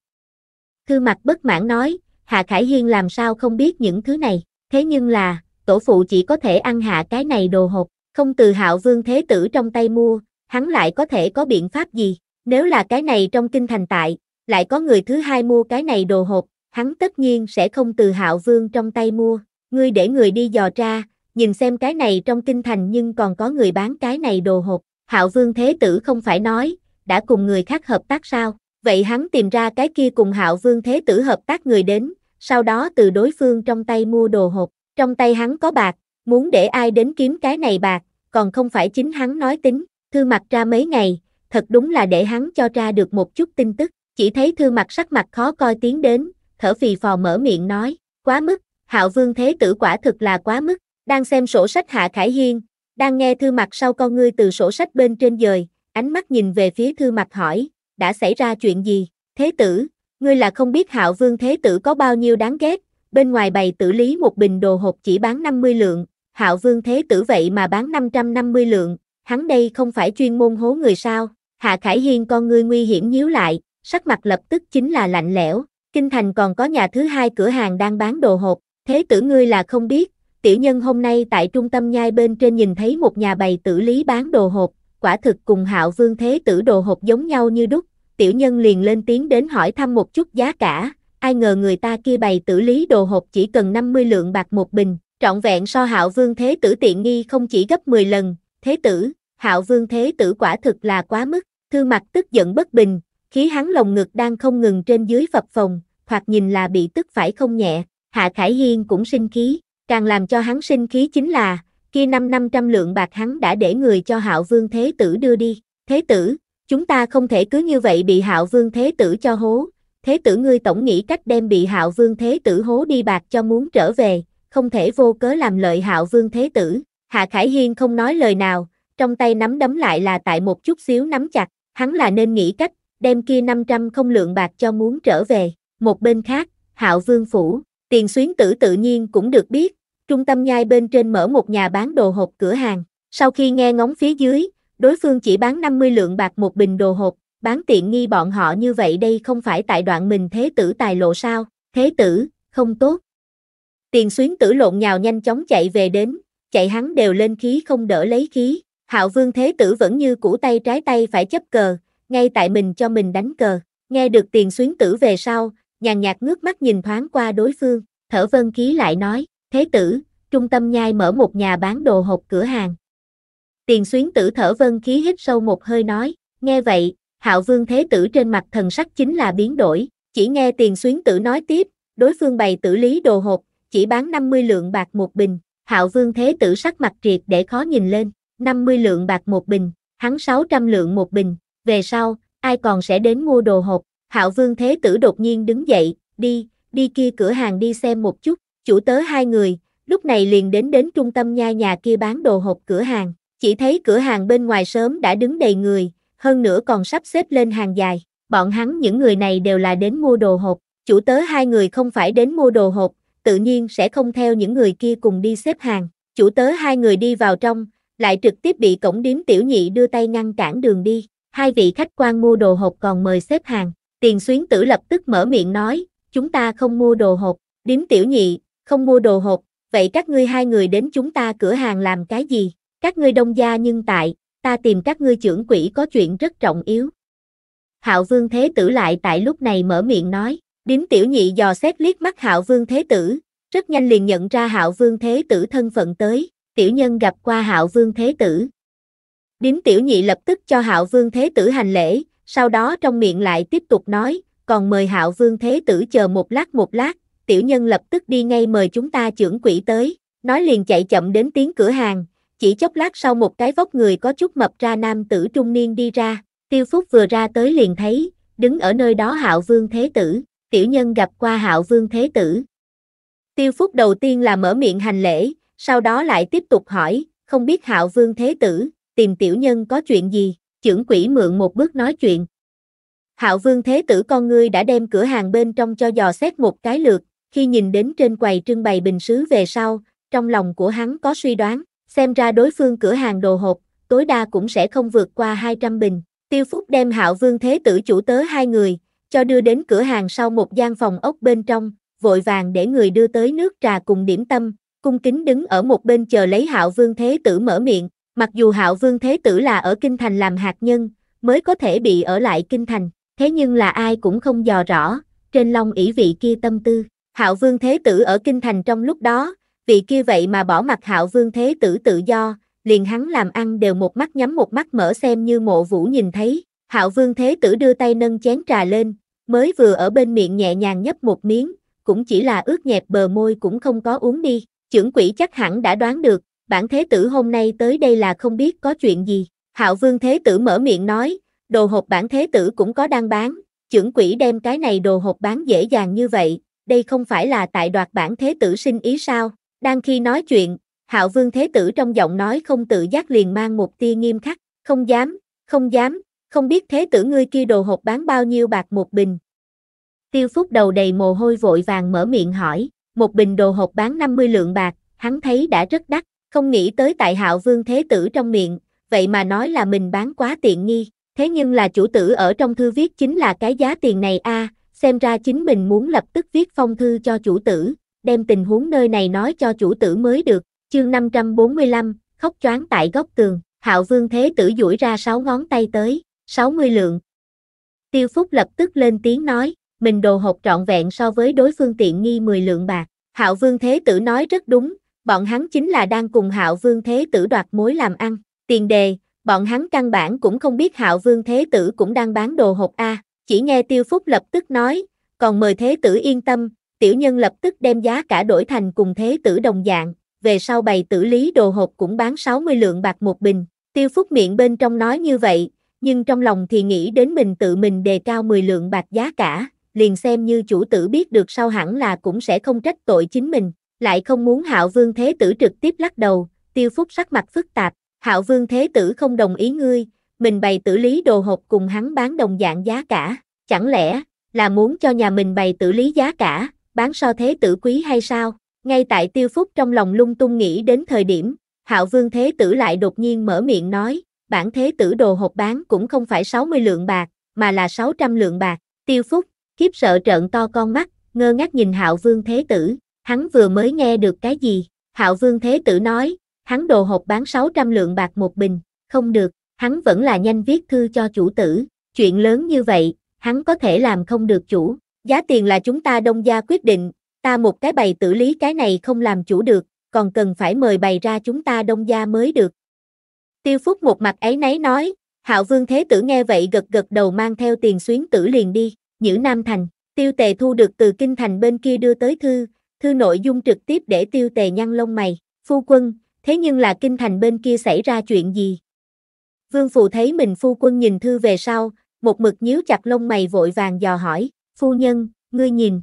Thư mặt bất mãn nói, Hạ Khải Hiên làm sao không biết những thứ này, thế nhưng là, tổ phụ chỉ có thể ăn hạ cái này đồ hộp, không từ hạo vương thế tử trong tay mua, hắn lại có thể có biện pháp gì, nếu là cái này trong kinh thành tại, lại có người thứ hai mua cái này đồ hộp, hắn tất nhiên sẽ không từ hạo vương trong tay mua, ngươi để người đi dò ra nhìn xem cái này trong kinh thành nhưng còn có người bán cái này đồ hộp, hạo vương thế tử không phải nói, đã cùng người khác hợp tác sao, vậy hắn tìm ra cái kia cùng hạo vương thế tử hợp tác người đến, sau đó từ đối phương trong tay mua đồ hộp, trong tay hắn có bạc, muốn để ai đến kiếm cái này bạc, còn không phải chính hắn nói tính, thư mặt ra mấy ngày, thật đúng là để hắn cho ra được một chút tin tức, chỉ thấy thư mặt sắc mặt khó coi tiến đến, thở phì phò mở miệng nói, quá mức, hạo vương thế tử quả thực là quá mức, đang xem sổ sách Hạ Khải Hiên, Đang nghe thư mặt sau con ngươi từ sổ sách bên trên dời, ánh mắt nhìn về phía thư mặt hỏi, đã xảy ra chuyện gì? Thế tử, ngươi là không biết hạo vương thế tử có bao nhiêu đáng ghét, bên ngoài bày tử lý một bình đồ hộp chỉ bán 50 lượng, hạo vương thế tử vậy mà bán 550 lượng, hắn đây không phải chuyên môn hố người sao? Hạ Khải Hiên con ngươi nguy hiểm nhíu lại, sắc mặt lập tức chính là lạnh lẽo. Kinh thành còn có nhà thứ hai cửa hàng đang bán đồ hộp, thế tử ngươi là không biết, tiểu nhân hôm nay tại trung tâm nhai bên trên nhìn thấy một nhà bày tử lý bán đồ hộp, quả thực cùng hạo vương thế tử đồ hộp giống nhau như đúc, tiểu nhân liền lên tiếng đến hỏi thăm một chút giá cả, ai ngờ người ta kia bày tử lý đồ hộp chỉ cần 50 lượng bạc một bình, trọn vẹn so hạo vương thế tử tiện nghi không chỉ gấp 10 lần, thế tử, hạo vương thế tử quả thực là quá mức, thư mặt tức giận bất bình, khí hắn lồng ngực đang không ngừng trên dưới phập phồng, hoặc nhìn là bị tức phải không nhẹ, Hạ Khải Hiên cũng sinh khí, càng làm cho hắn sinh khí chính là, kia năm năm trăm lượng bạc hắn đã để người cho Hạo Vương Thế Tử đưa đi, Thế Tử, chúng ta không thể cứ như vậy bị Hạo Vương Thế Tử cho hố, Thế Tử ngươi tổng nghĩ cách đem bị Hạo Vương Thế Tử hố đi bạc cho muốn trở về, không thể vô cớ làm lợi Hạo Vương Thế Tử, Hạ Khải Hiên không nói lời nào, trong tay nắm đấm lại là tại một chút xíu nắm chặt, hắn là nên nghĩ cách, đem kia 500 không lượng bạc cho muốn trở về. Một bên khác, Hạo Vương Phủ, tiền xuyến tử tự nhiên cũng được biết, trung tâm nhai bên trên mở một nhà bán đồ hộp cửa hàng. Sau khi nghe ngóng phía dưới, đối phương chỉ bán 50 lượng bạc một bình đồ hộp, bán tiện nghi bọn họ như vậy đây không phải tại đoạn mình thế tử tài lộ sao, thế tử, không tốt. Tiền xuyến tử lộn nhào nhanh chóng chạy về đến, chạy hắn đều lên khí không đỡ lấy khí, hạo vương thế tử vẫn như củ tay trái tay phải chấp cờ, ngay tại mình cho mình đánh cờ, nghe được tiền xuyến tử về sau, nhàn nhạt ngước mắt nhìn thoáng qua đối phương, thở vân khí lại nói, thế tử, trung tâm nhai mở một nhà bán đồ hộp cửa hàng. Tiền xuyến tử thở vân khí hít sâu một hơi nói, nghe vậy, hạo vương thế tử trên mặt thần sắc chính là biến đổi, chỉ nghe tiền xuyến tử nói tiếp, đối phương bày tử lý đồ hộp, chỉ bán 50 lượng bạc một bình, hạo vương thế tử sắc mặt triệt để khó nhìn lên, 50 lượng bạc một bình, hắn 600 lượng một bình, về sau, ai còn sẽ đến mua đồ hộp, Hạo Vương Thế Tử đột nhiên đứng dậy, đi, đi kia cửa hàng đi xem một chút, chủ tớ hai người, lúc này liền đến đến trung tâm nha nhà kia bán đồ hộp cửa hàng, chỉ thấy cửa hàng bên ngoài sớm đã đứng đầy người, hơn nữa còn sắp xếp lên hàng dài, bọn hắn những người này đều là đến mua đồ hộp, chủ tớ hai người không phải đến mua đồ hộp, tự nhiên sẽ không theo những người kia cùng đi xếp hàng, chủ tớ hai người đi vào trong, lại trực tiếp bị cổng điếm tiểu nhị đưa tay ngăn cản đường đi, hai vị khách quan mua đồ hộp còn mời xếp hàng, Tiền xuyến tử lập tức mở miệng nói, chúng ta không mua đồ hộp, điếm tiểu nhị, không mua đồ hộp, vậy các ngươi hai người đến chúng ta cửa hàng làm cái gì? Các ngươi đông gia nhưng tại, ta tìm các ngươi trưởng quỹ có chuyện rất trọng yếu. Hạo Vương Thế Tử lại tại lúc này mở miệng nói, Đính tiểu nhị dò xét liếc mắt Hạo Vương Thế Tử, rất nhanh liền nhận ra Hạo Vương Thế Tử thân phận tới, tiểu nhân gặp qua Hạo Vương Thế Tử. Đính tiểu nhị lập tức cho Hạo Vương Thế Tử hành lễ, sau đó trong miệng lại tiếp tục nói, còn mời hạo vương thế tử chờ một lát một lát, tiểu nhân lập tức đi ngay mời chúng ta trưởng quỹ tới, nói liền chạy chậm đến tiếng cửa hàng, chỉ chốc lát sau một cái vóc người có chút mập ra nam tử trung niên đi ra, tiêu phúc vừa ra tới liền thấy, đứng ở nơi đó hạo vương thế tử, tiểu nhân gặp qua hạo vương thế tử. Tiêu phúc đầu tiên là mở miệng hành lễ, sau đó lại tiếp tục hỏi, không biết hạo vương thế tử, tìm tiểu nhân có chuyện gì? trưởng quỷ mượn một bước nói chuyện. Hạo Vương Thế Tử con ngươi đã đem cửa hàng bên trong cho dò xét một cái lượt, khi nhìn đến trên quầy trưng bày bình sứ về sau, trong lòng của hắn có suy đoán, xem ra đối phương cửa hàng đồ hộp, tối đa cũng sẽ không vượt qua 200 bình. Tiêu Phúc đem Hạo Vương Thế Tử chủ tớ hai người, cho đưa đến cửa hàng sau một gian phòng ốc bên trong, vội vàng để người đưa tới nước trà cùng điểm tâm, cung kính đứng ở một bên chờ lấy Hạo Vương Thế Tử mở miệng, Mặc dù Hạo Vương Thế Tử là ở Kinh Thành làm hạt nhân, mới có thể bị ở lại Kinh Thành, thế nhưng là ai cũng không dò rõ, trên long ỷ vị kia tâm tư. Hạo Vương Thế Tử ở Kinh Thành trong lúc đó, vị kia vậy mà bỏ mặt Hạo Vương Thế Tử tự do, liền hắn làm ăn đều một mắt nhắm một mắt mở xem như mộ vũ nhìn thấy. Hạo Vương Thế Tử đưa tay nâng chén trà lên, mới vừa ở bên miệng nhẹ nhàng nhấp một miếng, cũng chỉ là ướt nhẹp bờ môi cũng không có uống đi. Chưởng quỷ chắc hẳn đã đoán được, bản thế tử hôm nay tới đây là không biết có chuyện gì. Hạo vương thế tử mở miệng nói, đồ hộp bản thế tử cũng có đang bán, trưởng quỷ đem cái này đồ hộp bán dễ dàng như vậy, đây không phải là tại đoạt bản thế tử sinh ý sao. Đang khi nói chuyện, Hạo Vương Thế Tử trong giọng nói không tự giác liền mang một tia nghiêm khắc, không dám, không dám, không biết Thế Tử ngươi kia đồ hộp bán bao nhiêu bạc một bình. Tiêu Phúc đầu đầy mồ hôi vội vàng mở miệng hỏi, một bình đồ hộp bán 50 lượng bạc, hắn thấy đã rất đắt, không nghĩ tới tại Hạo Vương Thế Tử trong miệng, vậy mà nói là mình bán quá tiện nghi, thế nhưng là chủ tử ở trong thư viết chính là cái giá tiền này a, xem ra chính mình muốn lập tức viết phong thư cho chủ tử, đem tình huống nơi này nói cho chủ tử mới được. Chương 545, khóc choáng tại góc tường, Hạo Vương Thế Tử duỗi ra sáu ngón tay tới, 60 lượng. Tiêu Phúc lập tức lên tiếng nói, mình đồ hộp trọn vẹn so với đối phương tiện nghi 10 lượng bạc. Hạo Vương Thế Tử nói rất đúng, bọn hắn chính là đang cùng Hạo Vương Thế Tử đoạt mối làm ăn. Tiền đề, bọn hắn căn bản cũng không biết Hạo Vương Thế Tử cũng đang bán đồ hộp A, chỉ nghe Tiêu Phúc lập tức nói, còn mời Thế Tử yên tâm, tiểu nhân lập tức đem giá cả đổi thành cùng Thế Tử đồng dạng, về sau bày tử lý đồ hộp cũng bán 60 lượng bạc một bình. Tiêu Phúc miệng bên trong nói như vậy, nhưng trong lòng thì nghĩ đến mình tự mình đề cao 10 lượng bạc giá cả, liền xem như chủ tử biết được sau hẳn là cũng sẽ không trách tội chính mình, lại không muốn Hạo Vương Thế Tử trực tiếp lắc đầu, Tiêu Phúc sắc mặt phức tạp, Hạo Vương Thế Tử không đồng ý ngươi, mình bày tử lý đồ hộp cùng hắn bán đồng dạng giá cả, chẳng lẽ là muốn cho nhà mình bày tử lý giá cả, bán so Thế Tử quý hay sao? Ngay tại Tiêu Phúc trong lòng lung tung nghĩ đến thời điểm, Hạo Vương Thế Tử lại đột nhiên mở miệng nói, bản Thế Tử đồ hộp bán cũng không phải 60 lượng bạc, mà là 600 lượng bạc. Tiêu Phúc, khiếp sợ trợn to con mắt, ngơ ngác nhìn Hạo Vương Thế Tử, hắn vừa mới nghe được cái gì? Hạo Vương Thế Tử nói, hắn đồ hộp bán 600 lượng bạc một bình, không được, hắn vẫn là nhanh viết thư cho chủ tử, chuyện lớn như vậy, hắn có thể làm không được chủ, giá tiền là chúng ta đông gia quyết định, ta một cái bày tử lý cái này không làm chủ được, còn cần phải mời bày ra chúng ta đông gia mới được. Tiêu Phúc một mặt ấy nấy nói, Hạo Vương Thế Tử nghe vậy gật gật đầu mang theo tiền xuyến tử liền đi, Nhữ Nam Thành, Tiêu Tề thu được từ kinh thành bên kia đưa tới thư, thư nội dung trực tiếp để Tiêu Tề nhăn lông mày, phu quân, thế nhưng là kinh thành bên kia xảy ra chuyện gì? Vương Phù thấy mình phu quân nhìn thư về sau, một mực nhíu chặt lông mày vội vàng dò hỏi, phu nhân, ngươi nhìn.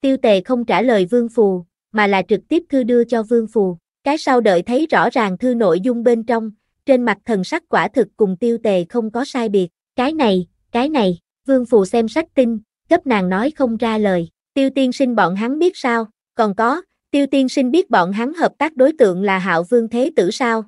Tiêu tề không trả lời Vương Phù, mà là trực tiếp thư đưa cho Vương Phù, cái sau đợi thấy rõ ràng thư nội dung bên trong, trên mặt thần sắc quả thực cùng tiêu tề không có sai biệt, cái này, cái này, Vương Phù xem sách tin, cấp nàng nói không ra lời, tiêu tiên sinh bọn hắn biết sao, còn có, tiêu tiên sinh biết bọn hắn hợp tác đối tượng là hạo vương thế tử sao.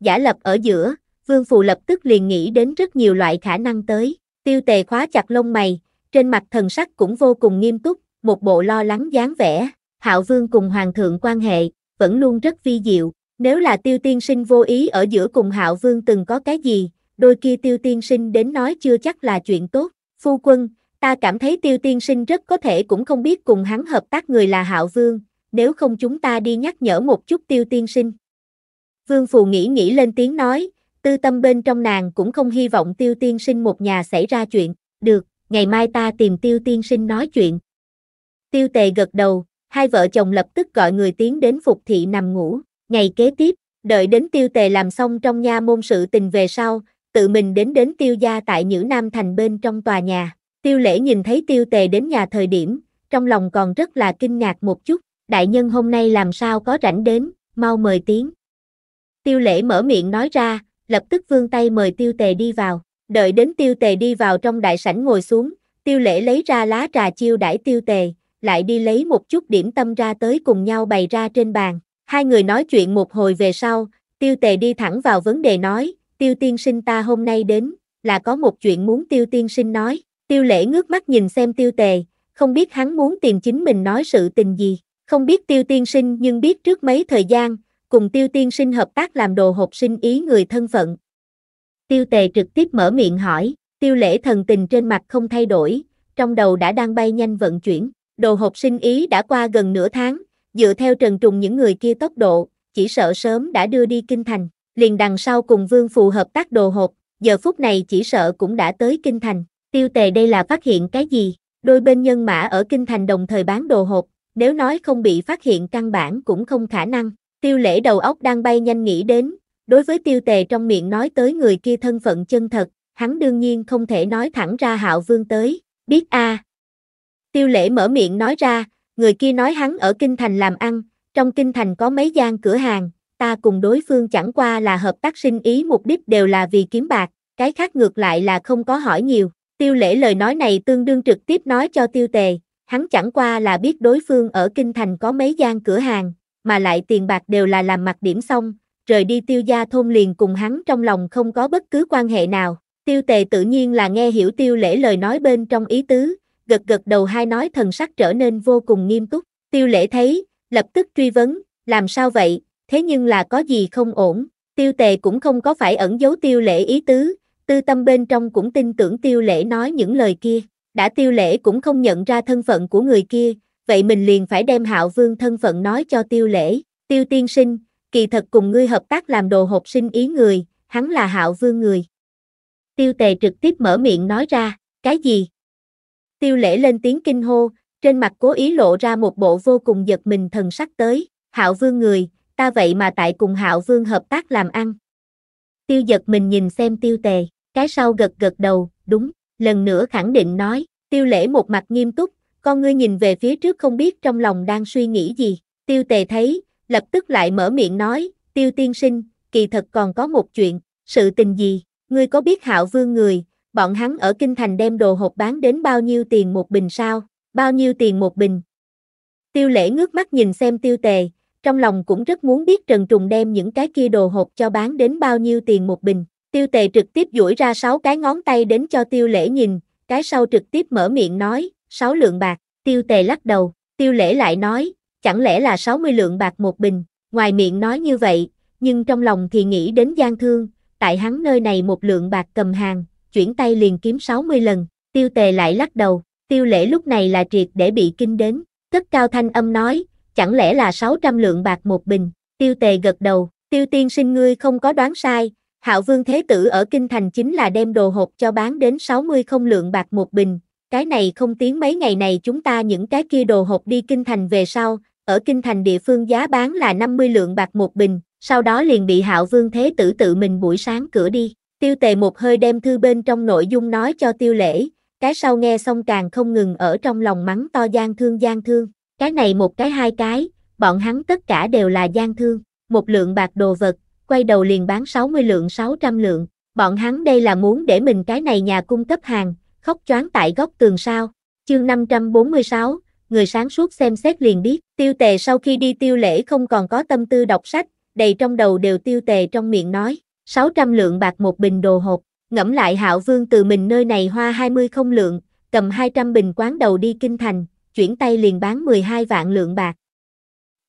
Giả lập ở giữa, Vương Phù lập tức liền nghĩ đến rất nhiều loại khả năng tới, tiêu tề khóa chặt lông mày, trên mặt thần sắc cũng vô cùng nghiêm túc, một bộ lo lắng dáng vẻ, Hạo Vương cùng Hoàng thượng quan hệ, vẫn luôn rất vi diệu, nếu là tiêu tiên sinh vô ý ở giữa cùng Hạo Vương từng có cái gì, đôi kia tiêu tiên sinh đến nói chưa chắc là chuyện tốt, phu quân, ta cảm thấy tiêu tiên sinh rất có thể cũng không biết cùng hắn hợp tác người là Hạo Vương, nếu không chúng ta đi nhắc nhở một chút tiêu tiên sinh. Vương Phù nghĩ nghĩ lên tiếng nói, tư tâm bên trong nàng cũng không hy vọng tiêu tiên sinh một nhà xảy ra chuyện, được, ngày mai ta tìm tiêu tiên sinh nói chuyện. Tiêu tề gật đầu, hai vợ chồng lập tức gọi người tiến đến phục thị nằm ngủ, ngày kế tiếp, đợi đến tiêu tề làm xong trong nha môn sự tình về sau, tự mình đến đến tiêu gia tại Nhữ Nam Thành bên trong tòa nhà. Tiêu lễ nhìn thấy tiêu tề đến nhà thời điểm, trong lòng còn rất là kinh ngạc một chút, đại nhân hôm nay làm sao có rảnh đến, mau mời tiếng. Tiêu lễ mở miệng nói ra, lập tức vươn tay mời tiêu tề đi vào, đợi đến tiêu tề đi vào trong đại sảnh ngồi xuống, tiêu lễ lấy ra lá trà chiêu đãi tiêu tề, lại đi lấy một chút điểm tâm ra tới cùng nhau bày ra trên bàn. Hai người nói chuyện một hồi về sau, tiêu tề đi thẳng vào vấn đề nói, tiêu tiên sinh ta hôm nay đến, là có một chuyện muốn tiêu tiên sinh nói. Tiêu lễ ngước mắt nhìn xem tiêu tề, không biết hắn muốn tìm chính mình nói sự tình gì, không biết tiêu tiên sinh nhưng biết trước mấy thời gian, cùng tiêu tiên sinh hợp tác làm đồ hộp sinh ý người thân phận. Tiêu tề trực tiếp mở miệng hỏi, tiêu lễ thần tình trên mặt không thay đổi, trong đầu đã đang bay nhanh vận chuyển, đồ hộp sinh ý đã qua gần nửa tháng, dựa theo trần trùng những người kia tốc độ, chỉ sợ sớm đã đưa đi kinh thành, liền đằng sau cùng vương phù hợp tác đồ hộp, giờ phút này chỉ sợ cũng đã tới kinh thành, tiêu tề đây là phát hiện cái gì, đôi bên nhân mã ở kinh thành đồng thời bán đồ hộp, nếu nói không bị phát hiện căn bản cũng không khả năng, tiêu lễ đầu óc đang bay nhanh nghĩ đến, đối với tiêu tề trong miệng nói tới người kia thân phận chân thật, hắn đương nhiên không thể nói thẳng ra hạo vương tới, biết a Tiêu lễ mở miệng nói ra, người kia nói hắn ở kinh thành làm ăn, trong kinh thành có mấy gian cửa hàng, ta cùng đối phương chẳng qua là hợp tác sinh ý mục đích đều là vì kiếm bạc, cái khác ngược lại là không có hỏi nhiều. Tiêu lễ lời nói này tương đương trực tiếp nói cho tiêu tề, hắn chẳng qua là biết đối phương ở kinh thành có mấy gian cửa hàng, mà lại tiền bạc đều là làm mặt điểm xong, rời đi tiêu gia thôn liền cùng hắn trong lòng không có bất cứ quan hệ nào. Tiêu tề tự nhiên là nghe hiểu tiêu lễ lời nói bên trong ý tứ, gật gật đầu hai nói thần sắc trở nên vô cùng nghiêm túc. Tiêu lễ thấy, lập tức truy vấn, làm sao vậy, thế nhưng là có gì không ổn, tiêu tề cũng không có phải ẩn giấu tiêu lễ ý tứ, tư tâm bên trong cũng tin tưởng tiêu lễ nói những lời kia, đã tiêu lễ cũng không nhận ra thân phận của người kia, vậy mình liền phải đem hạo vương thân phận nói cho tiêu lễ, tiêu tiên sinh, kỳ thật cùng ngươi hợp tác làm đồ hộp sinh ý người, hắn là hạo vương người. Tiêu tề trực tiếp mở miệng nói ra, cái gì? Tiêu lễ lên tiếng kinh hô, trên mặt cố ý lộ ra một bộ vô cùng giật mình thần sắc tới, hạo vương người, ta vậy mà tại cùng hạo vương hợp tác làm ăn. Tiêu giật mình nhìn xem tiêu tề, cái sau gật gật đầu, đúng, lần nữa khẳng định nói, tiêu lễ một mặt nghiêm túc, con ngươi nhìn về phía trước không biết trong lòng đang suy nghĩ gì, tiêu tề thấy, lập tức lại mở miệng nói, tiêu tiên sinh, kỳ thật còn có một chuyện, sự tình gì, ngươi có biết hạo vương người, bọn hắn ở kinh thành đem đồ hộp bán đến bao nhiêu tiền một bình sao, bao nhiêu tiền một bình. Tiêu lễ ngước mắt nhìn xem tiêu tề, trong lòng cũng rất muốn biết Trần Trùng đem những cái kia đồ hộp cho bán đến bao nhiêu tiền một bình. Tiêu tề trực tiếp duỗi ra sáu cái ngón tay đến cho tiêu lễ nhìn, cái sau trực tiếp mở miệng nói, sáu lượng bạc, tiêu tề lắc đầu, tiêu lễ lại nói, chẳng lẽ là 60 lượng bạc một bình, ngoài miệng nói như vậy, nhưng trong lòng thì nghĩ đến gian thương, tại hắn nơi này một lượng bạc cầm hàng, chuyển tay liền kiếm 60 lần, tiêu tề lại lắc đầu, tiêu lễ lúc này là triệt để bị kinh đến, cất cao thanh âm nói, chẳng lẽ là 600 lượng bạc một bình, tiêu tề gật đầu, tiêu tiên sinh ngươi không có đoán sai, hạo vương thế tử ở kinh thành chính là đem đồ hộp cho bán đến 60 không lượng bạc một bình, cái này không tiếng mấy ngày này chúng ta những cái kia đồ hộp đi kinh thành về sau, ở kinh thành địa phương giá bán là 50 lượng bạc một bình, sau đó liền bị hạo vương thế tử tự mình buổi sáng cửa đi. Tiêu tề một hơi đem thư bên trong nội dung nói cho tiêu lễ, cái sau nghe xong càng không ngừng ở trong lòng mắng to gian thương gian thương, cái này một cái hai cái, bọn hắn tất cả đều là gian thương, một lượng bạc đồ vật, quay đầu liền bán 60 lượng 600 lượng, bọn hắn đây là muốn để mình cái này nhà cung cấp hàng, khóc choáng tại góc tường sao, chương 546, người sáng suốt xem xét liền biết, tiêu tề sau khi đi tiêu lễ không còn có tâm tư đọc sách, đầy trong đầu đều tiêu tề trong miệng nói, 600 lượng bạc một bình đồ hộp, ngẫm lại hạo vương từ mình nơi này hoa 20 không lượng, cầm 200 bình quán đầu đi kinh thành, chuyển tay liền bán 12 vạn lượng bạc.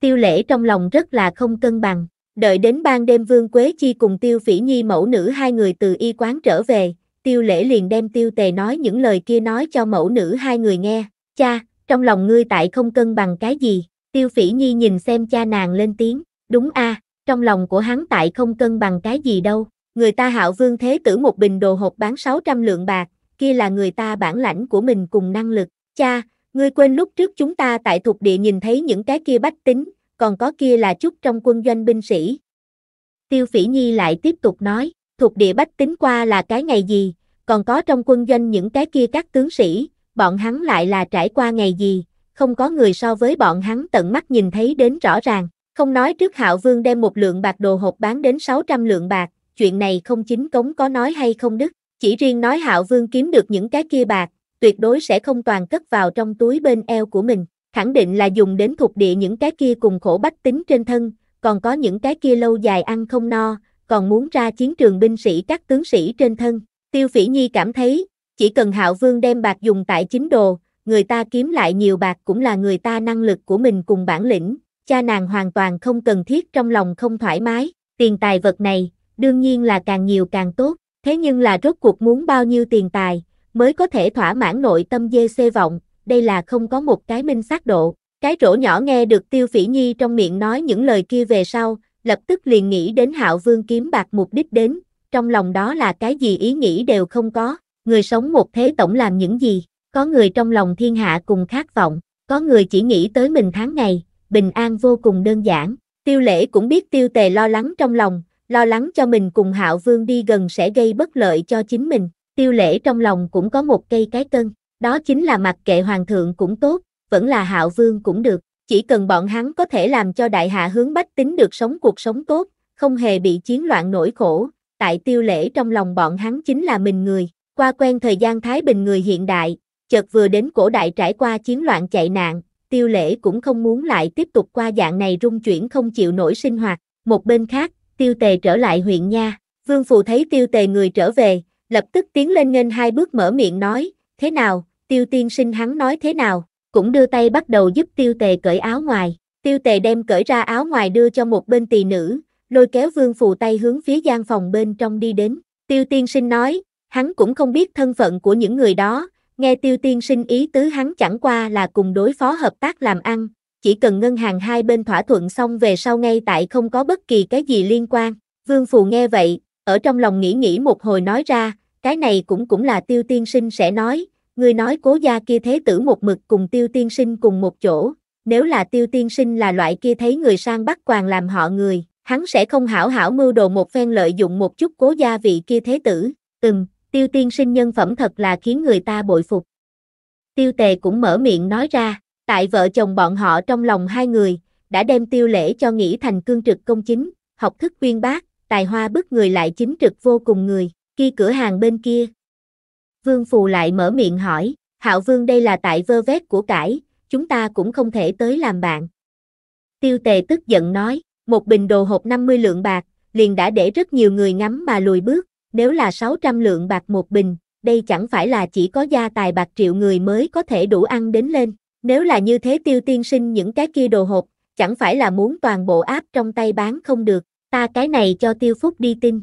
Tiêu lễ trong lòng rất là không cân bằng, đợi đến ban đêm Vương Quế Chi cùng Tiêu Phỉ Nhi mẫu nữ hai người từ y quán trở về, Tiêu lễ liền đem Tiêu tề nói những lời kia nói cho mẫu nữ hai người nghe, cha, trong lòng ngươi tại không cân bằng cái gì, Tiêu Phỉ Nhi nhìn xem cha nàng lên tiếng, đúng a, trong lòng của hắn tại không cân bằng cái gì đâu, người ta hạo vương thế tử một bình đồ hộp bán 600 lượng bạc, kia là người ta bản lãnh của mình cùng năng lực, cha, ngươi quên lúc trước chúng ta tại thuộc địa nhìn thấy những cái kia bách tính, còn có kia là chút trong quân doanh binh sĩ. Tiêu Phỉ Nhi lại tiếp tục nói, thuộc địa bách tính qua là cái ngày gì, còn có trong quân doanh những cái kia các tướng sĩ, bọn hắn lại là trải qua ngày gì, không có người so với bọn hắn tận mắt nhìn thấy đến rõ ràng. Không nói trước Hạo Vương đem một lượng bạc đồ hộp bán đến 600 lượng bạc, chuyện này không chính cống có nói hay không đức, chỉ riêng nói Hạo Vương kiếm được những cái kia bạc, tuyệt đối sẽ không toàn cất vào trong túi bên eo của mình, khẳng định là dùng đến thuộc địa những cái kia cùng khổ bách tính trên thân, còn có những cái kia lâu dài ăn không no, còn muốn ra chiến trường binh sĩ các tướng sĩ trên thân. Tiêu Phỉ Nhi cảm thấy, chỉ cần Hạo Vương đem bạc dùng tại chính đồ, người ta kiếm lại nhiều bạc cũng là người ta năng lực của mình cùng bản lĩnh, cha nàng hoàn toàn không cần thiết trong lòng không thoải mái, tiền tài vật này, đương nhiên là càng nhiều càng tốt, thế nhưng là rốt cuộc muốn bao nhiêu tiền tài, mới có thể thỏa mãn nội tâm dê xê vọng, đây là không có một cái minh xác độ. Cái rỗ nhỏ nghe được Tiêu Phỉ Nhi trong miệng nói những lời kia về sau, lập tức liền nghĩ đến Hạo Vương kiếm bạc mục đích đến, trong lòng đó là cái gì ý nghĩ đều không có, người sống một thế tổng làm những gì, có người trong lòng thiên hạ cùng khát vọng, có người chỉ nghĩ tới mình tháng ngày, bình an vô cùng đơn giản. Tiêu lễ cũng biết tiêu tề lo lắng trong lòng, lo lắng cho mình cùng hạo vương đi gần sẽ gây bất lợi cho chính mình. Tiêu lễ trong lòng cũng có một cây cái cân, đó chính là mặc kệ hoàng thượng cũng tốt, vẫn là hạo vương cũng được. chỉ cần bọn hắn có thể làm cho đại hạ hướng bách tính được sống cuộc sống tốt, không hề bị chiến loạn nỗi khổ, tại tiêu lễ trong lòng bọn hắn chính là mình người, qua quen thời gian Thái Bình người hiện đại, chợt vừa đến cổ đại trải qua chiến loạn chạy nạn, tiêu lễ cũng không muốn lại tiếp tục qua dạng này rung chuyển không chịu nổi sinh hoạt, một bên khác, tiêu tề trở lại huyện nha, vương phù thấy tiêu tề người trở về, lập tức tiến lên nghênh hai bước mở miệng nói, thế nào, tiêu tiên sinh hắn nói thế nào, cũng đưa tay bắt đầu giúp tiêu tề cởi áo ngoài, tiêu tề đem cởi ra áo ngoài đưa cho một bên tỳ nữ, lôi kéo vương phù tay hướng phía gian phòng bên trong đi đến, tiêu tiên sinh nói, hắn cũng không biết thân phận của những người đó, nghe tiêu tiên sinh ý tứ hắn chẳng qua là cùng đối phó hợp tác làm ăn, chỉ cần ngân hàng hai bên thỏa thuận xong về sau ngay tại không có bất kỳ cái gì liên quan, vương phù nghe vậy, ở trong lòng nghĩ nghĩ một hồi nói ra, cái này cũng cũng là tiêu tiên sinh sẽ nói, người nói cố gia kia thế tử một mực cùng tiêu tiên sinh cùng một chỗ, nếu là tiêu tiên sinh là loại kia thấy người sang bắt quàng làm họ người, hắn sẽ không hảo hảo mưu đồ một phen lợi dụng một chút cố gia vị kia thế tử, ừm, tiêu tiên sinh nhân phẩm thật là khiến người ta bội phục. Tiêu tề cũng mở miệng nói ra, tại vợ chồng bọn họ trong lòng hai người, đã đem tiêu lễ cho nghĩ thành cương trực công chính, học thức uyên bác, tài hoa bức người lại chính trực vô cùng người, kia cửa hàng bên kia. Vương Phù lại mở miệng hỏi, Hạo Vương đây là tại vơ vét của cải, chúng ta cũng không thể tới làm bạn. Tiêu tề tức giận nói, một bình đồ hộp 50 lượng bạc, liền đã để rất nhiều người ngắm mà lùi bước, nếu là 600 lượng bạc một bình, đây chẳng phải là chỉ có gia tài bạc triệu người mới có thể đủ ăn đến lên. Nếu là như thế tiêu tiên sinh những cái kia đồ hộp, chẳng phải là muốn toàn bộ áp trong tay bán không được, ta cái này cho tiêu phúc đi tin.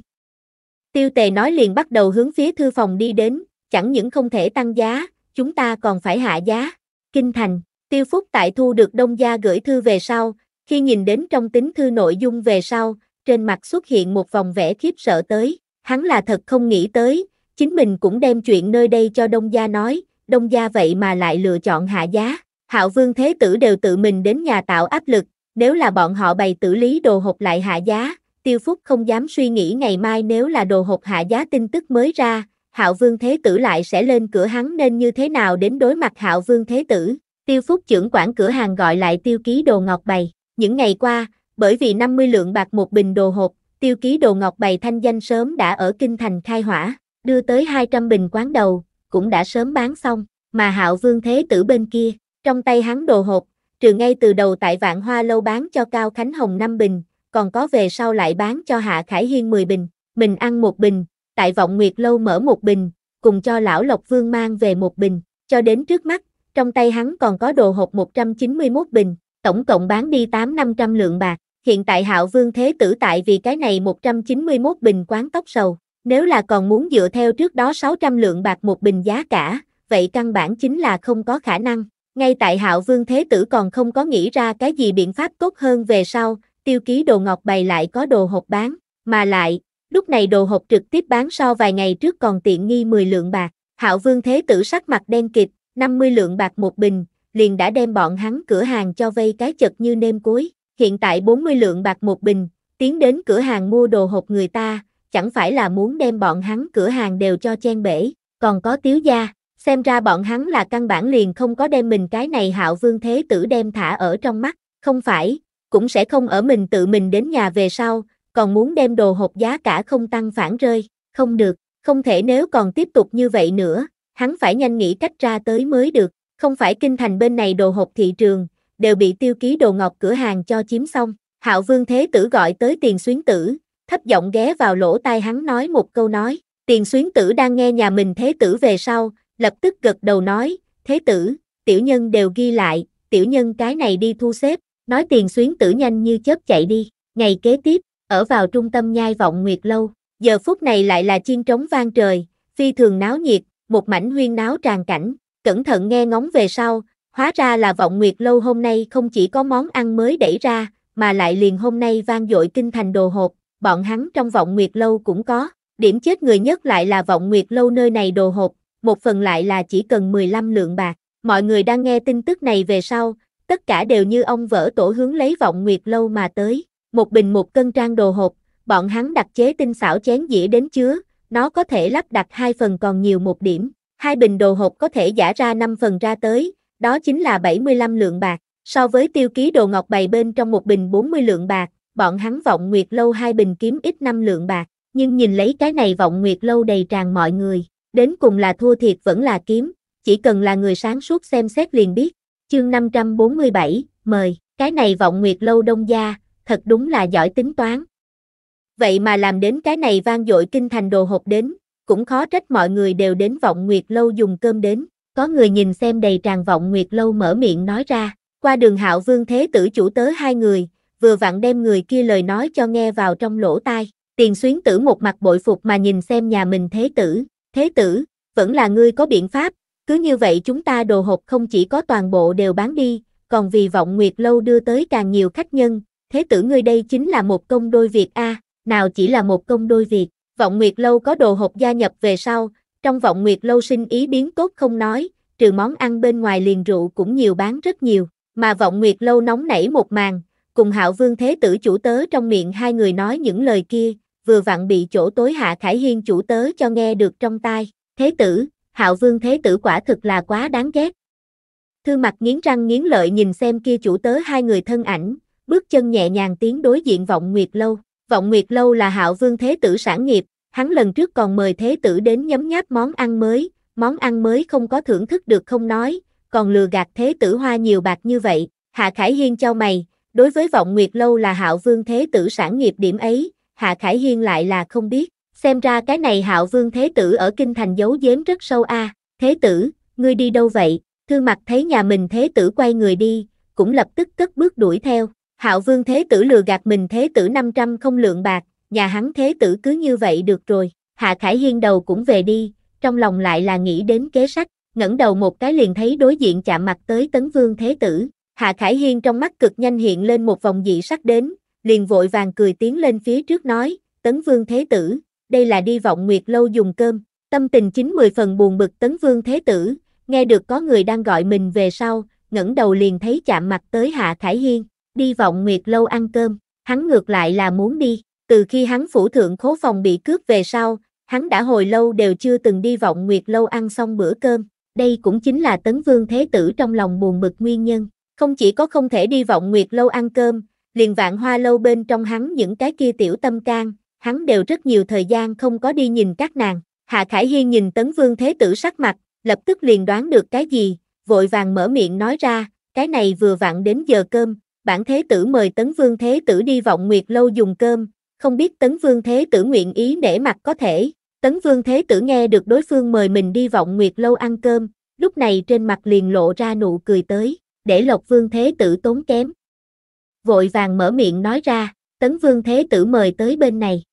Tiêu tề nói liền bắt đầu hướng phía thư phòng đi đến, chẳng những không thể tăng giá, chúng ta còn phải hạ giá. Kinh thành, tiêu phúc tại thu được đông gia gửi thư về sau, khi nhìn đến trong tính thư nội dung về sau, trên mặt xuất hiện một vòng vẻ khiếp sợ tới, hắn là thật không nghĩ tới, chính mình cũng đem chuyện nơi đây cho đông gia nói, đông gia vậy mà lại lựa chọn hạ giá. Hạo Vương Thế Tử đều tự mình đến nhà tạo áp lực, nếu là bọn họ bày tử lý đồ hộp lại hạ giá, Tiêu Phúc không dám suy nghĩ ngày mai nếu là đồ hộp hạ giá tin tức mới ra, Hạo Vương Thế Tử lại sẽ lên cửa hắn nên như thế nào đến đối mặt Hạo Vương Thế Tử. Tiêu Phúc trưởng quản cửa hàng gọi lại tiêu ký đồ ngọc bày. Những ngày qua, bởi vì 50 lượng bạc một bình đồ hộp, tiêu ký đồ ngọc bày thanh danh sớm đã ở kinh thành khai hỏa, đưa tới 200 bình quán đầu, cũng đã sớm bán xong, mà Hạo Vương Thế Tử bên kia, trong tay hắn đồ hộp, trừ ngay từ đầu tại Vạn Hoa lâu bán cho Cao Khánh Hồng 5 bình, còn có về sau lại bán cho Hạ Khải Hiên 10 bình, mình ăn một bình, tại Vọng Nguyệt lâu mở một bình, cùng cho lão Lộc Vương mang về một bình, cho đến trước mắt, trong tay hắn còn có đồ hộp 191 bình, tổng cộng bán đi 8-500 lượng bạc. Hiện tại Hạo Vương Thế Tử tại vì cái này 191 bình quán tóc sầu, nếu là còn muốn dựa theo trước đó 600 lượng bạc một bình giá cả, vậy căn bản chính là không có khả năng. Ngay tại Hạo Vương Thế Tử còn không có nghĩ ra cái gì biện pháp tốt hơn về sau, tiêu ký đồ ngọc bày lại có đồ hộp bán, mà lại, lúc này đồ hộp trực tiếp bán so vài ngày trước còn tiện nghi 10 lượng bạc. Hạo Vương Thế Tử sắc mặt đen kịt, 50 lượng bạc một bình, liền đã đem bọn hắn cửa hàng cho vay cái chật như nêm cối. Hiện tại 40 lượng bạc một bình, tiến đến cửa hàng mua đồ hộp người ta, chẳng phải là muốn đem bọn hắn cửa hàng đều cho chen bể, còn có tiếu gia, xem ra bọn hắn là căn bản liền không có đem mình cái này hạo vương thế tử đem thả ở trong mắt, không phải, cũng sẽ không ở mình tự mình đến nhà về sau, còn muốn đem đồ hộp giá cả không tăng phản rơi, không được, không thể nếu còn tiếp tục như vậy nữa, hắn phải nhanh nghĩ cách ra tới mới được, không phải kinh thành bên này đồ hộp thị trường, đều bị tiêu ký đồ ngọc cửa hàng cho chiếm xong, hạo vương thế tử gọi tới tiền xuyến tử, thấp giọng ghé vào lỗ tai hắn nói một câu nói, tiền xuyến tử đang nghe nhà mình thế tử về sau, lập tức gật đầu nói, thế tử, tiểu nhân đều ghi lại, tiểu nhân cái này đi thu xếp, nói tiền xuyến tử nhanh như chớp chạy đi, ngày kế tiếp, ở vào trung tâm nhai vọng nguyệt lâu, giờ phút này lại là chiên trống vang trời, phi thường náo nhiệt, một mảnh huyên náo tràn cảnh, cẩn thận nghe ngóng về sau, hóa ra là vọng nguyệt lâu hôm nay không chỉ có món ăn mới đẩy ra, mà lại liền hôm nay vang dội kinh thành đồ hộp, bọn hắn trong vọng nguyệt lâu cũng có, điểm chết người nhất lại là vọng nguyệt lâu nơi này đồ hộp, một phần lại là chỉ cần 15 lượng bạc. Mọi người đang nghe tin tức này về sau, tất cả đều như ông vỡ tổ hướng lấy vọng nguyệt lâu mà tới. Một bình một cân trang đồ hộp, bọn hắn đặt chế tinh xảo chén dĩa đến chứa, nó có thể lắp đặt hai phần còn nhiều một điểm. Hai bình đồ hộp có thể giả ra 5 phần ra tới, đó chính là 75 lượng bạc. So với tiêu ký đồ ngọc bày bên trong một bình 40 lượng bạc, bọn hắn vọng nguyệt lâu hai bình kiếm ít 5 lượng bạc, nhưng nhìn lấy cái này vọng nguyệt lâu đầy tràn mọi người, đến cùng là thua thiệt vẫn là kiếm, chỉ cần là người sáng suốt xem xét liền biết. Chương 547, mời, cái này vọng nguyệt lâu đông gia, thật đúng là giỏi tính toán. Vậy mà làm đến cái này vang dội kinh thành đồ hộp đến, cũng khó trách mọi người đều đến vọng nguyệt lâu dùng cơm đến. Có người nhìn xem đầy tràn vọng nguyệt lâu mở miệng nói ra, qua đường hạo vương thế tử chủ tớ hai người, vừa vặn đem người kia lời nói cho nghe vào trong lỗ tai. Tiền xuyến tử một mặt bội phục mà nhìn xem nhà mình thế tử, thế tử, vẫn là ngươi có biện pháp, cứ như vậy chúng ta đồ hộp không chỉ có toàn bộ đều bán đi, còn vì vọng nguyệt lâu đưa tới càng nhiều khách nhân, thế tử ngươi đây chính là một công đôi việc a, nào chỉ là một công đôi việc, vọng nguyệt lâu có đồ hộp gia nhập về sau, trong vọng nguyệt lâu sinh ý biến tốt không nói, trừ món ăn bên ngoài liền rượu cũng nhiều bán rất nhiều, mà vọng nguyệt lâu nóng nảy một màn, cùng hạo vương thế tử chủ tớ trong miệng hai người nói những lời kia, vừa vặn bị chỗ tối hạ khải hiên chủ tớ cho nghe được trong tai, thế tử, hạo vương thế tử quả thực là quá đáng ghét. Thư mặt nghiến răng nghiến lợi nhìn xem kia chủ tớ hai người thân ảnh, bước chân nhẹ nhàng tiến đối diện vọng nguyệt lâu. Vọng Nguyệt Lâu là hạo vương thế tử sản nghiệp, hắn lần trước còn mời thế tử đến nhấm nháp món ăn mới, món ăn mới không có thưởng thức được không nói, còn lừa gạt thế tử hoa nhiều bạc như vậy, Hạ Khải Hiên cho mày, đối với Vọng Nguyệt Lâu là hạo vương thế tử sản nghiệp điểm ấy, Hạ Khải Hiên lại là không biết, xem ra cái này hạo vương thế tử ở kinh thành giấu giếm rất sâu a. thế tử, ngươi đi đâu vậy, thương mặt thấy nhà mình thế tử quay người đi, cũng lập tức cất bước đuổi theo, Hạo Vương Thế Tử lừa gạt mình Thế Tử 500 không lượng bạc, nhà hắn Thế Tử cứ như vậy được rồi, Hạ Khải Hiên đầu cũng về đi, trong lòng lại là nghĩ đến kế sách, ngẩng đầu một cái liền thấy đối diện chạm mặt tới Tấn Vương Thế Tử, Hạ Khải Hiên trong mắt cực nhanh hiện lên một vòng dị sắc đến, liền vội vàng cười tiến lên phía trước nói, Tấn Vương Thế Tử, đây là đi vọng nguyệt lâu dùng cơm, tâm tình chính mười phần buồn bực Tấn Vương Thế Tử, nghe được có người đang gọi mình về sau, ngẩng đầu liền thấy chạm mặt tới Hạ Khải Hiên, đi vọng nguyệt lâu ăn cơm, hắn ngược lại là muốn đi, từ khi hắn phủ thượng khố phòng bị cướp về sau, hắn đã hồi lâu đều chưa từng đi vọng nguyệt lâu ăn xong bữa cơm, đây cũng chính là tấn vương thế tử trong lòng buồn bực nguyên nhân, không chỉ có không thể đi vọng nguyệt lâu ăn cơm, liền vạn hoa lâu bên trong hắn những cái kia tiểu tâm can, hắn đều rất nhiều thời gian không có đi nhìn các nàng, Hạ Khải Hiên nhìn tấn vương thế tử sắc mặt, lập tức liền đoán được cái gì, vội vàng mở miệng nói ra, cái này vừa vặn đến giờ cơm, bản thế tử mời tấn vương thế tử đi vọng nguyệt lâu dùng cơm, không biết tấn vương thế tử nguyện ý để mặt có thể. Tấn vương thế tử nghe được đối phương mời mình đi vọng nguyệt lâu ăn cơm, lúc này trên mặt liền lộ ra nụ cười tới, để lộc vương thế tử tốn kém. Vội vàng mở miệng nói ra, tấn vương thế tử mời tới bên này.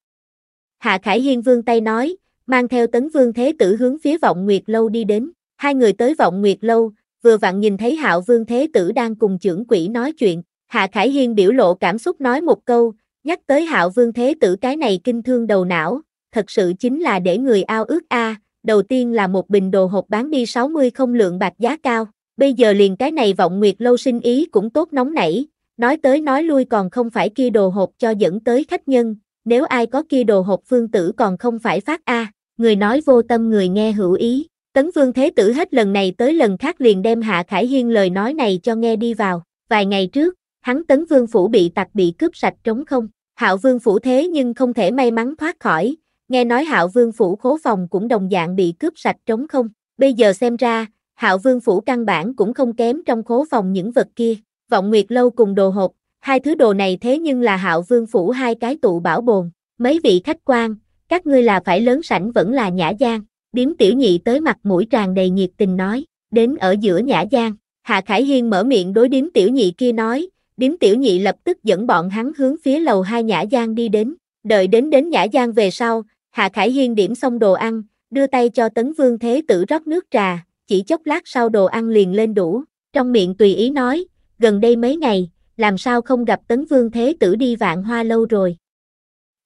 Hạ Khải Hiên vương tay nói, mang theo tấn vương thế tử hướng phía vọng nguyệt lâu đi đến, hai người tới vọng nguyệt lâu, vừa vặn nhìn thấy hạo vương thế tử đang cùng trưởng quỷ nói chuyện, Hạ Khải Hiên biểu lộ cảm xúc nói một câu, nhắc tới hạo vương thế tử cái này kinh thương đầu não, thật sự chính là để người ao ước a. đầu tiên là một bình đồ hộp bán đi 60 không lượng bạc giá cao, bây giờ liền cái này vọng nguyệt lâu sinh ý cũng tốt nóng nảy, nói tới nói lui còn không phải kia đồ hộp cho dẫn tới khách nhân, nếu ai có kia đồ hộp phương tử còn không phải phát a. người nói vô tâm người nghe hữu ý, tấn vương thế tử hết lần này tới lần khác liền đem Hạ Khải Hiên lời nói này cho nghe đi vào, vài ngày trước, hắn tấn vương phủ bị tặc bị cướp sạch trống không. Hạo vương phủ thế nhưng không thể may mắn thoát khỏi, nghe nói hạo vương phủ khố phòng cũng đồng dạng bị cướp sạch trống không. Bây giờ xem ra, hạo vương phủ căn bản cũng không kém trong khố phòng những vật kia. Vọng Nguyệt Lâu cùng đồ hộp, hai thứ đồ này thế nhưng là hạo vương phủ hai cái tụ bảo bồn. Mấy vị khách quan, các ngươi là phải lớn sảnh vẫn là nhã gian. Điếm tiểu nhị tới mặt mũi tràn đầy nhiệt tình nói, đến ở giữa nhã gian. Hạ Khải Hiên mở miệng đối điếm tiểu nhị kia nói, Điếm tiểu nhị lập tức dẫn bọn hắn hướng phía lầu hai Nhã Giang đi đến, đợi đến đến Nhã Giang về sau, Hạ Khải Hiên điểm xong đồ ăn, đưa tay cho Tấn Vương Thế Tử rót nước trà, chỉ chốc lát sau đồ ăn liền lên đủ, trong miệng tùy ý nói, gần đây mấy ngày, làm sao không gặp Tấn Vương Thế Tử đi vạn hoa lâu rồi.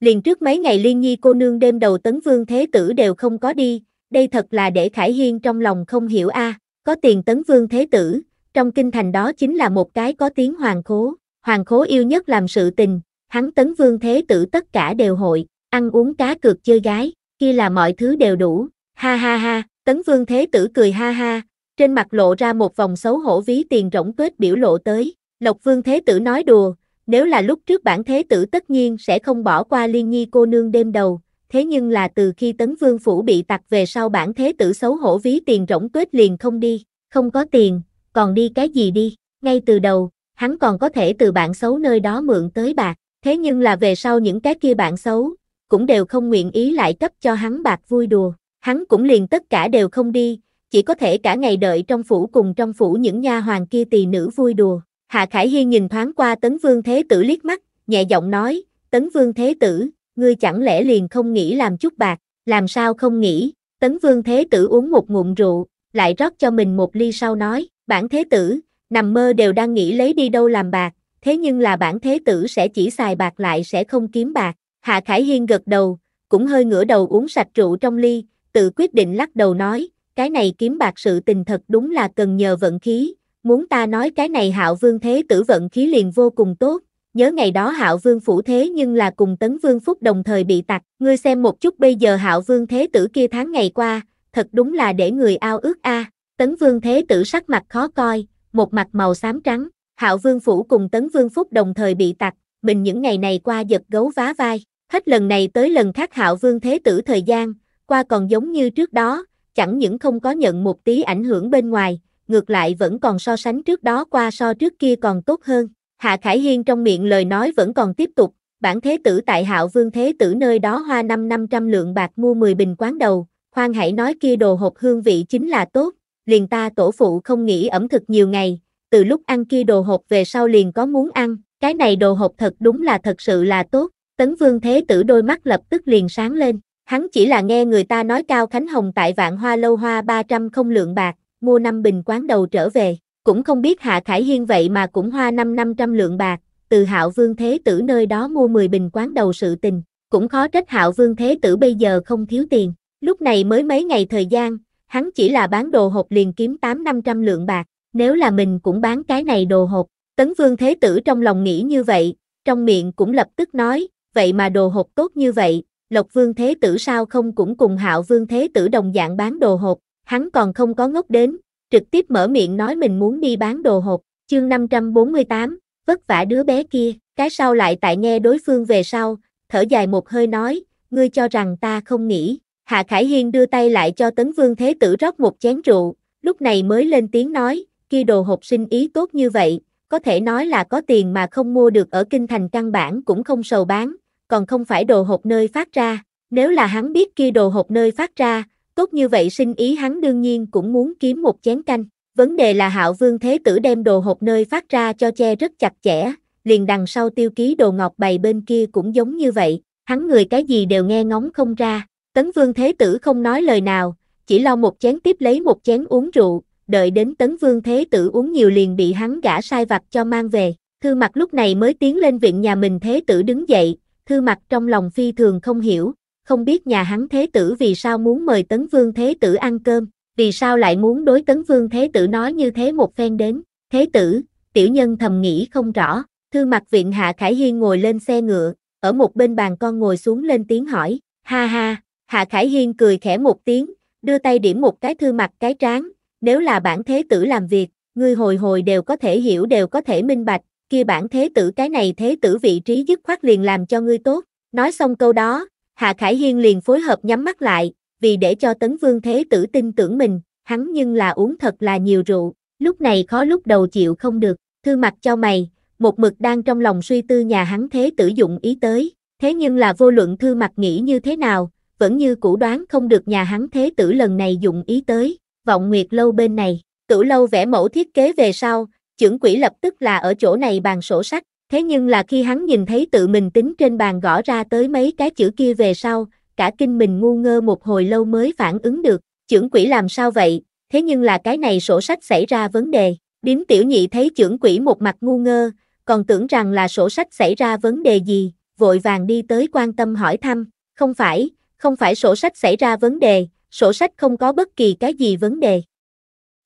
Liền trước mấy ngày liên nhi cô nương đêm đầu Tấn Vương Thế Tử đều không có đi, đây thật là để Khải Hiên trong lòng không hiểu a có tiền Tấn Vương Thế Tử, trong kinh thành đó chính là một cái có tiếng hoàng khố, hoàng khố yêu nhất làm sự tình, hắn tấn vương thế tử tất cả đều hội, ăn uống cá cược chơi gái, kia là mọi thứ đều đủ, ha ha ha, tấn vương thế tử cười ha ha, trên mặt lộ ra một vòng xấu hổ ví tiền rỗng tuếch biểu lộ tới. Lộc Vương Thế Tử nói đùa, nếu là lúc trước bản Thế Tử tất nhiên sẽ không bỏ qua liên nhi cô nương đêm đầu, thế nhưng là từ khi Tấn Vương Phủ bị tặc về sau bản Thế Tử xấu hổ ví tiền rỗng tuếch liền không đi, không có tiền, còn đi cái gì đi, ngay từ đầu, hắn còn có thể từ bạn xấu nơi đó mượn tới bạc, thế nhưng là về sau những cái kia bạn xấu, cũng đều không nguyện ý lại cấp cho hắn bạc vui đùa, hắn cũng liền tất cả đều không đi, chỉ có thể cả ngày đợi trong phủ cùng trong phủ những nha hoàng kia tỳ nữ vui đùa. Hạ Khải Hiên nhìn thoáng qua Tấn Vương Thế Tử liếc mắt, nhẹ giọng nói, Tấn Vương Thế Tử, ngươi chẳng lẽ liền không nghĩ làm chút bạc, làm sao không nghĩ, Tấn Vương Thế Tử uống một ngụm rượu, lại rót cho mình một ly sau nói, bản Thế Tử, nằm mơ đều đang nghĩ lấy đi đâu làm bạc, thế nhưng là bản Thế Tử sẽ chỉ xài bạc lại sẽ không kiếm bạc. Hạ Khải Hiên gật đầu, cũng hơi ngửa đầu uống sạch rượu trong ly, tự quyết định lắc đầu nói, cái này kiếm bạc sự tình thật đúng là cần nhờ vận khí, muốn ta nói cái này hạo vương thế tử vận khí liền vô cùng tốt, nhớ ngày đó hạo vương phủ thế nhưng là cùng tấn vương phúc đồng thời bị tặc, ngươi xem một chút bây giờ hạo vương thế tử kia tháng ngày qua, thật đúng là để người ao ước a. Tấn vương thế tử sắc mặt khó coi, một mặt màu xám trắng, hạo vương phủ cùng tấn vương phúc đồng thời bị tặc, mình những ngày này qua giật gấu vá vai, hết lần này tới lần khác hạo vương thế tử thời gian, qua còn giống như trước đó, chẳng những không có nhận một tí ảnh hưởng bên ngoài, ngược lại vẫn còn so sánh trước đó qua so trước kia còn tốt hơn. Hạ Khải Hiên trong miệng lời nói vẫn còn tiếp tục, bản thế tử tại hạo vương thế tử nơi đó hoa năm 500 lượng bạc mua 10 bình quán đầu, khoan hãy nói kia đồ hộp hương vị chính là tốt, liền ta tổ phụ không nghĩ ẩm thực nhiều ngày, từ lúc ăn kia đồ hộp về sau liền có muốn ăn, cái này đồ hộp thật đúng là thật sự là tốt, tấn vương thế tử đôi mắt lập tức liền sáng lên, Hắn chỉ là nghe người ta nói Cao Khánh Hồng tại vạn hoa lâu hoa 300 không lượng bạc, mua năm bình quán đầu trở về, cũng không biết Hạ Khải Hiên vậy mà cũng hoa năm 500 lượng bạc, từ hạo vương thế tử nơi đó mua 10 bình quán đầu sự tình, cũng khó trách hạo vương thế tử bây giờ không thiếu tiền, lúc này mới mấy ngày thời gian, hắn chỉ là bán đồ hộp liền kiếm 8-500 lượng bạc, nếu là mình cũng bán cái này đồ hộp, tấn vương thế tử trong lòng nghĩ như vậy, trong miệng cũng lập tức nói, vậy mà đồ hộp tốt như vậy, Lộc Vương Thế Tử sao không cũng cùng Hạo Vương Thế Tử đồng dạng bán đồ hộp, hắn còn không có ngốc đến, trực tiếp mở miệng nói mình muốn đi bán đồ hộp, chương 548, vất vả đứa bé kia, cái sau lại tại nghe đối phương về sau, thở dài một hơi nói, ngươi cho rằng ta không nghĩ, Hạ Khải Hiên đưa tay lại cho Tấn Vương Thế Tử rót một chén rượu, lúc này mới lên tiếng nói, kia đồ hộp sinh ý tốt như vậy, có thể nói là có tiền mà không mua được ở kinh thành căn bản cũng không sầu bán, còn không phải đồ hộp nơi phát ra. Nếu là hắn biết kia đồ hộp nơi phát ra, tốt như vậy sinh ý hắn đương nhiên cũng muốn kiếm một chén canh. Vấn đề là hạo vương thế tử đem đồ hộp nơi phát ra cho che rất chặt chẽ, liền đằng sau tiêu ký đồ ngọc bày bên kia cũng giống như vậy, hắn người cái gì đều nghe ngóng không ra. Tấn vương thế tử không nói lời nào, chỉ lo một chén tiếp lấy một chén uống rượu, đợi đến tấn vương thế tử uống nhiều liền bị hắn gã sai vặt cho mang về. Thư mặt lúc này mới tiến lên viện nhà mình thế tử đứng dậy, Thư mặt trong lòng phi thường không hiểu, không biết nhà hắn thế tử vì sao muốn mời tấn vương thế tử ăn cơm, vì sao lại muốn đối tấn vương thế tử nói như thế một phen đến, thế tử, tiểu nhân thầm nghĩ không rõ, thư mặt viện hạ Khải Hiên ngồi lên xe ngựa, ở một bên bàn con ngồi xuống lên tiếng hỏi, ha ha, hạ Khải Hiên cười khẽ một tiếng, đưa tay điểm một cái thư mặt cái trán, nếu là bản thế tử làm việc, ngươi hồi hồi đều có thể hiểu đều có thể minh bạch, kia bản thế tử cái này thế tử vị trí dứt khoát liền làm cho ngươi tốt. Nói xong câu đó, Hạ Khải Hiên liền phối hợp nhắm mắt lại, vì để cho tấn vương thế tử tin tưởng mình, hắn nhưng là uống thật là nhiều rượu, lúc này khó lúc đầu chịu không được, thư mặt cho mày, một mực đang trong lòng suy tư nhà hắn thế tử dụng ý tới, thế nhưng là vô luận thư mặt nghĩ như thế nào, vẫn như cũ đoán không được nhà hắn thế tử lần này dụng ý tới, vọng nguyệt lâu bên này, tử lâu vẽ mẫu thiết kế về sau, trưởng quỷ lập tức là ở chỗ này bàn sổ sách, thế nhưng là khi hắn nhìn thấy tự mình tính trên bàn gõ ra tới mấy cái chữ kia về sau, cả kinh mình ngu ngơ một hồi lâu mới phản ứng được, trưởng quỷ làm sao vậy, thế nhưng là cái này sổ sách xảy ra vấn đề, điếm tiểu nhị thấy trưởng quỷ một mặt ngu ngơ, còn tưởng rằng là sổ sách xảy ra vấn đề gì, vội vàng đi tới quan tâm hỏi thăm, không phải, không phải sổ sách xảy ra vấn đề, sổ sách không có bất kỳ cái gì vấn đề.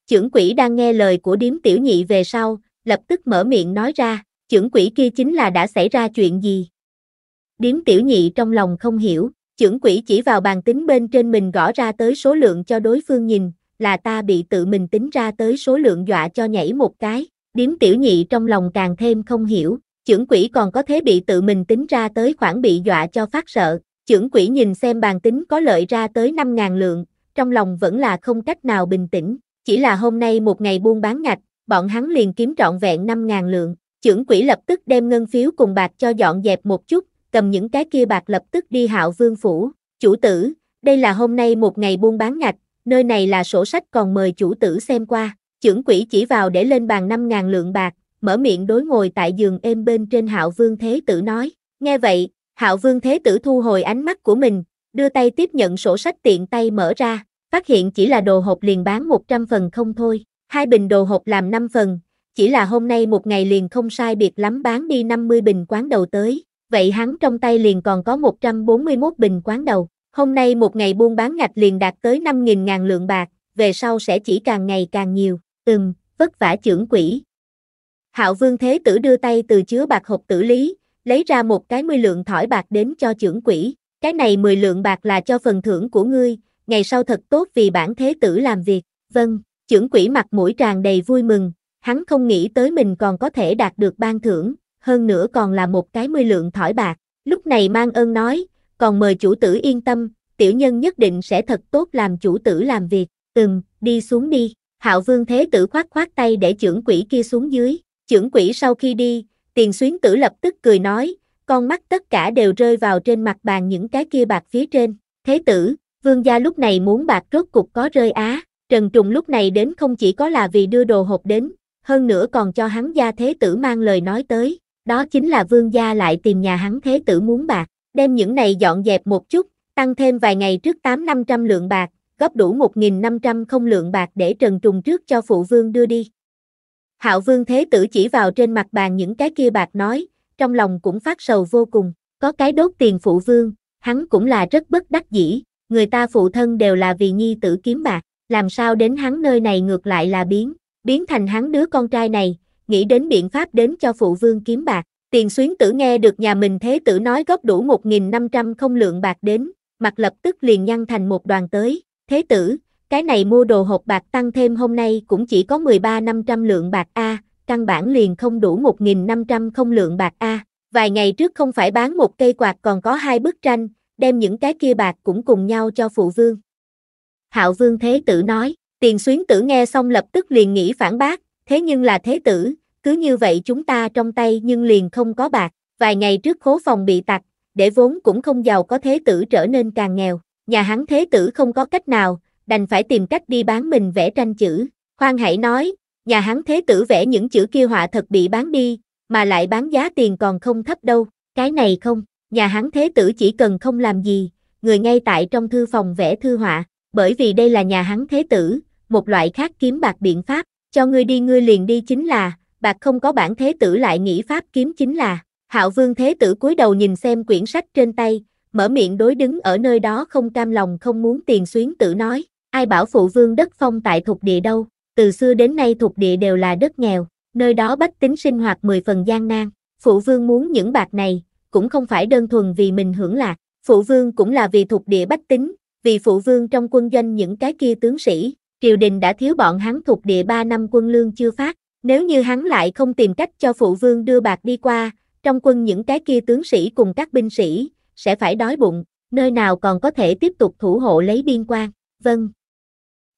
Chưởng quỷ đang nghe lời của điếm tiểu nhị về sau, lập tức mở miệng nói ra, chưởng quỷ kia chính là đã xảy ra chuyện gì. Điếm tiểu nhị trong lòng không hiểu, chưởng quỷ chỉ vào bàn tính bên trên mình gõ ra tới số lượng cho đối phương nhìn, là ta bị tự mình tính ra tới số lượng dọa cho nhảy một cái, điếm tiểu nhị trong lòng càng thêm không hiểu, chưởng quỷ còn có thế bị tự mình tính ra tới khoản bị dọa cho phát sợ, Chưởng quỷ nhìn xem bàn tính có lợi ra tới 5.000 lượng, trong lòng vẫn là không cách nào bình tĩnh, chỉ là hôm nay một ngày buôn bán ngạch, bọn hắn liền kiếm trọn vẹn 5.000 lượng, Chưởng quỷ lập tức đem ngân phiếu cùng bạc cho dọn dẹp một chút, cầm những cái kia bạc lập tức đi hạo vương phủ, chủ tử, đây là hôm nay một ngày buôn bán ngạch, nơi này là sổ sách còn mời chủ tử xem qua, Chưởng quỷ chỉ vào để lên bàn 5.000 lượng bạc, mở miệng đối ngồi tại giường êm bên trên hạo vương thế tử nói, nghe vậy, hạo vương thế tử thu hồi ánh mắt của mình, đưa tay tiếp nhận sổ sách tiện tay mở ra, phát hiện chỉ là đồ hộp liền bán 100 phần không thôi, hai bình đồ hộp làm 5 phần, chỉ là hôm nay một ngày liền không sai biệt lắm bán đi 50 bình quán đầu tới, vậy hắn trong tay liền còn có 141 bình quán đầu, hôm nay một ngày buôn bán ngạch liền đạt tới 5.000 ngàn lượng bạc, về sau sẽ chỉ càng ngày càng nhiều, ừm, vất vả trưởng quỷ. Hạo vương thế tử đưa tay từ chứa bạc hộp tử lý, lấy ra một cái 10 lượng thỏi bạc đến cho trưởng quỷ, cái này 10 lượng bạc là cho phần thưởng của ngươi, ngày sau thật tốt vì bản thế tử làm việc, vâng, trưởng quỷ mặt mũi tràn đầy vui mừng, hắn không nghĩ tới mình còn có thể đạt được ban thưởng, hơn nữa còn là một cái 10 lượng thỏi bạc, lúc này mang ơn nói, còn mời chủ tử yên tâm, tiểu nhân nhất định sẽ thật tốt làm chủ tử làm việc, ừm, đi xuống đi, hạo vương thế tử khoát khoát tay để trưởng quỷ kia xuống dưới, trưởng quỷ sau khi đi, tiền xuyến tử lập tức cười nói, con mắt tất cả đều rơi vào trên mặt bàn những cái kia bạc phía trên, thế tử, vương gia lúc này muốn bạc rốt cục có rơi á, Trần Trùng lúc này đến không chỉ có là vì đưa đồ hộp đến, hơn nữa còn cho hắn gia thế tử mang lời nói tới, đó chính là vương gia lại tìm nhà hắn thế tử muốn bạc, đem những này dọn dẹp một chút, tăng thêm vài ngày trước 8-500 lượng bạc, góp đủ 1.500 không lượng bạc để Trần Trùng trước cho phụ vương đưa đi. Hạo vương thế tử chỉ vào trên mặt bàn những cái kia bạc nói, trong lòng cũng phát sầu vô cùng, có cái đốt tiền phụ vương, hắn cũng là rất bất đắc dĩ, người ta phụ thân đều là vì nhi tử kiếm bạc, làm sao đến hắn nơi này ngược lại là biến, biến thành hắn đứa con trai này, nghĩ đến biện pháp đến cho phụ vương kiếm bạc. Tiền xuyến tử nghe được nhà mình thế tử nói góp đủ 1.500 không lượng bạc đến, mặt lập tức liền nhăn thành một đoàn tới. Thế tử, cái này mua đồ hộp bạc tăng thêm hôm nay cũng chỉ có 13-500 lượng bạc A, căn bản liền không đủ 1.500 không lượng bạc A. Vài ngày trước không phải bán một cây quạt còn có hai bức tranh, đem những cái kia bạc cũng cùng nhau cho phụ vương. Hạo vương thế tử nói, tiền xuyến tử nghe xong lập tức liền nghĩ phản bác, thế nhưng là thế tử, cứ như vậy chúng ta trong tay nhưng liền không có bạc, vài ngày trước khố phòng bị tặc, để vốn cũng không giàu có thế tử trở nên càng nghèo, nhà hắn thế tử không có cách nào, đành phải tìm cách đi bán mình vẽ tranh chữ, khoan hãy nói, nhà hắn thế tử vẽ những chữ kia họa thật bị bán đi, mà lại bán giá tiền còn không thấp đâu, cái này không, nhà hắn thế tử chỉ cần không làm gì, người ngay tại trong thư phòng vẽ thư họa, bởi vì đây là nhà hắn thế tử, một loại khác kiếm bạc biện pháp, cho ngươi đi ngươi liền đi chính là, bạc không có bản thế tử lại nghĩ pháp kiếm chính là, hạo vương thế tử cúi đầu nhìn xem quyển sách trên tay, mở miệng đối đứng ở nơi đó không cam lòng không muốn tiền xuyến tử nói, ai bảo phụ vương đất phong tại thuộc địa đâu, từ xưa đến nay thuộc địa đều là đất nghèo, nơi đó bách tính sinh hoạt mười phần gian nan, phụ vương muốn những bạc này, cũng không phải đơn thuần vì mình hưởng lạc, phụ vương cũng là vì thuộc địa bách tính, vì phụ vương trong quân doanh những cái kia tướng sĩ, triều đình đã thiếu bọn hắn thuộc địa 3 năm quân lương chưa phát, nếu như hắn lại không tìm cách cho phụ vương đưa bạc đi qua, trong quân những cái kia tướng sĩ cùng các binh sĩ, sẽ phải đói bụng, nơi nào còn có thể tiếp tục thủ hộ lấy biên quan, vâng.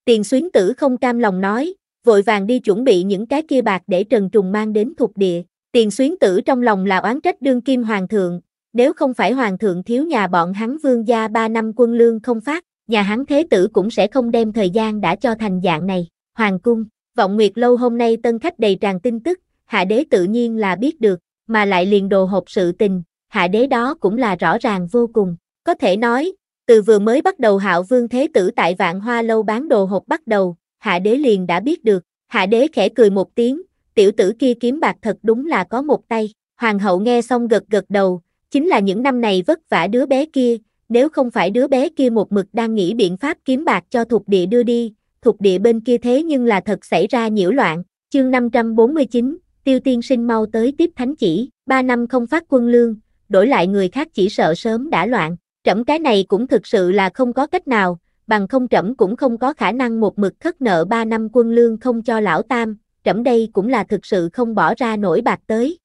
Tiền xuyến tử không cam lòng nói, vội vàng đi chuẩn bị những cái kia bạc để Trần Trùng mang đến thuộc địa, tiền xuyến tử trong lòng là oán trách đương kim hoàng thượng, nếu không phải hoàng thượng thiếu nhà bọn hắn vương gia 3 năm quân lương không phát, nhà hắn thế tử cũng sẽ không đem thời gian đã cho thành dạng này. Hoàng cung, vọng nguyệt lâu hôm nay tân khách đầy tràn tin tức, hạ đế tự nhiên là biết được, mà lại liền đồ hộp sự tình, hạ đế đó cũng là rõ ràng vô cùng. Có thể nói, từ vừa mới bắt đầu hạo vương thế tử tại vạn hoa lâu bán đồ hộp bắt đầu, hạ đế liền đã biết được, hạ đế khẽ cười một tiếng, tiểu tử kia kiếm bạc thật đúng là có một tay, hoàng hậu nghe xong gật gật đầu, chính là những năm này vất vả đứa bé kia, nếu không phải đứa bé kia một mực đang nghĩ biện pháp kiếm bạc cho thuộc địa đưa đi, thuộc địa bên kia thế nhưng là thật xảy ra nhiễu loạn. Chương 549, Tiêu Tiên Sinh mau tới tiếp thánh chỉ, ba năm không phát quân lương, đổi lại người khác chỉ sợ sớm đã loạn. Trẫm cái này cũng thực sự là không có cách nào, bằng không trẫm cũng không có khả năng một mực khất nợ 3 năm quân lương không cho lão tam, trẫm đây cũng là thực sự không bỏ ra nổi bạc tới.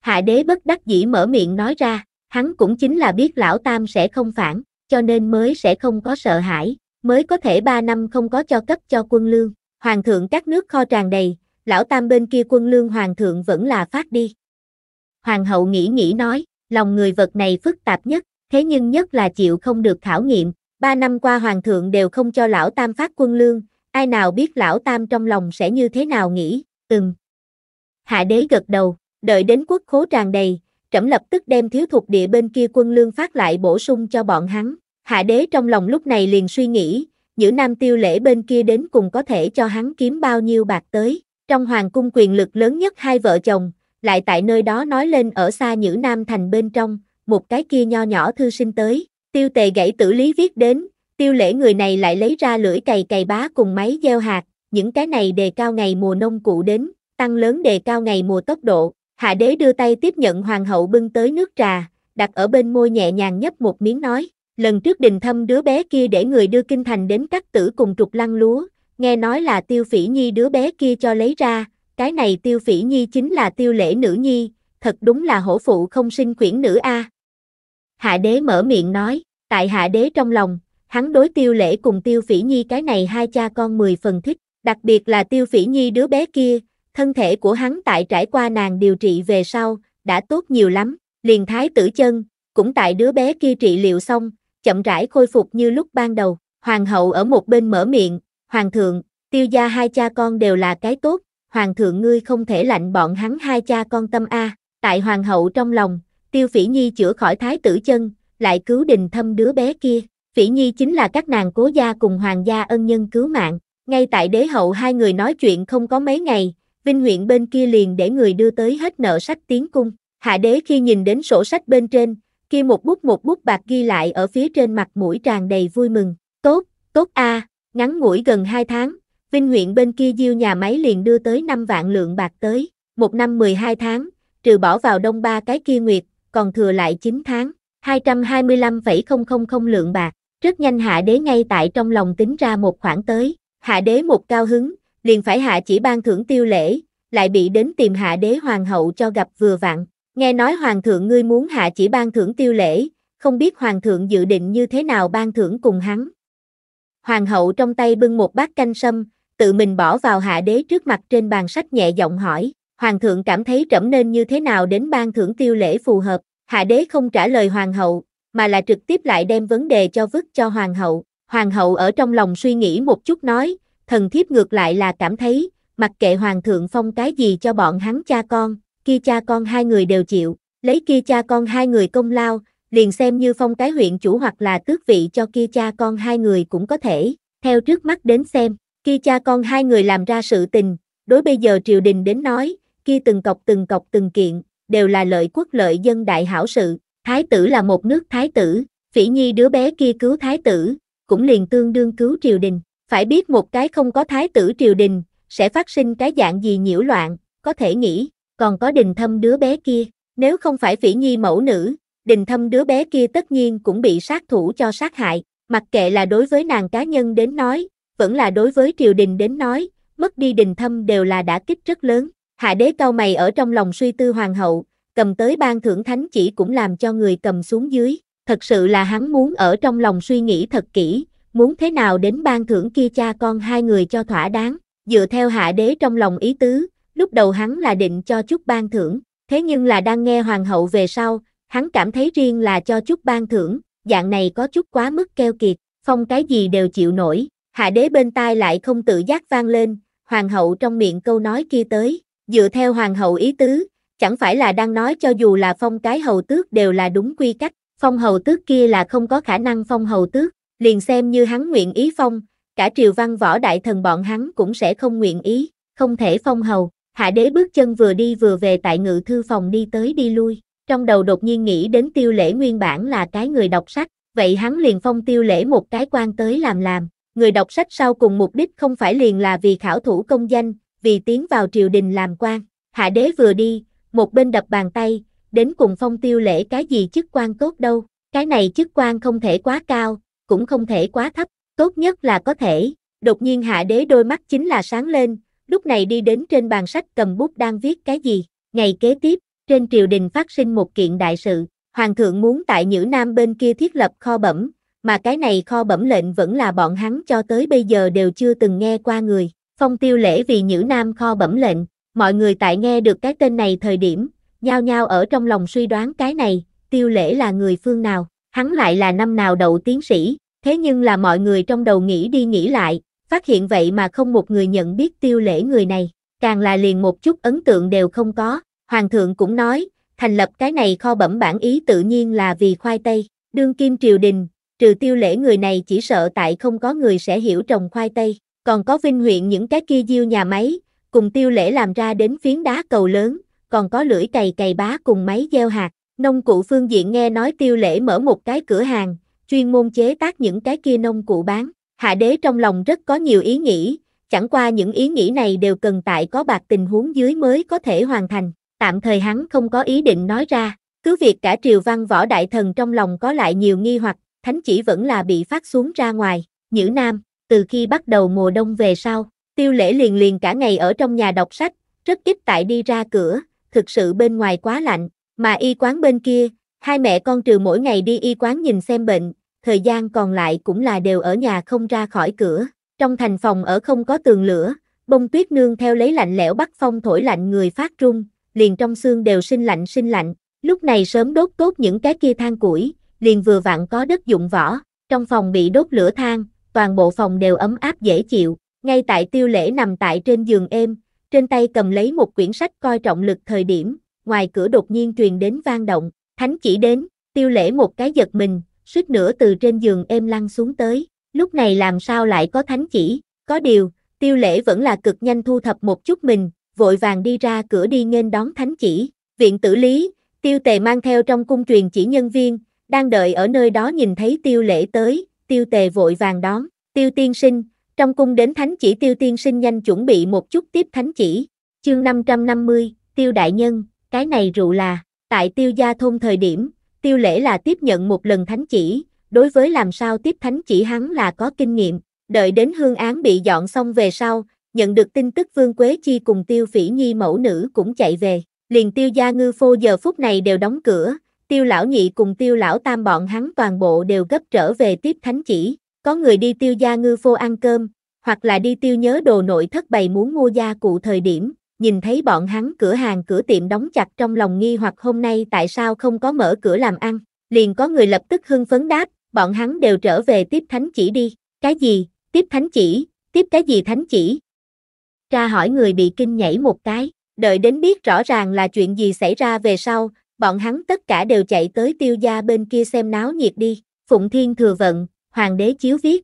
Hạ đế bất đắc dĩ mở miệng nói ra, hắn cũng chính là biết lão tam sẽ không phản, cho nên mới sẽ không có sợ hãi, mới có thể 3 năm không có cho cấp cho quân lương. Hoàng thượng các nước kho tràn đầy, lão tam bên kia quân lương hoàng thượng vẫn là phát đi. Hoàng hậu nghĩ nghĩ nói, lòng người vật này phức tạp nhất, thế nhưng nhất là chịu không được khảo nghiệm, ba năm qua hoàng thượng đều không cho lão tam phát quân lương, ai nào biết lão tam trong lòng sẽ như thế nào nghĩ, ừm. Hạ đế gật đầu, đợi đến quốc khố tràn đầy, trẫm lập tức đem thiếu thuộc địa bên kia quân lương phát lại bổ sung cho bọn hắn. Hạ đế trong lòng lúc này liền suy nghĩ, nhữ nam tiêu lễ bên kia đến cùng có thể cho hắn kiếm bao nhiêu bạc tới. Trong hoàng cung quyền lực lớn nhất hai vợ chồng, lại tại nơi đó nói lên ở xa Nhữ Nam thành bên trong, một cái kia nho nhỏ thư sinh tới, tiêu tề gãy tử lý viết đến, tiêu lễ người này lại lấy ra lưỡi cày cày bá cùng máy gieo hạt, những cái này đề cao ngày mùa nông cụ đến, tăng lớn đề cao ngày mùa tốc độ, hạ đế đưa tay tiếp nhận hoàng hậu bưng tới nước trà, đặt ở bên môi nhẹ nhàng nhấp một miếng nói, lần trước đình thâm đứa bé kia để người đưa kinh thành đến cắt tử cùng trục lăng lúa, nghe nói là tiêu phỉ nhi đứa bé kia cho lấy ra, cái này tiêu phỉ nhi chính là tiêu lễ nữ nhi, thật đúng là hổ phụ không sinh quyển nữ a. Hạ đế mở miệng nói, tại hạ đế trong lòng, hắn đối tiêu lễ cùng tiêu phỉ nhi cái này hai cha con mười phần thích, đặc biệt là tiêu phỉ nhi đứa bé kia, thân thể của hắn tại trải qua nàng điều trị về sau, đã tốt nhiều lắm, liền thái tử chân, cũng tại đứa bé kia trị liệu xong, chậm rãi khôi phục như lúc ban đầu, hoàng hậu ở một bên mở miệng, hoàng thượng, tiêu gia hai cha con đều là cái tốt, hoàng thượng ngươi không thể lạnh bọn hắn hai cha con tâm a. Tại hoàng hậu trong lòng, tiêu phỉ nhi chữa khỏi thái tử chân, lại cứu đình thâm đứa bé kia. Phỉ nhi chính là các nàng cố gia cùng hoàng gia ân nhân cứu mạng. Ngay tại đế hậu hai người nói chuyện không có mấy ngày, Vinh huyện bên kia liền để người đưa tới hết nợ sách tiến cung. Hạ đế khi nhìn đến sổ sách bên trên, kia một bút một bút bạc ghi lại ở phía trên mặt mũi tràn đầy vui mừng. Tốt, tốt a, ngắn ngủi gần hai tháng, Vinh huyện bên kia diêu nhà máy liền đưa tới 5 vạn lượng bạc tới, một năm 12 tháng, trừ bỏ vào đông ba cái kia nguyệt, còn thừa lại 9 tháng, 225,000 lượng bạc. Rất nhanh hạ đế ngay tại trong lòng tính ra một khoản tới, hạ đế một cao hứng, liền phải hạ chỉ ban thưởng tiêu lễ, lại bị đến tìm hạ đế hoàng hậu cho gặp vừa vặn. Nghe nói hoàng thượng ngươi muốn hạ chỉ ban thưởng tiêu lễ, không biết hoàng thượng dự định như thế nào ban thưởng cùng hắn. Hoàng hậu trong tay bưng một bát canh sâm, tự mình bỏ vào hạ đế trước mặt trên bàn sách nhẹ giọng hỏi, hoàng thượng cảm thấy trẫm nên như thế nào đến ban thưởng tiêu lễ phù hợp, hạ đế không trả lời hoàng hậu, mà là trực tiếp lại đem vấn đề cho vứt cho hoàng hậu, hoàng hậu ở trong lòng suy nghĩ một chút nói, thần thiếp ngược lại là cảm thấy, mặc kệ hoàng thượng phong cái gì cho bọn hắn cha con, kia cha con hai người đều chịu, lấy kia cha con hai người công lao, liền xem như phong cái huyện chủ hoặc là tước vị cho kia cha con hai người cũng có thể, theo trước mắt đến xem, kia cha con hai người làm ra sự tình, đối bây giờ triều đình đến nói, kia từng cọc từng cọc từng kiện, đều là lợi quốc lợi dân đại hảo sự, thái tử là một nước thái tử, phỉ nhi đứa bé kia cứu thái tử, cũng liền tương đương cứu triều đình, phải biết một cái không có thái tử triều đình, sẽ phát sinh cái dạng gì nhiễu loạn, có thể nghĩ, còn có đình thâm đứa bé kia, nếu không phải phỉ nhi mẫu nữ, đình thâm đứa bé kia tất nhiên cũng bị sát thủ cho sát hại, mặc kệ là đối với nàng cá nhân đến nói, vẫn là đối với triều đình đến nói, mất đi đình thâm đều là đã kích rất lớn. Hạ đế cao mày ở trong lòng suy tư hoàng hậu, cầm tới ban thưởng thánh chỉ cũng làm cho người cầm xuống dưới, thật sự là hắn muốn ở trong lòng suy nghĩ thật kỹ, muốn thế nào đến ban thưởng kia cha con hai người cho thỏa đáng, dựa theo hạ đế trong lòng ý tứ, lúc đầu hắn là định cho chút ban thưởng, thế nhưng là đang nghe hoàng hậu về sau, hắn cảm thấy riêng là cho chút ban thưởng, dạng này có chút quá mức keo kiệt, phong cái gì đều chịu nổi, hạ đế bên tai lại không tự giác vang lên, hoàng hậu trong miệng câu nói kia tới, dựa theo hoàng hậu ý tứ, chẳng phải là đang nói cho dù là phong cái hầu tước đều là đúng quy cách, phong hầu tước kia là không có khả năng phong hầu tước, liền xem như hắn nguyện ý phong, cả triều văn võ đại thần bọn hắn cũng sẽ không nguyện ý, không thể phong hầu. Hạ đế bước chân vừa đi vừa về tại ngự thư phòng đi tới đi lui, trong đầu đột nhiên nghĩ đến tiêu lễ nguyên bản là cái người đọc sách, vậy hắn liền phong tiêu lễ một cái quan tới làm làm, người đọc sách sau cùng mục đích không phải liền là vì khảo thủ công danh, vì tiến vào triều đình làm quan. Hạ đế vừa đi, một bên đập bàn tay, đến cùng phong tiêu lễ cái gì chức quan tốt đâu, cái này chức quan không thể quá cao, cũng không thể quá thấp, tốt nhất là có thể. Đột nhiên hạ đế đôi mắt chính là sáng lên, lúc này đi đến trên bàn sách cầm bút đang viết cái gì. Ngày kế tiếp, trên triều đình phát sinh một kiện đại sự, Hoàng thượng muốn tại Nhữ Nam bên kia thiết lập kho bẩm, mà cái này kho bẩm lệnh vẫn là bọn hắn cho tới bây giờ đều chưa từng nghe qua người. Phong tiêu lễ vì Nhữ Nam kho bẩm lệnh, mọi người tại nghe được cái tên này thời điểm, nhao nhao ở trong lòng suy đoán cái này, tiêu lễ là người phương nào, hắn lại là năm nào đậu tiến sĩ, thế nhưng là mọi người trong đầu nghĩ đi nghĩ lại, phát hiện vậy mà không một người nhận biết tiêu lễ người này, càng là liền một chút ấn tượng đều không có, hoàng thượng cũng nói, thành lập cái này kho bẩm bản ý tự nhiên là vì khoai tây, đương kim triều đình, trừ tiêu lễ người này chỉ sợ tại không có người sẽ hiểu trồng khoai tây, còn có vinh huyện những cái kia diêu nhà máy, cùng tiêu lễ làm ra đến phiến đá cầu lớn, còn có lưỡi cày cày bá cùng máy gieo hạt, nông cụ phương diện nghe nói tiêu lễ mở một cái cửa hàng, chuyên môn chế tác những cái kia nông cụ bán, hạ đế trong lòng rất có nhiều ý nghĩ, chẳng qua những ý nghĩ này đều cần tại có bạc tình huống dưới mới có thể hoàn thành, tạm thời hắn không có ý định nói ra, cứ việc cả triều văn võ đại thần trong lòng có lại nhiều nghi hoặc, thánh chỉ vẫn là bị phát xuống ra ngoài, Nhữ Nam, từ khi bắt đầu mùa đông về sau, tiêu lễ liền liền cả ngày ở trong nhà đọc sách, rất ít tại đi ra cửa, thực sự bên ngoài quá lạnh, mà y quán bên kia, hai mẹ con trừ mỗi ngày đi y quán nhìn xem bệnh, thời gian còn lại cũng là đều ở nhà không ra khỏi cửa, trong thành phòng ở không có tường lửa, bông tuyết nương theo lấy lạnh lẽo bắt phong thổi lạnh người phát run, liền trong xương đều sinh lạnh sinh lạnh, lúc này sớm đốt tốt những cái kia than củi, liền vừa vặn có đất dụng võ, trong phòng bị đốt lửa than, toàn bộ phòng đều ấm áp dễ chịu, ngay tại tiêu lễ nằm tại trên giường êm, trên tay cầm lấy một quyển sách coi trọng lực thời điểm, ngoài cửa đột nhiên truyền đến vang động, thánh chỉ đến, tiêu lễ một cái giật mình, suýt nữa từ trên giường êm lăn xuống tới, lúc này làm sao lại có thánh chỉ, có điều, tiêu lễ vẫn là cực nhanh thu thập một chút mình, vội vàng đi ra cửa đi nghênh đón thánh chỉ, viện tử lý, tiêu tề mang theo trong cung truyền chỉ nhân viên, đang đợi ở nơi đó nhìn thấy tiêu lễ tới, tiêu tề vội vàng đón, tiêu tiên sinh, trong cung đến thánh chỉ tiêu tiên sinh nhanh chuẩn bị một chút tiếp thánh chỉ, chương 550, tiêu đại nhân, cái này rượu là, tại tiêu gia thôn thời điểm, tiêu lễ là tiếp nhận một lần thánh chỉ, đối với làm sao tiếp thánh chỉ hắn là có kinh nghiệm, đợi đến hương án bị dọn xong về sau, nhận được tin tức Vương Quế Chi cùng tiêu phỉ nhi mẫu nữ cũng chạy về, liền tiêu gia ngư phô giờ phút này đều đóng cửa, tiêu lão nhị cùng tiêu lão tam bọn hắn toàn bộ đều gấp trở về tiếp thánh chỉ, có người đi tiêu gia ngư phô ăn cơm, hoặc là đi tiêu nhớ đồ nội thất bày muốn mua gia cụ thời điểm, nhìn thấy bọn hắn cửa hàng cửa tiệm đóng chặt trong lòng nghi hoặc hôm nay tại sao không có mở cửa làm ăn, liền có người lập tức hưng phấn đáp, bọn hắn đều trở về tiếp thánh chỉ đi, cái gì, tiếp thánh chỉ, tiếp cái gì thánh chỉ? Tra hỏi người bị kinh nhảy một cái, đợi đến biết rõ ràng là chuyện gì xảy ra về sau, bọn hắn tất cả đều chạy tới tiêu gia bên kia xem náo nhiệt đi, Phụng Thiên thừa vận, Hoàng đế chiếu viết.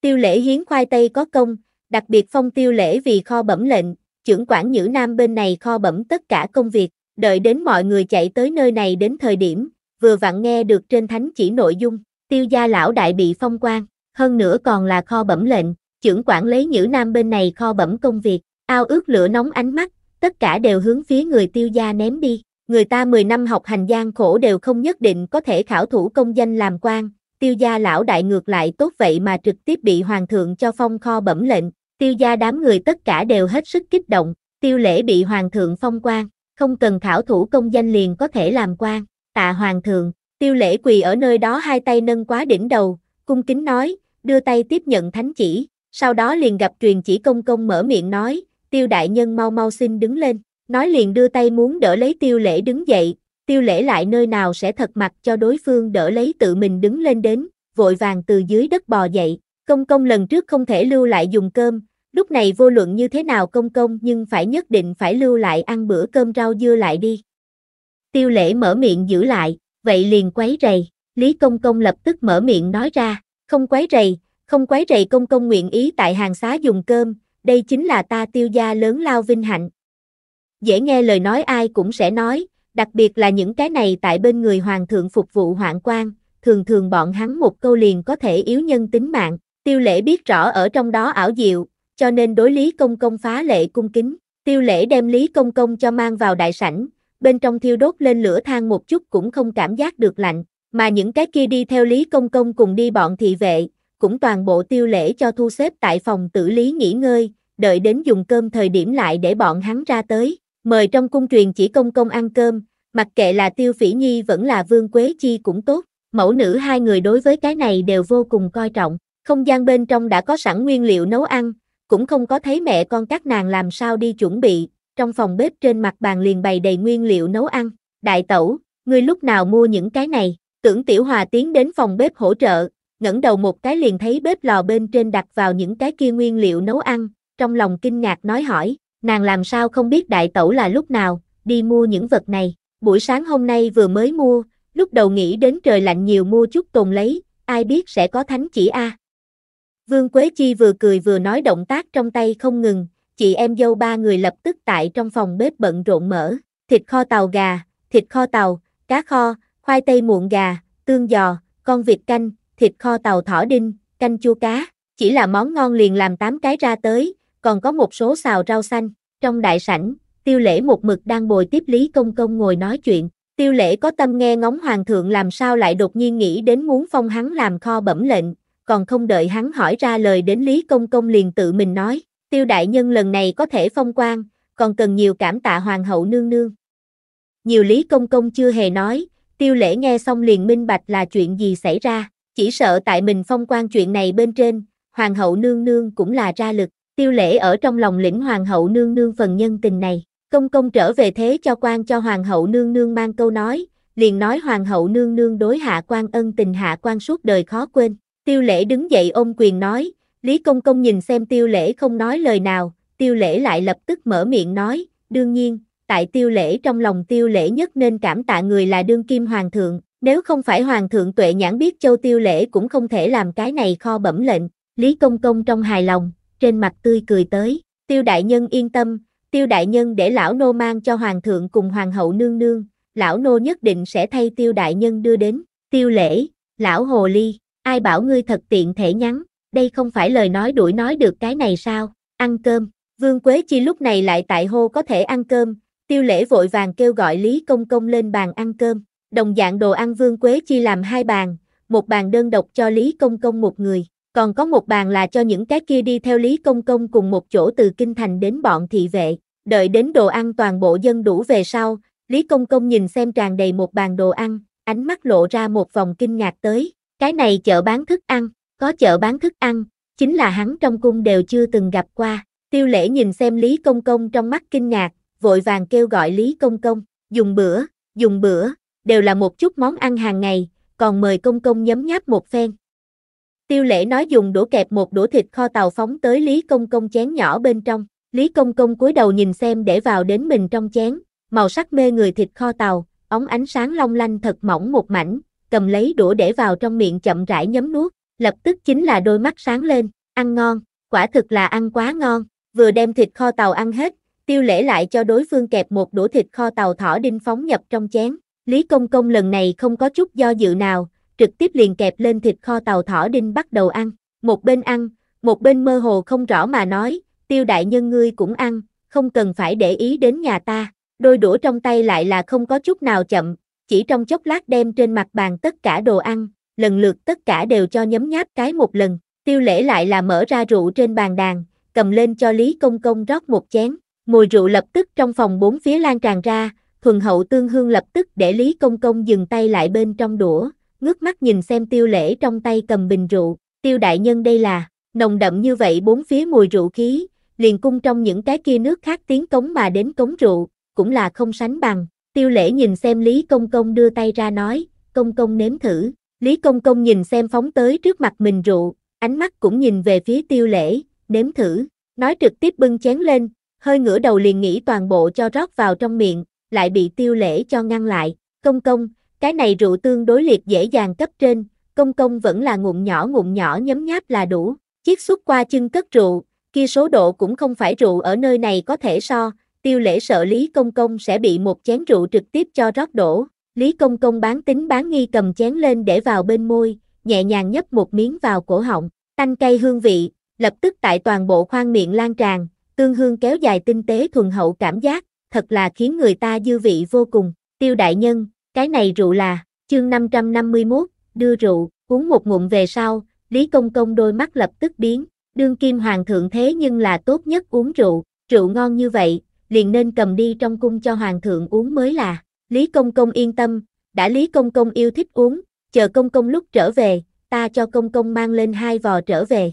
Tiêu lễ hiến khoai tây có công, đặc biệt phong tiêu lễ vì kho bẩm lệnh, trưởng quản nhữ nam bên này kho bẩm tất cả công việc, đợi đến mọi người chạy tới nơi này đến thời điểm, vừa vặn nghe được trên thánh chỉ nội dung, tiêu gia lão đại bị phong quan, hơn nữa còn là kho bẩm lệnh, trưởng quản lấy nhữ nam bên này kho bẩm công việc, ao ước lửa nóng ánh mắt, tất cả đều hướng phía người tiêu gia ném đi. Người ta 10 năm học hành gian khổ đều không nhất định có thể khảo thủ công danh làm quan, tiêu gia lão đại ngược lại tốt vậy mà trực tiếp bị hoàng thượng cho phong kho bẩm lệnh, tiêu gia đám người tất cả đều hết sức kích động, tiêu lễ bị hoàng thượng phong quan, không cần khảo thủ công danh liền có thể làm quan, tạ hoàng thượng, tiêu lễ quỳ ở nơi đó hai tay nâng quá đỉnh đầu, cung kính nói, đưa tay tiếp nhận thánh chỉ, sau đó liền gặp truyền chỉ công công mở miệng nói, tiêu đại nhân mau mau xin đứng lên, nói liền đưa tay muốn đỡ lấy tiêu lễ đứng dậy, tiêu lễ lại nơi nào sẽ thật mặt cho đối phương đỡ lấy tự mình đứng lên đến, vội vàng từ dưới đất bò dậy, công công lần trước không thể lưu lại dùng cơm, lúc này vô luận như thế nào công công nhưng phải nhất định phải lưu lại ăn bữa cơm rau dưa lại đi. Tiêu lễ mở miệng giữ lại, vậy liền quấy rầy, Lý Công Công lập tức mở miệng nói ra, không quấy rầy, không quấy rầy công công nguyện ý tại hàng xá dùng cơm, đây chính là ta tiêu gia lớn lao vinh hạnh. Dễ nghe lời nói ai cũng sẽ nói, đặc biệt là những cái này tại bên người hoàng thượng phục vụ hoạn quan, thường thường bọn hắn một câu liền có thể yếu nhân tính mạng, tiêu lễ biết rõ ở trong đó ảo diệu, cho nên đối Lý Công Công phá lệ cung kính, tiêu lễ đem Lý Công Công cho mang vào đại sảnh, bên trong thiêu đốt lên lửa than một chút cũng không cảm giác được lạnh, mà những cái kia đi theo Lý Công Công cùng đi bọn thị vệ, cũng toàn bộ tiêu lễ cho thu xếp tại phòng tử lý nghỉ ngơi, đợi đến dùng cơm thời điểm lại để bọn hắn ra tới. Mời trong cung truyền chỉ công công ăn cơm, mặc kệ là tiêu phỉ nhi vẫn là vương quế chi cũng tốt, mẫu nữ hai người đối với cái này đều vô cùng coi trọng. Không gian bên trong đã có sẵn nguyên liệu nấu ăn, cũng không có thấy mẹ con các nàng làm sao đi chuẩn bị, trong phòng bếp trên mặt bàn liền bày đầy nguyên liệu nấu ăn. Đại tẩu, ngươi lúc nào mua những cái này? Tưởng Tiểu Hòa tiến đến phòng bếp hỗ trợ, ngẩng đầu một cái liền thấy bếp lò bên trên đặt vào những cái kia nguyên liệu nấu ăn, trong lòng kinh ngạc nói hỏi, nàng làm sao không biết đại tẩu là lúc nào, đi mua những vật này, buổi sáng hôm nay vừa mới mua, lúc đầu nghĩ đến trời lạnh nhiều mua chút tồn lấy, ai biết sẽ có thánh chỉ a. Vương Quế Chi vừa cười vừa nói động tác trong tay không ngừng, chị em dâu ba người lập tức tại trong phòng bếp bận rộn mở, thịt kho tàu gà, thịt kho tàu, cá kho, khoai tây muộn gà, tương giò, con vịt canh, thịt kho tàu thỏ đinh, canh chua cá, chỉ là món ngon liền làm 8 cái ra tới, còn có một số xào rau xanh. Trong đại sảnh, tiêu lễ một mực đang bồi tiếp Lý Công Công ngồi nói chuyện, tiêu lễ có tâm nghe ngóng hoàng thượng làm sao lại đột nhiên nghĩ đến muốn phong hắn làm kho bẩm lệnh, còn không đợi hắn hỏi ra lời đến Lý Công Công liền tự mình nói, tiêu đại nhân lần này có thể phong quan, còn cần nhiều cảm tạ hoàng hậu nương nương. Nhiều Lý Công Công chưa hề nói, tiêu lễ nghe xong liền minh bạch là chuyện gì xảy ra, chỉ sợ tại mình phong quan chuyện này bên trên, hoàng hậu nương nương cũng là ra lực, tiêu lễ ở trong lòng lĩnh hoàng hậu nương nương phần nhân tình này, công công trở về thế cho quan cho hoàng hậu nương nương mang câu nói, liền nói hoàng hậu nương nương đối hạ quan ân tình hạ quan suốt đời khó quên, tiêu lễ đứng dậy ôm quyền nói, Lý Công Công nhìn xem tiêu lễ không nói lời nào, tiêu lễ lại lập tức mở miệng nói, đương nhiên, tại tiêu lễ trong lòng tiêu lễ nhất nên cảm tạ người là đương kim hoàng thượng, nếu không phải hoàng thượng tuệ nhãn biết châu tiêu lễ cũng không thể làm cái này kho bẩm lệnh, Lý Công Công trong hài lòng, trên mặt tươi cười tới, tiêu đại nhân yên tâm, tiêu đại nhân để lão nô mang cho hoàng thượng cùng hoàng hậu nương nương, lão nô nhất định sẽ thay tiêu đại nhân đưa đến, tiêu lễ, lão hồ ly, ai bảo ngươi thật tiện thể nhắn, đây không phải lời nói đuổi nói được cái này sao, ăn cơm, vương Quế Chi lúc này lại tại hô có thể ăn cơm, tiêu lễ vội vàng kêu gọi Lý Công Công lên bàn ăn cơm, đồng dạng đồ ăn vương Quế Chi làm hai bàn, một bàn đơn độc cho Lý Công Công một người, còn có một bàn là cho những cái kia đi theo Lý Công Công cùng một chỗ từ Kinh Thành đến bọn thị vệ, đợi đến đồ ăn toàn bộ dân đủ về sau, Lý Công Công nhìn xem tràn đầy một bàn đồ ăn, ánh mắt lộ ra một vòng kinh ngạc tới, cái này chợ bán thức ăn, có chợ bán thức ăn, chính là hắn trong cung đều chưa từng gặp qua, tiêu lễ nhìn xem Lý Công Công trong mắt kinh ngạc, vội vàng kêu gọi Lý Công Công, dùng bữa, dùng bữa, đều là một chút món ăn hàng ngày, còn mời Công Công nhấm nháp một phen. Tiêu lễ nói dùng đũa kẹp một đũa thịt kho tàu phóng tới Lý Công Công chén nhỏ bên trong, Lý Công Công cúi đầu nhìn xem để vào đến mình trong chén, màu sắc mê người thịt kho tàu, ống ánh sáng long lanh thật mỏng một mảnh, cầm lấy đũa để vào trong miệng chậm rãi nhấm nuốt, lập tức chính là đôi mắt sáng lên, ăn ngon, quả thực là ăn quá ngon, vừa đem thịt kho tàu ăn hết, tiêu lễ lại cho đối phương kẹp một đũa thịt kho tàu thỏ đinh phóng nhập trong chén, Lý Công Công lần này không có chút do dự nào, trực tiếp liền kẹp lên thịt kho tàu thỏ đinh bắt đầu ăn, một bên ăn, một bên mơ hồ không rõ mà nói, tiêu đại nhân ngươi cũng ăn, không cần phải để ý đến nhà ta, đôi đũa trong tay lại là không có chút nào chậm, chỉ trong chốc lát đem trên mặt bàn tất cả đồ ăn, lần lượt tất cả đều cho nhấm nháp cái một lần, tiêu lễ lại là mở ra rượu trên bàn đàn, cầm lên cho Lý Công Công rót một chén, mùi rượu lập tức trong phòng bốn phía lan tràn ra, thuần hậu tương hương lập tức để Lý Công Công dừng tay lại bên trong đũa, ngước mắt nhìn xem tiêu lễ trong tay cầm bình rượu, tiêu đại nhân đây là, nồng đậm như vậy bốn phía mùi rượu khí, liền cung trong những cái kia nước khác tiếng cống mà đến cống rượu, cũng là không sánh bằng, tiêu lễ nhìn xem Lý Công Công đưa tay ra nói, Công Công nếm thử, Lý Công Công nhìn xem phóng tới trước mặt mình rượu, ánh mắt cũng nhìn về phía tiêu lễ, nếm thử, nói trực tiếp bưng chén lên, hơi ngửa đầu liền nghĩ toàn bộ cho rót vào trong miệng, lại bị tiêu lễ cho ngăn lại, Công Công, cái này rượu tương đối liệt dễ dàng cấp trên, công công vẫn là ngụm nhỏ ngụm nhỏ nhấm nháp là đủ. chiếc xuất qua chân cất rượu, kia số độ cũng không phải rượu ở nơi này có thể so, tiêu lễ sợ Lý Công Công sẽ bị một chén rượu trực tiếp cho rót đổ. Lý Công Công bán tính bán nghi cầm chén lên để vào bên môi, nhẹ nhàng nhấp một miếng vào cổ họng, tanh cay hương vị, lập tức tại toàn bộ khoang miệng lan tràn, tương hương kéo dài tinh tế thuần hậu cảm giác, thật là khiến người ta dư vị vô cùng. Tiêu đại nhân, cái này rượu là, chương 551, đưa rượu, uống một ngụm về sau, Lý Công Công đôi mắt lập tức biến, đương kim hoàng thượng thế nhưng là tốt nhất uống rượu, rượu ngon như vậy, liền nên cầm đi trong cung cho hoàng thượng uống mới là. Lý Công Công yên tâm, đã Lý Công Công yêu thích uống, chờ Công Công lúc trở về, ta cho Công Công mang lên hai vò trở về.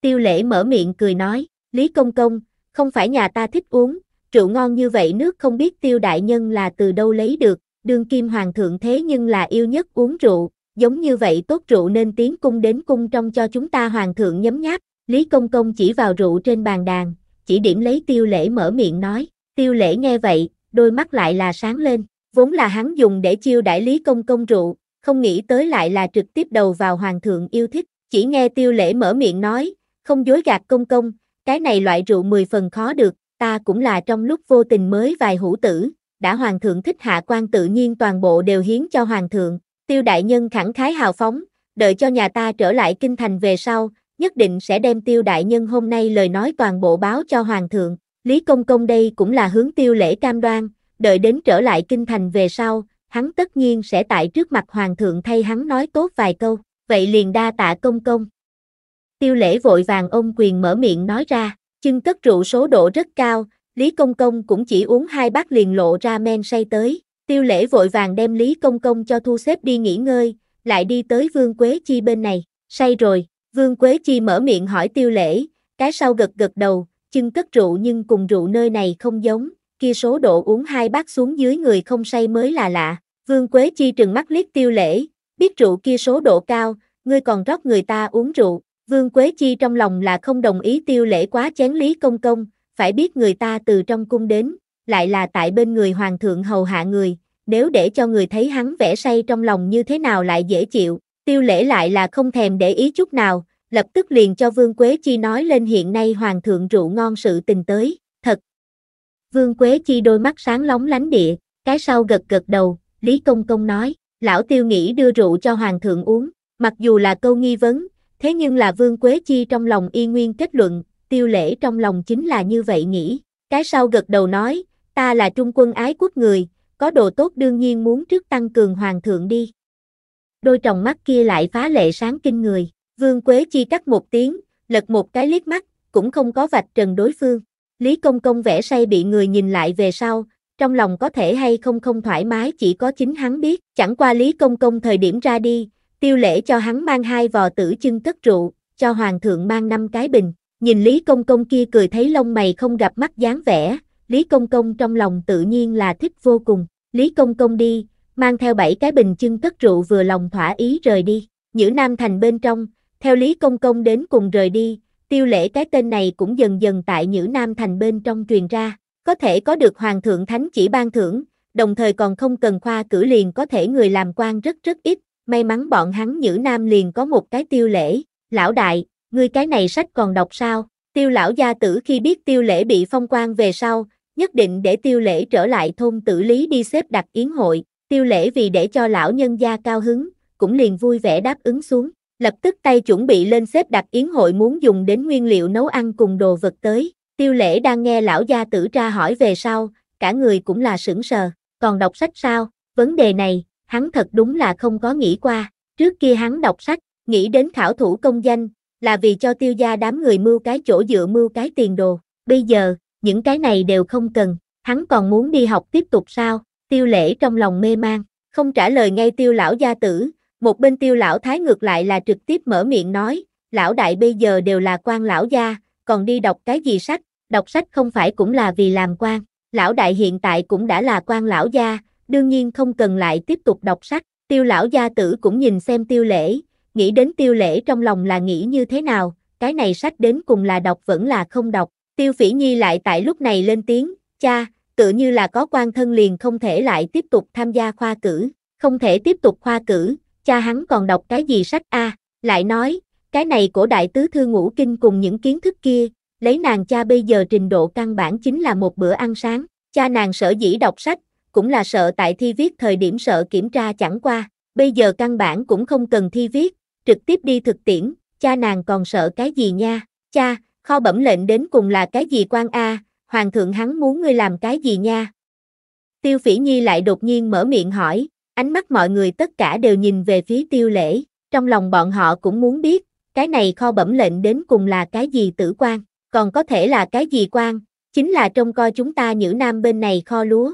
Tiêu lễ mở miệng cười nói, Lý Công Công, không phải nhà ta thích uống, rượu ngon như vậy nước không biết tiêu đại nhân là từ đâu lấy được, đương kim hoàng thượng thế nhưng là yêu nhất uống rượu, giống như vậy tốt rượu nên tiến cung đến cung trong cho chúng ta hoàng thượng nhấm nháp, Lý Công Công chỉ vào rượu trên bàn đàn, chỉ điểm lấy tiêu lễ mở miệng nói, tiêu lễ nghe vậy, đôi mắt lại là sáng lên, vốn là hắn dùng để chiêu đãi Lý Công Công rượu, không nghĩ tới lại là trực tiếp đầu vào hoàng thượng yêu thích, chỉ nghe tiêu lễ mở miệng nói, không dối gạt công công, cái này loại rượu mười phần khó được, ta cũng là trong lúc vô tình mới vài hữu tử, đã hoàng thượng thích hạ quan tự nhiên toàn bộ đều hiến cho hoàng thượng, tiêu đại nhân khẳng khái hào phóng, đợi cho nhà ta trở lại kinh thành về sau, nhất định sẽ đem tiêu đại nhân hôm nay lời nói toàn bộ báo cho hoàng thượng, Lý Công Công đây cũng là hướng tiêu lễ cam đoan, đợi đến trở lại kinh thành về sau, hắn tất nhiên sẽ tại trước mặt hoàng thượng thay hắn nói tốt vài câu, vậy liền đa tạ công công. Tiêu lễ vội vàng ôm quyền mở miệng nói ra, chưng cất rượu số độ rất cao, Lý Công Công cũng chỉ uống hai bát liền lộ ra men say tới. Tiêu lễ vội vàng đem Lý Công Công cho thu xếp đi nghỉ ngơi, lại đi tới Vương Quế Chi bên này, say rồi, Vương Quế Chi mở miệng hỏi tiêu lễ, cái sau gật gật đầu, chưng cất rượu nhưng cùng rượu nơi này không giống, kia số độ uống hai bát xuống dưới người không say mới là lạ. Vương Quế Chi trừng mắt liếc tiêu lễ, biết rượu kia số độ cao, ngươi còn rót người ta uống rượu. Vương Quế Chi trong lòng là không đồng ý tiêu lễ quá chén lý công công, phải biết người ta từ trong cung đến, lại là tại bên người hoàng thượng hầu hạ người, nếu để cho người thấy hắn vẽ say trong lòng như thế nào lại dễ chịu, tiêu lễ lại là không thèm để ý chút nào, lập tức liền cho Vương Quế Chi nói lên hiện nay hoàng thượng rượu ngon sự tình tới, thật. Vương Quế Chi đôi mắt sáng lóng lánh địa, cái sau gật gật đầu, Lý Công Công nói, lão tiêu nghĩ đưa rượu cho hoàng thượng uống, mặc dù là câu nghi vấn, thế nhưng là Vương Quế Chi trong lòng y nguyên kết luận, tiêu lễ trong lòng chính là như vậy nghĩ, cái sau gật đầu nói, ta là trung quân ái quốc người, có đồ tốt đương nhiên muốn trước tăng cường hoàng thượng đi. Đôi tròng mắt kia lại phá lệ sáng kinh người, Vương Quế Chi cắt một tiếng, lật một cái liếc mắt, cũng không có vạch trần đối phương. Lý Công Công vẽ say bị người nhìn lại về sau, trong lòng có thể hay không không thoải mái chỉ có chính hắn biết, chẳng qua Lý Công Công thời điểm ra đi, tiêu lễ cho hắn mang hai vò tử chân cất rượu, cho Hoàng thượng mang năm cái bình, nhìn Lý Công Công kia cười thấy lông mày không gặp mắt dáng vẻ, Lý Công Công trong lòng tự nhiên là thích vô cùng, Lý Công Công đi, mang theo bảy cái bình chân cất rượu vừa lòng thỏa ý rời đi, Nhữ Nam Thành bên trong, theo Lý Công Công đến cùng rời đi, tiêu lễ cái tên này cũng dần dần tại Nhữ Nam Thành bên trong truyền ra, có thể có được Hoàng thượng Thánh chỉ ban thưởng, đồng thời còn không cần khoa cử liền có thể người làm quan rất rất ít, may mắn bọn hắn Nhữ Nam liền có một cái tiêu lễ, lão đại, ngươi cái này sách còn đọc sao, tiêu lão gia tử khi biết tiêu lễ bị phong quan về sau, nhất định để tiêu lễ trở lại thôn tử lý đi xếp đặt yến hội, tiêu lễ vì để cho lão nhân gia cao hứng, cũng liền vui vẻ đáp ứng xuống, lập tức tay chuẩn bị lên xếp đặt yến hội muốn dùng đến nguyên liệu nấu ăn cùng đồ vật tới, tiêu lễ đang nghe lão gia tử ra hỏi về sau, cả người cũng là sững sờ, còn đọc sách sao, vấn đề này, hắn thật đúng là không có nghĩ qua, trước kia hắn đọc sách, nghĩ đến khảo thủ công danh, là vì cho tiêu gia đám người mưu cái chỗ dựa mưu cái tiền đồ, bây giờ, những cái này đều không cần, hắn còn muốn đi học tiếp tục sao, tiêu lễ trong lòng mê mang, không trả lời ngay tiêu lão gia tử, một bên tiêu lão thái ngược lại là trực tiếp mở miệng nói, lão đại bây giờ đều là quan lão gia, còn đi đọc cái gì sách, đọc sách không phải cũng là vì làm quan, lão đại hiện tại cũng đã là quan lão gia, đương nhiên không cần lại tiếp tục đọc sách, tiêu lão gia tử cũng nhìn xem tiêu lễ, nghĩ đến tiêu lễ trong lòng là nghĩ như thế nào, cái này sách đến cùng là đọc vẫn là không đọc, tiêu phỉ nhi lại tại lúc này lên tiếng, cha, tự như là có quan thân liền không thể lại tiếp tục tham gia khoa cử, không thể tiếp tục khoa cử, cha hắn còn đọc cái gì sách a? Lại nói, cái này cổ đại tứ thư ngũ kinh cùng những kiến thức kia, lấy nàng cha bây giờ trình độ căn bản chính là một bữa ăn sáng, cha nàng sở dĩ đọc sách, cũng là sợ tại thi viết thời điểm sợ kiểm tra chẳng qua, bây giờ căn bản cũng không cần thi viết, trực tiếp đi thực tiễn, cha nàng còn sợ cái gì nha, cha, kho bẩm lệnh đến cùng là cái gì quan a, hoàng thượng hắn muốn ngươi làm cái gì nha. Tiêu phỉ nhi lại đột nhiên mở miệng hỏi, ánh mắt mọi người tất cả đều nhìn về phía tiêu lễ, trong lòng bọn họ cũng muốn biết, cái này kho bẩm lệnh đến cùng là cái gì tử quan, còn có thể là cái gì quan, chính là trông coi chúng ta nhữ nam bên này kho lúa.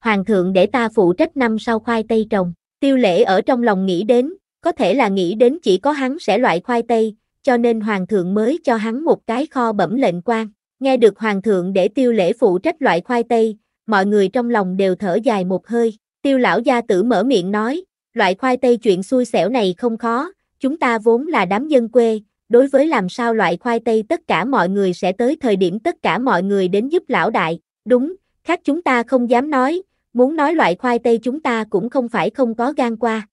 Hoàng thượng để ta phụ trách năm sau khoai tây trồng, tiêu lễ ở trong lòng nghĩ đến, có thể là nghĩ đến chỉ có hắn sẽ loại khoai tây, cho nên hoàng thượng mới cho hắn một cái kho bẩm lệnh quan. Nghe được hoàng thượng để tiêu lễ phụ trách loại khoai tây, mọi người trong lòng đều thở dài một hơi. Tiêu lão gia tử mở miệng nói, loại khoai tây chuyện xui xẻo này không khó, chúng ta vốn là đám dân quê, đối với làm sao loại khoai tây tất cả mọi người sẽ tới thời điểm tất cả mọi người đến giúp lão đại, đúng, khác chúng ta không dám nói, muốn nói loại khoai tây chúng ta cũng không phải không có gan qua.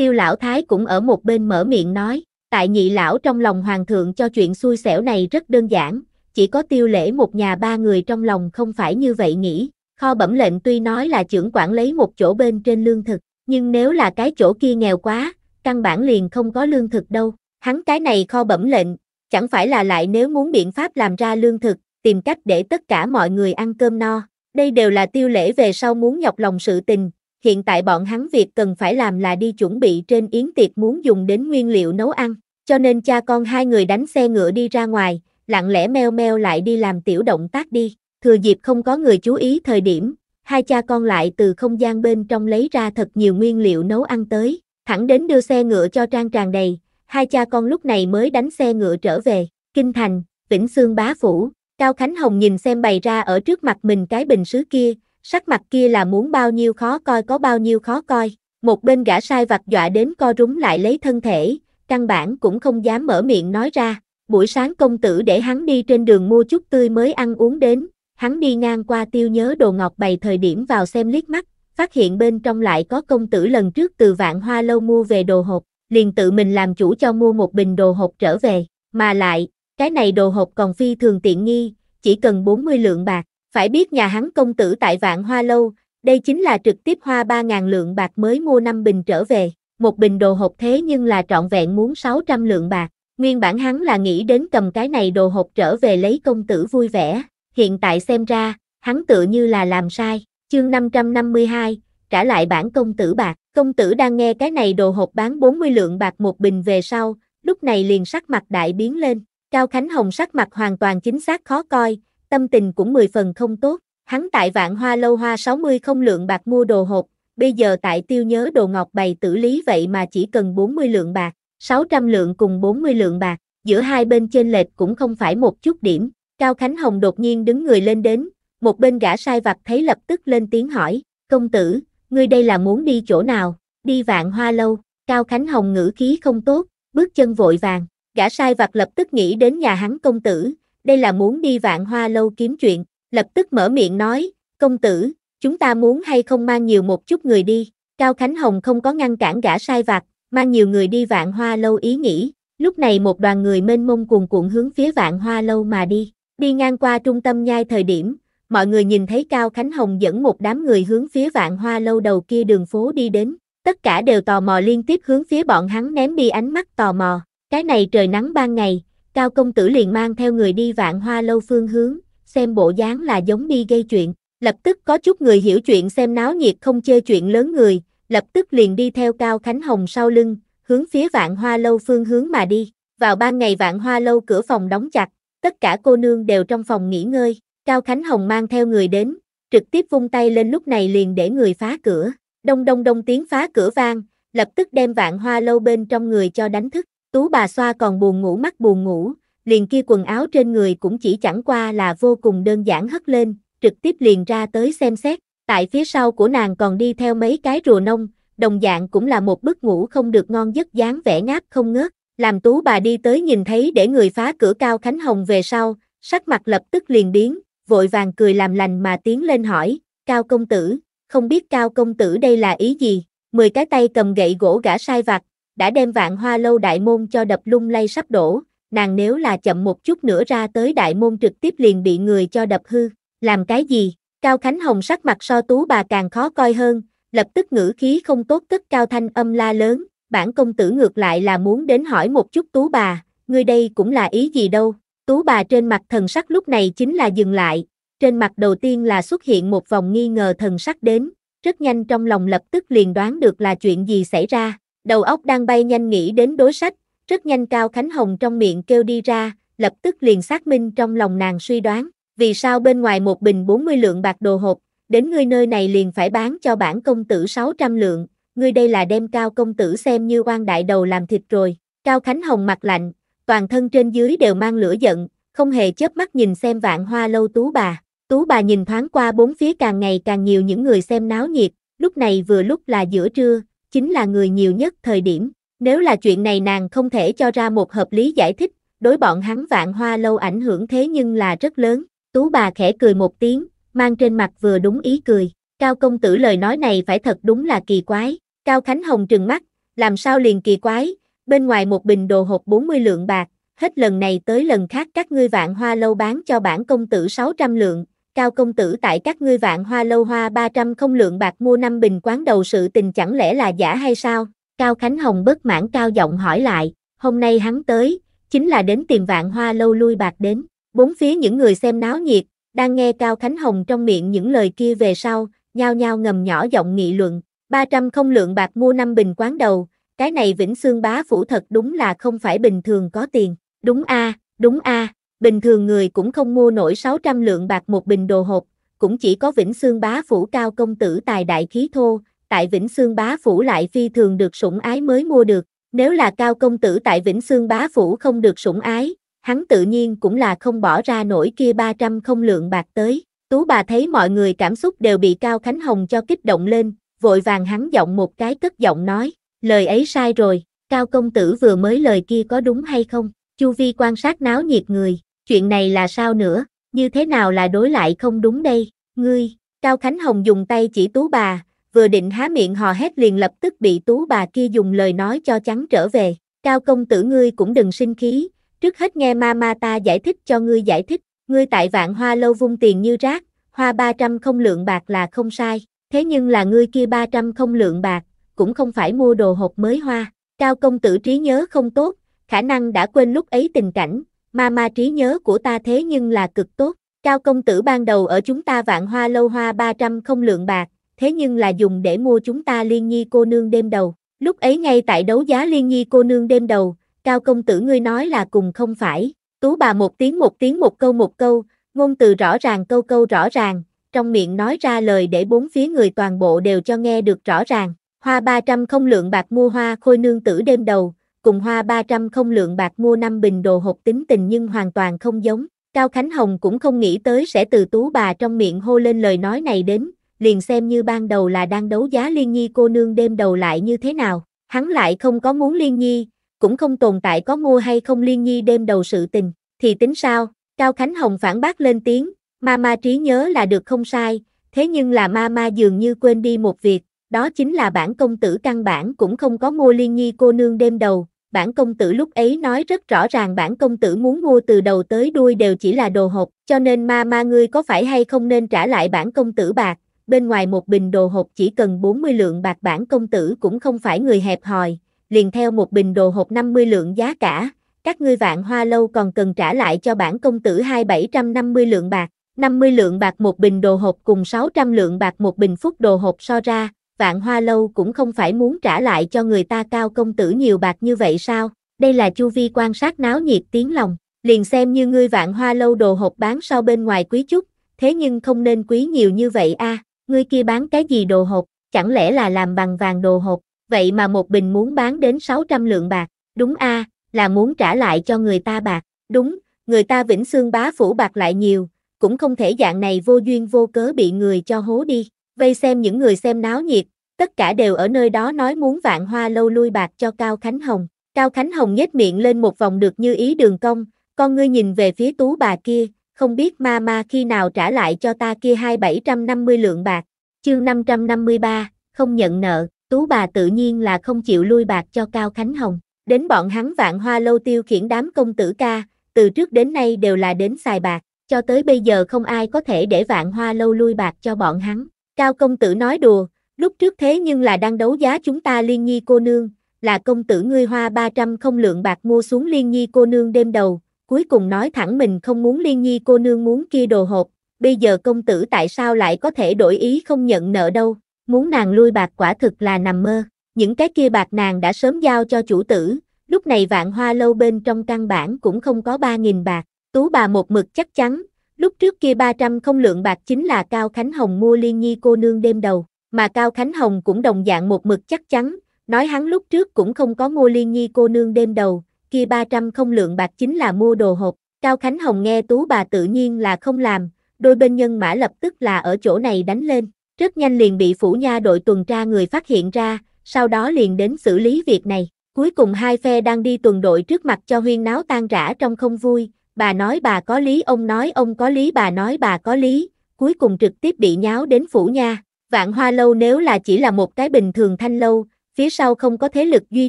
Tiêu lão thái cũng ở một bên mở miệng nói, tại nhị lão trong lòng hoàng thượng cho chuyện xui xẻo này rất đơn giản, chỉ có tiêu lễ một nhà ba người trong lòng không phải như vậy nghĩ, kho bẩm lệnh tuy nói là trưởng quản lấy một chỗ bên trên lương thực, nhưng nếu là cái chỗ kia nghèo quá, căn bản liền không có lương thực đâu, hắn cái này kho bẩm lệnh, chẳng phải là lại nếu muốn biện pháp làm ra lương thực, tìm cách để tất cả mọi người ăn cơm no, đây đều là tiêu lễ về sau muốn nhọc lòng sự tình, hiện tại bọn hắn việc cần phải làm là đi chuẩn bị trên yến tiệc muốn dùng đến nguyên liệu nấu ăn, cho nên cha con hai người đánh xe ngựa đi ra ngoài, lặng lẽ meo meo lại đi làm tiểu động tác đi, thừa dịp không có người chú ý thời điểm, hai cha con lại từ không gian bên trong lấy ra thật nhiều nguyên liệu nấu ăn tới, thẳng đến đưa xe ngựa cho trang tràn đầy, hai cha con lúc này mới đánh xe ngựa trở về, Kinh Thành, Vĩnh Sương Bá Phủ, Cao Khánh Hồng nhìn xem bày ra ở trước mặt mình cái bình sứ kia, sắc mặt kia là muốn bao nhiêu khó coi có bao nhiêu khó coi, một bên gã sai vặt dọa đến co rúm lại lấy thân thể, căn bản cũng không dám mở miệng nói ra, buổi sáng công tử để hắn đi trên đường mua chút tươi mới ăn uống đến, hắn đi ngang qua tiêu nhớ đồ ngọc bày thời điểm vào xem liếc mắt, phát hiện bên trong lại có công tử lần trước từ vạn hoa lâu mua về đồ hộp, liền tự mình làm chủ cho mua một bình đồ hộp trở về, mà lại, cái này đồ hộp còn phi thường tiện nghi, chỉ cần 40 lượng bạc, phải biết nhà hắn công tử tại vạn hoa lâu, đây chính là trực tiếp hoa 3.000 lượng bạc mới mua 5 bình trở về, một bình đồ hộp thế nhưng là trọn vẹn muốn 600 lượng bạc, nguyên bản hắn là nghĩ đến cầm cái này đồ hộp trở về lấy công tử vui vẻ, hiện tại xem ra, hắn tự như là làm sai, chương 552, trả lại bản công tử bạc, công tử đang nghe cái này đồ hộp bán 40 lượng bạc một bình về sau, lúc này liền sắc mặt đại biến lên, Cao Khánh Hồng sắc mặt hoàn toàn chính xác khó coi, tâm tình cũng 10 phần không tốt, hắn tại vạn hoa lâu hoa 60 không lượng bạc mua đồ hộp, bây giờ tại tiêu nhớ đồ ngọc bày tử lý vậy mà chỉ cần 40 lượng bạc, 600 lượng cùng 40 lượng bạc, giữa hai bên trên lệch cũng không phải một chút điểm, Cao Khánh Hồng đột nhiên đứng người lên đến, một bên gã sai vặt thấy lập tức lên tiếng hỏi, công tử, ngươi đây là muốn đi chỗ nào, đi vạn hoa lâu, Cao Khánh Hồng ngữ khí không tốt, bước chân vội vàng, gã sai vặt lập tức nghĩ đến nhà hắn công tử, đây là muốn đi vạn hoa lâu kiếm chuyện, lập tức mở miệng nói, công tử, chúng ta muốn hay không mang nhiều một chút người đi, Cao Khánh Hồng không có ngăn cản gã sai vặt, mang nhiều người đi vạn hoa lâu ý nghĩ, lúc này một đoàn người mênh mông cuồn cuộn hướng phía vạn hoa lâu mà đi, đi ngang qua trung tâm nhai thời điểm, mọi người nhìn thấy Cao Khánh Hồng dẫn một đám người hướng phía vạn hoa lâu đầu kia đường phố đi đến, tất cả đều tò mò liên tiếp hướng phía bọn hắn ném đi ánh mắt tò mò, cái này trời nắng ban ngày, Cao công tử liền mang theo người đi vạn hoa lâu phương hướng, xem bộ dáng là giống đi gây chuyện, lập tức có chút người hiểu chuyện xem náo nhiệt không chơi chuyện lớn người, lập tức liền đi theo Cao Khánh Hồng sau lưng, hướng phía vạn hoa lâu phương hướng mà đi, vào ban ngày vạn hoa lâu cửa phòng đóng chặt, tất cả cô nương đều trong phòng nghỉ ngơi, Cao Khánh Hồng mang theo người đến, trực tiếp vung tay lên lúc này liền để người phá cửa, đông đông đông tiếng phá cửa vang, lập tức đem vạn hoa lâu bên trong người cho đánh thức, tú bà xoa còn buồn ngủ mắt buồn ngủ, liền kia quần áo trên người cũng chỉ chẳng qua là vô cùng đơn giản hất lên, trực tiếp liền ra tới xem xét, tại phía sau của nàng còn đi theo mấy cái rùa nông, đồng dạng cũng là một bức ngủ không được ngon giấc dáng vẻ ngáp không ngớt, làm tú bà đi tới nhìn thấy để người phá cửa cao Khánh Hồng về sau, sắc mặt lập tức liền biến, vội vàng cười làm lành mà tiến lên hỏi, cao công tử, không biết cao công tử đây là ý gì, mười cái tay cầm gậy gỗ gã sai vặt, đã đem vạn hoa lâu đại môn cho đập lung lay sắp đổ, nàng nếu là chậm một chút nữa ra tới đại môn trực tiếp liền bị người cho đập hư, làm cái gì, Cao Khánh Hồng sắc mặt so tú bà càng khó coi hơn, lập tức ngữ khí không tốt tức cao thanh âm la lớn, bản công tử ngược lại là muốn đến hỏi một chút tú bà, ngươi đây cũng là ý gì đâu, tú bà trên mặt thần sắc lúc này chính là dừng lại, trên mặt đầu tiên là xuất hiện một vòng nghi ngờ thần sắc đến, rất nhanh trong lòng lập tức liền đoán được là chuyện gì xảy ra, Đầu óc đang bay nhanh nghĩ đến đối sách, rất nhanh Cao Khánh Hồng trong miệng kêu đi ra, lập tức liền xác minh trong lòng nàng suy đoán, vì sao bên ngoài một bình 40 lượng bạc đồ hộp, đến ngươi nơi này liền phải bán cho bản công tử 600 lượng, ngươi đây là đem Cao công tử xem như quan đại đầu làm thịt rồi. Cao Khánh Hồng mặt lạnh, toàn thân trên dưới đều mang lửa giận, không hề chớp mắt nhìn xem vạn hoa lâu tú bà. Tú bà nhìn thoáng qua bốn phía càng ngày càng nhiều những người xem náo nhiệt, lúc này vừa lúc là giữa trưa, chính là người nhiều nhất thời điểm. Nếu là chuyện này nàng không thể cho ra một hợp lý giải thích, đối bọn hắn vạn hoa lâu ảnh hưởng thế nhưng là rất lớn. Tú bà khẽ cười một tiếng, mang trên mặt vừa đúng ý cười. Cao công tử lời nói này phải thật đúng là kỳ quái. Cao Khánh Hồng trừng mắt, làm sao liền kỳ quái, bên ngoài một bình đồ hộp 40 lượng bạc, hết lần này tới lần khác các ngươi vạn hoa lâu bán cho bản công tử 600 lượng, cao công tử tại các ngươi vạn hoa lâu hoa 300 không lượng bạc mua năm bình quán đầu sự tình chẳng lẽ là giả hay sao? Cao Khánh Hồng bất mãn cao giọng hỏi lại, hôm nay hắn tới, chính là đến tìm vạn hoa lâu lui bạc đến. Bốn phía những người xem náo nhiệt, đang nghe Cao Khánh Hồng trong miệng những lời kia về sau, nhao nhao ngầm nhỏ giọng nghị luận, 300 không lượng bạc mua năm bình quán đầu, cái này Vĩnh Xương bá phủ thật đúng là không phải bình thường có tiền. Đúng a, đúng a, bình thường người cũng không mua nổi 600 lượng bạc một bình đồ hộp, cũng chỉ có Vĩnh Xương bá phủ cao công tử tài đại khí thô, tại Vĩnh Xương bá phủ lại phi thường được sủng ái mới mua được. Nếu là cao công tử tại Vĩnh Xương bá phủ không được sủng ái, hắn tự nhiên cũng là không bỏ ra nổi kia 300 không lượng bạc tới. Tú bà thấy mọi người cảm xúc đều bị Cao Khánh Hồng cho kích động lên, vội vàng hắn giọng một cái cất giọng nói, lời ấy sai rồi, Cao công tử vừa mới lời kia có đúng hay không? Chu Vi quan sát náo nhiệt người, chuyện này là sao nữa, như thế nào là đối lại không đúng đây, ngươi, Cao Khánh Hồng dùng tay chỉ tú bà, vừa định há miệng hò hét liền lập tức bị tú bà kia dùng lời nói cho trắng trở về, Cao công tử ngươi cũng đừng sinh khí, trước hết nghe ma ma ta giải thích cho ngươi giải thích, ngươi tại vạn hoa lâu vung tiền như rác, hoa 300 không lượng bạc là không sai, thế nhưng là ngươi kia 300 không lượng bạc, cũng không phải mua đồ hộp mới hoa, Cao công tử trí nhớ không tốt, khả năng đã quên lúc ấy tình cảnh, ma ma trí nhớ của ta thế nhưng là cực tốt. Cao công tử ban đầu ở chúng ta vạn hoa lâu hoa 300 không lượng bạc, thế nhưng là dùng để mua chúng ta liên nhi cô nương đêm đầu. Lúc ấy ngay tại đấu giá liên nhi cô nương đêm đầu, cao công tử ngươi nói là cùng không phải. Tú bà một tiếng một tiếng một câu một câu, ngôn từ rõ ràng câu câu rõ ràng, trong miệng nói ra lời để bốn phía người toàn bộ đều cho nghe được rõ ràng. Hoa 300 không lượng bạc mua hoa khôi nương tử đêm đầu, cùng hoa 300 không lượng bạc mua năm bình đồ hộp tính tình nhưng hoàn toàn không giống. Cao Khánh Hồng cũng không nghĩ tới sẽ từ tú bà trong miệng hô lên lời nói này đến, liền xem như ban đầu là đang đấu giá liên nhi cô nương đêm đầu lại như thế nào. Hắn lại không có muốn liên nhi, cũng không tồn tại có mua hay không liên nhi đêm đầu sự tình, thì tính sao? Cao Khánh Hồng phản bác lên tiếng, ma ma trí nhớ là được không sai, thế nhưng là ma ma dường như quên đi một việc, đó chính là bản công tử căn bản cũng không có ngô liên nhi cô nương đêm đầu, bản công tử lúc ấy nói rất rõ ràng bản công tử muốn mua từ đầu tới đuôi đều chỉ là đồ hộp, cho nên ma ma ngươi có phải hay không nên trả lại bản công tử bạc, bên ngoài một bình đồ hộp chỉ cần 40 lượng bạc bản công tử cũng không phải người hẹp hòi, liền theo một bình đồ hộp 50 lượng giá cả, các ngươi vạn hoa lâu còn cần trả lại cho bản công tử 2750 lượng bạc, 50 lượng bạc một bình đồ hộp cùng 600 lượng bạc một bình phúc đồ hộp so ra, vạn hoa lâu cũng không phải muốn trả lại cho người ta cao công tử nhiều bạc như vậy sao, đây là chu vi quan sát náo nhiệt tiếng lòng, liền xem như ngươi vạn hoa lâu đồ hộp bán sau bên ngoài quý chút, thế nhưng không nên quý nhiều như vậy a. Ngươi kia bán cái gì đồ hộp, chẳng lẽ là làm bằng vàng đồ hộp, vậy mà một bình muốn bán đến 600 lượng bạc, đúng a là muốn trả lại cho người ta bạc, đúng, người ta vĩnh xương bá phủ bạc lại nhiều, cũng không thể dạng này vô duyên vô cớ bị người cho hố đi vây xem những người xem náo nhiệt, tất cả đều ở nơi đó nói muốn vạn hoa lâu lui bạc cho Cao Khánh Hồng. Cao Khánh Hồng nhếch miệng lên một vòng được như ý đường cong, con ngươi nhìn về phía tú bà kia, không biết ma ma khi nào trả lại cho ta kia hai bảy trăm năm mươi lượng bạc. Chương 553, không nhận nợ, tú bà tự nhiên là không chịu lui bạc cho Cao Khánh Hồng. Đến bọn hắn vạn hoa lâu tiêu khiển đám công tử ca, từ trước đến nay đều là đến xài bạc, cho tới bây giờ không ai có thể để vạn hoa lâu lui bạc cho bọn hắn. Cao công tử nói đùa, lúc trước thế nhưng là đang đấu giá chúng ta liên nhi cô nương, là công tử ngươi hoa 300 không lượng bạc mua xuống liên nhi cô nương đêm đầu, cuối cùng nói thẳng mình không muốn liên nhi cô nương muốn kia đồ hộp, bây giờ công tử tại sao lại có thể đổi ý không nhận nợ đâu, muốn nàng lui bạc quả thực là nằm mơ, những cái kia bạc nàng đã sớm giao cho chủ tử, lúc này vạn hoa lâu bên trong căn bản cũng không có 3.000 bạc, tú bà một mực chắc chắn, lúc trước kia 300 không lượng bạc chính là Cao Khánh Hồng mua liên nhi cô nương đêm đầu, mà Cao Khánh Hồng cũng đồng dạng một mực chắc chắn, nói hắn lúc trước cũng không có mua liên nhi cô nương đêm đầu, kia 300 không lượng bạc chính là mua đồ hộp, Cao Khánh Hồng nghe tú bà tự nhiên là không làm, đôi bên nhân mã lập tức là ở chỗ này đánh lên, rất nhanh liền bị phủ nha đội tuần tra người phát hiện ra, sau đó liền đến xử lý việc này. Cuối cùng hai phe đang đi tuần đội trước mặt cho huyên náo tan rã trong không vui, bà nói bà có lý ông nói ông có lý bà nói bà có lý, cuối cùng trực tiếp bị nháo đến phủ nha. Vạn hoa lâu nếu là chỉ là một cái bình thường thanh lâu, phía sau không có thế lực duy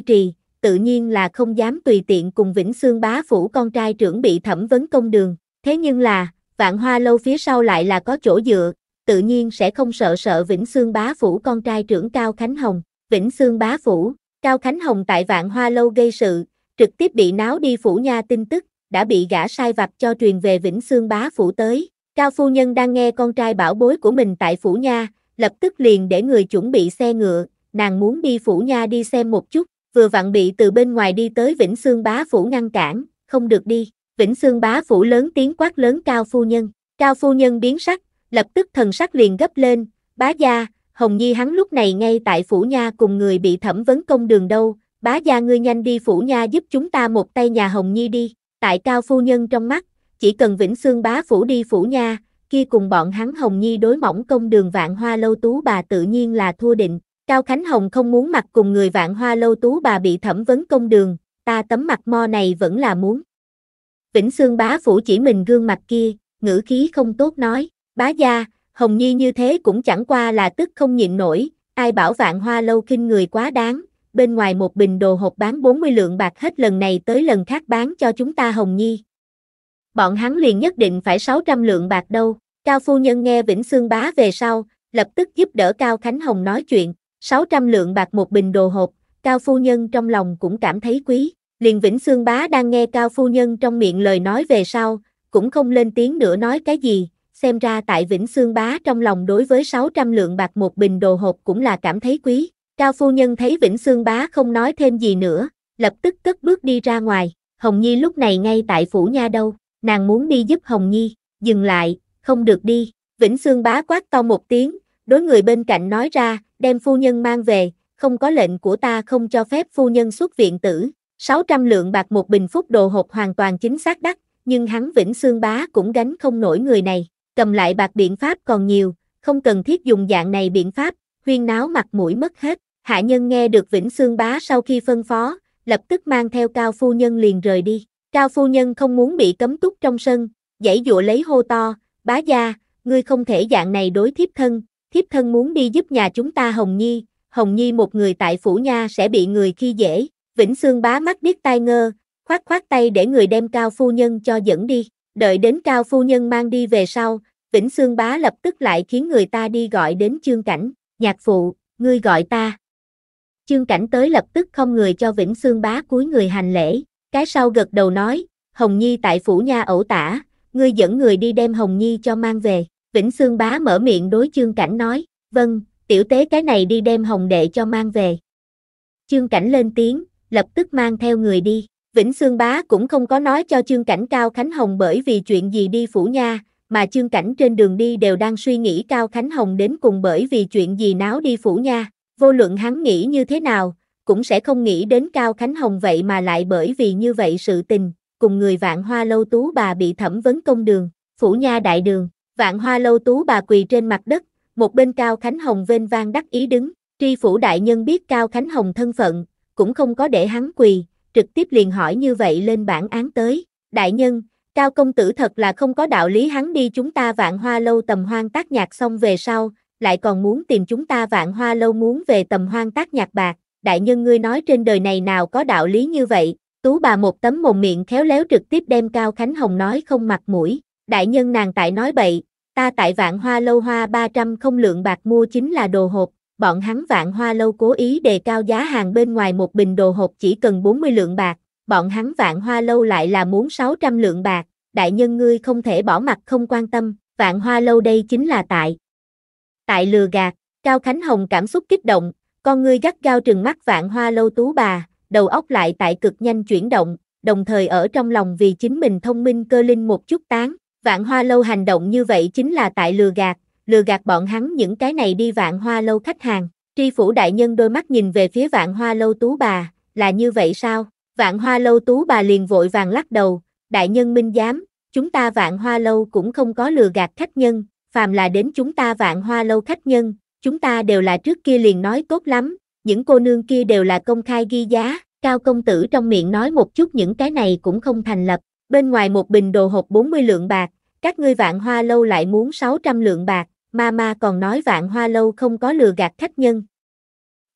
trì, tự nhiên là không dám tùy tiện cùng Vĩnh Xương bá phủ con trai trưởng bị thẩm vấn công đường. Thế nhưng là, vạn hoa lâu phía sau lại là có chỗ dựa, tự nhiên sẽ không sợ sợ Vĩnh Xương bá phủ con trai trưởng Cao Khánh Hồng. Vĩnh Xương bá phủ, Cao Khánh Hồng tại vạn hoa lâu gây sự, trực tiếp bị náo đi phủ nha tin tức, đã bị gã sai vặt cho truyền về Vĩnh Xương bá phủ tới. Cao phu nhân đang nghe con trai bảo bối của mình tại phủ nha, lập tức liền để người chuẩn bị xe ngựa, nàng muốn đi phủ nha đi xem một chút, vừa vặn bị từ bên ngoài đi tới Vĩnh Xương bá phủ ngăn cản, không được đi. Vĩnh Xương bá phủ lớn tiếng quát lớn Cao phu nhân. Cao phu nhân biến sắc, lập tức thần sắc liền gấp lên, bá gia, Hồng Nhi hắn lúc này ngay tại phủ nha cùng người bị thẩm vấn công đường đâu, bá gia ngươi nhanh đi phủ nha giúp chúng ta một tay nhà Hồng Nhi đi, tại Cao phu nhân trong mắt, chỉ cần Vĩnh Xương bá phủ đi phủ nha, kia cùng bọn hắn Hồng Nhi đối mỏng công đường vạn hoa lâu tú bà tự nhiên là thua định, Cao Khánh Hồng không muốn mặc cùng người vạn hoa lâu tú bà bị thẩm vấn công đường, ta tấm mặt mo này vẫn là muốn. Vĩnh xương bá phủ chỉ mình gương mặt kia, ngữ khí không tốt nói, bá gia, Hồng Nhi như thế cũng chẳng qua là tức không nhịn nổi, ai bảo vạn hoa lâu kinh người quá đáng, bên ngoài một bình đồ hộp bán 40 lượng bạc hết lần này tới lần khác bán cho chúng ta Hồng Nhi. Bọn hắn liền nhất định phải 600 lượng bạc đâu, Cao Phu Nhân nghe Vĩnh Sương bá về sau, lập tức giúp đỡ Cao Khánh Hồng nói chuyện, 600 lượng bạc một bình đồ hộp, Cao Phu Nhân trong lòng cũng cảm thấy quý. Liền Vĩnh Sương Bá đang nghe Cao Phu Nhân trong miệng lời nói về sau, cũng không lên tiếng nữa nói cái gì, xem ra tại Vĩnh Sương Bá trong lòng đối với 600 lượng bạc một bình đồ hộp cũng là cảm thấy quý. Cao Phu Nhân thấy Vĩnh Sương Bá không nói thêm gì nữa, lập tức cất bước đi ra ngoài, Hồng Nhi lúc này ngay tại phủ nha đâu, nàng muốn đi giúp Hồng Nhi, dừng lại, không được đi, Vĩnh Sương Bá quát to một tiếng, đối người bên cạnh nói ra, đem phu nhân mang về, không có lệnh của ta không cho phép phu nhân xuất viện tử. 600 lượng bạc một bình phúc đồ hộp hoàn toàn chính xác đắt, nhưng hắn Vĩnh sương Bá cũng gánh không nổi người này, cầm lại bạc biện pháp còn nhiều, không cần thiết dùng dạng này biện pháp, huyên náo mặt mũi mất hết. Hạ nhân nghe được Vĩnh Xương Bá sau khi phân phó, lập tức mang theo Cao Phu Nhân liền rời đi. Cao Phu Nhân không muốn bị cấm túc trong sân, dãy dụa lấy hô to, bá gia, ngươi không thể dạng này đối thiếp thân, thiếp thân muốn đi giúp nhà chúng ta Hồng Nhi, Hồng Nhi một người tại phủ nha sẽ bị người khi dễ, Vĩnh Sương bá mắt biết tai ngơ, khoát khoát tay để người đem Cao Phu Nhân cho dẫn đi, đợi đến Cao Phu Nhân mang đi về sau, Vĩnh Sương bá lập tức lại khiến người ta đi gọi đến chương cảnh, nhạc phụ, ngươi gọi ta. Chương cảnh tới lập tức không người cho Vĩnh Sương bá cúi người hành lễ, cái sau gật đầu nói, Hồng Nhi tại phủ nha ẩu tả, ngươi dẫn người đi đem Hồng Nhi cho mang về. Vĩnh Sương Bá mở miệng đối Chương Cảnh nói, vâng, tiểu tế cái này đi đem hồng đệ cho mang về. Chương Cảnh lên tiếng, lập tức mang theo người đi. Vĩnh Sương Bá cũng không có nói cho Chương Cảnh Cao Khánh Hồng bởi vì chuyện gì đi phủ nha, mà Chương Cảnh trên đường đi đều đang suy nghĩ Cao Khánh Hồng đến cùng bởi vì chuyện gì náo đi phủ nha. Vô luận hắn nghĩ như thế nào, cũng sẽ không nghĩ đến Cao Khánh Hồng vậy mà lại bởi vì như vậy sự tình, cùng người vạn hoa lâu tú bà bị thẩm vấn công đường, phủ nha đại đường. Vạn hoa lâu tú bà quỳ trên mặt đất, một bên Cao Khánh Hồng vênh vang đắc ý đứng, tri phủ đại nhân biết Cao Khánh Hồng thân phận, cũng không có để hắn quỳ, trực tiếp liền hỏi như vậy lên bản án tới. Đại nhân, Cao công tử thật là không có đạo lý hắn đi chúng ta vạn hoa lâu tầm hoang tác nhạc xong về sau, lại còn muốn tìm chúng ta vạn hoa lâu muốn về tầm hoang tác nhạc bạc. Đại nhân ngươi nói trên đời này nào có đạo lý như vậy, tú bà một tấm mồm miệng khéo léo trực tiếp đem Cao Khánh Hồng nói không mặt mũi, Đại nhân nàng tại nói bậy, ta tại vạn hoa lâu hoa 300 không lượng bạc mua chính là đồ hộp, bọn hắn vạn hoa lâu cố ý đề cao giá hàng bên ngoài một bình đồ hộp chỉ cần 40 lượng bạc, bọn hắn vạn hoa lâu lại là muốn 600 lượng bạc, đại nhân ngươi không thể bỏ mặt không quan tâm, vạn hoa lâu đây chính là tại. Tại lừa gạt, Cao Khánh Hồng cảm xúc kích động, con ngươi gắt gao trừng mắt vạn hoa lâu tú bà, đầu óc lại tại cực nhanh chuyển động, đồng thời ở trong lòng vì chính mình thông minh cơ linh một chút tán. Vạn hoa lâu hành động như vậy chính là tại lừa gạt, lừa gạt bọn hắn những cái này đi vạn hoa lâu khách hàng. Tri phủ đại nhân đôi mắt nhìn về phía vạn hoa lâu tú bà, là như vậy sao? Vạn hoa lâu tú bà liền vội vàng lắc đầu, đại nhân minh giám, chúng ta vạn hoa lâu cũng không có lừa gạt khách nhân, phàm là đến chúng ta vạn hoa lâu khách nhân, chúng ta đều là trước kia liền nói tốt lắm, những cô nương kia đều là công khai ghi giá, cao công tử trong miệng nói một chút những cái này cũng không thành lập, bên ngoài một bình đồ hộp 40 lượng bạc, các ngươi vạn hoa lâu lại muốn 600 lượng bạc, Mama còn nói vạn hoa lâu không có lừa gạt khách nhân.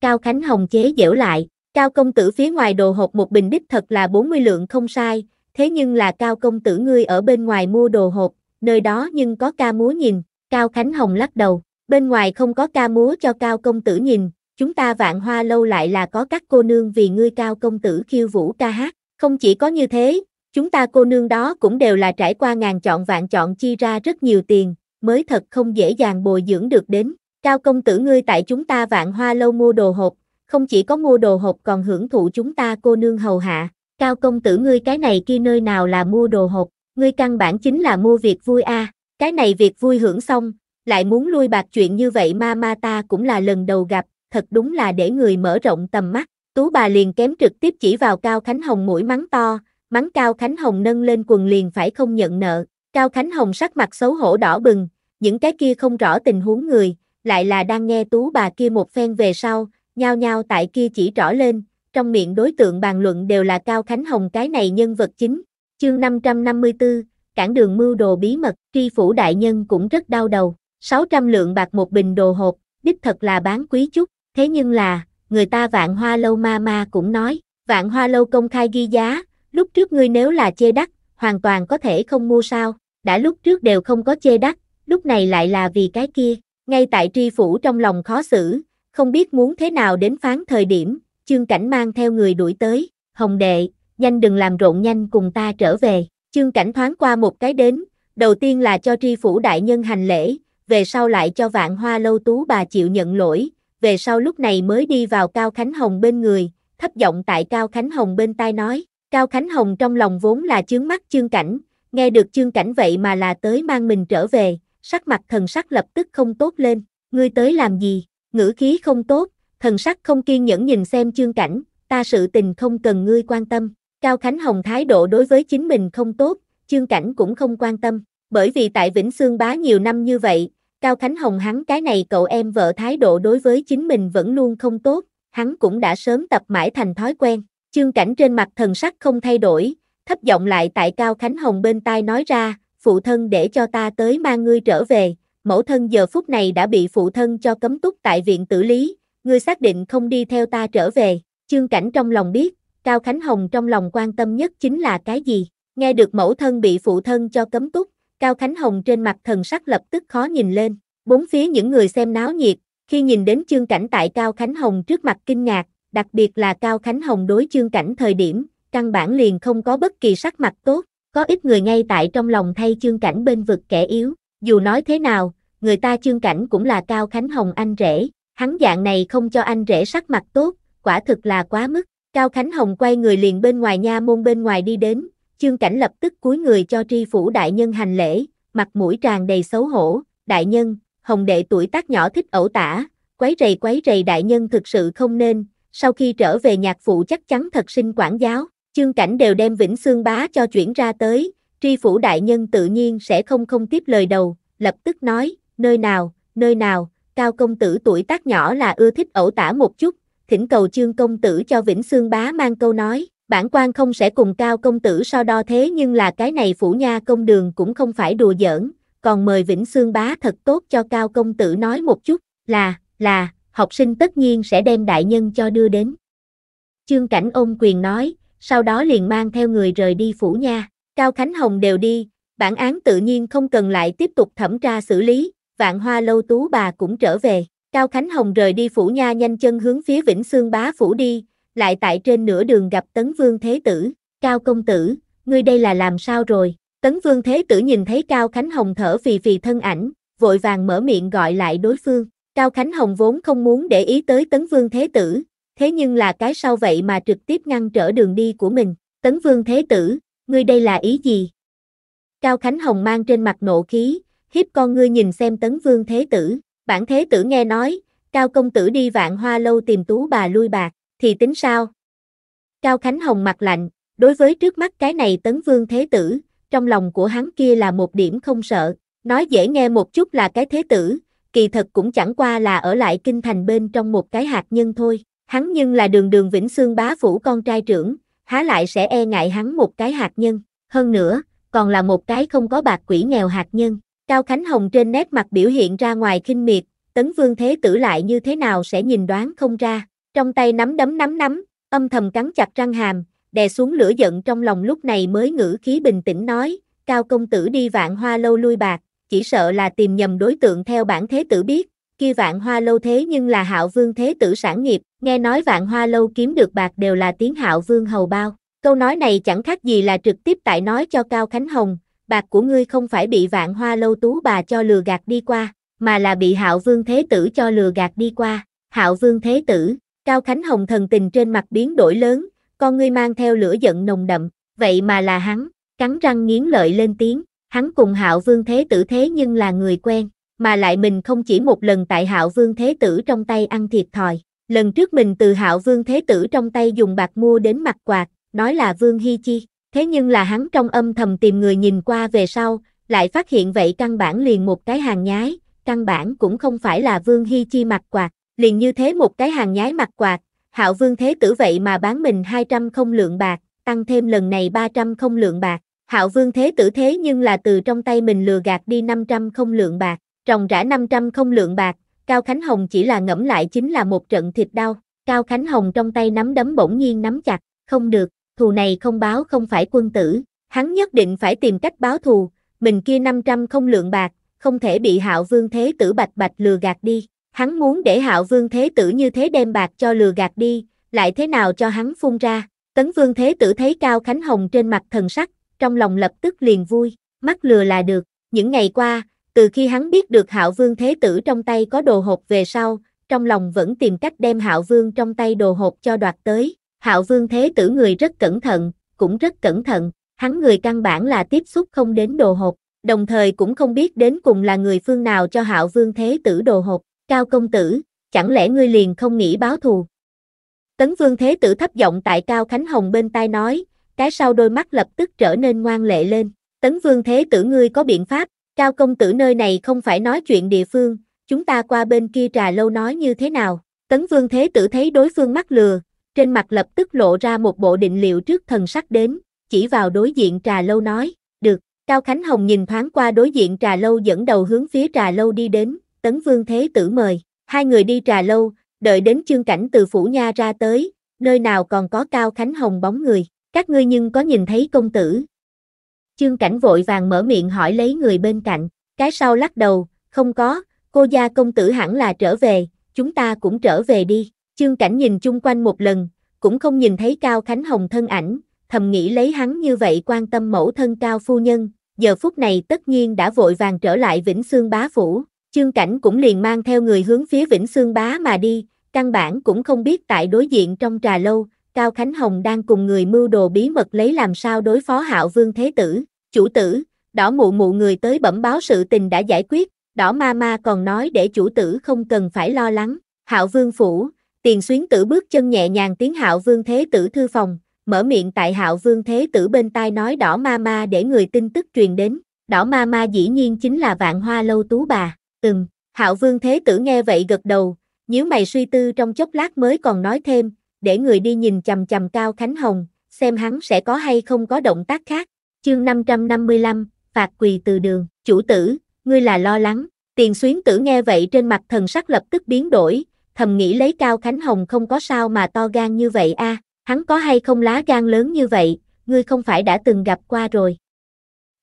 Cao Khánh Hồng chế giễu lại, Cao công tử phía ngoài đồ hộp một bình đích thật là 40 lượng không sai, thế nhưng là Cao công tử ngươi ở bên ngoài mua đồ hộp, nơi đó nhưng có ca múa nhìn, Cao Khánh Hồng lắc đầu, bên ngoài không có ca múa cho Cao công tử nhìn, chúng ta vạn hoa lâu lại là có các cô nương vì ngươi Cao công tử khiêu vũ ca hát, không chỉ có như thế, chúng ta cô nương đó cũng đều là trải qua ngàn chọn vạn chọn chi ra rất nhiều tiền, mới thật không dễ dàng bồi dưỡng được đến. Cao công tử ngươi tại chúng ta vạn hoa lâu mua đồ hộp, không chỉ có mua đồ hộp còn hưởng thụ chúng ta cô nương hầu hạ. Cao công tử ngươi cái này kia nơi nào là mua đồ hộp, ngươi căn bản chính là mua việc vui a. Cái này việc vui hưởng xong, lại muốn lui bạc chuyện như vậy ma ma ta cũng là lần đầu gặp, thật đúng là để người mở rộng tầm mắt. Tú bà liền kém trực tiếp chỉ vào Cao Khánh Hồng mũi mắng to, mắng Cao Khánh Hồng nâng lên quần liền phải không nhận nợ. Cao Khánh Hồng sắc mặt xấu hổ đỏ bừng, những cái kia không rõ tình huống người, lại là đang nghe tú bà kia một phen về sau, nhao nhao tại kia chỉ rõ lên, trong miệng đối tượng bàn luận đều là Cao Khánh Hồng cái này nhân vật chính. Chương 554, cản đường mưu đồ bí mật, tri phủ đại nhân cũng rất đau đầu, 600 lượng bạc một bình đồ hộp, đích thật là bán quý chút, thế nhưng là, người ta vạn hoa lâu ma ma cũng nói, vạn hoa lâu công khai ghi giá, lúc trước ngươi nếu là chê đắt, hoàn toàn có thể không mua sao, đã lúc trước đều không có chê đắt, lúc này lại là vì cái kia, ngay tại tri phủ trong lòng khó xử, không biết muốn thế nào đến phán thời điểm, chương cảnh mang theo người đuổi tới, hồng đệ, nhanh đừng làm rộn nhanh cùng ta trở về, chương cảnh thoáng qua một cái đến, đầu tiên là cho tri phủ đại nhân hành lễ, về sau lại cho vạn hoa lâu tú bà chịu nhận lỗi, về sau lúc này mới đi vào Cao Khánh Hồng bên người, thấp giọng tại Cao Khánh Hồng bên tai nói, Cao Khánh Hồng trong lòng vốn là chướng mắt chương cảnh, nghe được chương cảnh vậy mà là tới mang mình trở về, sắc mặt thần sắc lập tức không tốt lên, ngươi tới làm gì, ngữ khí không tốt, thần sắc không kiên nhẫn nhìn xem chương cảnh, ta sự tình không cần ngươi quan tâm, Cao Khánh Hồng thái độ đối với chính mình không tốt, chương cảnh cũng không quan tâm, bởi vì tại Vĩnh Sương Bá nhiều năm như vậy, Cao Khánh Hồng hắn cái này cậu em vợ thái độ đối với chính mình vẫn luôn không tốt, hắn cũng đã sớm tập mãi thành thói quen, chương cảnh trên mặt thần sắc không thay đổi, thấp giọng lại tại Cao Khánh Hồng bên tai nói ra, phụ thân để cho ta tới mang ngươi trở về, mẫu thân giờ phút này đã bị phụ thân cho cấm túc tại viện tử lý, ngươi xác định không đi theo ta trở về, chương cảnh trong lòng biết, Cao Khánh Hồng trong lòng quan tâm nhất chính là cái gì, nghe được mẫu thân bị phụ thân cho cấm túc, Cao Khánh Hồng trên mặt thần sắc lập tức khó nhìn lên, bốn phía những người xem náo nhiệt, khi nhìn đến chương cảnh tại Cao Khánh Hồng trước mặt kinh ngạc, đặc biệt là Cao Khánh Hồng đối chương cảnh thời điểm, căn bản liền không có bất kỳ sắc mặt tốt, có ít người ngay tại trong lòng thay chương cảnh bên vực kẻ yếu, dù nói thế nào, người ta chương cảnh cũng là Cao Khánh Hồng anh rể, hắn dạng này không cho anh rể sắc mặt tốt, quả thực là quá mức. Cao Khánh Hồng quay người liền bên ngoài nha môn bên ngoài đi đến, chương cảnh lập tức cúi người cho tri phủ đại nhân hành lễ, mặt mũi tràn đầy xấu hổ, đại nhân, hồng đệ tuổi tác nhỏ thích ẩu tả, quấy rầy quấy rầy đại nhân thực sự không nên, sau khi trở về nhạc phụ chắc chắn thật sinh quản giáo, chương cảnh đều đem Vĩnh Xương Bá cho chuyển ra tới, tri phủ đại nhân tự nhiên sẽ không không tiếp lời đầu, lập tức nói, nơi nào, nơi nào, cao công tử tuổi tác nhỏ là ưa thích ẩu tả một chút, thỉnh cầu chương công tử cho Vĩnh Xương Bá mang câu nói, bản quan không sẽ cùng cao công tử so đo thế nhưng là cái này phủ nha công đường cũng không phải đùa giỡn, còn mời Vĩnh Xương Bá thật tốt cho cao công tử nói một chút, là, là, học sinh tất nhiên sẽ đem đại nhân cho đưa đến. Chương Cảnh ôm quyền nói, sau đó liền mang theo người rời đi phủ nha, Cao Khánh Hồng đều đi, bản án tự nhiên không cần lại tiếp tục thẩm tra xử lý, vạn hoa lâu tú bà cũng trở về, Cao Khánh Hồng rời đi phủ nha nhanh chân hướng phía Vĩnh Xương Bá phủ đi, lại tại trên nửa đường gặp Tấn Vương Thế Tử, Cao Công Tử, ngươi đây là làm sao rồi, Tấn Vương Thế Tử nhìn thấy Cao Khánh Hồng thở phì phì thân ảnh, vội vàng mở miệng gọi lại đối phương, Cao Khánh Hồng vốn không muốn để ý tới Tấn Vương Thế Tử, thế nhưng là cái sau vậy mà trực tiếp ngăn trở đường đi của mình. Tấn Vương Thế Tử, ngươi đây là ý gì? Cao Khánh Hồng mang trên mặt nộ khí, hiếp con ngươi nhìn xem Tấn Vương Thế Tử. Bản Thế Tử nghe nói, Cao Công Tử đi vạn hoa lâu tìm tú bà lui bạc, thì tính sao? Cao Khánh Hồng mặt lạnh, đối với trước mắt cái này Tấn Vương Thế Tử, trong lòng của hắn kia là một điểm không sợ, nói dễ nghe một chút là cái Thế Tử, kỳ thật cũng chẳng qua là ở lại kinh thành bên trong một cái hạt nhân thôi, hắn nhưng là đường đường Vĩnh Xương bá phủ con trai trưởng, há lại sẽ e ngại hắn một cái hạt nhân, hơn nữa, còn là một cái không có bạc quỷ nghèo hạt nhân. Cao Khánh Hồng trên nét mặt biểu hiện ra ngoài khinh miệt, tấn vương thế tử lại như thế nào sẽ nhìn đoán không ra, trong tay nắm đấm nắm nắm, âm thầm cắn chặt răng hàm, đè xuống lửa giận trong lòng lúc này mới ngữ khí bình tĩnh nói, Cao công tử đi vạn hoa lâu lui bạc, chỉ sợ là tìm nhầm đối tượng theo bản thế tử biết, kia vạn hoa lâu thế nhưng là hạo vương thế tử sản nghiệp, nghe nói vạn hoa lâu kiếm được bạc đều là tiếng hạo vương hầu bao. Câu nói này chẳng khác gì là trực tiếp tại nói cho Cao Khánh Hồng, bạc của ngươi không phải bị vạn hoa lâu tú bà cho lừa gạt đi qua, mà là bị hạo vương thế tử cho lừa gạt đi qua. Hạo vương thế tử, Cao Khánh Hồng thần tình trên mặt biến đổi lớn, con ngươi mang theo lửa giận nồng đậm, vậy mà là hắn, cắn răng nghiến lợi lên tiếng, hắn cùng hạo vương thế tử thế nhưng là người quen, mà lại mình không chỉ một lần tại hạo vương thế tử trong tay ăn thiệt thòi. Lần trước mình từ hạo vương thế tử trong tay dùng bạc mua đến mặt quạt, nói là vương hy chi, thế nhưng là hắn trong âm thầm tìm người nhìn qua về sau, lại phát hiện vậy căn bản liền một cái hàng nhái, căn bản cũng không phải là vương hy chi mặt quạt, liền như thế một cái hàng nhái mặt quạt, hạo vương thế tử vậy mà bán mình 200 không lượng bạc, tăng thêm lần này 300 không lượng bạc, hạo vương thế tử thế nhưng là từ trong tay mình lừa gạt đi 500 không lượng bạc, trồng rã 500 không lượng bạc, Cao Khánh Hồng chỉ là ngẫm lại chính là một trận thịt đau, Cao Khánh Hồng trong tay nắm đấm bỗng nhiên nắm chặt, không được, thù này không báo không phải quân tử, hắn nhất định phải tìm cách báo thù, mình kia 500 không lượng bạc, không thể bị hạo vương thế tử bạch bạch lừa gạt đi, hắn muốn để hạo vương thế tử như thế đem bạc cho lừa gạt đi, lại thế nào cho hắn phun ra, tấn vương thế tử thấy Cao Khánh Hồng trên mặt thần sắc, trong lòng lập tức liền vui, mắt lừa là được, những ngày qua, từ khi hắn biết được Hạo Vương Thế Tử trong tay có đồ hộp về sau, trong lòng vẫn tìm cách đem Hạo Vương trong tay đồ hộp cho đoạt tới. Hạo Vương Thế Tử người rất cẩn thận, cũng rất cẩn thận, hắn người căn bản là tiếp xúc không đến đồ hộp, đồng thời cũng không biết đến cùng là người phương nào cho Hạo Vương Thế Tử đồ hộp. Cao công tử, chẳng lẽ ngươi liền không nghĩ báo thù? Tấn Vương Thế Tử thấp giọng tại Cao Khánh Hồng bên tai nói, cái sau đôi mắt lập tức trở nên ngoan lệ lên. Tấn Vương Thế Tử ngươi có biện pháp, Cao công tử nơi này không phải nói chuyện địa phương, chúng ta qua bên kia trà lâu nói như thế nào. Tấn Vương Thế Tử thấy đối phương mắc lừa, trên mặt lập tức lộ ra một bộ định liệu trước thần sắc đến, chỉ vào đối diện trà lâu nói, được, Cao Khánh Hồng nhìn thoáng qua đối diện trà lâu dẫn đầu hướng phía trà lâu đi đến, Tấn Vương Thế Tử mời, hai người đi trà lâu, đợi đến chương cảnh từ phủ nha ra tới, nơi nào còn có Cao Khánh Hồng bóng người, các ngươi nhưng có nhìn thấy công tử. Chương cảnh vội vàng mở miệng hỏi lấy người bên cạnh, cái sau lắc đầu, không có, cô gia công tử hẳn là trở về, chúng ta cũng trở về đi. Chương cảnh nhìn chung quanh một lần, cũng không nhìn thấy Cao Khánh Hồng thân ảnh, thầm nghĩ lấy hắn như vậy quan tâm mẫu thân Cao Phu Nhân, giờ phút này tất nhiên đã vội vàng trở lại Vĩnh Sương Bá Phủ, chương cảnh cũng liền mang theo người hướng phía Vĩnh Sương Bá mà đi, căn bản cũng không biết tại đối diện trong trà lâu, Cao Khánh Hồng đang cùng người mưu đồ bí mật lấy làm sao đối phó hạo vương thế tử, chủ tử, đỏ mụ mụ người tới bẩm báo sự tình đã giải quyết, đỏ ma ma còn nói để chủ tử không cần phải lo lắng, hạo vương phủ, tiền xuyến tử bước chân nhẹ nhàng tiến hạo vương thế tử thư phòng, mở miệng tại hạo vương thế tử bên tai nói đỏ ma ma để người tin tức truyền đến, đỏ ma ma dĩ nhiên chính là vạn hoa lâu tú bà, ừm, hạo vương thế tử nghe vậy gật đầu, nhíu mày suy tư trong chốc lát mới còn nói thêm, để người đi nhìn chầm chầm Cao Khánh Hồng, xem hắn sẽ có hay không có động tác khác. Chương 555, phạt quỳ từ đường, chủ tử, ngươi là lo lắng. Tiền xuyến tử nghe vậy trên mặt thần sắc lập tức biến đổi, thầm nghĩ lấy Cao Khánh Hồng không có sao mà to gan như vậy a, hắn có hay không lá gan lớn như vậy, ngươi không phải đã từng gặp qua rồi.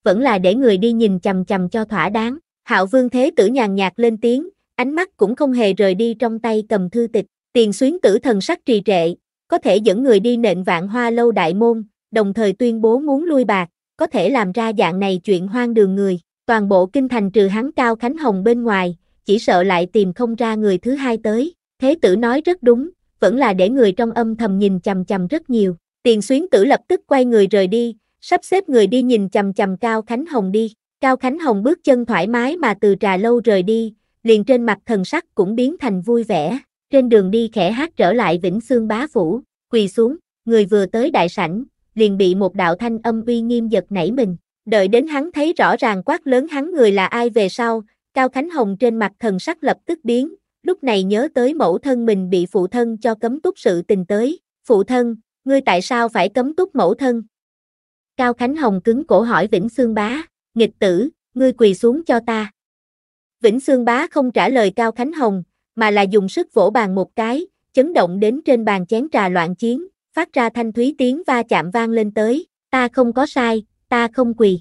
Vẫn là để người đi nhìn chầm chầm cho thỏa đáng. Hạo Vương Thế Tử nhàn nhạt lên tiếng, ánh mắt cũng không hề rời đi trong tay cầm thư tịch. Tiền xuyến tử thần sắc trì trệ, có thể dẫn người đi nện vạn hoa lâu đại môn, đồng thời tuyên bố muốn lui bạc, có thể làm ra dạng này chuyện hoang đường người. Toàn bộ kinh thành trừ hắn Cao Khánh Hồng bên ngoài, chỉ sợ lại tìm không ra người thứ hai tới. Thế tử nói rất đúng, vẫn là để người trong âm thầm nhìn chằm chằm rất nhiều. Tiền xuyến tử lập tức quay người rời đi, sắp xếp người đi nhìn chằm chằm Cao Khánh Hồng đi. Cao Khánh Hồng bước chân thoải mái mà từ trà lâu rời đi, liền trên mặt thần sắc cũng biến thành vui vẻ. Trên đường đi khẽ hát trở lại Vĩnh Xương bá phủ, quỳ xuống, người vừa tới đại sảnh, liền bị một đạo thanh âm uy nghiêm giật nảy mình. Đợi đến hắn thấy rõ ràng quát lớn hắn người là ai về sau, Cao Khánh Hồng trên mặt thần sắc lập tức biến, lúc này nhớ tới mẫu thân mình bị phụ thân cho cấm túc sự tình tới. Phụ thân, ngươi tại sao phải cấm túc mẫu thân? Cao Khánh Hồng cứng cổ hỏi Vĩnh Sương Bá, nghịch tử, ngươi quỳ xuống cho ta. Vĩnh Sương Bá không trả lời Cao Khánh Hồng, mà là dùng sức vỗ bàn một cái, chấn động đến trên bàn chén trà loạn chiến, phát ra thanh thúy tiếng va chạm vang lên tới, ta không có sai, ta không quỳ.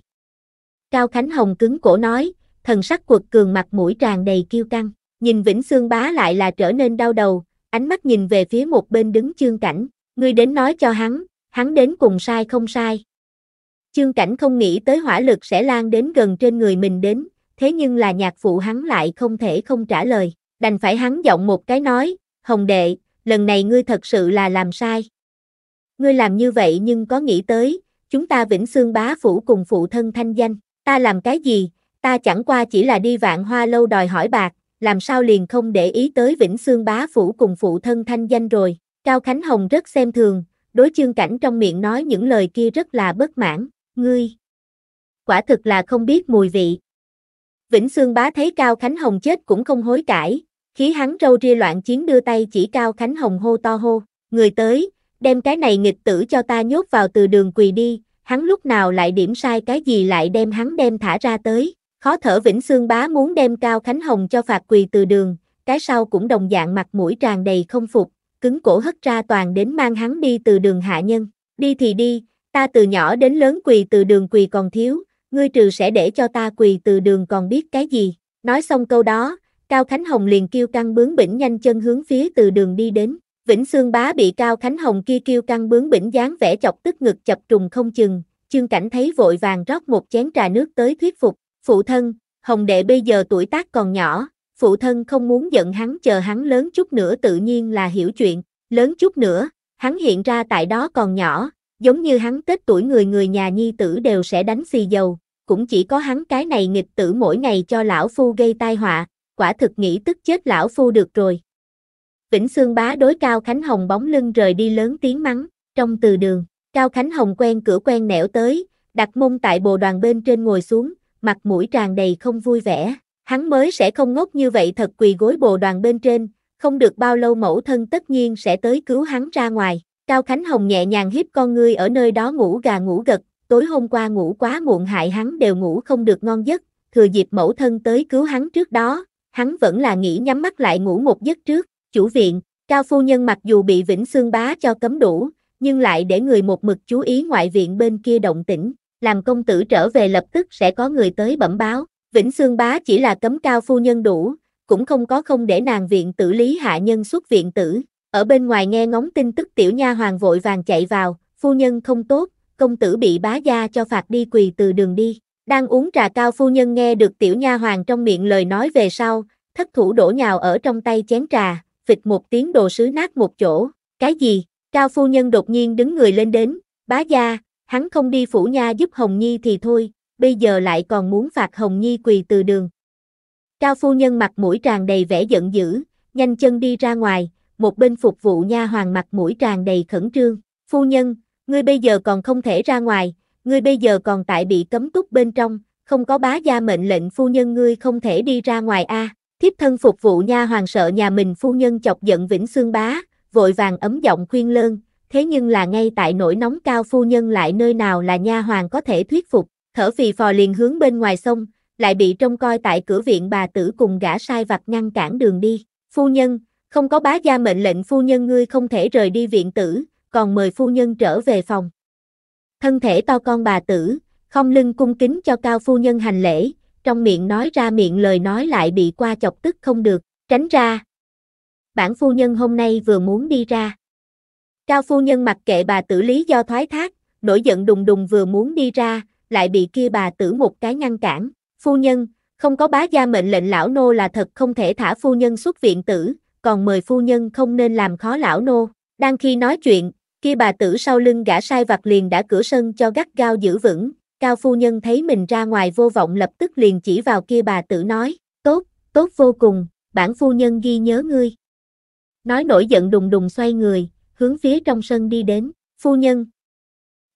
Cao Khánh Hồng cứng cổ nói, thần sắc quật cường mặt mũi tràn đầy kiêu căng, nhìn Vĩnh Sương Bá lại là trở nên đau đầu, ánh mắt nhìn về phía một bên đứng chương cảnh, ngươi đến nói cho hắn, hắn đến cùng sai không sai. Chương cảnh không nghĩ tới hỏa lực sẽ lan đến gần trên người mình đến, thế nhưng là nhạc phụ hắn lại không thể không trả lời, đành phải hắn giọng một cái nói, Hồng đệ, lần này ngươi thật sự là làm sai. Ngươi làm như vậy nhưng có nghĩ tới, chúng ta Vĩnh Xương bá phủ cùng phụ thân thanh danh, ta làm cái gì, ta chẳng qua chỉ là đi vạn hoa lâu đòi hỏi bạc, làm sao liền không để ý tới Vĩnh Xương bá phủ cùng phụ thân thanh danh rồi. Cao Khánh Hồng rất xem thường, đối chương cảnh trong miệng nói những lời kia rất là bất mãn, ngươi. Quả thực là không biết mùi vị. Vĩnh Xương bá thấy Cao Khánh Hồng chết cũng không hối cải, khí hắn râu ria loạn chiến đưa tay chỉ Cao Khánh Hồng hô to hô, người tới, đem cái này nghịch tử cho ta nhốt vào từ đường quỳ đi, hắn lúc nào lại điểm sai cái gì lại đem hắn đem thả ra tới. Khó thở Vĩnh Xương bá muốn đem Cao Khánh Hồng cho phạt quỳ từ đường, cái sau cũng đồng dạng mặt mũi tràn đầy không phục, cứng cổ hất ra toàn đến mang hắn đi từ đường hạ nhân. Đi thì đi, ta từ nhỏ đến lớn quỳ từ đường quỳ còn thiếu, ngươi trừ sẽ để cho ta quỳ từ đường còn biết cái gì. Nói xong câu đó, Cao Khánh Hồng liền kêu căng bướng bỉnh nhanh chân hướng phía từ đường đi đến. Vĩnh Xương Bá bị Cao Khánh Hồng kia kêu căng bướng bỉnh dáng vẻ chọc tức ngực chập trùng không chừng, chương cảnh thấy vội vàng rót một chén trà nước tới thuyết phục, phụ thân, Hồng đệ bây giờ tuổi tác còn nhỏ, phụ thân không muốn giận hắn chờ hắn lớn chút nữa tự nhiên là hiểu chuyện, lớn chút nữa, hắn hiện ra tại đó còn nhỏ, giống như hắn tết tuổi người người nhà nhi tử đều sẽ đánh xì dầu, cũng chỉ có hắn cái này nghịch tử mỗi ngày cho lão phu gây tai họa, quả thực nghĩ tức chết lão phu được rồi. Vĩnh Sương bá đối Cao Khánh Hồng bóng lưng rời đi lớn tiếng mắng, trong từ đường, Cao Khánh Hồng quen cửa quen nẻo tới, đặt mông tại bồ đoàn bên trên ngồi xuống, mặt mũi tràn đầy không vui vẻ, hắn mới sẽ không ngốc như vậy thật quỳ gối bồ đoàn bên trên, không được bao lâu mẫu thân tất nhiên sẽ tới cứu hắn ra ngoài. Cao Khánh Hồng nhẹ nhàng hiếp con ngươi ở nơi đó ngủ gà ngủ gật, tối hôm qua ngủ quá muộn hại hắn đều ngủ không được ngon giấc, thừa dịp mẫu thân tới cứu hắn trước đó, hắn vẫn là nghĩ nhắm mắt lại ngủ một giấc trước, chủ viện, Cao Phu Nhân mặc dù bị Vĩnh Xương Bá cho cấm đủ, nhưng lại để người một mực chú ý ngoại viện bên kia động tĩnh, làm công tử trở về lập tức sẽ có người tới bẩm báo, Vĩnh Xương Bá chỉ là cấm Cao Phu Nhân đủ, cũng không có không để nàng viện tử lý hạ nhân xuất viện tử, ở bên ngoài nghe ngóng tin tức tiểu nha hoàng vội vàng chạy vào, phu nhân không tốt, công tử bị bá gia cho phạt đi quỳ từ đường đi. Đang uống trà cao phu nhân nghe được tiểu nha hoàng trong miệng lời nói về sau, thất thủ đổ nhào ở trong tay chén trà, vịt một tiếng đồ sứ nát một chỗ. Cái gì? Cao phu nhân đột nhiên đứng người lên đến, bá gia, hắn không đi phủ nha giúp Hồng Nhi thì thôi, bây giờ lại còn muốn phạt Hồng Nhi quỳ từ đường. Cao phu nhân mặt mũi tràn đầy vẻ giận dữ, nhanh chân đi ra ngoài, một bên phục vụ nha hoàng mặt mũi tràn đầy khẩn trương. Phu nhân, ngươi bây giờ còn không thể ra ngoài, ngươi bây giờ còn tại bị cấm túc bên trong, không có bá gia mệnh lệnh phu nhân ngươi không thể đi ra ngoài a. Thiếp thân phục vụ nha hoàng sợ nhà mình phu nhân chọc giận Vĩnh Xương bá, vội vàng ấm giọng khuyên lơn, thế nhưng là ngay tại nỗi nóng cao phu nhân lại nơi nào là nha hoàng có thể thuyết phục, thở phì phò liền hướng bên ngoài sông, lại bị trông coi tại cửa viện bà tử cùng gã sai vặt ngăn cản đường đi. Phu nhân, không có bá gia mệnh lệnh phu nhân ngươi không thể rời đi viện tử, còn mời phu nhân trở về phòng. Thân thể to con bà tử, không lưng cung kính cho cao phu nhân hành lễ, trong miệng nói ra miệng lời nói lại bị qua chọc tức không được, tránh ra. Bản phu nhân hôm nay vừa muốn đi ra. Cao phu nhân mặc kệ bà tử lý do thoái thác, nổi giận đùng đùng vừa muốn đi ra, lại bị kia bà tử một cái ngăn cản. Phu nhân, Không có bá gia mệnh lệnh lão nô là thật không thể thả phu nhân xuất viện tử, còn mời phu nhân không nên làm khó lão nô. Đang khi nói chuyện, kia bà tử sau lưng gã sai vặt liền đã cửa sân cho gắt gao giữ vững, cao phu nhân thấy mình ra ngoài vô vọng lập tức liền chỉ vào kia bà tử nói, tốt, tốt vô cùng, bản phu nhân ghi nhớ ngươi. Nói nổi giận đùng đùng xoay người, hướng phía trong sân đi đến, phu nhân.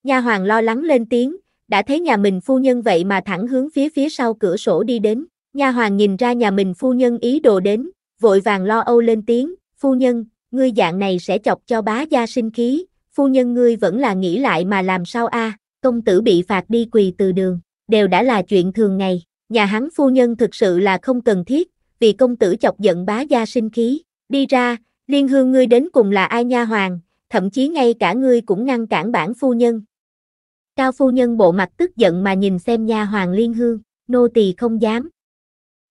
Nha hoàng lo lắng lên tiếng, đã thấy nhà mình phu nhân vậy mà thẳng hướng phía phía sau cửa sổ đi đến. Nha hoàng nhìn ra nhà mình phu nhân ý đồ đến, vội vàng lo âu lên tiếng, phu nhân, ngươi dạng này sẽ chọc cho bá gia sinh khí, phu nhân ngươi vẫn là nghĩ lại mà làm sao a? công tử bị phạt đi quỳ từ đường, đều đã là chuyện thường ngày, nhà hắn phu nhân thực sự là không cần thiết, vì công tử chọc giận bá gia sinh khí, đi ra, liên hương ngươi đến cùng là ai nha hoàng, thậm chí ngay cả ngươi cũng ngăn cản bản phu nhân. Cao phu nhân bộ mặt tức giận mà nhìn xem nha hoàng liên hương, nô tỳ không dám.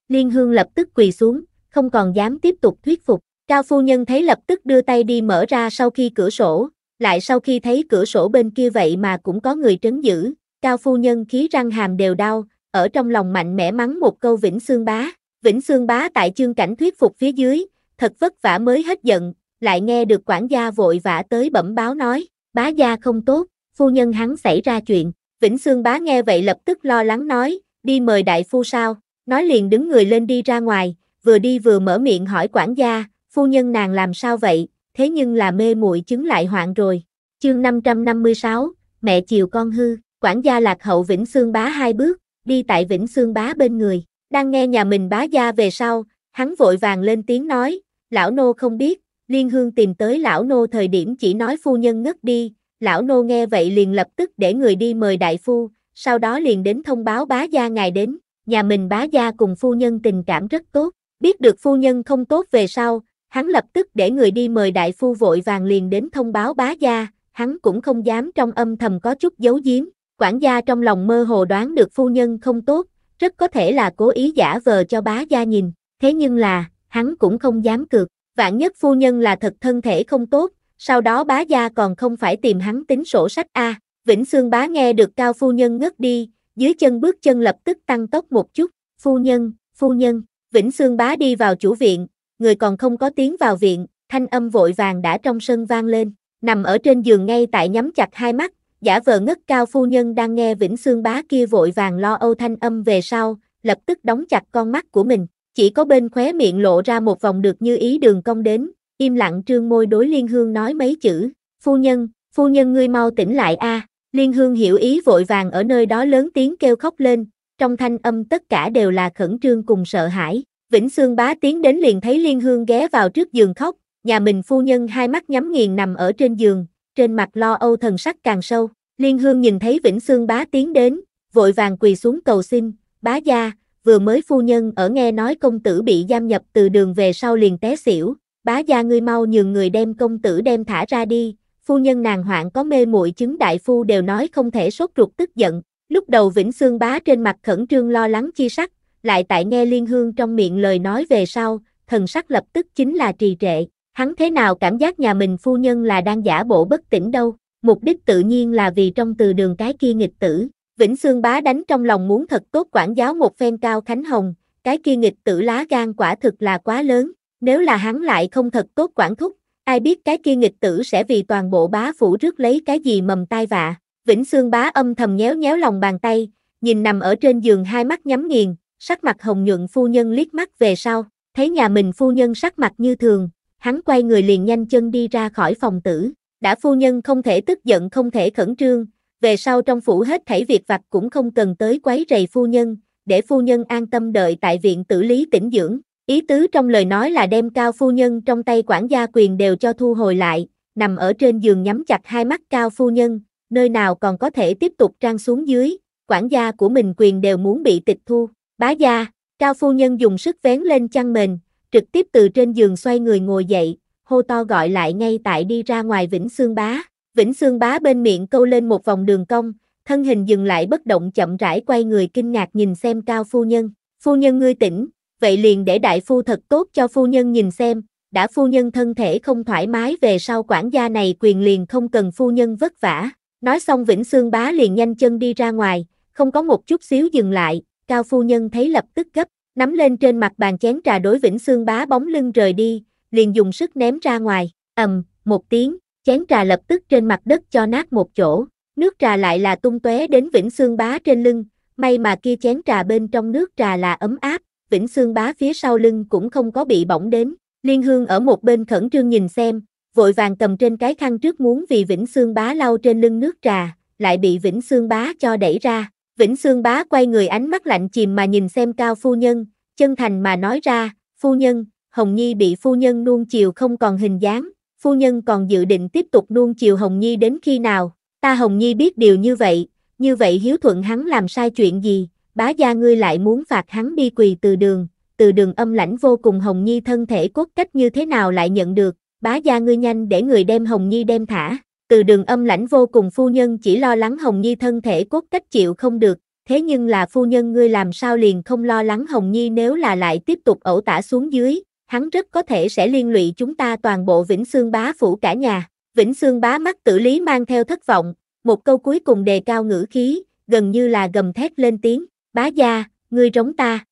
Liên hương lập tức quỳ xuống, không còn dám tiếp tục thuyết phục. Cao phu nhân thấy lập tức đưa tay đi mở ra sau khi cửa sổ, lại sau khi thấy cửa sổ bên kia vậy mà cũng có người trấn giữ, Cao phu nhân khí răng hàm đều đau, ở trong lòng mạnh mẽ mắng một câu Vĩnh Xương Bá. Vĩnh Xương Bá tại chương cảnh thuyết phục phía dưới, thật vất vả mới hết giận, lại nghe được quản gia vội vã tới bẩm báo nói, bá gia không tốt, phu nhân hắn xảy ra chuyện. Vĩnh Sương Bá nghe vậy lập tức lo lắng nói, đi mời đại phu sao, nói liền đứng người lên đi ra ngoài, vừa đi vừa mở miệng hỏi quản gia, phu nhân nàng làm sao vậy, thế nhưng là mê muội chứng lại hoạn rồi. Chương 556, mẹ chiều con hư, quản gia lạc hậu Vĩnh Sương Bá hai bước, đi tại Vĩnh Sương Bá bên người, đang nghe nhà mình bá gia về sau, hắn vội vàng lên tiếng nói, lão nô không biết, liên hương tìm tới lão nô thời điểm chỉ nói phu nhân ngất đi, lão nô nghe vậy liền lập tức để người đi mời đại phu, sau đó liền đến thông báo bá gia ngài đến, nhà mình bá gia cùng phu nhân tình cảm rất tốt, biết được phu nhân không tốt về sau, hắn lập tức để người đi mời đại phu vội vàng liền đến thông báo bá gia, hắn cũng không dám trong âm thầm có chút giấu giếm, quản gia trong lòng mơ hồ đoán được phu nhân không tốt, rất có thể là cố ý giả vờ cho bá gia nhìn, thế nhưng là, hắn cũng không dám cược, vạn nhất phu nhân là thật thân thể không tốt, sau đó bá gia còn không phải tìm hắn tính sổ sách A, Vĩnh Xương bá nghe được cao phu nhân ngất đi, dưới chân bước chân lập tức tăng tốc một chút, phu nhân, phu nhân, Vĩnh Xương bá đi vào chủ viện, người còn không có tiếng vào viện, thanh âm vội vàng đã trong sân vang lên, nằm ở trên giường ngay tại nhắm chặt hai mắt, giả vờ ngất cao phu nhân đang nghe Vĩnh Xương bá kia vội vàng lo âu thanh âm về sau, lập tức đóng chặt con mắt của mình, chỉ có bên khóe miệng lộ ra một vòng được như ý đường cong đến, im lặng trương môi đối Liên Hương nói mấy chữ, phu nhân, phu nhân ngươi mau tỉnh lại a. Liên Hương hiểu ý vội vàng ở nơi đó lớn tiếng kêu khóc lên, trong thanh âm tất cả đều là khẩn trương cùng sợ hãi. Vĩnh Sương bá tiến đến liền thấy Liên Hương ghé vào trước giường khóc, nhà mình phu nhân hai mắt nhắm nghiền nằm ở trên giường, trên mặt lo âu thần sắc càng sâu. Liên Hương nhìn thấy Vĩnh Sương bá tiến đến, vội vàng quỳ xuống cầu xin, bá gia, vừa mới phu nhân ở nghe nói công tử bị giam nhập từ đường về sau liền té xỉu, bá gia ngươi mau nhường người đem công tử đem thả ra đi, phu nhân nàng hoạn có mê muội chứng đại phu đều nói không thể sốt ruột tức giận, lúc đầu Vĩnh Xương bá trên mặt khẩn trương lo lắng chi sắc, lại tại nghe Liên Hương trong miệng lời nói về sau, thần sắc lập tức chính là trì trệ, hắn thế nào cảm giác nhà mình phu nhân là đang giả bộ bất tỉnh đâu, mục đích tự nhiên là vì trong từ đường cái kia nghịch tử, Vĩnh Sương bá đánh trong lòng muốn thật tốt quản giáo một phen cao Khánh Hồng, cái kia nghịch tử lá gan quả thực là quá lớn, nếu là hắn lại không thật tốt quản thúc, ai biết cái kia nghịch tử sẽ vì toàn bộ bá phủ rước lấy cái gì mầm tai vạ. Vĩnh Sương bá âm thầm nhéo nhéo lòng bàn tay, nhìn nằm ở trên giường hai mắt nhắm nghiền, sắc mặt hồng nhuận phu nhân liếc mắt về sau, thấy nhà mình phu nhân sắc mặt như thường, hắn quay người liền nhanh chân đi ra khỏi phòng tử, đã phu nhân không thể tức giận không thể khẩn trương, về sau trong phủ hết thảy việc vặt cũng không cần tới quấy rầy phu nhân, để phu nhân an tâm đợi tại viện tử lý tĩnh dưỡng. Ý tứ trong lời nói là đem cao phu nhân trong tay quản gia quyền đều cho thu hồi lại, nằm ở trên giường nhắm chặt hai mắt cao phu nhân, nơi nào còn có thể tiếp tục trang xuống dưới, quản gia của mình quyền đều muốn bị tịch thu. Bá gia, cao phu nhân dùng sức vén lên chăn mền, trực tiếp từ trên giường xoay người ngồi dậy, hô to gọi lại ngay tại đi ra ngoài Vĩnh Xương Bá. Vĩnh Xương Bá bên miệng câu lên một vòng đường cong, thân hình dừng lại bất động chậm rãi quay người kinh ngạc nhìn xem cao phu nhân. Phu nhân ngươi tỉnh, vậy liền để đại phu thật tốt cho phu nhân nhìn xem, đã phu nhân thân thể không thoải mái về sau quản gia này quyền liền không cần phu nhân vất vả. Nói xong Vĩnh Xương Bá liền nhanh chân đi ra ngoài, không có một chút xíu dừng lại, Cao phu nhân thấy lập tức gấp, nắm lên trên mặt bàn chén trà đối Vĩnh Xương bá bóng lưng rời đi, liền dùng sức ném ra ngoài, ầm, một tiếng, chén trà lập tức trên mặt đất cho nát một chỗ, nước trà lại là tung tóe đến Vĩnh Xương bá trên lưng, may mà kia chén trà bên trong nước trà là ấm áp, Vĩnh Xương bá phía sau lưng cũng không có bị bỏng đến, Liên Hương ở một bên khẩn trương nhìn xem, vội vàng cầm trên cái khăn trước muốn vì Vĩnh Xương bá lau trên lưng nước trà, lại bị Vĩnh Xương bá cho đẩy ra. Vĩnh Xương bá quay người ánh mắt lạnh chìm mà nhìn xem cao phu nhân, chân thành mà nói ra, phu nhân, Hồng Nhi bị phu nhân nuông chiều không còn hình dáng, phu nhân còn dự định tiếp tục nuông chiều Hồng Nhi đến khi nào, ta Hồng Nhi biết điều như vậy, như vậy hiếu thuận hắn làm sai chuyện gì, bá gia ngươi lại muốn phạt hắn đi quỳ từ đường, từ đường âm lãnh vô cùng Hồng Nhi thân thể cốt cách như thế nào lại nhận được, bá gia ngươi nhanh để người đem Hồng Nhi đem thả, từ đường âm lãnh vô cùng phu nhân chỉ lo lắng Hồng Nhi thân thể cốt cách chịu không được, thế nhưng là phu nhân ngươi làm sao liền không lo lắng Hồng Nhi nếu là lại tiếp tục ẩu tả xuống dưới, hắn rất có thể sẽ liên lụy chúng ta toàn bộ Vĩnh Xương bá phủ cả nhà. Vĩnh Xương bá mắt tử lý mang theo thất vọng, một câu cuối cùng đề cao ngữ khí, gần như là gầm thét lên tiếng, bá gia, ngươi rống ta.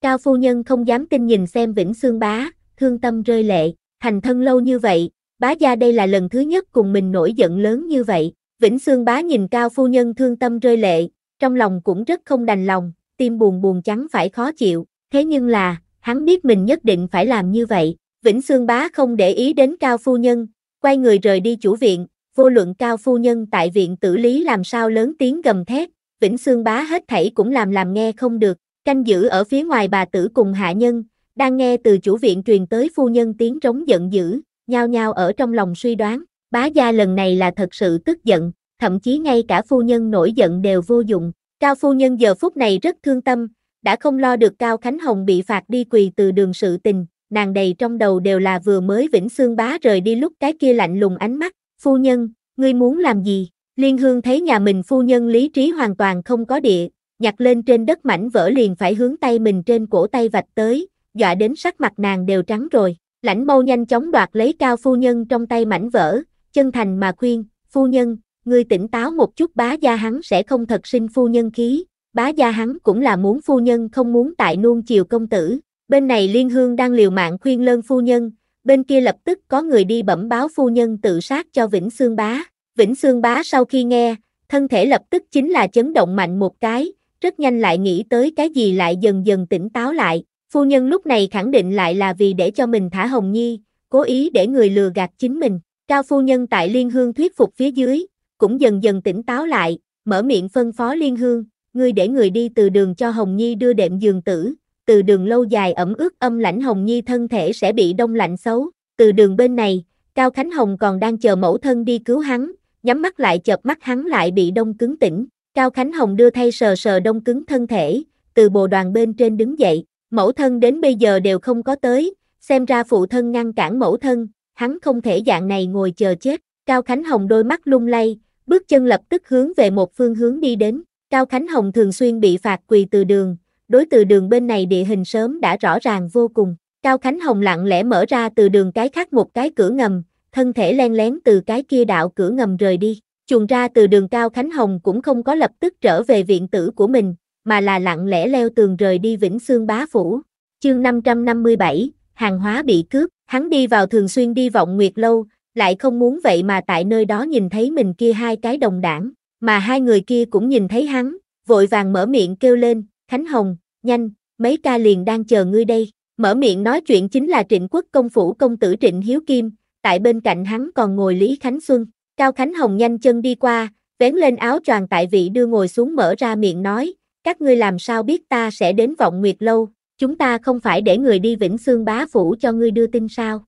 Cao phu nhân không dám tin nhìn xem Vĩnh Xương bá, thương tâm rơi lệ, thành thân lâu như vậy, bá gia đây là lần thứ nhất cùng mình nổi giận lớn như vậy. Vĩnh Xương bá nhìn Cao phu nhân thương tâm rơi lệ, trong lòng cũng rất không đành lòng, tim buồn buồn trắng phải khó chịu, thế nhưng là, hắn biết mình nhất định phải làm như vậy. Vĩnh Xương bá không để ý đến Cao phu nhân, quay người rời đi chủ viện, vô luận Cao phu nhân tại viện tử lý làm sao lớn tiếng gầm thét, Vĩnh Xương bá hết thảy cũng làm làm nghe không được, canh giữ ở phía ngoài bà tử cùng hạ nhân, đang nghe từ chủ viện truyền tới phu nhân tiếng trống giận dữ, nhao nhao ở trong lòng suy đoán, bá gia lần này là thật sự tức giận, thậm chí ngay cả phu nhân nổi giận đều vô dụng. Cao phu nhân giờ phút này rất thương tâm, đã không lo được Cao Khánh Hồng bị phạt đi quỳ từ đường sự tình, nàng đầy trong đầu đều là vừa mới Vĩnh Xương bá rời đi lúc cái kia lạnh lùng ánh mắt, phu nhân, ngươi muốn làm gì? Liên Hương thấy nhà mình phu nhân lý trí hoàn toàn không có địa, nhặt lên trên đất mảnh vỡ liền phải hướng tay mình trên cổ tay vạch tới, dọa đến sắc mặt nàng đều trắng rồi. Lãnh mâu nhanh chóng đoạt lấy cao phu nhân trong tay mảnh vỡ, chân thành mà khuyên, phu nhân, ngươi tỉnh táo một chút bá gia hắn sẽ không thật sinh phu nhân khí, bá gia hắn cũng là muốn phu nhân không muốn tại nuông chiều công tử. Bên này Liên Hương đang liều mạng khuyên lơn phu nhân, bên kia lập tức có người đi bẩm báo phu nhân tự sát cho Vĩnh Xương Bá. Vĩnh Xương Bá sau khi nghe, thân thể lập tức chính là chấn động mạnh một cái, rất nhanh lại nghĩ tới cái gì lại dần dần tỉnh táo lại. Phu nhân lúc này khẳng định lại là vì để cho mình thả Hồng Nhi, cố ý để người lừa gạt chính mình. Cao phu nhân tại Liên Hương thuyết phục phía dưới, cũng dần dần tỉnh táo lại, mở miệng phân phó Liên Hương, ngươi để người đi từ đường cho Hồng Nhi đưa đệm giường tử, từ đường lâu dài ẩm ướt âm lãnh Hồng Nhi thân thể sẽ bị đông lạnh xấu, từ đường bên này, Cao Khánh Hồng còn đang chờ mẫu thân đi cứu hắn, nhắm mắt lại chợp mắt hắn lại bị đông cứng tỉnh, Cao Khánh Hồng đưa thay sờ sờ đông cứng thân thể, từ bồ đoàn bên trên đứng dậy, mẫu thân đến bây giờ đều không có tới, xem ra phụ thân ngăn cản mẫu thân, hắn không thể dạng này ngồi chờ chết, Cao Khánh Hồng đôi mắt lung lay, bước chân lập tức hướng về một phương hướng đi đến, Cao Khánh Hồng thường xuyên bị phạt quỳ từ đường, đối từ đường bên này địa hình sớm đã rõ ràng vô cùng. Cao Khánh Hồng lặng lẽ mở ra từ đường cái khác một cái cửa ngầm, thân thể len lén từ cái kia đạo cửa ngầm rời đi. Chuồn ra từ đường Cao Khánh Hồng cũng không có lập tức trở về viện tử của mình, mà là lặng lẽ leo tường rời đi Vĩnh Xương Bá Phủ. Chương 557, hàng hóa bị cướp, hắn đi vào thường xuyên đi vọng nguyệt lâu, lại không muốn vậy mà tại nơi đó nhìn thấy mình kia hai cái đồng đảng, mà hai người kia cũng nhìn thấy hắn, vội vàng mở miệng kêu lên, Khánh Hồng, nhanh, mấy ca liền đang chờ ngươi đây. Mở miệng nói chuyện chính là trịnh quốc công phủ công tử trịnh Hiếu Kim, tại bên cạnh hắn còn ngồi Lý Khánh Xuân. Cao Khánh Hồng nhanh chân đi qua, vén lên áo choàng tại vị đưa ngồi xuống mở ra miệng nói, các ngươi làm sao biết ta sẽ đến vọng nguyệt lâu, chúng ta không phải để người đi Vĩnh Xương bá phủ cho ngươi đưa tin sao.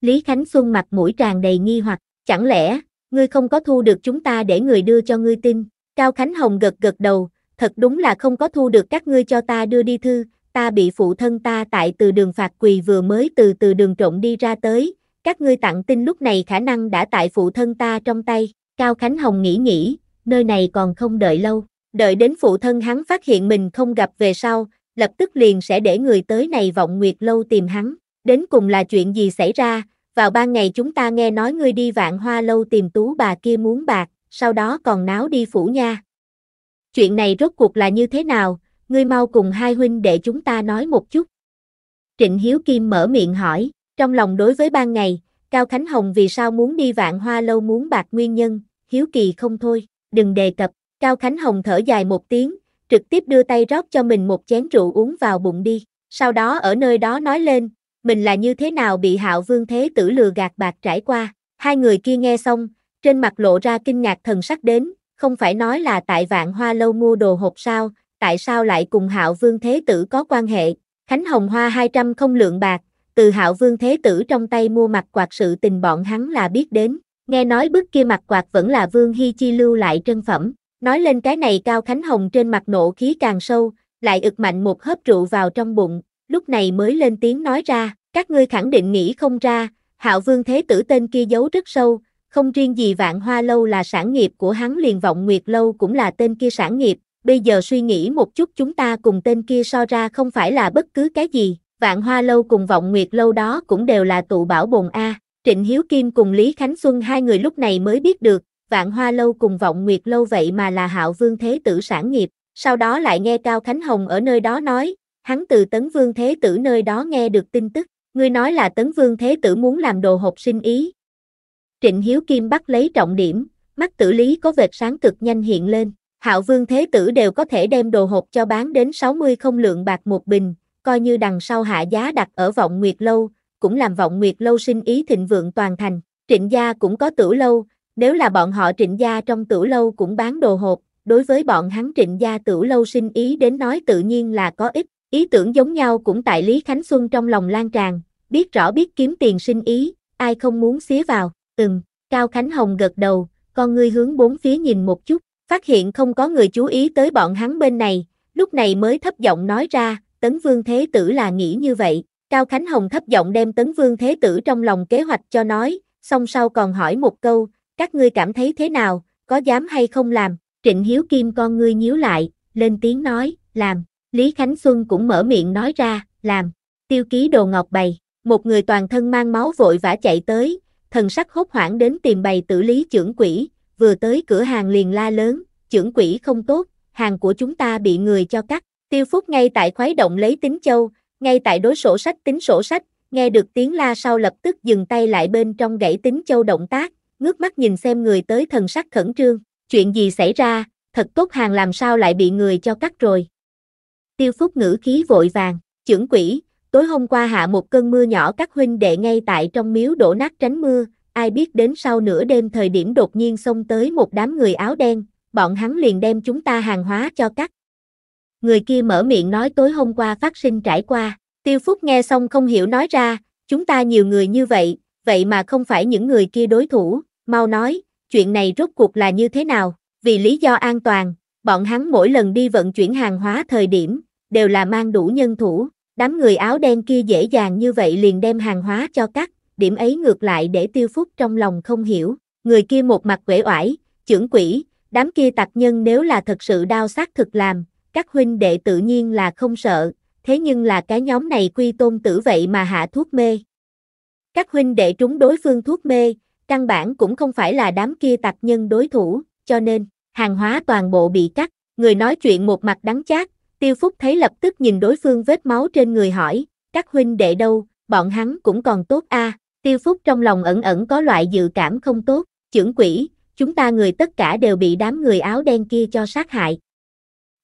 Lý Khánh Xuân mặt mũi tràn đầy nghi hoặc, chẳng lẽ, ngươi không có thu được chúng ta để người đưa cho ngươi tin, Cao Khánh Hồng gật gật đầu, thật đúng là không có thu được các ngươi cho ta đưa đi thư, ta bị phụ thân ta tại từ đường phạt quỳ vừa mới từ từ đường trộn đi ra tới, các ngươi tặng tin lúc này khả năng đã tại phụ thân ta trong tay, Cao Khánh Hồng nghĩ nghĩ, nơi này còn không đợi lâu, đợi đến phụ thân hắn phát hiện mình không gặp về sau, lập tức liền sẽ để người tới này vọng nguyệt lâu tìm hắn, đến cùng là chuyện gì xảy ra, vào ban ngày chúng ta nghe nói ngươi đi vạn hoa lâu tìm tú bà kia muốn bạc, sau đó còn náo đi phủ nha. Chuyện này rốt cuộc là như thế nào, ngươi mau cùng hai huynh đệ chúng ta nói một chút. Trịnh Hiếu Kim mở miệng hỏi, trong lòng đối với ban ngày, Cao Khánh Hồng vì sao muốn đi vạn hoa lâu muốn bạc nguyên nhân, hiếu kỳ không thôi, đừng đề cập, Cao Khánh Hồng thở dài một tiếng, trực tiếp đưa tay rót cho mình một chén rượu uống vào bụng đi, sau đó ở nơi đó nói lên, mình là như thế nào bị hạo vương thế tử lừa gạt bạc trải qua, hai người kia nghe xong, trên mặt lộ ra kinh ngạc thần sắc đến, không phải nói là tại vạn hoa lâu mua đồ hộp sao, tại sao lại cùng hạo vương thế tử có quan hệ, Khánh Hồng Hoa 200 không lượng bạc, từ hạo vương thế tử trong tay mua mặt quạt sự tình bọn hắn là biết đến, nghe nói bức kia mặt quạt vẫn là vương hy chi lưu lại trân phẩm, nói lên cái này Cao Khánh Hồng trên mặt nộ khí càng sâu, lại ực mạnh một hớp rượu vào trong bụng, lúc này mới lên tiếng nói ra, các ngươi khẳng định nghĩ không ra, hạo vương thế tử tên kia giấu rất sâu, không riêng gì vạn hoa lâu là sản nghiệp của hắn liền vọng nguyệt lâu cũng là tên kia sản nghiệp, bây giờ suy nghĩ một chút chúng ta cùng tên kia so ra không phải là bất cứ cái gì, vạn hoa lâu cùng vọng nguyệt lâu đó cũng đều là tụ bảo bồn A, Trịnh Hiếu Kim cùng Lý Khánh Xuân hai người lúc này mới biết được, vạn hoa lâu cùng vọng nguyệt lâu vậy mà là hạo vương thế tử sản nghiệp, sau đó lại nghe Cao Khánh Hồng ở nơi đó nói, hắn từ tấn vương thế tử nơi đó nghe được tin tức, ngươi nói là tấn vương thế tử muốn làm đồ hộp sinh ý. Trịnh Hiếu Kim bắt lấy trọng điểm, mắt tử lý có vệt sáng cực nhanh hiện lên, hạo vương thế tử đều có thể đem đồ hộp cho bán đến 60 không lượng bạc một bình, coi như đằng sau hạ giá đặt ở vọng nguyệt lâu, cũng làm vọng nguyệt lâu sinh ý thịnh vượng toàn thành, trịnh gia cũng có tử lâu, nếu là bọn họ trịnh gia trong tử lâu cũng bán đồ hộp, đối với bọn hắn trịnh gia tử lâu sinh ý đến nói tự nhiên là có ích, ý tưởng giống nhau cũng tại Lý Khánh Xuân trong lòng lan tràn, biết rõ biết kiếm tiền sinh ý, ai không muốn xía vào, ừm, Cao Khánh Hồng gật đầu, con ngươi hướng bốn phía nhìn một chút, phát hiện không có người chú ý tới bọn hắn bên này, lúc này mới thấp giọng nói ra, Tấn Vương Thế Tử là nghĩ như vậy, Cao Khánh Hồng thấp giọng đem Tấn Vương Thế Tử trong lòng kế hoạch cho nói, song sau còn hỏi một câu, các ngươi cảm thấy thế nào, có dám hay không làm, Trịnh Hiếu Kim con ngươi nhíu lại, lên tiếng nói, làm, Lý Khánh Xuân cũng mở miệng nói ra, làm, tiêu ký đồ ngọc bày, một người toàn thân mang máu vội vã chạy tới, thần sắc hốt hoảng đến tìm bày tử lý trưởng quỷ, vừa tới cửa hàng liền la lớn, trưởng quỷ không tốt, hàng của chúng ta bị người cho cắt, tiêu phúc ngay tại khoái động lấy tính châu, ngay tại đối sổ sách tính sổ sách, nghe được tiếng la sau lập tức dừng tay lại bên trong gãy tính châu động tác, ngước mắt nhìn xem người tới thần sắc khẩn trương, chuyện gì xảy ra, thật tốt hàng làm sao lại bị người cho cắt rồi. Tiêu Phúc ngữ khí vội vàng, trưởng quỷ, tối hôm qua hạ một cơn mưa nhỏ các huynh đệ ngay tại trong miếu đổ nát tránh mưa, ai biết đến sau nửa đêm thời điểm đột nhiên xông tới một đám người áo đen, bọn hắn liền đem chúng ta hàng hóa cho cắt. Người kia mở miệng nói tối hôm qua phát sinh trải qua, Tiêu Phúc nghe xong không hiểu nói ra, chúng ta nhiều người như vậy, vậy mà không phải những người kia đối thủ, mau nói, chuyện này rốt cuộc là như thế nào, vì lý do an toàn, bọn hắn mỗi lần đi vận chuyển hàng hóa thời điểm, đều là mang đủ nhân thủ, đám người áo đen kia dễ dàng như vậy liền đem hàng hóa cho cắt, điểm ấy ngược lại để tiêu phúc trong lòng không hiểu, người kia một mặt quể oải, trưởng quỷ, đám kia tặc nhân nếu là thật sự đao sát thực làm, các huynh đệ tự nhiên là không sợ, thế nhưng là cái nhóm này quy tôn tử vậy mà hạ thuốc mê. Các huynh đệ trúng đối phương thuốc mê, căn bản cũng không phải là đám kia tặc nhân đối thủ, cho nên, hàng hóa toàn bộ bị cắt, người nói chuyện một mặt đắng chát, tiêu phúc thấy lập tức nhìn đối phương vết máu trên người hỏi, các huynh đệ đâu, bọn hắn cũng còn tốt a. Tiêu phúc trong lòng ẩn ẩn có loại dự cảm không tốt, trưởng quỷ, chúng ta người tất cả đều bị đám người áo đen kia cho sát hại.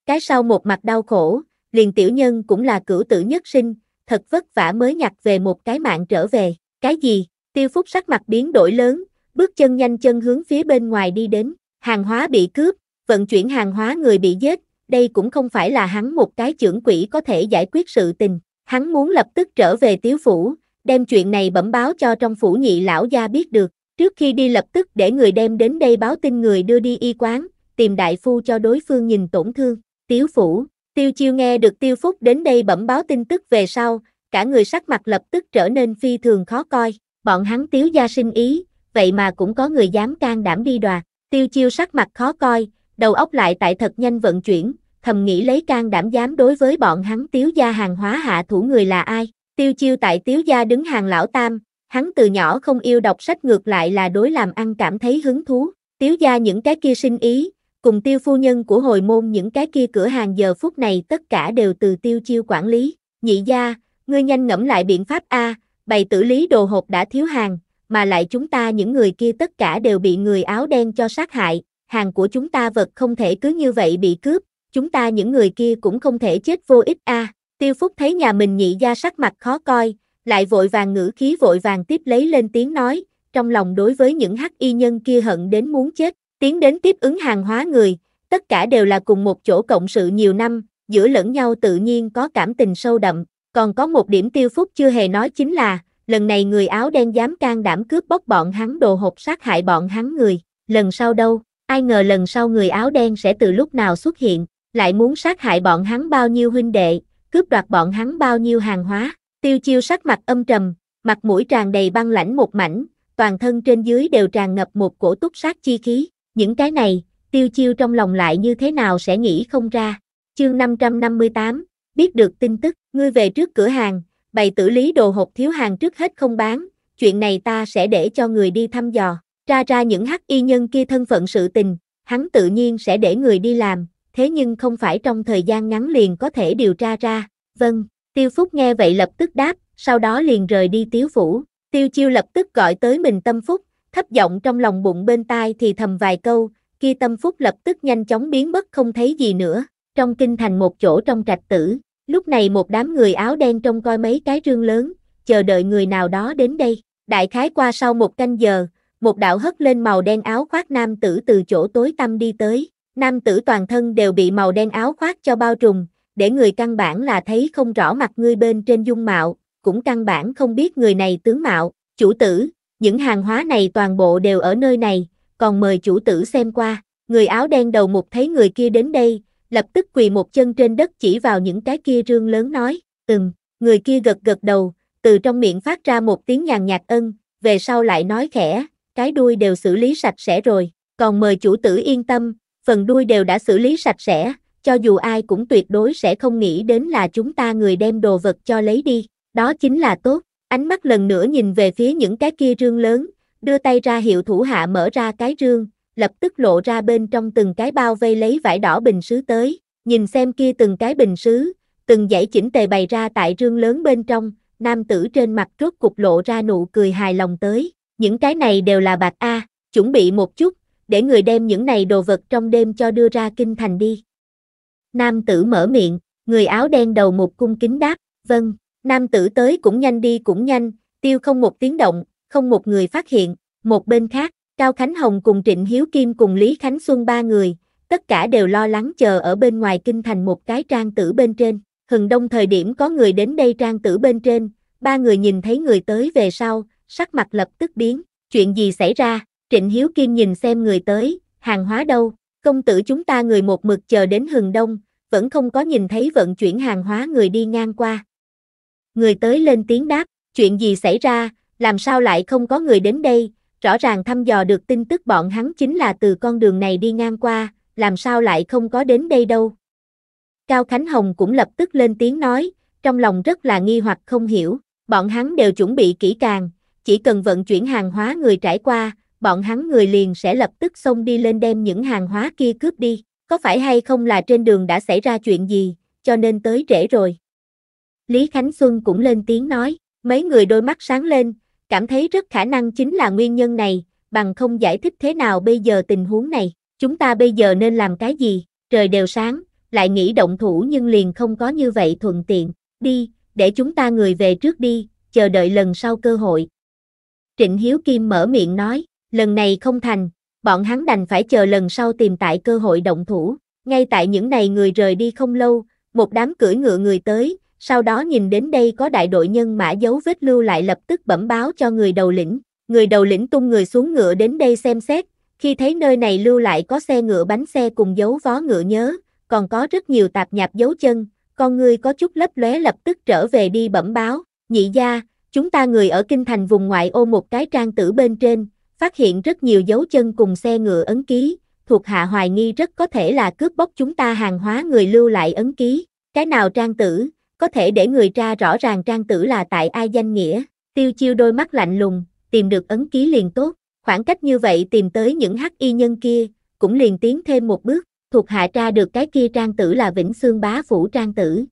Cái sau một mặt đau khổ, liền tiểu nhân cũng là cửu tử nhất sinh, thật vất vả mới nhặt về một cái mạng trở về, cái gì, tiêu phúc sắc mặt biến đổi lớn, bước chân nhanh chân hướng phía bên ngoài đi đến, hàng hóa bị cướp, vận chuyển hàng hóa người bị giết, đây cũng không phải là hắn một cái trưởng quỷ có thể giải quyết sự tình, hắn muốn lập tức trở về tiếu phủ, đem chuyện này bẩm báo cho trong phủ nhị lão gia biết được, trước khi đi lập tức để người đem đến đây báo tin người đưa đi y quán, tìm đại phu cho đối phương nhìn tổn thương, tiếu phủ, tiêu chiêu nghe được tiêu phúc đến đây bẩm báo tin tức về sau, cả người sắc mặt lập tức trở nên phi thường khó coi, bọn hắn tiếu gia sinh ý, vậy mà cũng có người dám can đảm đi đoạt, tiêu chiêu sắc mặt khó coi, đầu óc lại tại thật nhanh vận chuyển, thầm nghĩ lấy can đảm dám đối với bọn hắn tiếu gia hàng hóa hạ thủ người là ai, tiêu chiêu tại tiếu gia đứng hàng lão tam, hắn từ nhỏ không yêu đọc sách ngược lại là đối làm ăn cảm thấy hứng thú, tiếu gia những cái kia sinh ý, cùng tiêu phu nhân của hồi môn những cái kia cửa hàng giờ phút này tất cả đều từ tiêu chiêu quản lý. Nhị gia, ngươi nhanh ngẫm lại biện pháp A, bày tử lý đồ hộp đã thiếu hàng, mà lại chúng ta những người kia tất cả đều bị người áo đen cho sát hại, hàng của chúng ta vật không thể cứ như vậy bị cướp, chúng ta những người kia cũng không thể chết vô ích a. Tiêu Phúc thấy nhà mình nhị gia sắc mặt khó coi, lại vội vàng ngữ khí vội vàng tiếp lấy lên tiếng nói, trong lòng đối với những hắc y nhân kia hận đến muốn chết, tiến đến tiếp ứng hàng hóa người, tất cả đều là cùng một chỗ cộng sự nhiều năm, giữa lẫn nhau tự nhiên có cảm tình sâu đậm, còn có một điểm Tiêu Phúc chưa hề nói chính là, lần này người áo đen dám can đảm cướp bóc bọn hắn đồ hộp sát hại bọn hắn người, lần sau đâu, ai ngờ lần sau người áo đen sẽ từ lúc nào xuất hiện, lại muốn sát hại bọn hắn bao nhiêu huynh đệ, cướp đoạt bọn hắn bao nhiêu hàng hóa, tiêu chiêu sắc mặt âm trầm, mặt mũi tràn đầy băng lãnh một mảnh, toàn thân trên dưới đều tràn ngập một cổ túc sát chi khí, những cái này, tiêu chiêu trong lòng lại như thế nào sẽ nghĩ không ra. Chương 558, biết được tin tức, ngươi về trước cửa hàng, bày tử lý đồ hộp thiếu hàng trước hết không bán, chuyện này ta sẽ để cho người đi thăm dò, ra ra những hắc y nhân kia thân phận sự tình, hắn tự nhiên sẽ để người đi làm, thế nhưng không phải trong thời gian ngắn liền có thể điều tra ra, vâng, tiêu phúc nghe vậy lập tức đáp, sau đó liền rời đi tiếu phủ, tiêu chiêu lập tức gọi tới mình tâm phúc, thấp giọng trong lòng bụng bên tai thì thầm vài câu, kia tâm phúc lập tức nhanh chóng biến mất không thấy gì nữa, trong kinh thành một chỗ trong trạch tử, Lúc này một đám người áo đen trông coi mấy cái rương lớn, chờ đợi người nào đó đến đây. Đại khái qua sau một canh giờ, một đạo hất lên màu đen áo khoác nam tử từ chỗ tối tăm đi tới. Nam tử toàn thân đều bị màu đen áo khoác cho bao trùm, để người căn bản là thấy không rõ mặt người bên trên dung mạo, cũng căn bản không biết người này tướng mạo. Chủ tử, những hàng hóa này toàn bộ đều ở nơi này, còn mời chủ tử xem qua. Người áo đen đầu một thấy người kia đến đây, lập tức quỳ một chân trên đất chỉ vào những cái kia rương lớn nói, ừm, người kia gật gật đầu, từ trong miệng phát ra một tiếng nhàn nhạt ân, về sau lại nói khẽ, cái đuôi đều xử lý sạch sẽ rồi, còn mời chủ tử yên tâm, phần đuôi đều đã xử lý sạch sẽ, cho dù ai cũng tuyệt đối sẽ không nghĩ đến là chúng ta người đem đồ vật cho lấy đi, đó chính là tốt, ánh mắt lần nữa nhìn về phía những cái kia rương lớn, đưa tay ra hiệu thủ hạ mở ra cái rương, lập tức lộ ra bên trong từng cái bao vây lấy vải đỏ bình sứ tới, nhìn xem kia từng cái bình sứ, từng dãy chỉnh tề bày ra tại rương lớn bên trong, nam tử trên mặt rốt cục lộ ra nụ cười hài lòng tới, những cái này đều là bạc A, chuẩn bị một chút, để người đem những này đồ vật trong đêm cho đưa ra kinh thành đi. Nam tử mở miệng, người áo đen đầu một cung kính đáp, vâng, nam tử tới cũng nhanh đi cũng nhanh, tiêu không một tiếng động, không một người phát hiện, một bên khác, Cao Khánh Hồng cùng Trịnh Hiếu Kim cùng Lý Khánh Xuân ba người, tất cả đều lo lắng chờ ở bên ngoài kinh thành một cái trang tử bên trên. Hừng đông thời điểm có người đến đây trang tử bên trên, ba người nhìn thấy người tới về sau, sắc mặt lập tức biến, chuyện gì xảy ra, Trịnh Hiếu Kim nhìn xem người tới, hàng hóa đâu, công tử chúng ta người một mực chờ đến hừng đông, vẫn không có nhìn thấy vận chuyển hàng hóa người đi ngang qua. Người tới lên tiếng đáp, chuyện gì xảy ra, làm sao lại không có người đến đây, rõ ràng thăm dò được tin tức bọn hắn chính là từ con đường này đi ngang qua, làm sao lại không có đến đây đâu. Cao Khánh Hồng cũng lập tức lên tiếng nói, trong lòng rất là nghi hoặc không hiểu, bọn hắn đều chuẩn bị kỹ càng, chỉ cần vận chuyển hàng hóa người trải qua, bọn hắn người liền sẽ lập tức xông đi lên đem những hàng hóa kia cướp đi, có phải hay không là trên đường đã xảy ra chuyện gì, cho nên tới trễ rồi. Lý Khánh Xuân cũng lên tiếng nói, mấy người đôi mắt sáng lên, cảm thấy rất khả năng chính là nguyên nhân này, bằng không giải thích thế nào bây giờ tình huống này, chúng ta bây giờ nên làm cái gì, trời đều sáng, lại nghĩ động thủ nhưng liền không có như vậy thuận tiện, đi, để chúng ta người về trước đi, chờ đợi lần sau cơ hội. Trịnh Hiếu Kim mở miệng nói, lần này không thành, bọn hắn đành phải chờ lần sau tìm tại cơ hội động thủ, ngay tại những này người rời đi không lâu, một đám cưỡi ngựa người tới, sau đó nhìn đến đây có đại đội nhân mã dấu vết lưu lại lập tức bẩm báo cho người đầu lĩnh. Người đầu lĩnh tung người xuống ngựa đến đây xem xét, khi thấy nơi này lưu lại có xe ngựa bánh xe cùng dấu vó ngựa nhớ, còn có rất nhiều tạp nhạp dấu chân, con người có chút lấp lóe lập tức trở về đi bẩm báo, nhị gia, chúng ta người ở kinh thành vùng ngoại ô một cái trang tử bên trên, phát hiện rất nhiều dấu chân cùng xe ngựa ấn ký, thuộc hạ hoài nghi rất có thể là cướp bóc chúng ta hàng hóa người lưu lại ấn ký, cái nào trang tử, có thể để người tra rõ ràng trang tử là tại ai danh nghĩa, tiêu chiêu đôi mắt lạnh lùng, tìm được ấn ký liền tốt, khoảng cách như vậy tìm tới những hắc y nhân kia, cũng liền tiến thêm một bước, thuộc hạ tra được cái kia trang tử là Vĩnh Xương Bá Phủ trang tử.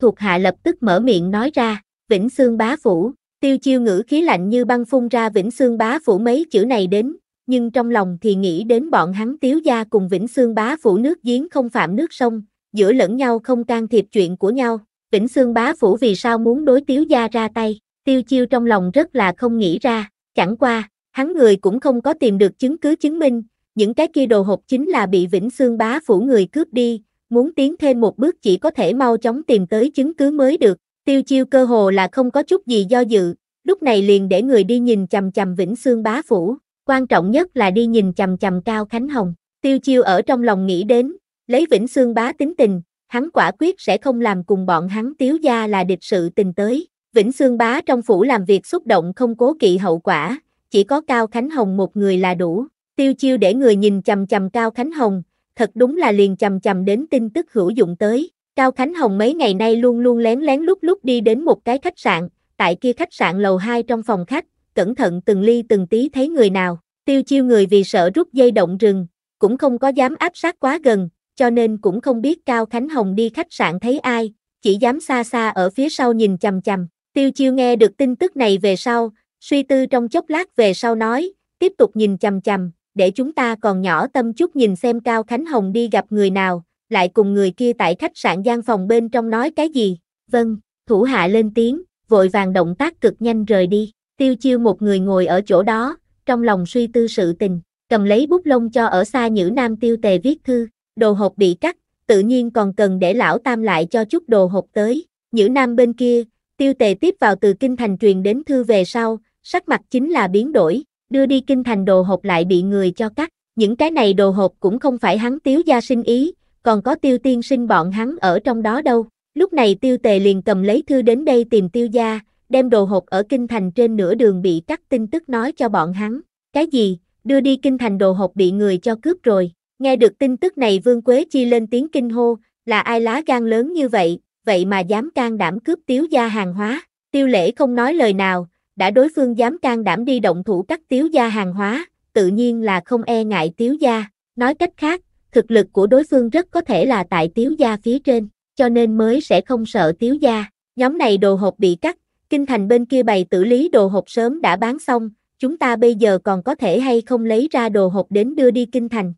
Thuộc hạ lập tức mở miệng nói ra, Vĩnh Xương Bá Phủ, tiêu chiêu ngữ khí lạnh như băng phun ra Vĩnh Xương Bá Phủ mấy chữ này đến, nhưng trong lòng thì nghĩ đến bọn hắn tiếu gia cùng Vĩnh Xương Bá Phủ nước giếng không phạm nước sông, giữa lẫn nhau không can thiệp chuyện của nhau, Vĩnh Xương Bá Phủ vì sao muốn đối tiếu gia ra tay, tiêu chiêu trong lòng rất là không nghĩ ra, chẳng qua, hắn người cũng không có tìm được chứng cứ chứng minh, những cái kia đồ hộp chính là bị Vĩnh Xương Bá Phủ người cướp đi, muốn tiến thêm một bước chỉ có thể mau chóng tìm tới chứng cứ mới được, tiêu chiêu cơ hồ là không có chút gì do dự, lúc này liền để người đi nhìn chầm chầm Vĩnh Sương Bá Phủ, quan trọng nhất là đi nhìn chầm chầm Cao Khánh Hồng, tiêu chiêu ở trong lòng nghĩ đến, lấy Vĩnh Sương Bá tính tình, hắn quả quyết sẽ không làm cùng bọn hắn tiếu gia là địch sự tình tới, Vĩnh Sương Bá trong phủ làm việc xúc động không cố kỵ hậu quả, chỉ có Cao Khánh Hồng một người là đủ, tiêu chiêu để người nhìn chầm chầm Cao Khánh Hồng, thật đúng là liền chầm chầm đến tin tức hữu dụng tới. Cao Khánh Hồng mấy ngày nay luôn luôn lén lén lúc lúc đi đến một cái khách sạn, tại kia khách sạn lầu 2 trong phòng khách, cẩn thận từng ly từng tí thấy người nào, tiêu chiêu người vì sợ rút dây động rừng, cũng không có dám áp sát quá gần, cho nên cũng không biết Cao Khánh Hồng đi khách sạn thấy ai, chỉ dám xa xa ở phía sau nhìn chầm chầm. Tiêu chiêu nghe được tin tức này về sau, suy tư trong chốc lát về sau nói, tiếp tục nhìn chầm chầm, để chúng ta còn nhỏ tâm chút nhìn xem Cao Khánh Hồng đi gặp người nào, lại cùng người kia tại khách sạn gian phòng bên trong nói cái gì. Vâng, thủ hạ lên tiếng, vội vàng động tác cực nhanh rời đi. Tiêu chiêu một người ngồi ở chỗ đó, trong lòng suy tư sự tình, cầm lấy bút lông cho ở xa Nhữ Nam tiêu tề viết thư, đồ hộp bị cắt, tự nhiên còn cần để lão tam lại cho chút đồ hộp tới. Nhữ Nam bên kia, tiêu tề tiếp vào từ kinh thành truyền đến thư về sau, sắc mặt chính là biến đổi, đưa đi kinh thành đồ hộp lại bị người cho cắt. Những cái này đồ hộp cũng không phải hắn tiếu gia sinh ý, còn có tiêu tiên sinh bọn hắn ở trong đó đâu. Lúc này tiêu tề liền cầm lấy thư đến đây tìm tiêu gia, đem đồ hộp ở kinh thành trên nửa đường bị cắt tin tức nói cho bọn hắn. Cái gì, đưa đi kinh thành đồ hộp bị người cho cướp rồi. Nghe được tin tức này Vương Quế Chi lên tiếng kinh hô, là ai lá gan lớn như vậy, vậy mà dám can đảm cướp tiếu gia hàng hóa. Tiêu lễ không nói lời nào, đã đối phương dám can đảm đi động thủ cắt tiếu gia hàng hóa, tự nhiên là không e ngại tiếu gia. Nói cách khác, thực lực của đối phương rất có thể là tại tiếu gia phía trên, cho nên mới sẽ không sợ tiếu gia. Nhóm này đồ hộp bị cắt, kinh thành bên kia bày tử lý đồ hộp sớm đã bán xong, chúng ta bây giờ còn có thể hay không lấy ra đồ hộp đến đưa đi kinh thành.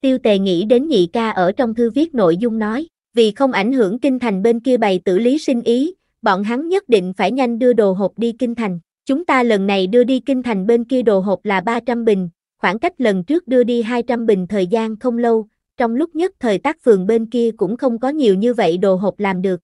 Tiêu tề nghĩ đến nhị ca ở trong thư viết nội dung nói, vì không ảnh hưởng kinh thành bên kia bày tử lý sinh ý, bọn hắn nhất định phải nhanh đưa đồ hộp đi kinh thành. Chúng ta lần này đưa đi kinh thành bên kia đồ hộp là 300 bình, khoảng cách lần trước đưa đi 200 bình thời gian không lâu, trong lúc nhất thời tác phường bên kia cũng không có nhiều như vậy đồ hộp làm được.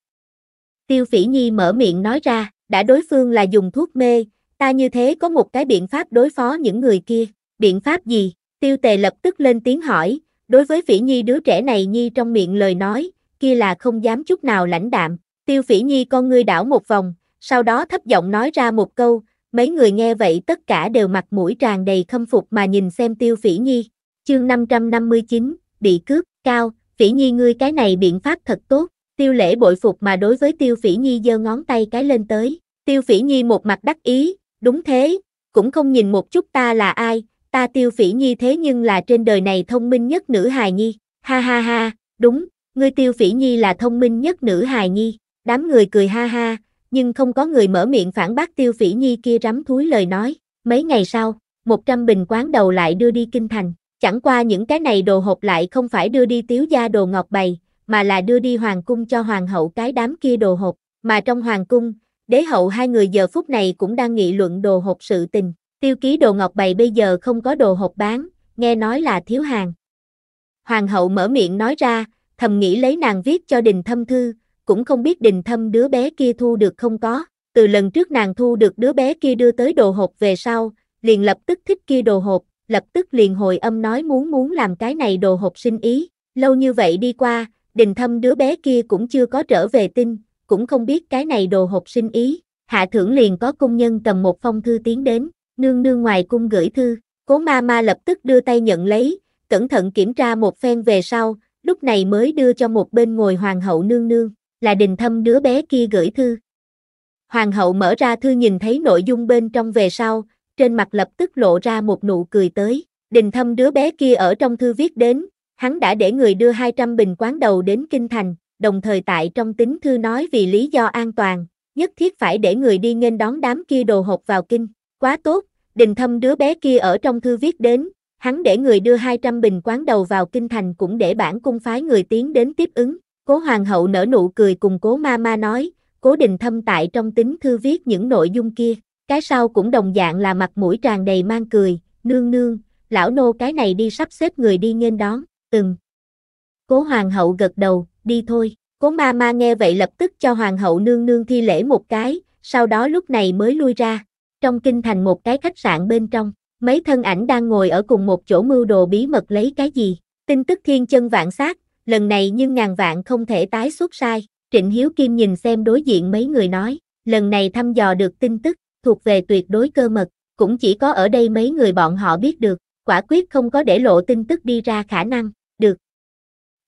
Tiêu Phỉ Nhi mở miệng nói ra, đã đối phương là dùng thuốc mê, ta như thế có một cái biện pháp đối phó những người kia, biện pháp gì? Tiêu Tề lập tức lên tiếng hỏi, đối với Phỉ Nhi đứa trẻ này Nhi trong miệng lời nói, kia là không dám chút nào lãnh đạm, Tiêu Phỉ Nhi con ngươi đảo một vòng, sau đó thấp giọng nói ra một câu, mấy người nghe vậy tất cả đều mặt mũi tràn đầy khâm phục mà nhìn xem Tiêu Phỉ Nhi. Chương 559, bị cướp, cao, Phỉ Nhi ngươi cái này biện pháp thật tốt, Tiêu Lễ bội phục mà đối với Tiêu Phỉ Nhi giơ ngón tay cái lên tới. Tiêu Phỉ Nhi một mặt đắc ý, đúng thế, cũng không nhìn một chút ta là ai, ta Tiêu Phỉ Nhi thế nhưng là trên đời này thông minh nhất nữ hài nhi, ha ha ha, đúng, ngươi Tiêu Phỉ Nhi là thông minh nhất nữ hài nhi. Đám người cười ha ha, nhưng không có người mở miệng phản bác tiêu phỉ nhi kia rắm thúi lời nói. Mấy ngày sau, 100 bình quán đầu lại đưa đi kinh thành. Chẳng qua những cái này đồ hộp lại không phải đưa đi tiếu gia đồ ngọc bày, mà là đưa đi hoàng cung cho hoàng hậu cái đám kia đồ hộp. Mà trong hoàng cung, đế hậu hai người giờ phút này cũng đang nghị luận đồ hộp sự tình. Tiêu ký đồ ngọc bày bây giờ không có đồ hộp bán, nghe nói là thiếu hàng. Hoàng hậu mở miệng nói ra, thầm nghĩ lấy nàng viết cho đình thâm thư, cũng không biết đình thâm đứa bé kia thu được không có. Từ lần trước nàng thu được đứa bé kia đưa tới đồ hộp về sau, liền lập tức thích kia đồ hộp, lập tức liền hồi âm nói muốn muốn làm cái này đồ hộp sinh ý. Lâu như vậy đi qua, đình thâm đứa bé kia cũng chưa có trở về tin, cũng không biết cái này đồ hộp sinh ý. Hạ thưởng liền có công nhân cầm một phong thư tiến đến, nương nương ngoài cung gửi thư, cố ma ma lập tức đưa tay nhận lấy, cẩn thận kiểm tra một phen về sau, lúc này mới đưa cho một bên ngồi hoàng hậu nương nương là đình thâm đứa bé kia gửi thư. Hoàng hậu mở ra thư nhìn thấy nội dung bên trong về sau, trên mặt lập tức lộ ra một nụ cười tới. Đình thâm đứa bé kia ở trong thư viết đến, hắn đã để người đưa 200 bình quán đầu đến Kinh Thành, đồng thời tại trong tín thư nói vì lý do an toàn, nhất thiết phải để người đi nghênh đón đám kia đồ hộp vào kinh. Quá tốt, đình thâm đứa bé kia ở trong thư viết đến, hắn để người đưa 200 bình quán đầu vào kinh thành cũng để bản cung phái người tiến đến tiếp ứng. Cố hoàng hậu nở nụ cười cùng cố ma ma nói, cố đình thâm tại trong tín thư viết những nội dung kia, cái sau cũng đồng dạng là mặt mũi tràn đầy mang cười, nương nương, lão nô cái này đi sắp xếp người đi nghênh đón, Từng. Cố hoàng hậu gật đầu, đi thôi, cố ma ma nghe vậy lập tức cho hoàng hậu nương nương thi lễ một cái, sau đó lúc này mới lui ra, trong kinh thành một cái khách sạn bên trong, mấy thân ảnh đang ngồi ở cùng một chỗ mưu đồ bí mật lấy cái gì, tin tức thiên chân vạn sát, lần này nhưng ngàn vạn không thể tái xuất sai, Trịnh Hiếu Kim nhìn xem đối diện mấy người nói, lần này thăm dò được tin tức, thuộc về tuyệt đối cơ mật, cũng chỉ có ở đây mấy người bọn họ biết được, quả quyết không có để lộ tin tức đi ra khả năng, được.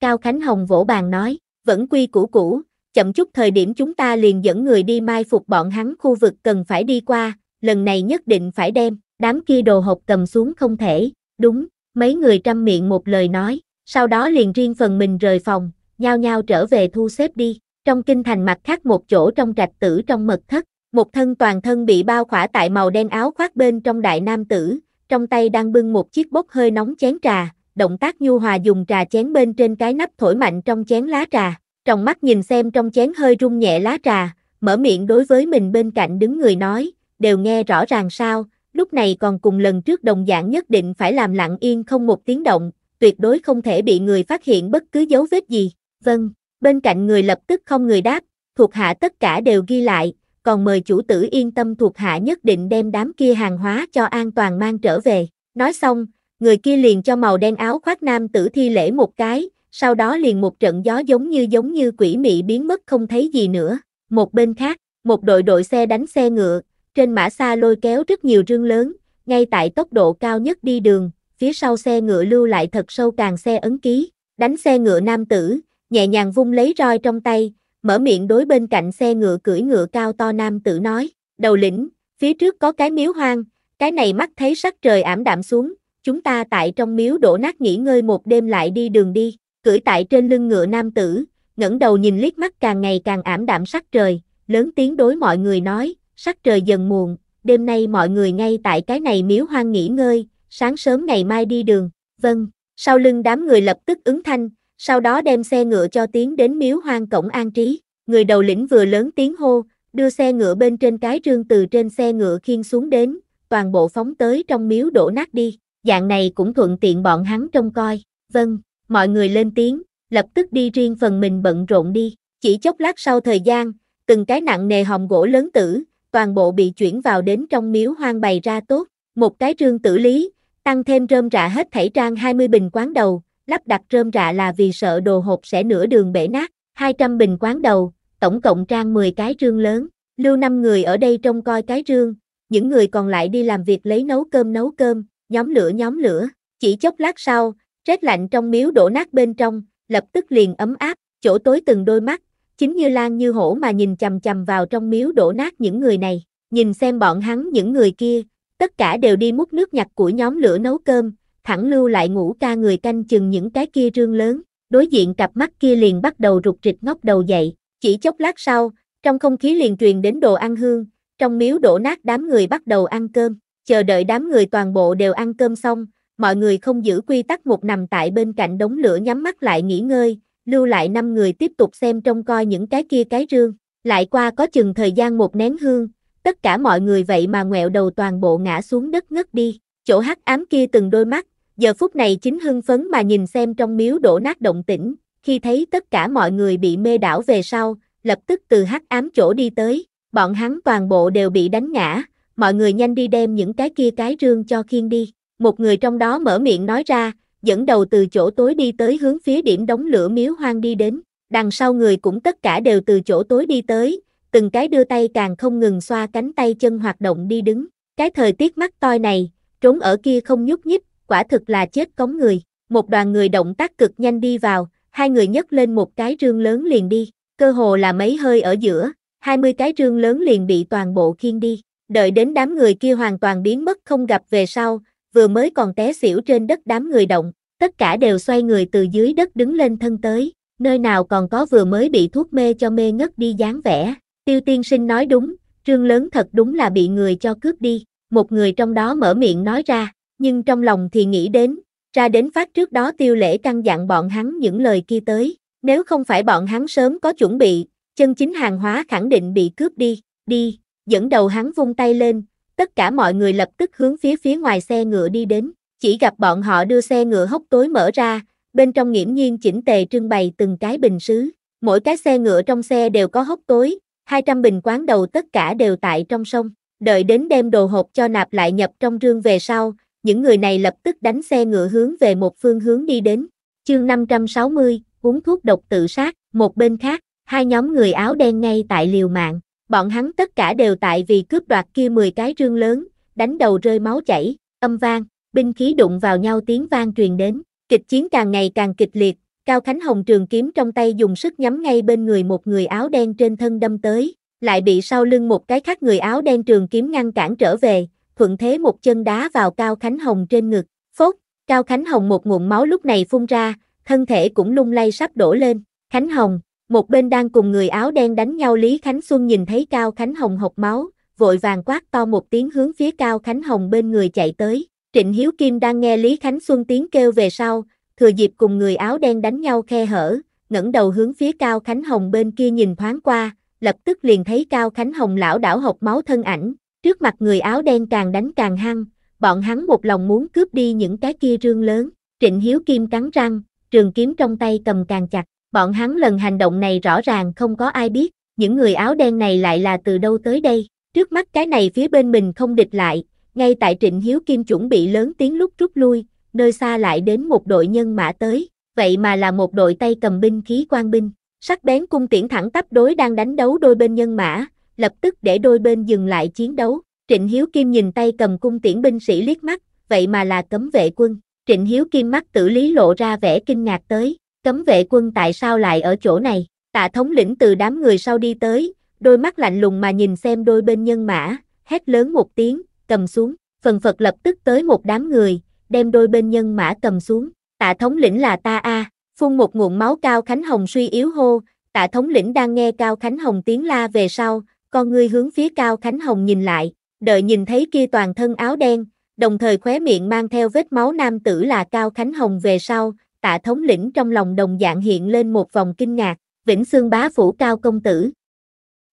Cao Khánh Hồng vỗ bàn nói, vẫn quy củ cũ, chậm chút thời điểm chúng ta liền dẫn người đi mai phục bọn hắn khu vực cần phải đi qua, lần này nhất định phải đem, đám kia đồ hộp cầm xuống không thể, đúng, mấy người trăm miệng một lời nói, sau đó liền riêng phần mình rời phòng, nhao nhao trở về thu xếp đi, trong kinh thành mặt khác một chỗ trong trạch tử trong mật thất, một thân toàn thân bị bao khỏa tại màu đen áo khoác bên trong đại nam tử, trong tay đang bưng một chiếc bốc hơi nóng chén trà, động tác nhu hòa dùng trà chén bên trên cái nắp thổi mạnh trong chén lá trà, trong mắt nhìn xem trong chén hơi rung nhẹ lá trà, mở miệng đối với mình bên cạnh đứng người nói, đều nghe rõ ràng sao, lúc này còn cùng lần trước đồng dạng nhất định phải làm lặng yên không một tiếng động, tuyệt đối không thể bị người phát hiện bất cứ dấu vết gì. Vâng, bên cạnh người lập tức không người đáp, thuộc hạ tất cả đều ghi lại, còn mời chủ tử yên tâm thuộc hạ nhất định đem đám kia hàng hóa cho an toàn mang trở về. Nói xong, người kia liền cho màu đen áo khoác nam tử thi lễ một cái, sau đó liền một trận gió giống như giống như quỷ mị biến mất không thấy gì nữa. Một bên khác, một đội đội xe đánh xe ngựa, trên mã xa lôi kéo rất nhiều rương lớn, ngay tại tốc độ cao nhất đi đường, phía sau xe ngựa lưu lại thật sâu càng xe ấn ký, đánh xe ngựa nam tử, nhẹ nhàng vung lấy roi trong tay, mở miệng đối bên cạnh xe ngựa cưỡi ngựa cao to nam tử nói, đầu lĩnh, phía trước có cái miếu hoang, cái này mắt thấy sắc trời ảm đạm xuống, chúng ta tại trong miếu đổ nát nghỉ ngơi một đêm lại đi đường đi, cưỡi tại trên lưng ngựa nam tử, ngẩng đầu nhìn liếc mắt càng ngày càng ảm đạm sắc trời, lớn tiếng đối mọi người nói, sắc trời dần muộn, đêm nay mọi người ngay tại cái này miếu hoang nghỉ ngơi, sáng sớm ngày mai đi đường, vâng, sau lưng đám người lập tức ứng thanh, sau đó đem xe ngựa cho tiến đến miếu hoang cổng an trí, người đầu lĩnh vừa lớn tiếng hô, đưa xe ngựa bên trên cái rương từ trên xe ngựa khiên xuống đến, toàn bộ phóng tới trong miếu đổ nát đi, dạng này cũng thuận tiện bọn hắn trông coi, vâng, mọi người lên tiếng, lập tức đi riêng phần mình bận rộn đi, chỉ chốc lát sau thời gian, từng cái nặng nề hòm gỗ lớn tử, toàn bộ bị chuyển vào đến trong miếu hoang bày ra tốt, một cái trương tử lý, tăng thêm rơm rạ hết thảy trang 20 bình quán đầu, lắp đặt rơm rạ là vì sợ đồ hộp sẽ nửa đường bể nát, 200 bình quán đầu, tổng cộng trang 10 cái rương lớn, lưu 5 người ở đây trông coi cái rương, những người còn lại đi làm việc lấy nấu cơm nấu cơm, nhóm lửa nhóm lửa, chỉ chốc lát sau, rét lạnh trong miếu đổ nát bên trong, lập tức liền ấm áp, chỗ tối từng đôi mắt, chính như lan như hổ mà nhìn chầm chầm vào trong miếu đổ nát những người này, nhìn xem bọn hắn những người kia, tất cả đều đi múc nước nhặt của nhóm lửa nấu cơm, thẳng lưu lại ngủ ca người canh chừng những cái kia rương lớn, đối diện cặp mắt kia liền bắt đầu rụt rịch ngóc đầu dậy, chỉ chốc lát sau, trong không khí liền truyền đến đồ ăn hương, trong miếu đổ nát đám người bắt đầu ăn cơm, chờ đợi đám người toàn bộ đều ăn cơm xong, mọi người không giữ quy tắc một nằm tại bên cạnh đống lửa nhắm mắt lại nghỉ ngơi, lưu lại năm người tiếp tục xem trông coi những cái kia cái rương, lại qua có chừng thời gian một nén hương, tất cả mọi người vậy mà ngoẹo đầu toàn bộ ngã xuống đất ngất đi, chỗ hắc ám kia từng đôi mắt, giờ phút này chính hưng phấn mà nhìn xem trong miếu đổ nát động tĩnh, khi thấy tất cả mọi người bị mê đảo về sau, lập tức từ hắc ám chỗ đi tới, bọn hắn toàn bộ đều bị đánh ngã, mọi người nhanh đi đem những cái kia cái rương cho khiên đi, một người trong đó mở miệng nói ra, dẫn đầu từ chỗ tối đi tới hướng phía điểm đóng lửa miếu hoang đi đến, đằng sau người cũng tất cả đều từ chỗ tối đi tới, từng cái đưa tay càng không ngừng xoa cánh tay chân hoạt động đi đứng, cái thời tiết mắt toi này, trốn ở kia không nhúc nhích, quả thực là chết cống người, một đoàn người động tác cực nhanh đi vào, hai người nhấc lên một cái rương lớn liền đi, cơ hồ là mấy hơi ở giữa, 20 cái rương lớn liền bị toàn bộ khiên đi, đợi đến đám người kia hoàn toàn biến mất không gặp về sau, vừa mới còn té xỉu trên đất đám người động, tất cả đều xoay người từ dưới đất đứng lên thân tới, nơi nào còn có vừa mới bị thuốc mê cho mê ngất đi dáng vẻ. Tiêu tiên sinh nói đúng, trương lớn thật đúng là bị người cho cướp đi, một người trong đó mở miệng nói ra, nhưng trong lòng thì nghĩ đến, ra đến phát trước đó tiêu lễ căn dặn bọn hắn những lời kia tới, nếu không phải bọn hắn sớm có chuẩn bị, chân chính hàng hóa khẳng định bị cướp đi, đi, dẫn đầu hắn vung tay lên, tất cả mọi người lập tức hướng phía phía ngoài xe ngựa đi đến, chỉ gặp bọn họ đưa xe ngựa hốc tối mở ra, bên trong nghiễm nhiên chỉnh tề trưng bày từng cái bình sứ, mỗi cái xe ngựa trong xe đều có hốc tối, 200 bình quán đầu tất cả đều tại trong sông, đợi đến đem đồ hộp cho nạp lại nhập trong rương về sau, những người này lập tức đánh xe ngựa hướng về một phương hướng đi đến. Chương 560, uống thuốc độc tự sát, một bên khác, hai nhóm người áo đen ngay tại liều mạng, bọn hắn tất cả đều tại vì cướp đoạt kia 10 cái rương lớn, đánh đầu rơi máu chảy, âm vang, binh khí đụng vào nhau tiếng vang truyền đến, kịch chiến càng ngày càng kịch liệt, Cao Khánh Hồng trường kiếm trong tay dùng sức nhắm ngay bên người một người áo đen trên thân đâm tới, lại bị sau lưng một cái khác người áo đen trường kiếm ngăn cản trở về, thuận thế một chân đá vào Cao Khánh Hồng trên ngực, phốt, Cao Khánh Hồng một nguồn máu lúc này phun ra, thân thể cũng lung lay sắp đổ lên, Khánh Hồng, một bên đang cùng người áo đen đánh nhau Lý Khánh Xuân nhìn thấy Cao Khánh Hồng hộc máu, vội vàng quát to một tiếng hướng phía Cao Khánh Hồng bên người chạy tới, Trịnh Hiếu Kim đang nghe Lý Khánh Xuân tiếng kêu về sau, thừa dịp cùng người áo đen đánh nhau khe hở, ngẩng đầu hướng phía Cao Khánh Hồng bên kia nhìn thoáng qua, lập tức liền thấy Cao Khánh Hồng lão đảo hộc máu thân ảnh, trước mặt người áo đen càng đánh càng hăng, bọn hắn một lòng muốn cướp đi những cái kia rương lớn, Trịnh Hiếu Kim cắn răng, trường kiếm trong tay cầm càng chặt, bọn hắn lần hành động này rõ ràng không có ai biết, những người áo đen này lại là từ đâu tới đây, trước mắt cái này phía bên mình không địch lại, ngay tại Trịnh Hiếu Kim chuẩn bị lớn tiếng lúc rút lui, nơi xa lại đến một đội nhân mã tới, vậy mà là một đội tay cầm binh khí quan binh, sắc bén cung tiễn thẳng tắp đối đang đánh đấu đôi bên nhân mã, lập tức để đôi bên dừng lại chiến đấu. Trịnh Hiếu Kim nhìn tay cầm cung tiễn binh sĩ liếc mắt, vậy mà là cấm vệ quân. Trịnh Hiếu Kim mắt tử lý lộ ra vẻ kinh ngạc tới, cấm vệ quân tại sao lại ở chỗ này? Tạ thống lĩnh từ đám người sau đi tới, đôi mắt lạnh lùng mà nhìn xem đôi bên nhân mã, hét lớn một tiếng, cầm xuống, phần phật lập tức tới một đám người, đem đôi bên nhân mã cầm xuống, tạ thống lĩnh là ta a phun một nguồn máu Cao Khánh Hồng suy yếu hô, tạ thống lĩnh đang nghe Cao Khánh Hồng tiếng la về sau, con ngươi hướng phía Cao Khánh Hồng nhìn lại, đợi nhìn thấy kia toàn thân áo đen, đồng thời khóe miệng mang theo vết máu nam tử là Cao Khánh Hồng về sau, tạ thống lĩnh trong lòng đồng dạng hiện lên một vòng kinh ngạc, vĩnh xương bá phủ Cao Công Tử.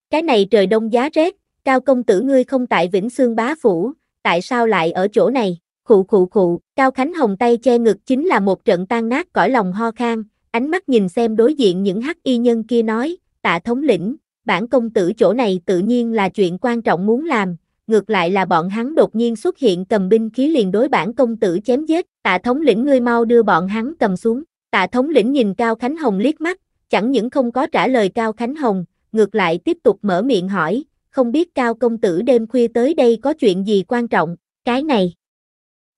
Cái này trời đông giá rét, Cao Công Tử ngươi không tại vĩnh xương bá phủ, tại sao lại ở chỗ này? Khụ khụ khụ, Cao Khánh Hồng tay che ngực chính là một trận tan nát cõi lòng ho khan, ánh mắt nhìn xem đối diện những hắc y nhân kia nói, tạ thống lĩnh, bản công tử chỗ này tự nhiên là chuyện quan trọng muốn làm, ngược lại là bọn hắn đột nhiên xuất hiện cầm binh khí liền đối bản công tử chém giết, tạ thống lĩnh ngươi mau đưa bọn hắn cầm xuống, tạ thống lĩnh nhìn Cao Khánh Hồng liếc mắt, chẳng những không có trả lời Cao Khánh Hồng, ngược lại tiếp tục mở miệng hỏi, không biết Cao công tử đêm khuya tới đây có chuyện gì quan trọng, cái này.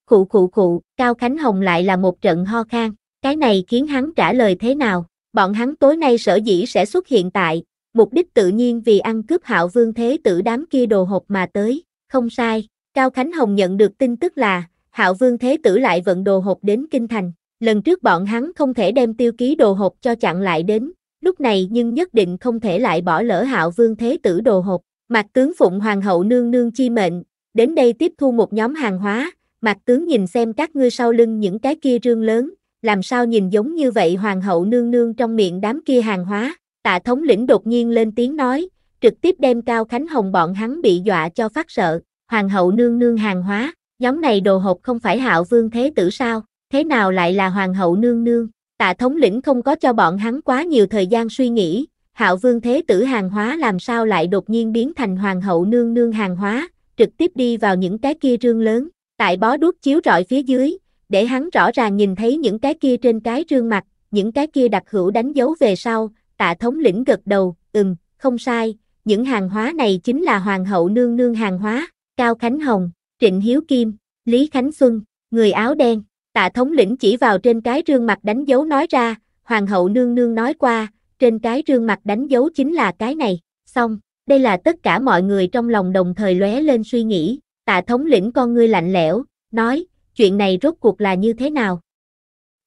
Khụ khụ khụ, Cao Khánh Hồng lại là một trận ho khan, cái này khiến hắn trả lời thế nào, bọn hắn tối nay sở dĩ sẽ xuất hiện tại, mục đích tự nhiên vì ăn cướp hạo vương thế tử đám kia đồ hộp mà tới, không sai, Cao Khánh Hồng nhận được tin tức là, hạo vương thế tử lại vận đồ hộp đến Kinh Thành, lần trước bọn hắn không thể đem tiêu ký đồ hộp cho chặn lại đến, lúc này nhưng nhất định không thể lại bỏ lỡ hạo vương thế tử đồ hộp, mặt tướng phụng hoàng hậu nương nương chi mệnh, đến đây tiếp thu một nhóm hàng hóa, mạc tướng nhìn xem các ngươi sau lưng những cái kia rương lớn, làm sao nhìn giống như vậy hoàng hậu nương nương trong miệng đám kia hàng hóa, tạ thống lĩnh đột nhiên lên tiếng nói, trực tiếp đem Cao Khánh Hồng bọn hắn bị dọa cho phát sợ, hoàng hậu nương nương hàng hóa, nhóm này đồ hộp không phải hạo vương thế tử sao, thế nào lại là hoàng hậu nương nương, tạ thống lĩnh không có cho bọn hắn quá nhiều thời gian suy nghĩ, hạo vương thế tử hàng hóa làm sao lại đột nhiên biến thành hoàng hậu nương nương hàng hóa, trực tiếp đi vào những cái kia rương lớn, tại bó đuốc chiếu rọi phía dưới, để hắn rõ ràng nhìn thấy những cái kia trên cái rương mặt, những cái kia đặc hữu đánh dấu về sau, tạ thống lĩnh gật đầu, ừm, không sai, những hàng hóa này chính là hoàng hậu nương nương hàng hóa, Cao Khánh Hồng, Trịnh Hiếu Kim, Lý Khánh Xuân, người áo đen, tạ thống lĩnh chỉ vào trên cái rương mặt đánh dấu nói ra, hoàng hậu nương nương nói qua, trên cái rương mặt đánh dấu chính là cái này, xong, đây là tất cả mọi người trong lòng đồng thời lóe lên suy nghĩ, tạ thống lĩnh con ngươi lạnh lẽo, nói, chuyện này rốt cuộc là như thế nào?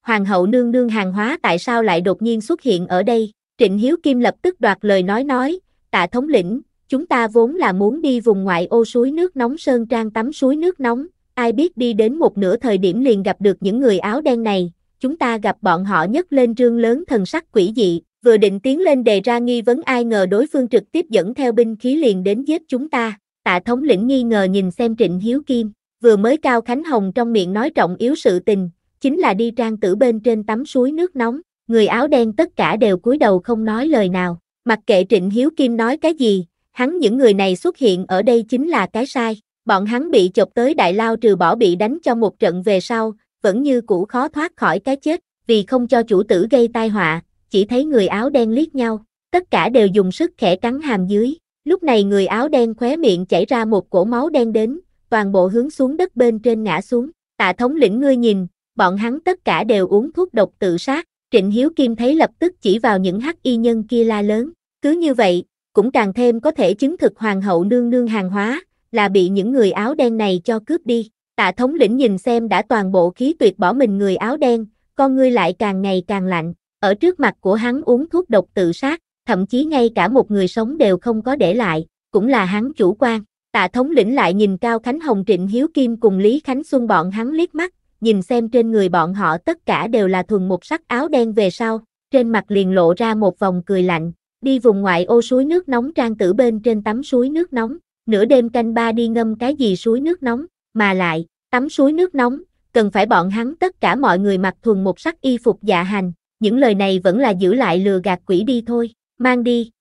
Hoàng hậu nương nương hàng hóa tại sao lại đột nhiên xuất hiện ở đây? Trịnh Hiếu Kim lập tức đoạt lời nói nói, tạ thống lĩnh, chúng ta vốn là muốn đi vùng ngoại ô suối nước nóng Sơn Trang tắm suối nước nóng, ai biết đi đến một nửa thời điểm liền gặp được những người áo đen này, chúng ta gặp bọn họ nhấc lên trương lớn thần sắc quỷ dị, vừa định tiến lên đề ra nghi vấn ai ngờ đối phương trực tiếp dẫn theo binh khí liền đến giết chúng ta, tạ thống lĩnh nghi ngờ nhìn xem Trịnh Hiếu Kim, vừa mới Cao Khánh Hồng trong miệng nói trọng yếu sự tình, chính là đi trang tử bên trên tắm suối nước nóng, người áo đen tất cả đều cúi đầu không nói lời nào, mặc kệ Trịnh Hiếu Kim nói cái gì, hắn những người này xuất hiện ở đây chính là cái sai, bọn hắn bị chọc tới đại lao trừ bỏ bị đánh cho một trận về sau, vẫn như cũ khó thoát khỏi cái chết, vì không cho chủ tử gây tai họa, chỉ thấy người áo đen liếc nhau, tất cả đều dùng sức khẽ cắn hàm dưới, lúc này người áo đen khóe miệng chảy ra một cổ máu đen đến, toàn bộ hướng xuống đất bên trên ngã xuống, tạ thống lĩnh ngươi nhìn, bọn hắn tất cả đều uống thuốc độc tự sát, Trịnh Hiếu Kim thấy lập tức chỉ vào những hắc y nhân kia la lớn, cứ như vậy, cũng càng thêm có thể chứng thực hoàng hậu nương nương hàng hóa, là bị những người áo đen này cho cướp đi. Tạ thống lĩnh nhìn xem đã toàn bộ khí tuyệt bỏ mình người áo đen, con ngươi lại càng ngày càng lạnh, ở trước mặt của hắn uống thuốc độc tự sát, thậm chí ngay cả một người sống đều không có để lại, cũng là hắn chủ quan. Tạ thống lĩnh lại nhìn Cao Khánh Hồng Trịnh Hiếu Kim cùng Lý Khánh Xuân bọn hắn liếc mắt, nhìn xem trên người bọn họ tất cả đều là thuần một sắc áo đen về sau, trên mặt liền lộ ra một vòng cười lạnh, đi vùng ngoại ô suối nước nóng trang tử bên trên tắm suối nước nóng, nửa đêm canh ba đi ngâm cái gì suối nước nóng, mà lại, tắm suối nước nóng, cần phải bọn hắn tất cả mọi người mặc thuần một sắc y phục dạ hành, những lời này vẫn là giữ lại lừa gạt quỷ đi thôi, mang đi.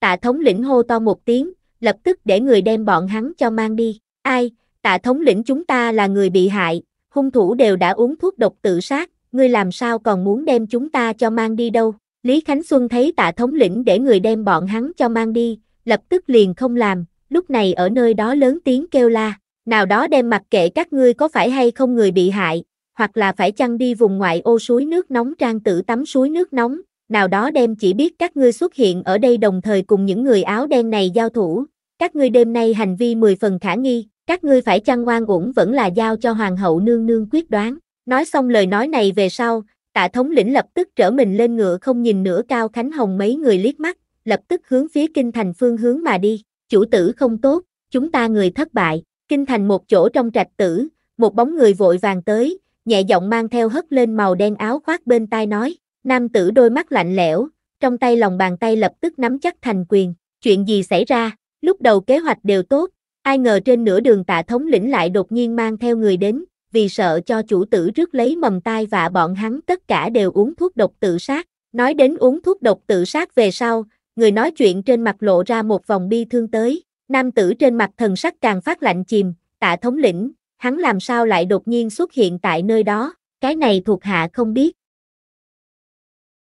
Tạ thống lĩnh hô to một tiếng, lập tức để người đem bọn hắn cho mang đi, ai, tạ thống lĩnh chúng ta là người bị hại, hung thủ đều đã uống thuốc độc tự sát, ngươi làm sao còn muốn đem chúng ta cho mang đi đâu? Lý Khánh Xuân thấy tạ thống lĩnh để người đem bọn hắn cho mang đi, lập tức liền không làm, lúc này ở nơi đó lớn tiếng kêu la, nào đó đem mặc kệ các ngươi có phải hay không người bị hại, hoặc là phải chăng đi vùng ngoại ô suối nước nóng trang tử tắm suối nước nóng, nào đó đem chỉ biết các ngươi xuất hiện ở đây đồng thời cùng những người áo đen này giao thủ, các ngươi đêm nay hành vi mười phần khả nghi, các ngươi phải chăng ngoan uổng vẫn là giao cho hoàng hậu nương nương quyết đoán. Nói xong lời nói này về sau, tạ thống lĩnh lập tức trở mình lên ngựa không nhìn nữa cao khánh hồng mấy người liếc mắt, lập tức hướng phía kinh thành phương hướng mà đi, chủ tử không tốt, chúng ta người thất bại, kinh thành một chỗ trong trạch tử, một bóng người vội vàng tới, nhẹ giọng mang theo hất lên màu đen áo khoác bên tai nói, nam tử đôi mắt lạnh lẽo, trong tay lòng bàn tay lập tức nắm chắc thành quyền, chuyện gì xảy ra, lúc đầu kế hoạch đều tốt, Ai ngờ trên nửa đường tạ thống lĩnh lại đột nhiên mang theo người đến, vì sợ cho chủ tử rước lấy mầm tai và bọn hắn tất cả đều uống thuốc độc tự sát. Nói đến uống thuốc độc tự sát về sau, người nói chuyện trên mặt lộ ra một vòng bi thương tới, nam tử trên mặt thần sắc càng phát lạnh chìm, tạ thống lĩnh, hắn làm sao lại đột nhiên xuất hiện tại nơi đó, cái này thuộc hạ không biết,